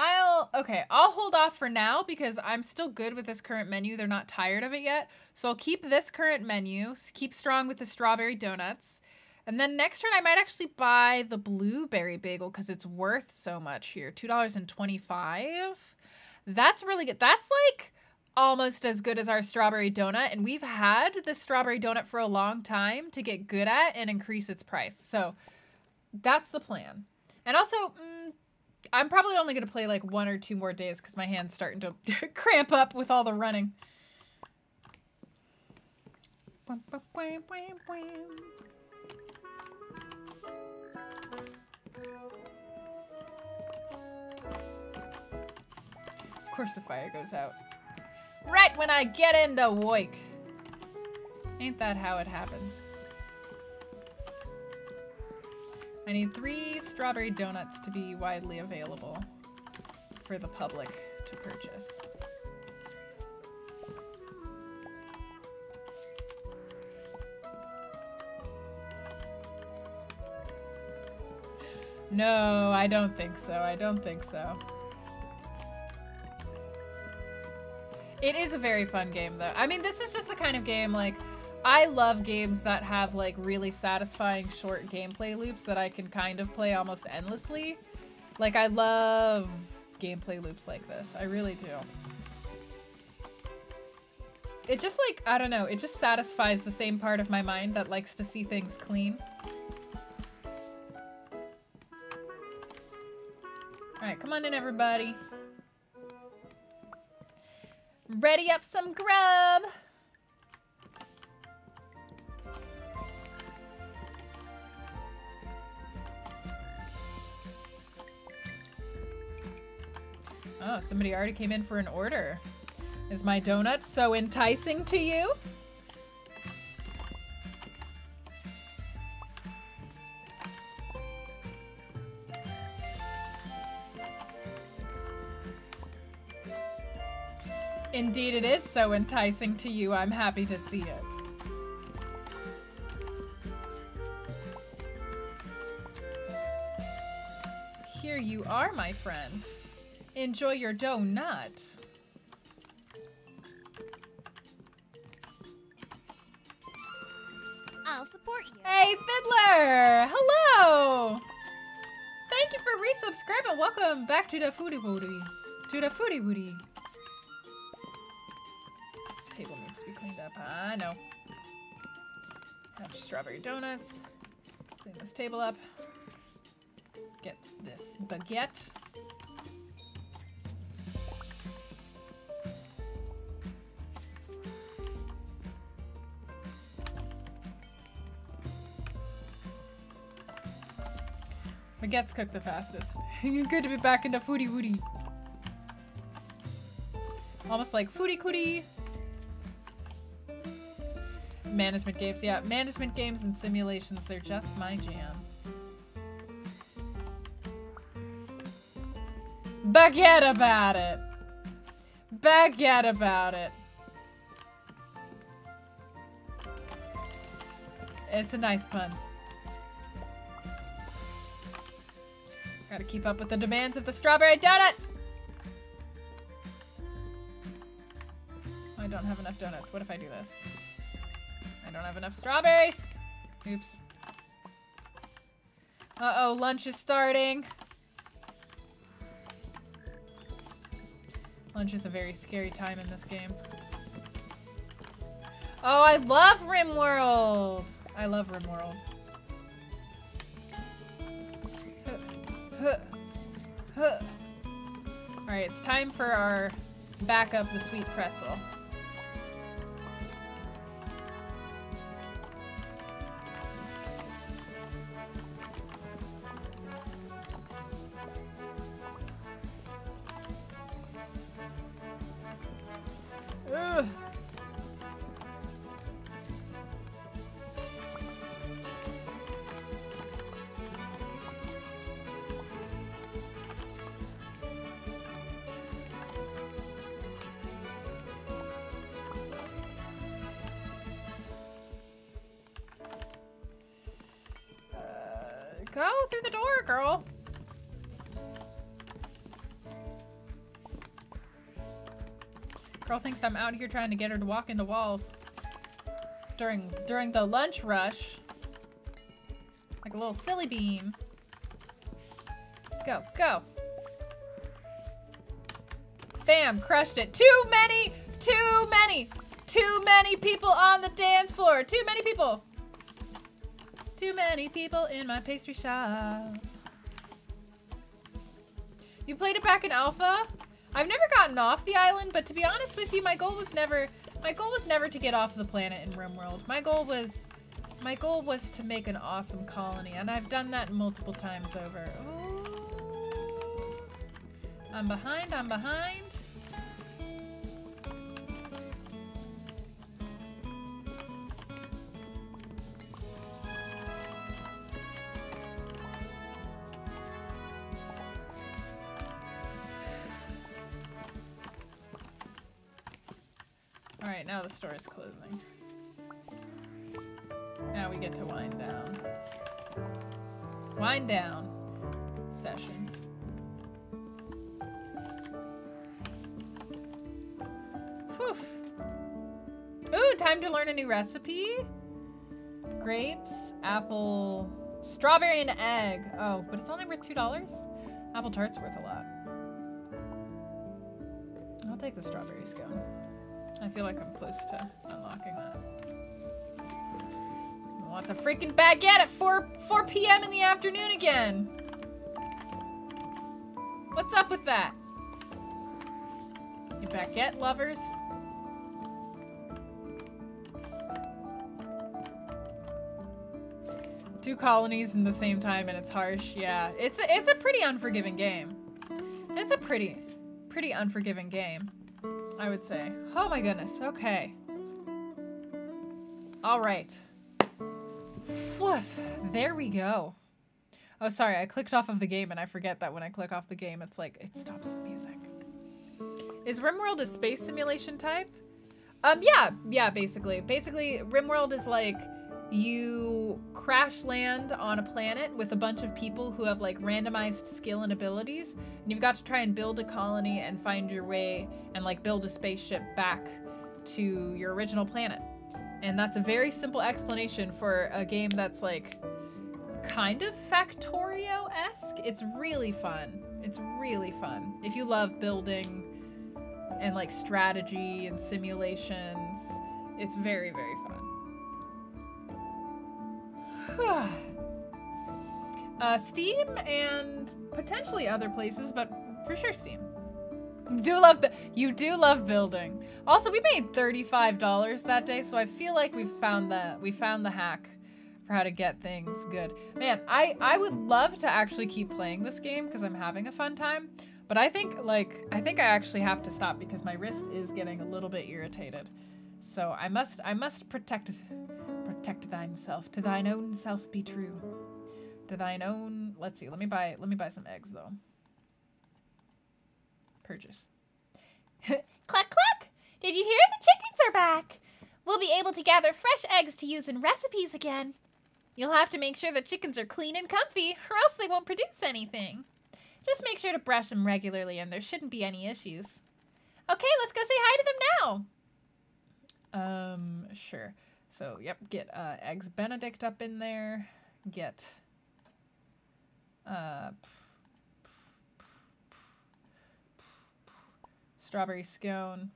I'll okay, I'll hold off for now because I'm still good with this current menu. They're not tired of it yet. So I'll keep this current menu, keep strong with the strawberry donuts. And then next turn I might actually buy the blueberry bagel because it's worth so much here. $2.25. That's really good. That's like almost as good as our strawberry donut. And we've had the strawberry donut for a long time to get good at and increase its price. So that's the plan. And also, mm, I'm probably only going to play like one or two more days because my hand's starting to cramp up with all the running. Of course the fire goes out. Right when I get into Woik. Ain't that how it happens? I need three strawberry donuts to be widely available for the public to purchase. No, I don't think so. I don't think so. It is a very fun game, though. I mean, this is just the kind of game, like, I love games that have, like, really satisfying short gameplay loops that I can kind of play almost endlessly. Like, I love gameplay loops like this. I really do. It just, like, I don't know, it just satisfies the same part of my mind that likes to see things clean. Alright, come on in, everybody. Ready up some grub! Oh, somebody already came in for an order. Is my donut so enticing to you? Indeed, it is so enticing to you. I'm happy to see it. Here you are, my friend. Enjoy your donut. I'll support you. Hey, Fiddler! Hello! Thank you for resubscribing. Welcome back to the Foodie Woody. To the Foodie Woody. Table needs to be cleaned up. I know. Have strawberry donuts. Clean this table up. Get this baguette. Baguettes cook the fastest. Good to be back into foodie woody. Almost like foodie cootie. Management games, yeah. Management games and simulations, they're just my jam. Baguette about it. Baguette about it. It's a nice pun. Gotta keep up with the demands of the strawberry donuts! I don't have enough donuts. What if I do this? I don't have enough strawberries! Oops. Uh-oh, lunch is starting. Lunch is a very scary time in this game. Oh, I love RimWorld! I love RimWorld. Alright, it's time for our backup, the sweet pretzel. Girl. Girl thinks I'm out here trying to get her to walk into walls during during the lunch rush. Like a little silly beam. Go, go. Bam, crushed it. Too many, too many, too many people on the dance floor. Too many people. Too many people in my pastry shop. You played it back in alpha? I've never gotten off the island, but to be honest with you, my goal was never My goal was never to get off the planet in RimWorld. My goal was my goal was to make an awesome colony, and I've done that multiple times over. Ooh. I'm behind, I'm behind. Store is closing. Now we get to wind down. Wind down session. Ooh, time to learn a new recipe. Grapes, apple, strawberry and egg. Oh, but it's only worth $2? Apple tart's worth a lot. I'll take the strawberry scone. I feel like I'm close to unlocking that. Wants a freaking baguette at 4 4 p.m. in the afternoon again. What's up with that? You baguette lovers? Two colonies in the same time and it's harsh. Yeah, it's a, it's a pretty unforgiving game. It's a pretty, pretty unforgiving game, I would say. Oh my goodness. Okay. All right. Woof. There we go. Oh, sorry. I clicked off of the game and I forget that when I click off the game, it's like, it stops the music. Is RimWorld a space simulation type? Um, yeah. Yeah, basically. Basically, RimWorld is like you crash land on a planet with a bunch of people who have like randomized skill and abilities and you've got to try and build a colony and find your way and like build a spaceship back to your original planet and that's a very simple explanation for a game that's like kind of Factorio-esque. It's really fun. It's really fun. If you love building and like strategy and simulations, it's very, very uh, Steam and potentially other places, but for sure Steam. Do love you do love building. Also, we made $35 that day, so I feel like we found the we found the hack for how to get things good. Man, I I would love to actually keep playing this game because I'm having a fun time, but I think like I think I actually have to stop because my wrist is getting a little bit irritated. So I must I must protect protect thine self. To thine own self be true. To thine own. Let's see. Let me buy let me buy some eggs though purchase. cluck cluck! Did you hear the chickens are back? We'll be able to gather fresh eggs to use in recipes again. You'll have to make sure the chickens are clean and comfy, or else they won't produce anything. Just make sure to brush them regularly and there shouldn't be any issues. Okay, let's go say hi to them now. Um, sure. So, yep, get uh, Eggs Benedict up in there. Get uh, strawberry scone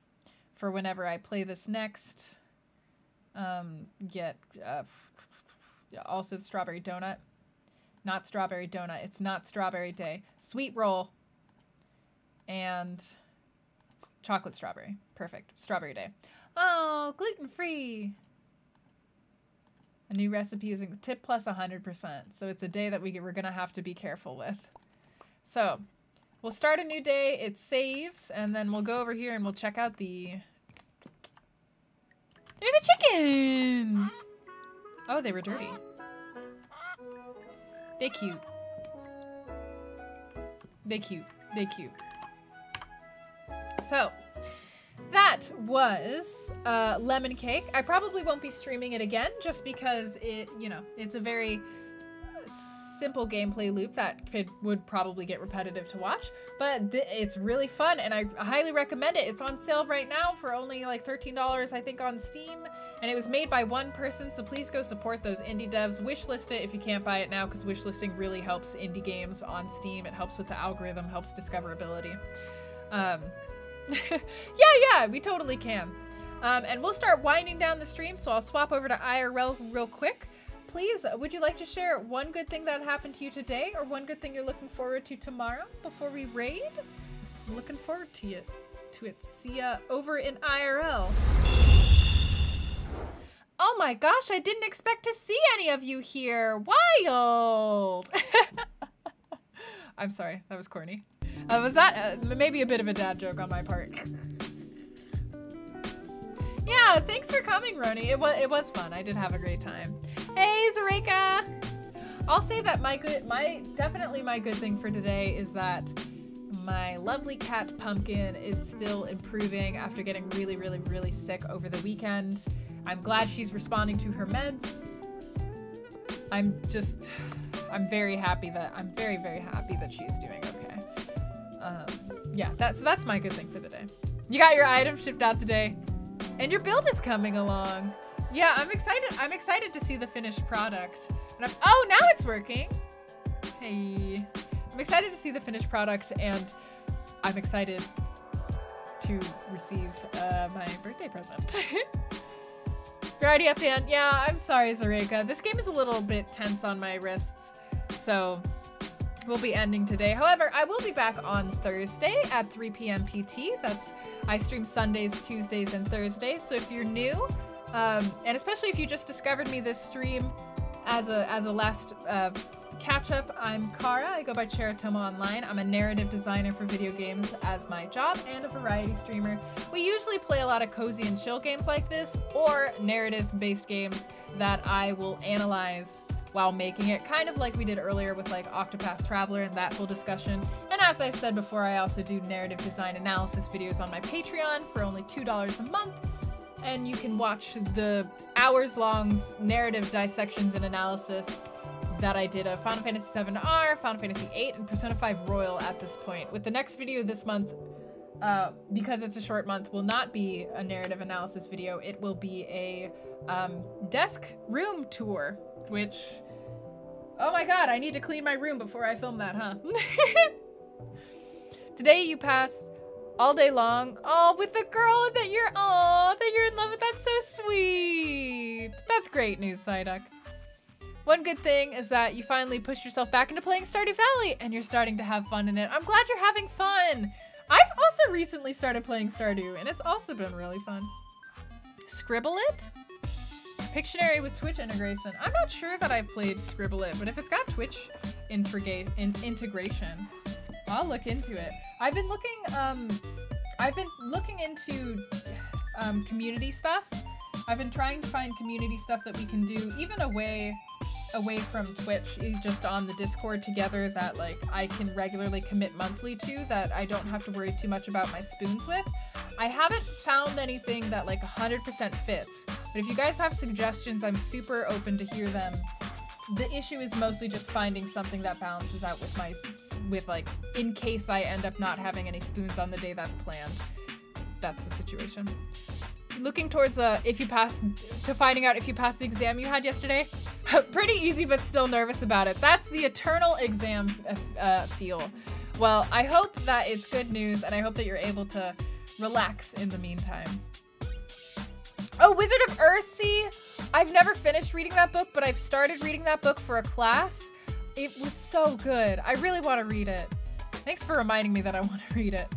for whenever I play this next. Um, get uh, also the strawberry donut. Not strawberry donut. It's not strawberry day. Sweet roll. And chocolate strawberry. Perfect. Strawberry day. Oh, gluten free. A new recipe using tip plus 100%. So it's a day that we, we're going to have to be careful with. So We'll start a new day, it saves, and then we'll go over here and we'll check out the... There's the chickens! Oh, they were dirty. They cute. They cute. They cute. So, that was uh, Lemon Cake. I probably won't be streaming it again just because it, you know, it's a very simple gameplay loop that could, would probably get repetitive to watch, but it's really fun and I highly recommend it. It's on sale right now for only like $13, I think, on Steam, and it was made by one person, so please go support those indie devs. Wishlist it if you can't buy it now, because wishlisting really helps indie games on Steam. It helps with the algorithm, helps discoverability. Um, yeah, yeah, we totally can. Um, and we'll start winding down the stream, so I'll swap over to IRL real quick please, would you like to share one good thing that happened to you today or one good thing you're looking forward to tomorrow before we raid? I'm looking forward to it. To it. See ya over in IRL. Oh my gosh, I didn't expect to see any of you here. Wild. I'm sorry, that was corny. Uh, was that uh, maybe a bit of a dad joke on my part? yeah, thanks for coming, Roni. It was it was fun. I did have a great time. Hey, Zareka. I'll say that my good, my definitely my good thing for today is that my lovely cat Pumpkin is still improving after getting really, really, really sick over the weekend. I'm glad she's responding to her meds. I'm just, I'm very happy that, I'm very, very happy that she's doing. Um, yeah, that, so that's my good thing for the day. You got your item shipped out today and your build is coming along. Yeah, I'm excited. I'm excited to see the finished product. oh, now it's working. Hey. I'm excited to see the finished product and I'm excited to receive uh, my birthday present. At the end. Yeah, I'm sorry, Zareka. This game is a little bit tense on my wrists, so we'll be ending today. However, I will be back on Thursday at 3 p.m. PT. That's I stream Sundays, Tuesdays, and Thursdays. So if you're new, um, and especially if you just discovered me this stream as a as a last uh, catch up, I'm Cara. I go by Cheratomo Online. I'm a narrative designer for video games as my job and a variety streamer. We usually play a lot of cozy and chill games like this, or narrative based games that I will analyze while making it, kind of like we did earlier with like Octopath Traveler and that whole discussion. And as I've said before, I also do narrative design analysis videos on my Patreon for only $2 a month. And you can watch the hours long narrative dissections and analysis that I did of Final Fantasy VII R, Final Fantasy VIII, and Persona 5 Royal at this point. With the next video this month, uh, because it's a short month, will not be a narrative analysis video. It will be a um, desk room tour, which, oh my god, I need to clean my room before I film that, huh? Today you pass all day long, oh, with the girl that you're, oh, that you're in love with. That's so sweet. That's great news, Psyduck. One good thing is that you finally push yourself back into playing Stardew Valley and you're starting to have fun in it. I'm glad you're having fun. I've also recently started playing Stardew and it's also been really fun. Scribble It? Pictionary with Twitch integration. I'm not sure that I've played Scribble It, but if it's got Twitch in integration, I'll look into it. I've been looking, um, I've been looking into um, community stuff. I've been trying to find community stuff that we can do even away away from Twitch, eh, just on the Discord together that like I can regularly commit monthly to that I don't have to worry too much about my spoons with. I haven't found anything that like 100% fits, but if you guys have suggestions, I'm super open to hear them. The issue is mostly just finding something that balances out with my, with like, in case I end up not having any spoons on the day that's planned. That's the situation looking towards uh, if you pass to finding out if you passed the exam you had yesterday. Pretty easy, but still nervous about it. That's the eternal exam uh, uh, feel. Well, I hope that it's good news, and I hope that you're able to relax in the meantime. Oh, Wizard of Earthsea! I've never finished reading that book, but I've started reading that book for a class. It was so good. I really want to read it. Thanks for reminding me that I want to read it.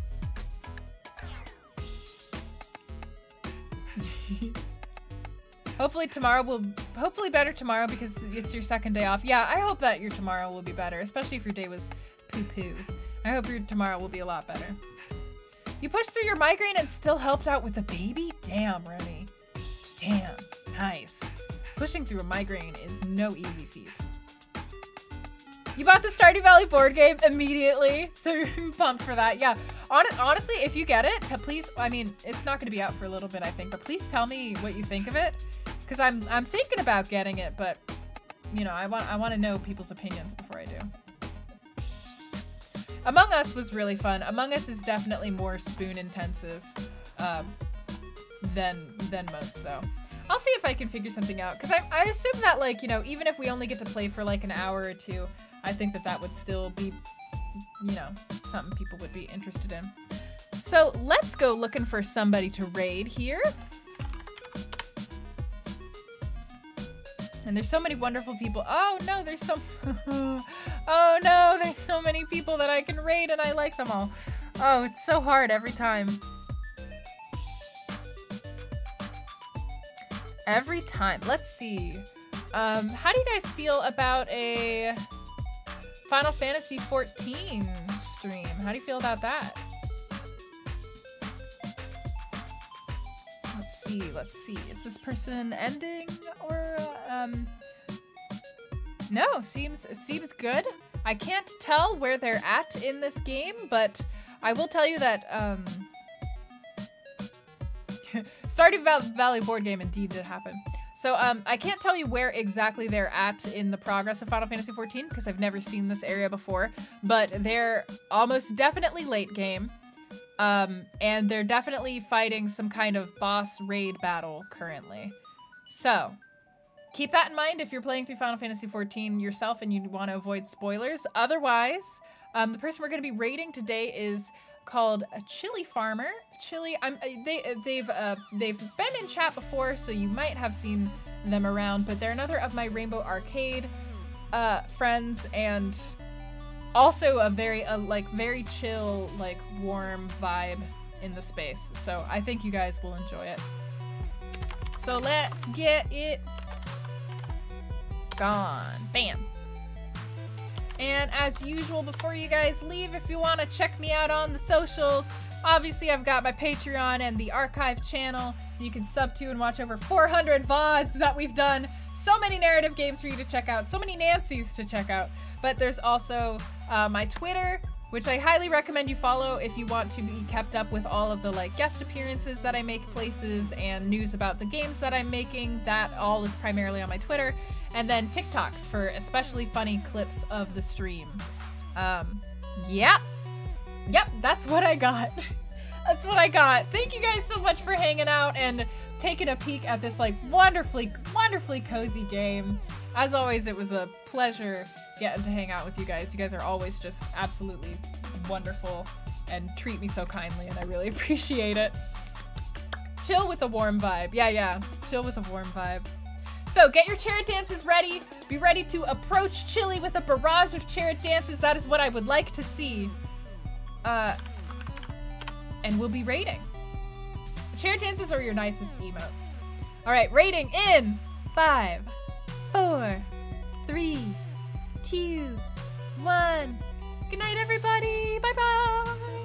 hopefully tomorrow will hopefully better tomorrow because it's your second day off. Yeah, I hope that your tomorrow will be better, especially if your day was poo-poo. I hope your tomorrow will be a lot better. You pushed through your migraine and still helped out with the baby? Damn, Remy. Damn. Nice. Pushing through a migraine is no easy feat. You bought the Stardew Valley board game immediately, so you're pumped for that. Yeah, honestly, if you get it, please, I mean, it's not going to be out for a little bit, I think, but please tell me what you think of it, because I'm I'm thinking about getting it, but you know, I want I want to know people's opinions before I do. Among Us was really fun. Among Us is definitely more spoon intensive um, than than most, though. I'll see if I can figure something out, because I, I assume that, like, you know, even if we only get to play for like an hour or two, I think that that would still be, you know, something people would be interested in. So let's go looking for somebody to raid here. And there's so many wonderful people. Oh no, there's so, oh no, there's so many people that I can raid and I like them all. Oh, it's so hard every time. Every time. Let's see. Um, how do you guys feel about a Final Fantasy 14 stream? How do you feel about that? Let's see, let's see. Is this person ending or um No, seems seems good. I can't tell where they're at in this game, but I will tell you that um Stardew Valley board game indeed did happen. So um, I can't tell you where exactly they're at in the progress of Final Fantasy XIV because I've never seen this area before, but they're almost definitely late game. Um, and they're definitely fighting some kind of boss raid battle currently. So, keep that in mind if you're playing through Final Fantasy XIV yourself and you want to avoid spoilers. Otherwise, um, the person we're going to be raiding today is called a Chili Farmer. Chili, I'm they they've uh, they've been in chat before, so you might have seen them around. But they're another of my Rainbow Arcade uh, friends and also a very uh, like very chill like warm vibe in the space. So i think you guys will enjoy it. So let's get it gone. Bam. And as usual before you guys leave if you want to check me out on the socials obviously i've got my patreon and the archive channel you can sub to and watch over 400 vods that we've done so many narrative games for you to check out so many nancys to check out but there's also uh, my Twitter, which I highly recommend you follow if you want to be kept up with all of the like guest appearances that I make places and news about the games that I'm making. That all is primarily on my Twitter. And then TikToks for especially funny clips of the stream. Um, yep. Yep, that's what I got. that's what I got. Thank you guys so much for hanging out and taking a peek at this like wonderfully, wonderfully cozy game. As always, it was a pleasure getting to hang out with you guys. You guys are always just absolutely wonderful and treat me so kindly, and I really appreciate it. Chill with a warm vibe. Yeah, yeah. Chill with a warm vibe. So get your chariot dances ready. Be ready to approach Chili with a barrage of chariot dances. That is what I would like to see. Uh, and we'll be raiding. Chair dances are your nicest emote. All right, raiding in five, four, three, two, one. Good night, everybody. Bye bye.